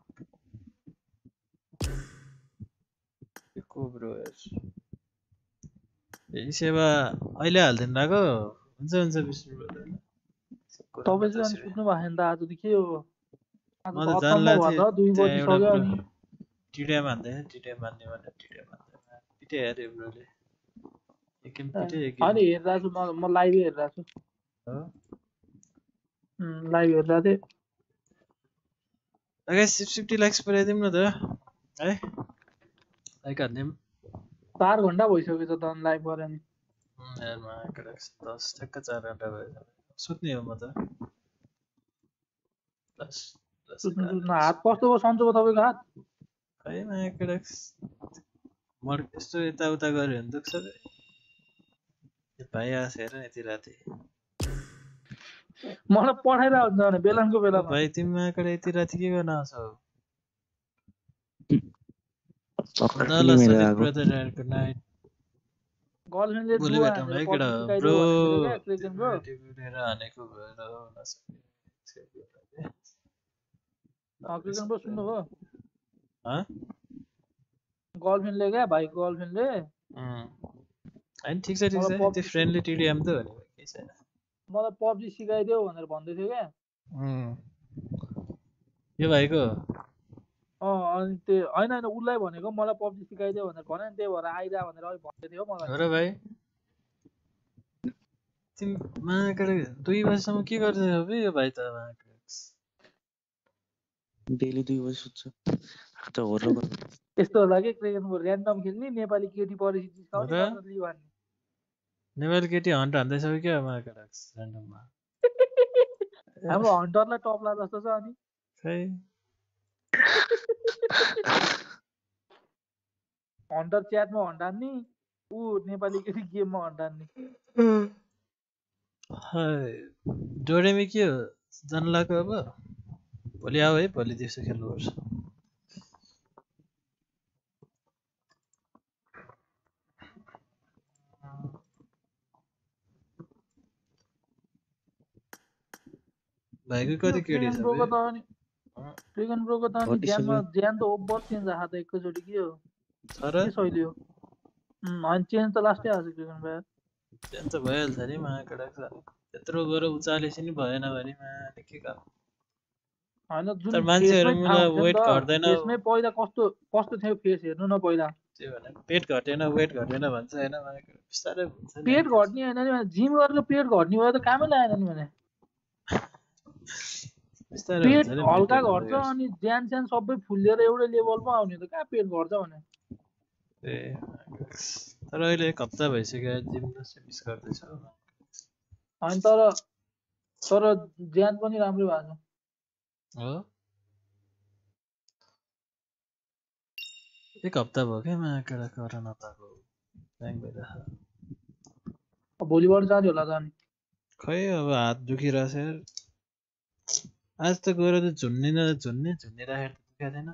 को ब्रो ए सेवा अहिले हालिदिनु भएको हुन्छ हुन्छ विष्णु ब्रो तपाईँ चाहिँ अनि सुत्नु भएको नि त आज त आज त जान अचम्म भयो त दुई बजी सक्यो अनि टिडिएम हान्दै टिडिएम हान्ने भने टिडिएम हान्दै पिटे हेऱ्यो ब्रोले एक गेम पिटे एक होइन गेम हेरिरहेको छु म म लाइभै हेरिरहेको छु हो लाइभ हेरिरहेको थिएँ अगाडि सिक्स फिफ्टी लाइक्स पुऱ्याइदिउँ न त है लाइक हानिदिउँ चार घन्टा भइसक्यो त अनि लाइभ गरेँ नि दस ठ्याक्क चार घन्टा भयो सुत्ने हो म त हात कस्तो भयो सन्चो भयो तपाईँको हात खै माइक्रोडेक्स मर यस्तो यताउता गऱ्यो भने दुख्छ भाइ आएको हेर यति राति मलाई पठाइरहेको हुन्छ भने बेलानको बेलामा भाइ तिमी माइक्रो यति राति के गर्न आउँछौ ल ल सलिड ब्रदर गुड नाइट गर्लफ्रेन्डले भोलि जुवा है केटा ब्रो हानेको भएर सुन्नुभयो हँ गर्लफ्रेन्डले क्या भाइको गर्लफ्रेन्डले होइन ठिक छ ठिक छ त्यो फ्रेन्डली टिडिएम त हो नि केही छैन मलाई पब्जी सिकाइदेऊ भनेर भन्दै थियो क्या यो भाइको अँ अनि त्यो होइन होइन उसलाई भनेको मलाई पब्जी सिकाइदेऊ भनेर भन्यो नि त्यही भएर आइरह भनेर अघि भन्दै थियो हो मलाई र भाइ तिमी माकडे दुई बजीसम्म के गर्दै हो बे यो भाइ त माकडे डेली दुई बजी सुत्छ आज हो र यस्तो होला कि क्रिकेट ऱ्यान्डम खेल्ने नेपाली केटी परेपछि जिस्काउने हान्ने। नेपाली केटी हन्ट हान्दैछ क्या माकडे ऱ्यान्डममा हाम्रो हन्टरलाई टप्ला जस्तो छ अनि। हन्टर च्याटमा हन्ट हान्ने ऊ नेपाली केटी गेममा हन्ट हान्ने। डोरेमी के हो? जानु लाग्यो अब? भोलि आऊ है भोलि दिउँसो खेल्नुपर्छ। भाइको कति केडी छ ब्रोको? त अनि क्रिकेट ब्रोको त अनि ज्यानमा ज्यान त ओभर चेन्ज आएको त एकैचोटि के हो छ र? हो होइन चेन्ज त लास्टै आएको छ क्रिकेट भाइ त्यहाँ त भइहाल्छ नि माकडा त्यत्रो गएर उचालेपछि नि भएन भने माले के काम होइन जुन मान्छेहरू मलाई त, घट्दैन। फेसमै पहिला कस्तो कस्तो थियो फेस हेर्नु न पहिला पेट घटेन वेट घटेन भन्छ होइन बिस्तारै हुन्छ नि पेट घट्ने होइन नि जिम गरेर पेट घट्ने भयो त कामै लागेन नि भने पेट हल्का घट्छ अनि ज्यान स्यान सबै फुलिएर एउटै लेभलमा आउने त कहाँ पेट घट्छ भने? ए तर अहिले एक हप्ता भइसक्यो जिम चाहिँ मिस गर्दैछु। होइन तर तर ज्यान पनि राम्रै भएको छ हो? एक हप्ता भयो क्या मा केटा कोरोना पाएको ब्याङ्क भइरहेको भोलिबाट जाने होला अनि। खै अब हात दुखिरहेछ आज त गएर त झुन्ने न झुन्ने झुन्ने राखेर त छैन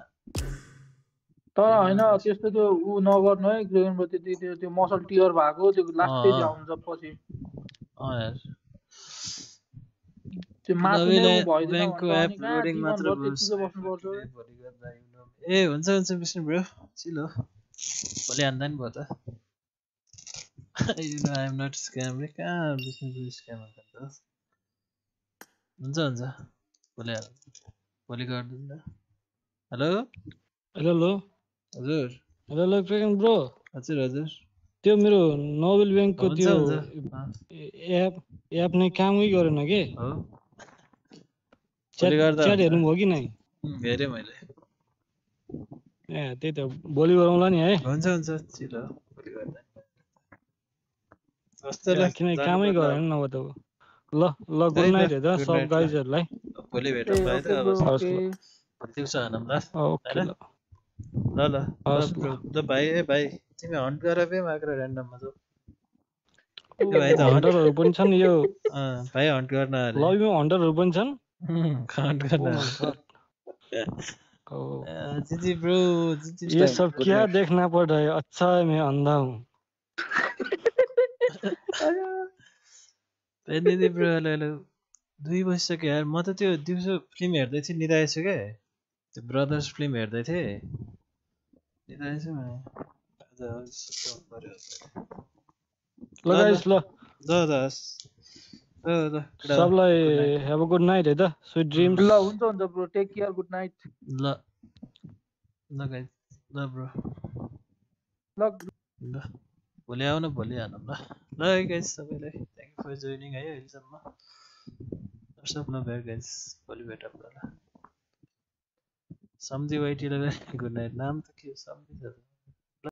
तर होइन त्यस्तो त्यो ऊ नगर्नु है ग्रेनमा त्यो त्यो त्यो मसल टियर भएको त्यो लास्टै आउँछ पछि ए हुन्छ हुन्छ विष्णु ब्रो चिलो भोलि हान्दा नि भयो त you know I'm स्क्याम रे का ah, ब्रो स्क्याम हुन्छ हुन्छ. भोलि गरिदिनु न हेलो? Hello hello. हजुर। हेलो हेलो क्रेगन ब्रो। हजुर हजुर। त्यो मेरो नोबेल ब्याङ्कको त्यो। एप एप नै कामै गरेन के? च्याट। हेर्नुभयो कि नै हेरेँ मैले। ए त्यही त भोलि गरौँला नि है। हुन्छ हुन्छ चिलो भोलि गर्दा। कामै गरेन नभए त। ल ल गुड नाइट है त सब। गाइजहरूलाई भोलि भेटौँ भयो त अब। दिउँसो हानौँ ल? ल। ल ल भाइ ए भाइ तिमी हन्ट गर बे मात्र ऱ्यान्डममा जाऊ भाइ त हन्ट हन्टरहरू पनि छन् यो। अँ, भाइ हन्ट गर्न लबीमा हन्टरहरू पनि छन्। हन्ट गर्न ओ अँ, जीजी ब्रो जीजी ये सब क्या। देखना पड़ रहा है? अच्छा है मैं अंधा हूँ। ए दिदी ब्रो हेलो हेलो दुई बजिसक्यो यार म त त्यो दिउँसो फिल्म हेर्दै थिएँ निदाएछु क्या त्यो ब्रदर्स फिल्म हेर्दै थिएँ केटा, सबलाई। हेभ अ गुड नाइट है त स्विट ड्रिम्स ल हुन्छ हुन्छ bro take care good night ल ल गाइस ल ब्रो ल ल भोलि आउन भोलि हानौँ ल ल है सबैलाई थ्याङ्क यू फर जोइनिङ है अहिलेसम्म। सब नभएर गाइस भोलि भेटौँ ल सम्झी वाइटीलाई गुड नाइट नाम त के हो?